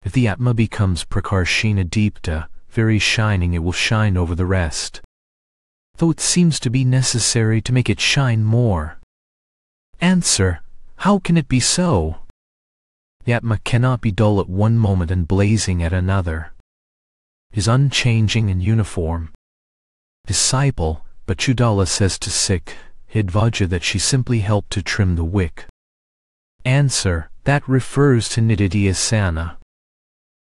If the Atma becomes prakarshina deepta, very shining it will shine over the rest. Though it seems to be necessary to make it shine more. Answer, how can it be so? The Atma cannot be dull at one moment and blazing at another. Is unchanging and uniform. Disciple, Bachudala says to Sikh, Hidvaja that she simply helped to trim the wick. Answer, that refers to Nididhyasana.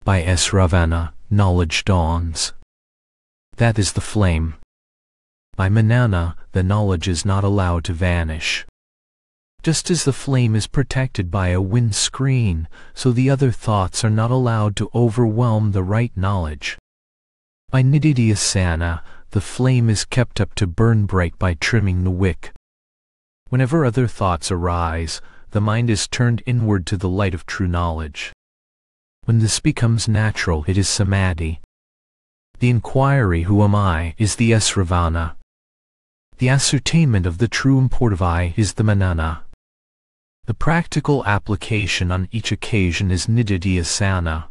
By Sravana, knowledge dawns. That is the flame. By Manana, the knowledge is not allowed to vanish. Just as the flame is protected by a wind screen, so the other thoughts are not allowed to overwhelm the right knowledge. By Nididhyasana, the flame is kept up to burn bright by trimming the wick. Whenever other thoughts arise, the mind is turned inward to the light of true knowledge. When this becomes natural, it is samadhi. The inquiry, who am I, is the sravana. The ascertainment of the true import of I is the manana. The practical application on each occasion is nididhyasana.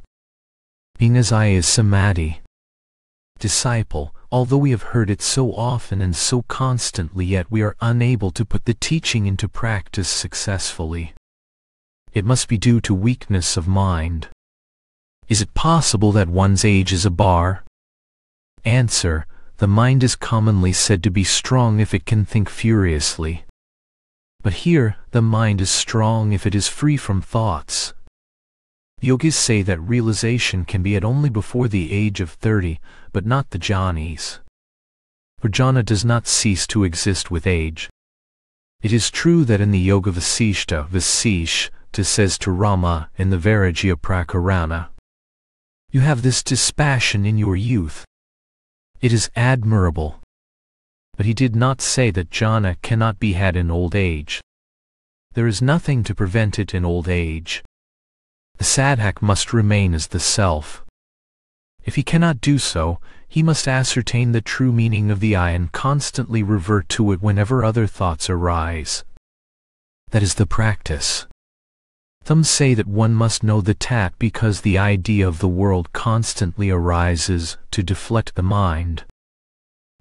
Being as I is samadhi. Disciple, although we have heard it so often and so constantly yet we are unable to put the teaching into practice successfully. It must be due to weakness of mind. Is it possible that one's age is a bar? Answer, the mind is commonly said to be strong if it can think furiously. But here, the mind is strong if it is free from thoughts. Yogis say that realization can be at only before the age of 30, but not the jnanis. For jnana does not cease to exist with age. It is true that in the Yoga Vasishta, Vasish, says to Rama in the Vairagya Prakarana, You have this dispassion in your youth. It is admirable. But he did not say that jnana cannot be had in old age. There is nothing to prevent it in old age. The sadhak must remain as the self. If he cannot do so, he must ascertain the true meaning of the I and constantly revert to it whenever other thoughts arise. That is the practice. Some say that one must know the tat because the idea of the world constantly arises to deflect the mind.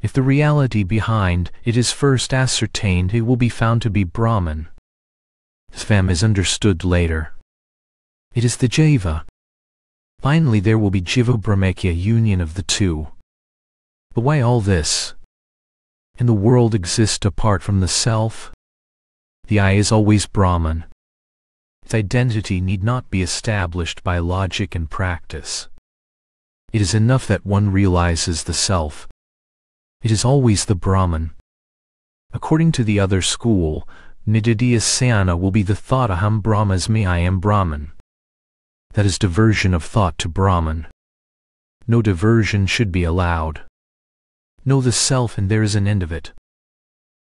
If the reality behind it is first ascertained, it will be found to be Brahman. Tvam is understood later. It is the Jiva. Finally there will be Jiva Brahmakya union of the two. But why all this? Can the world exist apart from the self? The I is always Brahman. Its identity need not be established by logic and practice. It is enough that one realizes the self. It is always the Brahman. According to the other school, Nididhyasana will be the thought aham brahmasmi I am Brahman. That is diversion of thought to Brahman. No diversion should be allowed. Know the self and there is an end of it.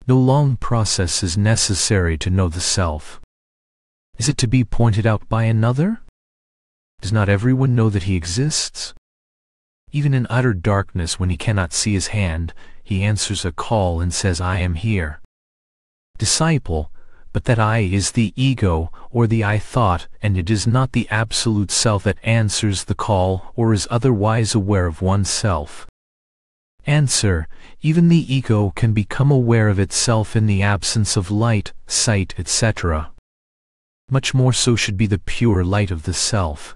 No long process is necessary to know the self. Is it to be pointed out by another? Does not everyone know that he exists? Even in utter darkness when he cannot see his hand, he answers a call and says I am here. Disciple, but that I is the ego or the I thought and it is not the absolute self that answers the call or is otherwise aware of oneself. Answer, even the ego can become aware of itself in the absence of light, sight, etc much more so should be the pure light of the self.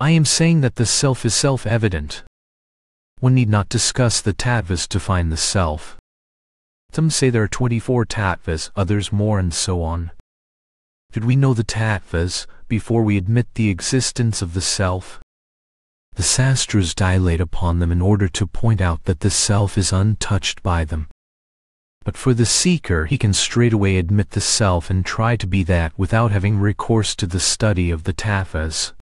I am saying that the self is self-evident. One need not discuss the tattvas to find the self. Some say there are 24 tattvas, others more and so on. Should we know the tattvas before we admit the existence of the self? The sastras dilate upon them in order to point out that the self is untouched by them. But for the seeker he can straightway admit the self and try to be that without having recourse to the study of the tattvas.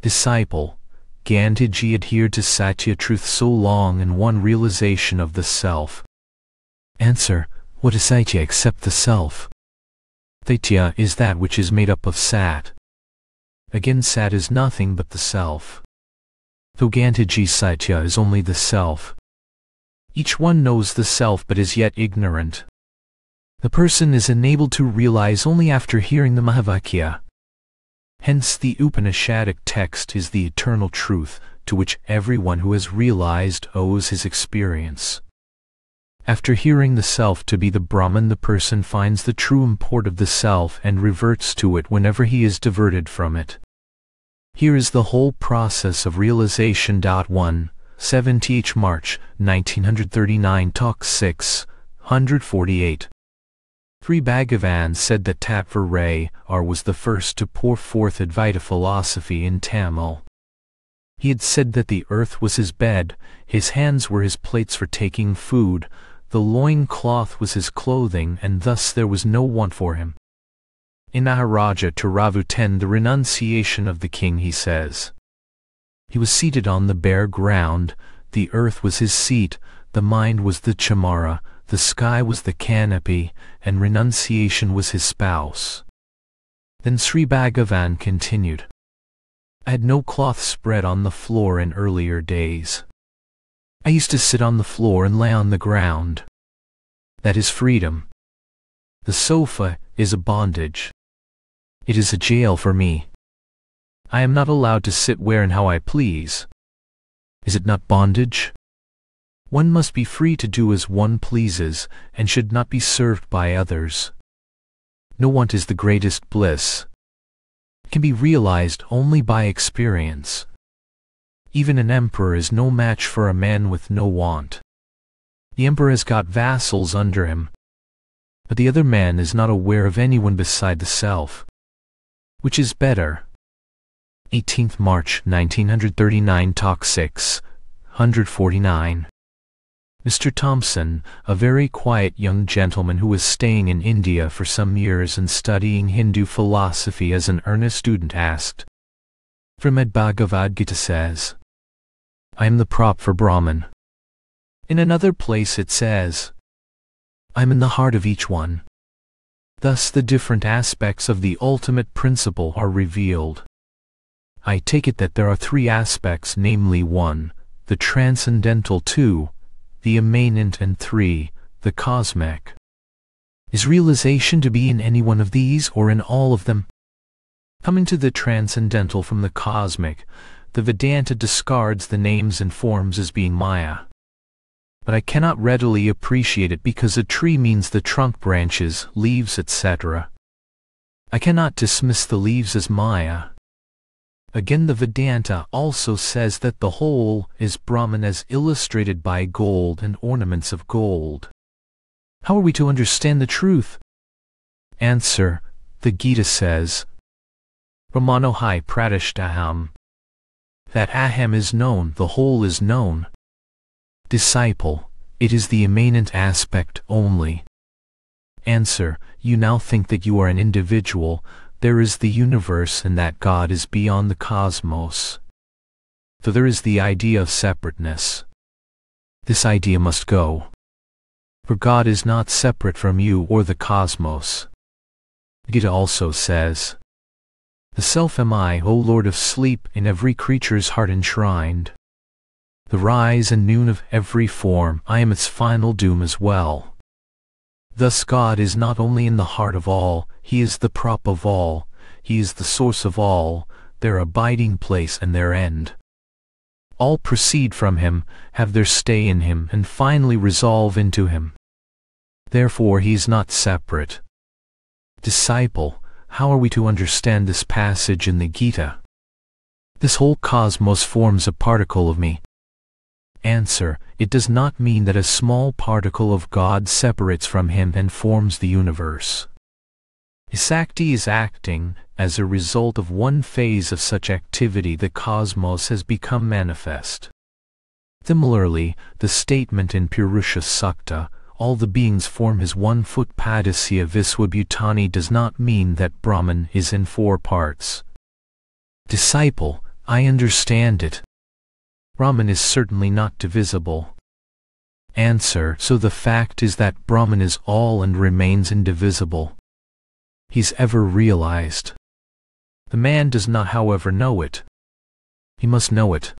Disciple, Gandhiji adhered to Satya truth so long in one realization of the self. Answer, what is Satya except the self? Satya is that which is made up of Sat. Again Sat is nothing but the self. Though Gandhiji's Satya is only the self, each one knows the self but is yet ignorant. The person is enabled to realize only after hearing the Mahavakya. Hence the Upanishadic text is the eternal truth to which everyone who has realized owes his experience. After hearing the self to be the Brahman the person finds the true import of the self and reverts to it whenever he is diverted from it. Here is the whole process of realization. 1. 7th March, 1939 Talk 6, 148. Sri Bhagavan said that Tattva Ray R was the first to pour forth Advaita philosophy in Tamil. He had said that the earth was his bed, his hands were his plates for taking food, the loin cloth was his clothing, and thus there was no want for him. In Maharaja Turavu 10 The Renunciation of the King he says, he was seated on the bare ground, the earth was his seat, the mind was the chamara, the sky was the canopy, and renunciation was his spouse. Then Sri Bhagavan continued. I had no cloth spread on the floor in earlier days. I used to sit on the floor and lay on the ground. That is freedom. The sofa is a bondage. It is a jail for me. I am not allowed to sit where and how I please. Is it not bondage? One must be free to do as one pleases, and should not be served by others. No want is the greatest bliss. It can be realized only by experience. Even an emperor is no match for a man with no want. The emperor has got vassals under him, but the other man is not aware of anyone beside the self. Which is better? 18th March 1939 Talk 6, 149 Mr. Thompson, a very quiet young gentleman who was staying in India for some years and studying Hindu philosophy as an earnest student asked, Srimad Bhagavad Gita says, I am the prop for Brahman. In another place it says, I am in the heart of each one. Thus the different aspects of the ultimate principle are revealed. I take it that there are three aspects namely 1. The transcendental 2 the immanent and 3. The cosmic. Is realization to be in any one of these or in all of them? Coming to the transcendental from the cosmic, the Vedanta discards the names and forms as being Maya. But I cannot readily appreciate it because a tree means the trunk branches, leaves, etc. I cannot dismiss the leaves as Maya. Again the Vedanta also says that the whole is Brahman as illustrated by gold and ornaments of gold. How are we to understand the truth? Answer, the Gita says, Brahmanohai pradishtaham. That aham is known, the whole is known. Disciple, it is the immanent aspect only. Answer, you now think that you are an individual, there is the universe and that God is beyond the cosmos. For there is the idea of separateness. This idea must go. For God is not separate from you or the cosmos. Gita also says, The self am I, O Lord of sleep, in every creature's heart enshrined. The rise and noon of every form, I am its final doom as well. Thus God is not only in the heart of all, He is the prop of all, He is the source of all, their abiding place and their end. All proceed from Him, have their stay in Him, and finally resolve into Him. Therefore He is not separate. Disciple, how are we to understand this passage in the Gita? This whole cosmos forms a particle of me, Answer, it does not mean that a small particle of God separates from Him and forms the universe. Isakti is acting, as a result of one phase of such activity the cosmos has become manifest. Similarly, the statement in Purusha Sukta, all the beings form his one-foot Padasya Viswabhutani does not mean that Brahman is in four parts. Disciple, I understand it, Brahman is certainly not divisible. Answer, so the fact is that Brahman is all and remains indivisible. He's ever realized. The man does not however know it. He must know it.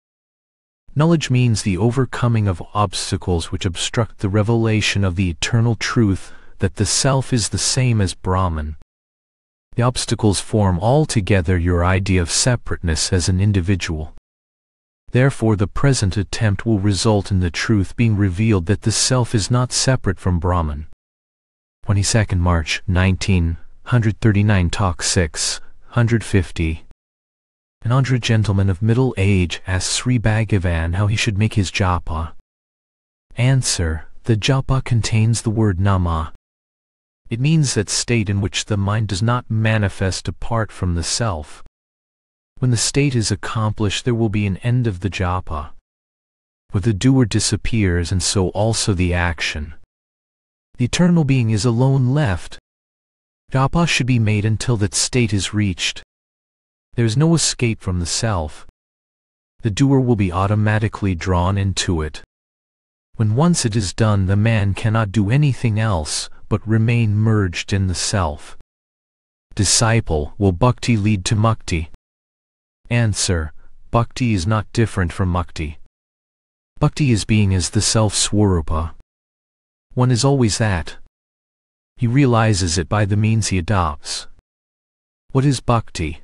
Knowledge means the overcoming of obstacles which obstruct the revelation of the eternal truth that the self is the same as Brahman. The obstacles form altogether your idea of separateness as an individual. Therefore the present attempt will result in the truth being revealed that the self is not separate from Brahman. 22nd March 1939 Talk 6, 150 An Andhra gentleman of middle age asked Sri Bhagavan how he should make his japa. Answer, the japa contains the word nama. It means that state in which the mind does not manifest apart from the self. When the state is accomplished there will be an end of the japa. For the doer disappears and so also the action. The eternal being is alone left. Japa should be made until that state is reached. There is no escape from the self. The doer will be automatically drawn into it. When once it is done the man cannot do anything else but remain merged in the self. Disciple, will bhakti lead to mukti? Answer, Bhakti is not different from Mukti. Bhakti is being as the self-swarupa. One is always that. He realizes it by the means he adopts. What is bhakti?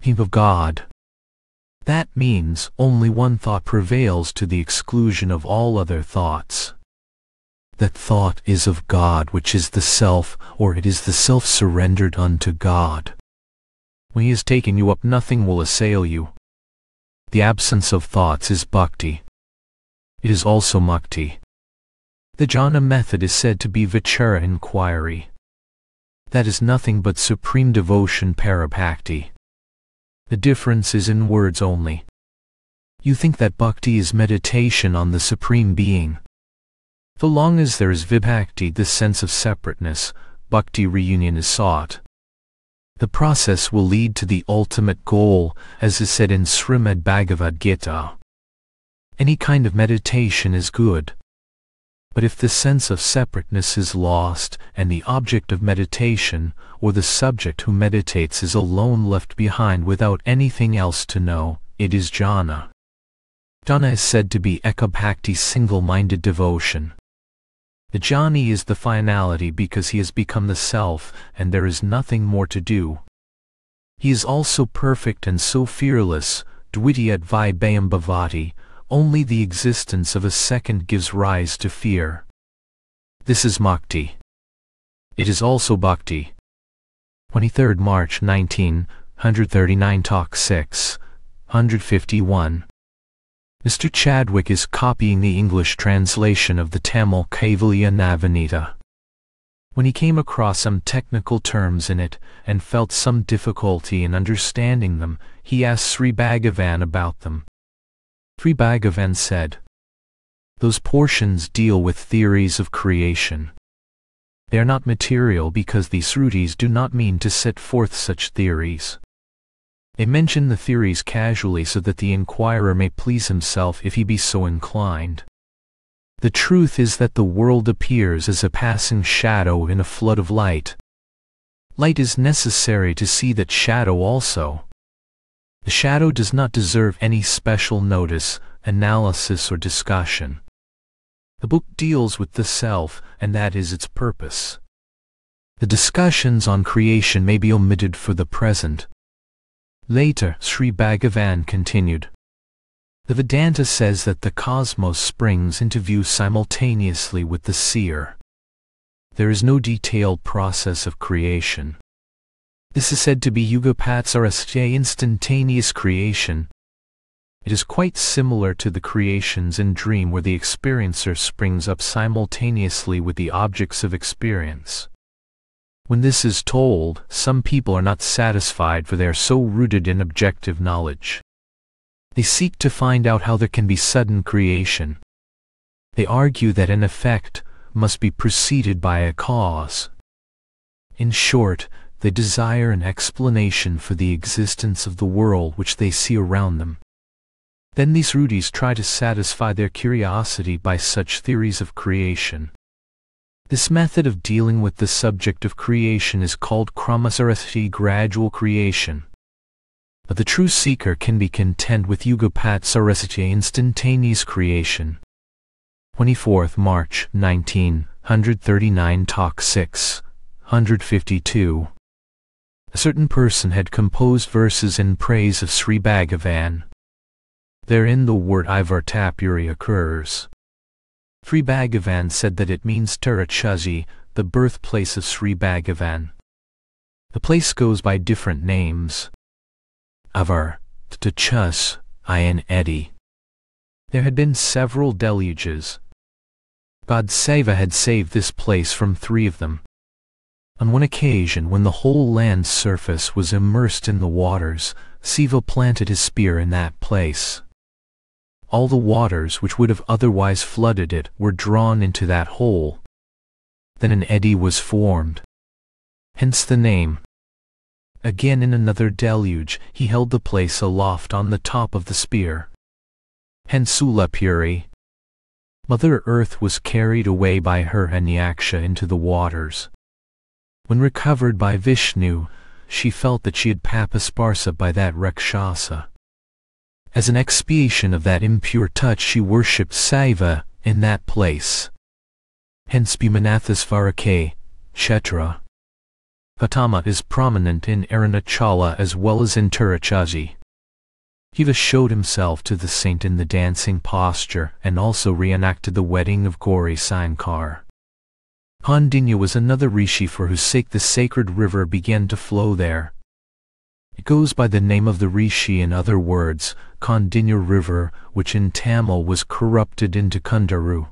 Heap of God. That means only one thought prevails to the exclusion of all other thoughts. That thought is of God which is the self, or it is the self surrendered unto God. When he has taken you up nothing will assail you. The absence of thoughts is bhakti. It is also mukti. The jnana method is said to be vichara inquiry. That is nothing but supreme devotion parabhakti. The difference is in words only. You think that bhakti is meditation on the Supreme Being. So long as there is vibhakti, the sense of separateness, bhakti reunion is sought. The process will lead to the ultimate goal, as is said in Srimad Bhagavad Gita. Any kind of meditation is good. But if the sense of separateness is lost, and the object of meditation, or the subject who meditates is alone left behind without anything else to know, it is jnana. Jnana is said to be ekabhakti single-minded devotion. The jnani is the finality because he has become the self, and there is nothing more to do. He is also perfect and so fearless, dvitiyat vibhayam bhavati, only the existence of a second gives rise to fear. This is mukti. It is also bhakti. 23rd March 1939 Talk 6, 151. Mr. Chadwick is copying the English translation of the Tamil Kaivalya Navanita. When he came across some technical terms in it and felt some difficulty in understanding them, he asked Sri Bhagavan about them. Sri Bhagavan said, Those portions deal with theories of creation. They are not material because the Srutis do not mean to set forth such theories. They mention the theories casually so that the inquirer may please himself if he be so inclined. The truth is that the world appears as a passing shadow in a flood of light. Light is necessary to see that shadow also. The shadow does not deserve any special notice, analysis or discussion. The book deals with the self, and that is its purpose. The discussions on creation may be omitted for the present. Later, Sri Bhagavan continued. The Vedanta says that the cosmos springs into view simultaneously with the seer. There is no detailed process of creation. This is said to be Yugapat Srishti instantaneous creation. It is quite similar to the creations in dream where the experiencer springs up simultaneously with the objects of experience. When this is told, some people are not satisfied for they are so rooted in objective knowledge. They seek to find out how there can be sudden creation. They argue that an effect must be preceded by a cause. In short, they desire an explanation for the existence of the world which they see around them. Then these Srutis try to satisfy their curiosity by such theories of creation. This method of dealing with the subject of creation is called kramasrishti gradual creation. But the true seeker can be content with Yugapat Srishti instantaneous creation. 24th March 1939 Talk 6, 152 a certain person had composed verses in praise of Sri Bhagavan. Therein the word Avartapuri occurs. Sri Bhagavan said that it means Tiruchuzhi, the birthplace of Sri Bhagavan. The place goes by different names. Avar, Tachus, Ayan Edi. There had been several deluges. God Siva had saved this place from three of them. On one occasion when the whole land's surface was immersed in the waters, Siva planted his spear in that place. All the waters which would have otherwise flooded it were drawn into that hole. Then an eddy was formed. Hence the name. Again in another deluge he held the place aloft on the top of the spear. Hence Sulapuri. Mother Earth was carried away by Hiranyaksha into the waters. When recovered by Vishnu, she felt that she had papasparsa by that Rakshasa. As an expiation of that impure touch she worshipped Siva in that place. Hence Bhimanathasvarake, Kshetra. Gautama is prominent in Arunachala as well as in Tiruchuzhi. Shiva showed himself to the saint in the dancing posture and also reenacted the wedding of Gauri Sankar. Kaundinya was another rishi for whose sake the sacred river began to flow there. It goes by the name of the rishi in other words, Kaundinya River, which in Tamil was corrupted into Kundaru.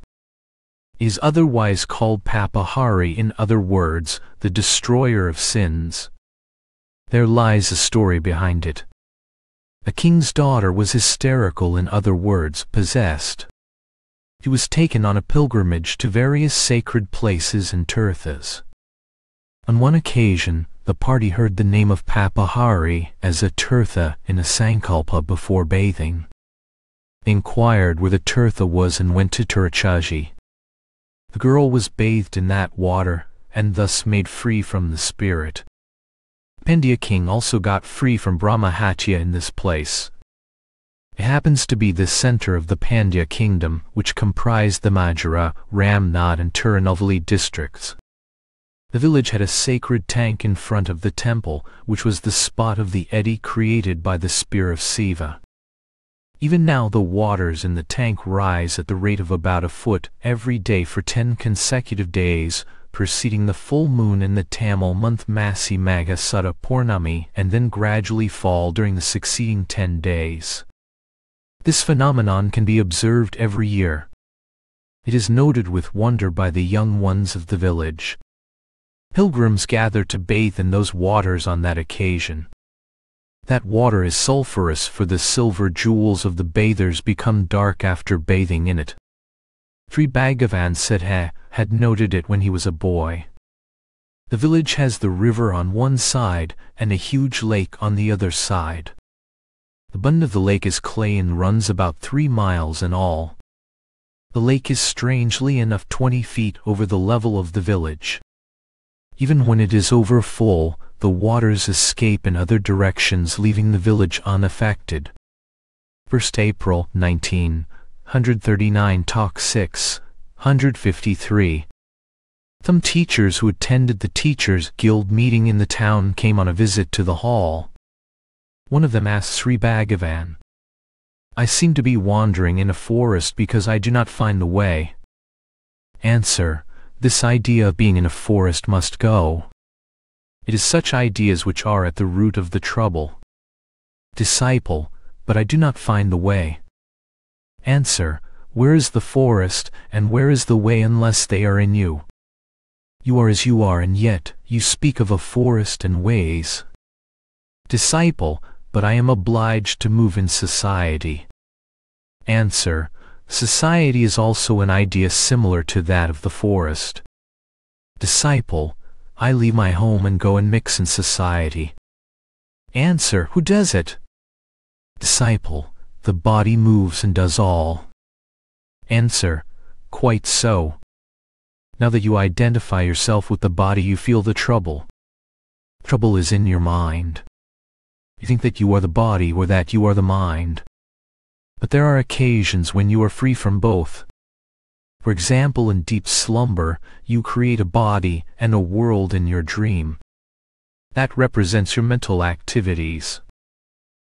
Is otherwise called Papahari in other words, the destroyer of sins. There lies a story behind it. A king's daughter was hysterical in other words, possessed. He was taken on a pilgrimage to various sacred places and tirthas. On one occasion, the party heard the name of Papahari as a tirtha in a sankalpa before bathing. Inquired where the tirtha was and went to Tiruchuzhi. The girl was bathed in that water and thus made free from the spirit. Pandya king also got free from Brahmahatya in this place. It happens to be the center of the Pandya kingdom, which comprised the Madura, Ramnad and Tirunelveli districts. The village had a sacred tank in front of the temple, which was the spot of the eddy created by the spear of Siva. Even now the waters in the tank rise at the rate of about a foot every day for ten consecutive days, preceding the full moon in the Tamil month Masi Magha Sutta Purnami and then gradually fall during the succeeding ten days. This phenomenon can be observed every year. It is noted with wonder by the young ones of the village. Pilgrims gather to bathe in those waters on that occasion. That water is sulphurous for the silver jewels of the bathers become dark after bathing in it. Sri Bhagavan Siddha had noted it when he was a boy. The village has the river on one side and a huge lake on the other side. The bund of the lake is clay and runs about three miles in all. The lake is strangely enough twenty feet over the level of the village. Even when it is over full, the waters escape in other directions leaving the village unaffected. 1st April 19, 139 Talk 6, 153. Some teachers who attended the Teachers Guild meeting in the town came on a visit to the hall. One of them asked Sri Bhagavan, I seem to be wandering in a forest because I do not find the way. Answer, this idea of being in a forest must go. It is such ideas which are at the root of the trouble. Disciple, but I do not find the way. Answer, where is the forest, and where is the way unless they are in you? You are as you are, and yet you speak of a forest and ways. Disciple, but I am obliged to move in society. Answer, society is also an idea similar to that of the forest. Disciple, I leave my home and go and mix in society. Answer, who does it? Disciple, the body moves and does all. Answer, quite so. Now that you identify yourself with the body you feel the trouble. Trouble is in your mind. You think that you are the body or that you are the mind. But there are occasions when you are free from both. For example, in deep slumber, you create a body and a world in your dream. That represents your mental activities.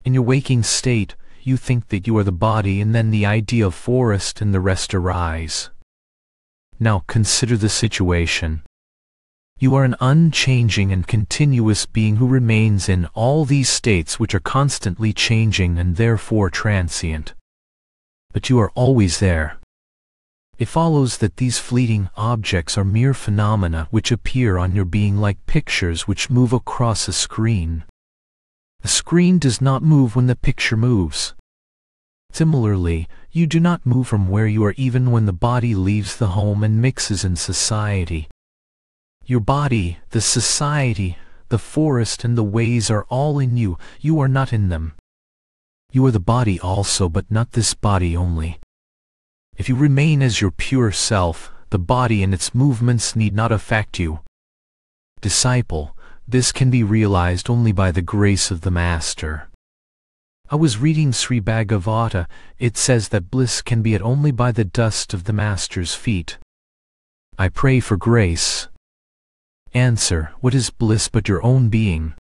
In your waking state, you think that you are the body and then the idea of forest and the rest arise. Now consider the situation. You are an unchanging and continuous being who remains in all these states which are constantly changing and therefore transient. But you are always there. It follows that these fleeting objects are mere phenomena which appear on your being like pictures which move across a screen. The screen does not move when the picture moves. Similarly, you do not move from where you are even when the body leaves the home and mixes in society. Your body, the society, the forest and the ways are all in you, you are not in them. You are the body also but not this body only. If you remain as your pure self, the body and its movements need not affect you. Disciple, this can be realized only by the grace of the Master. I was reading Sri Bhagavata, it says that bliss can be at only by the dust of the Master's feet. I pray for grace. Answer, what is bliss but your own being?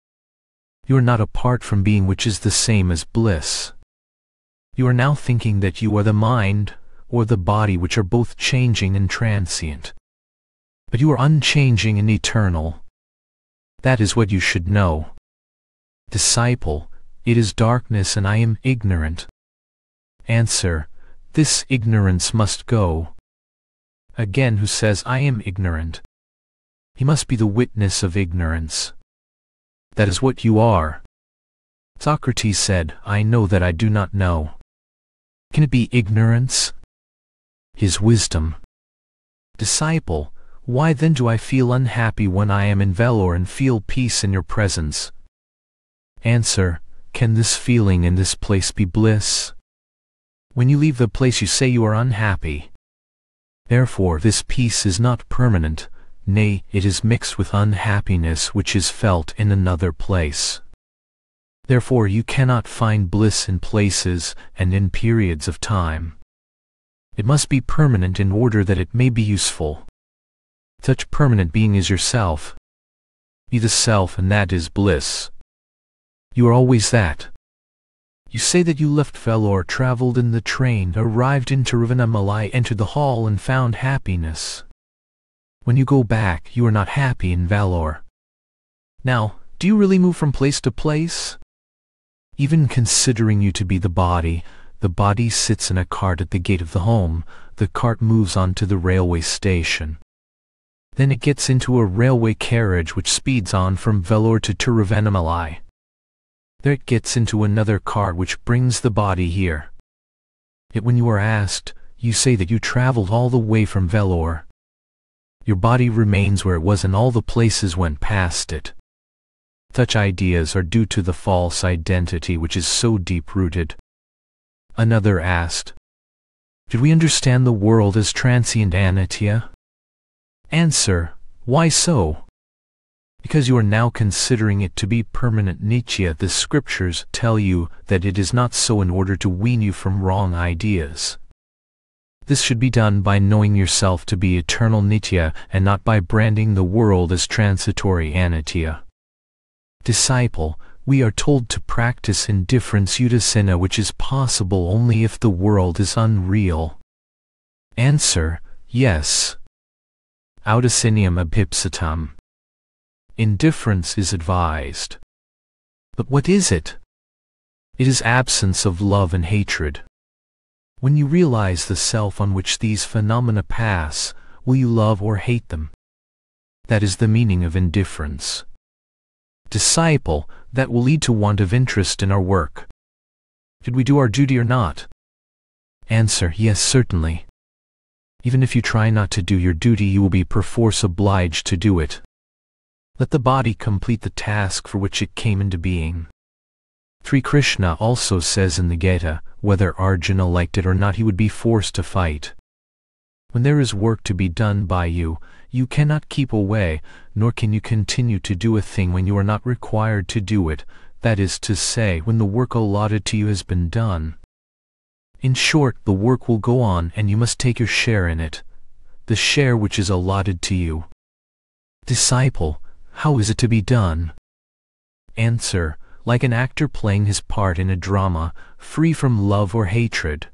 You are not apart from being which is the same as bliss. You are now thinking that you are the mind or the body which are both changing and transient. But you are unchanging and eternal. That is what you should know. Disciple, it is darkness and I am ignorant. Answer, this ignorance must go. Again who says I am ignorant? He must be the witness of ignorance. That is what you are. Socrates said, I know that I do not know. Can it be ignorance? His wisdom. Disciple, why then do I feel unhappy when I am in Vellore and feel peace in your presence? Answer, can this feeling in this place be bliss? When you leave the place you say you are unhappy. Therefore this peace is not permanent, nay, it is mixed with unhappiness which is felt in another place. Therefore you cannot find bliss in places and in periods of time. It must be permanent in order that it may be useful. Such permanent being is yourself. Be the self and that is bliss. You are always that. You say that you left Vellore, traveled in the train, arrived in Tiruvannamalai, entered the hall and found happiness. When you go back, you are not happy in Vellore. Now, do you really move from place to place? Even considering you to be the body, the body sits in a cart at the gate of the home, the cart moves on to the railway station. Then it gets into a railway carriage which speeds on from Vellore to Tiruvannamalai. There it gets into another car which brings the body here. Yet when you are asked, you say that you traveled all the way from Vellore. Your body remains where it was and all the places went past it. Such ideas are due to the false identity which is so deep-rooted. Another asked, Did we understand the world as transient anitya? Answer, why so? Because you are now considering it to be permanent nitya, the scriptures tell you that it is not so in order to wean you from wrong ideas. This should be done by knowing yourself to be eternal nitya and not by branding the world as transitory anitya. Disciple, we are told to practice indifference udasana which is possible only if the world is unreal. Answer, yes. Audasinium abhipsatam. Indifference is advised. But what is it? It is absence of love and hatred. When you realize the self on which these phenomena pass, will you love or hate them? That is the meaning of indifference. Disciple, that will lead to want of interest in our work. Did we do our duty or not? Answer, yes, certainly. Even if you try not to do your duty, you will be perforce obliged to do it. Let the body complete the task for which it came into being. Sri Krishna also says in the Gita, whether Arjuna liked it or not he would be forced to fight. When there is work to be done by you, you cannot keep away, nor can you continue to do a thing when you are not required to do it, that is to say, when the work allotted to you has been done. In short, the work will go on and you must take your share in it, the share which is allotted to you. Disciple, how is it to be done? Answer, like an actor playing his part in a drama, free from love or hatred.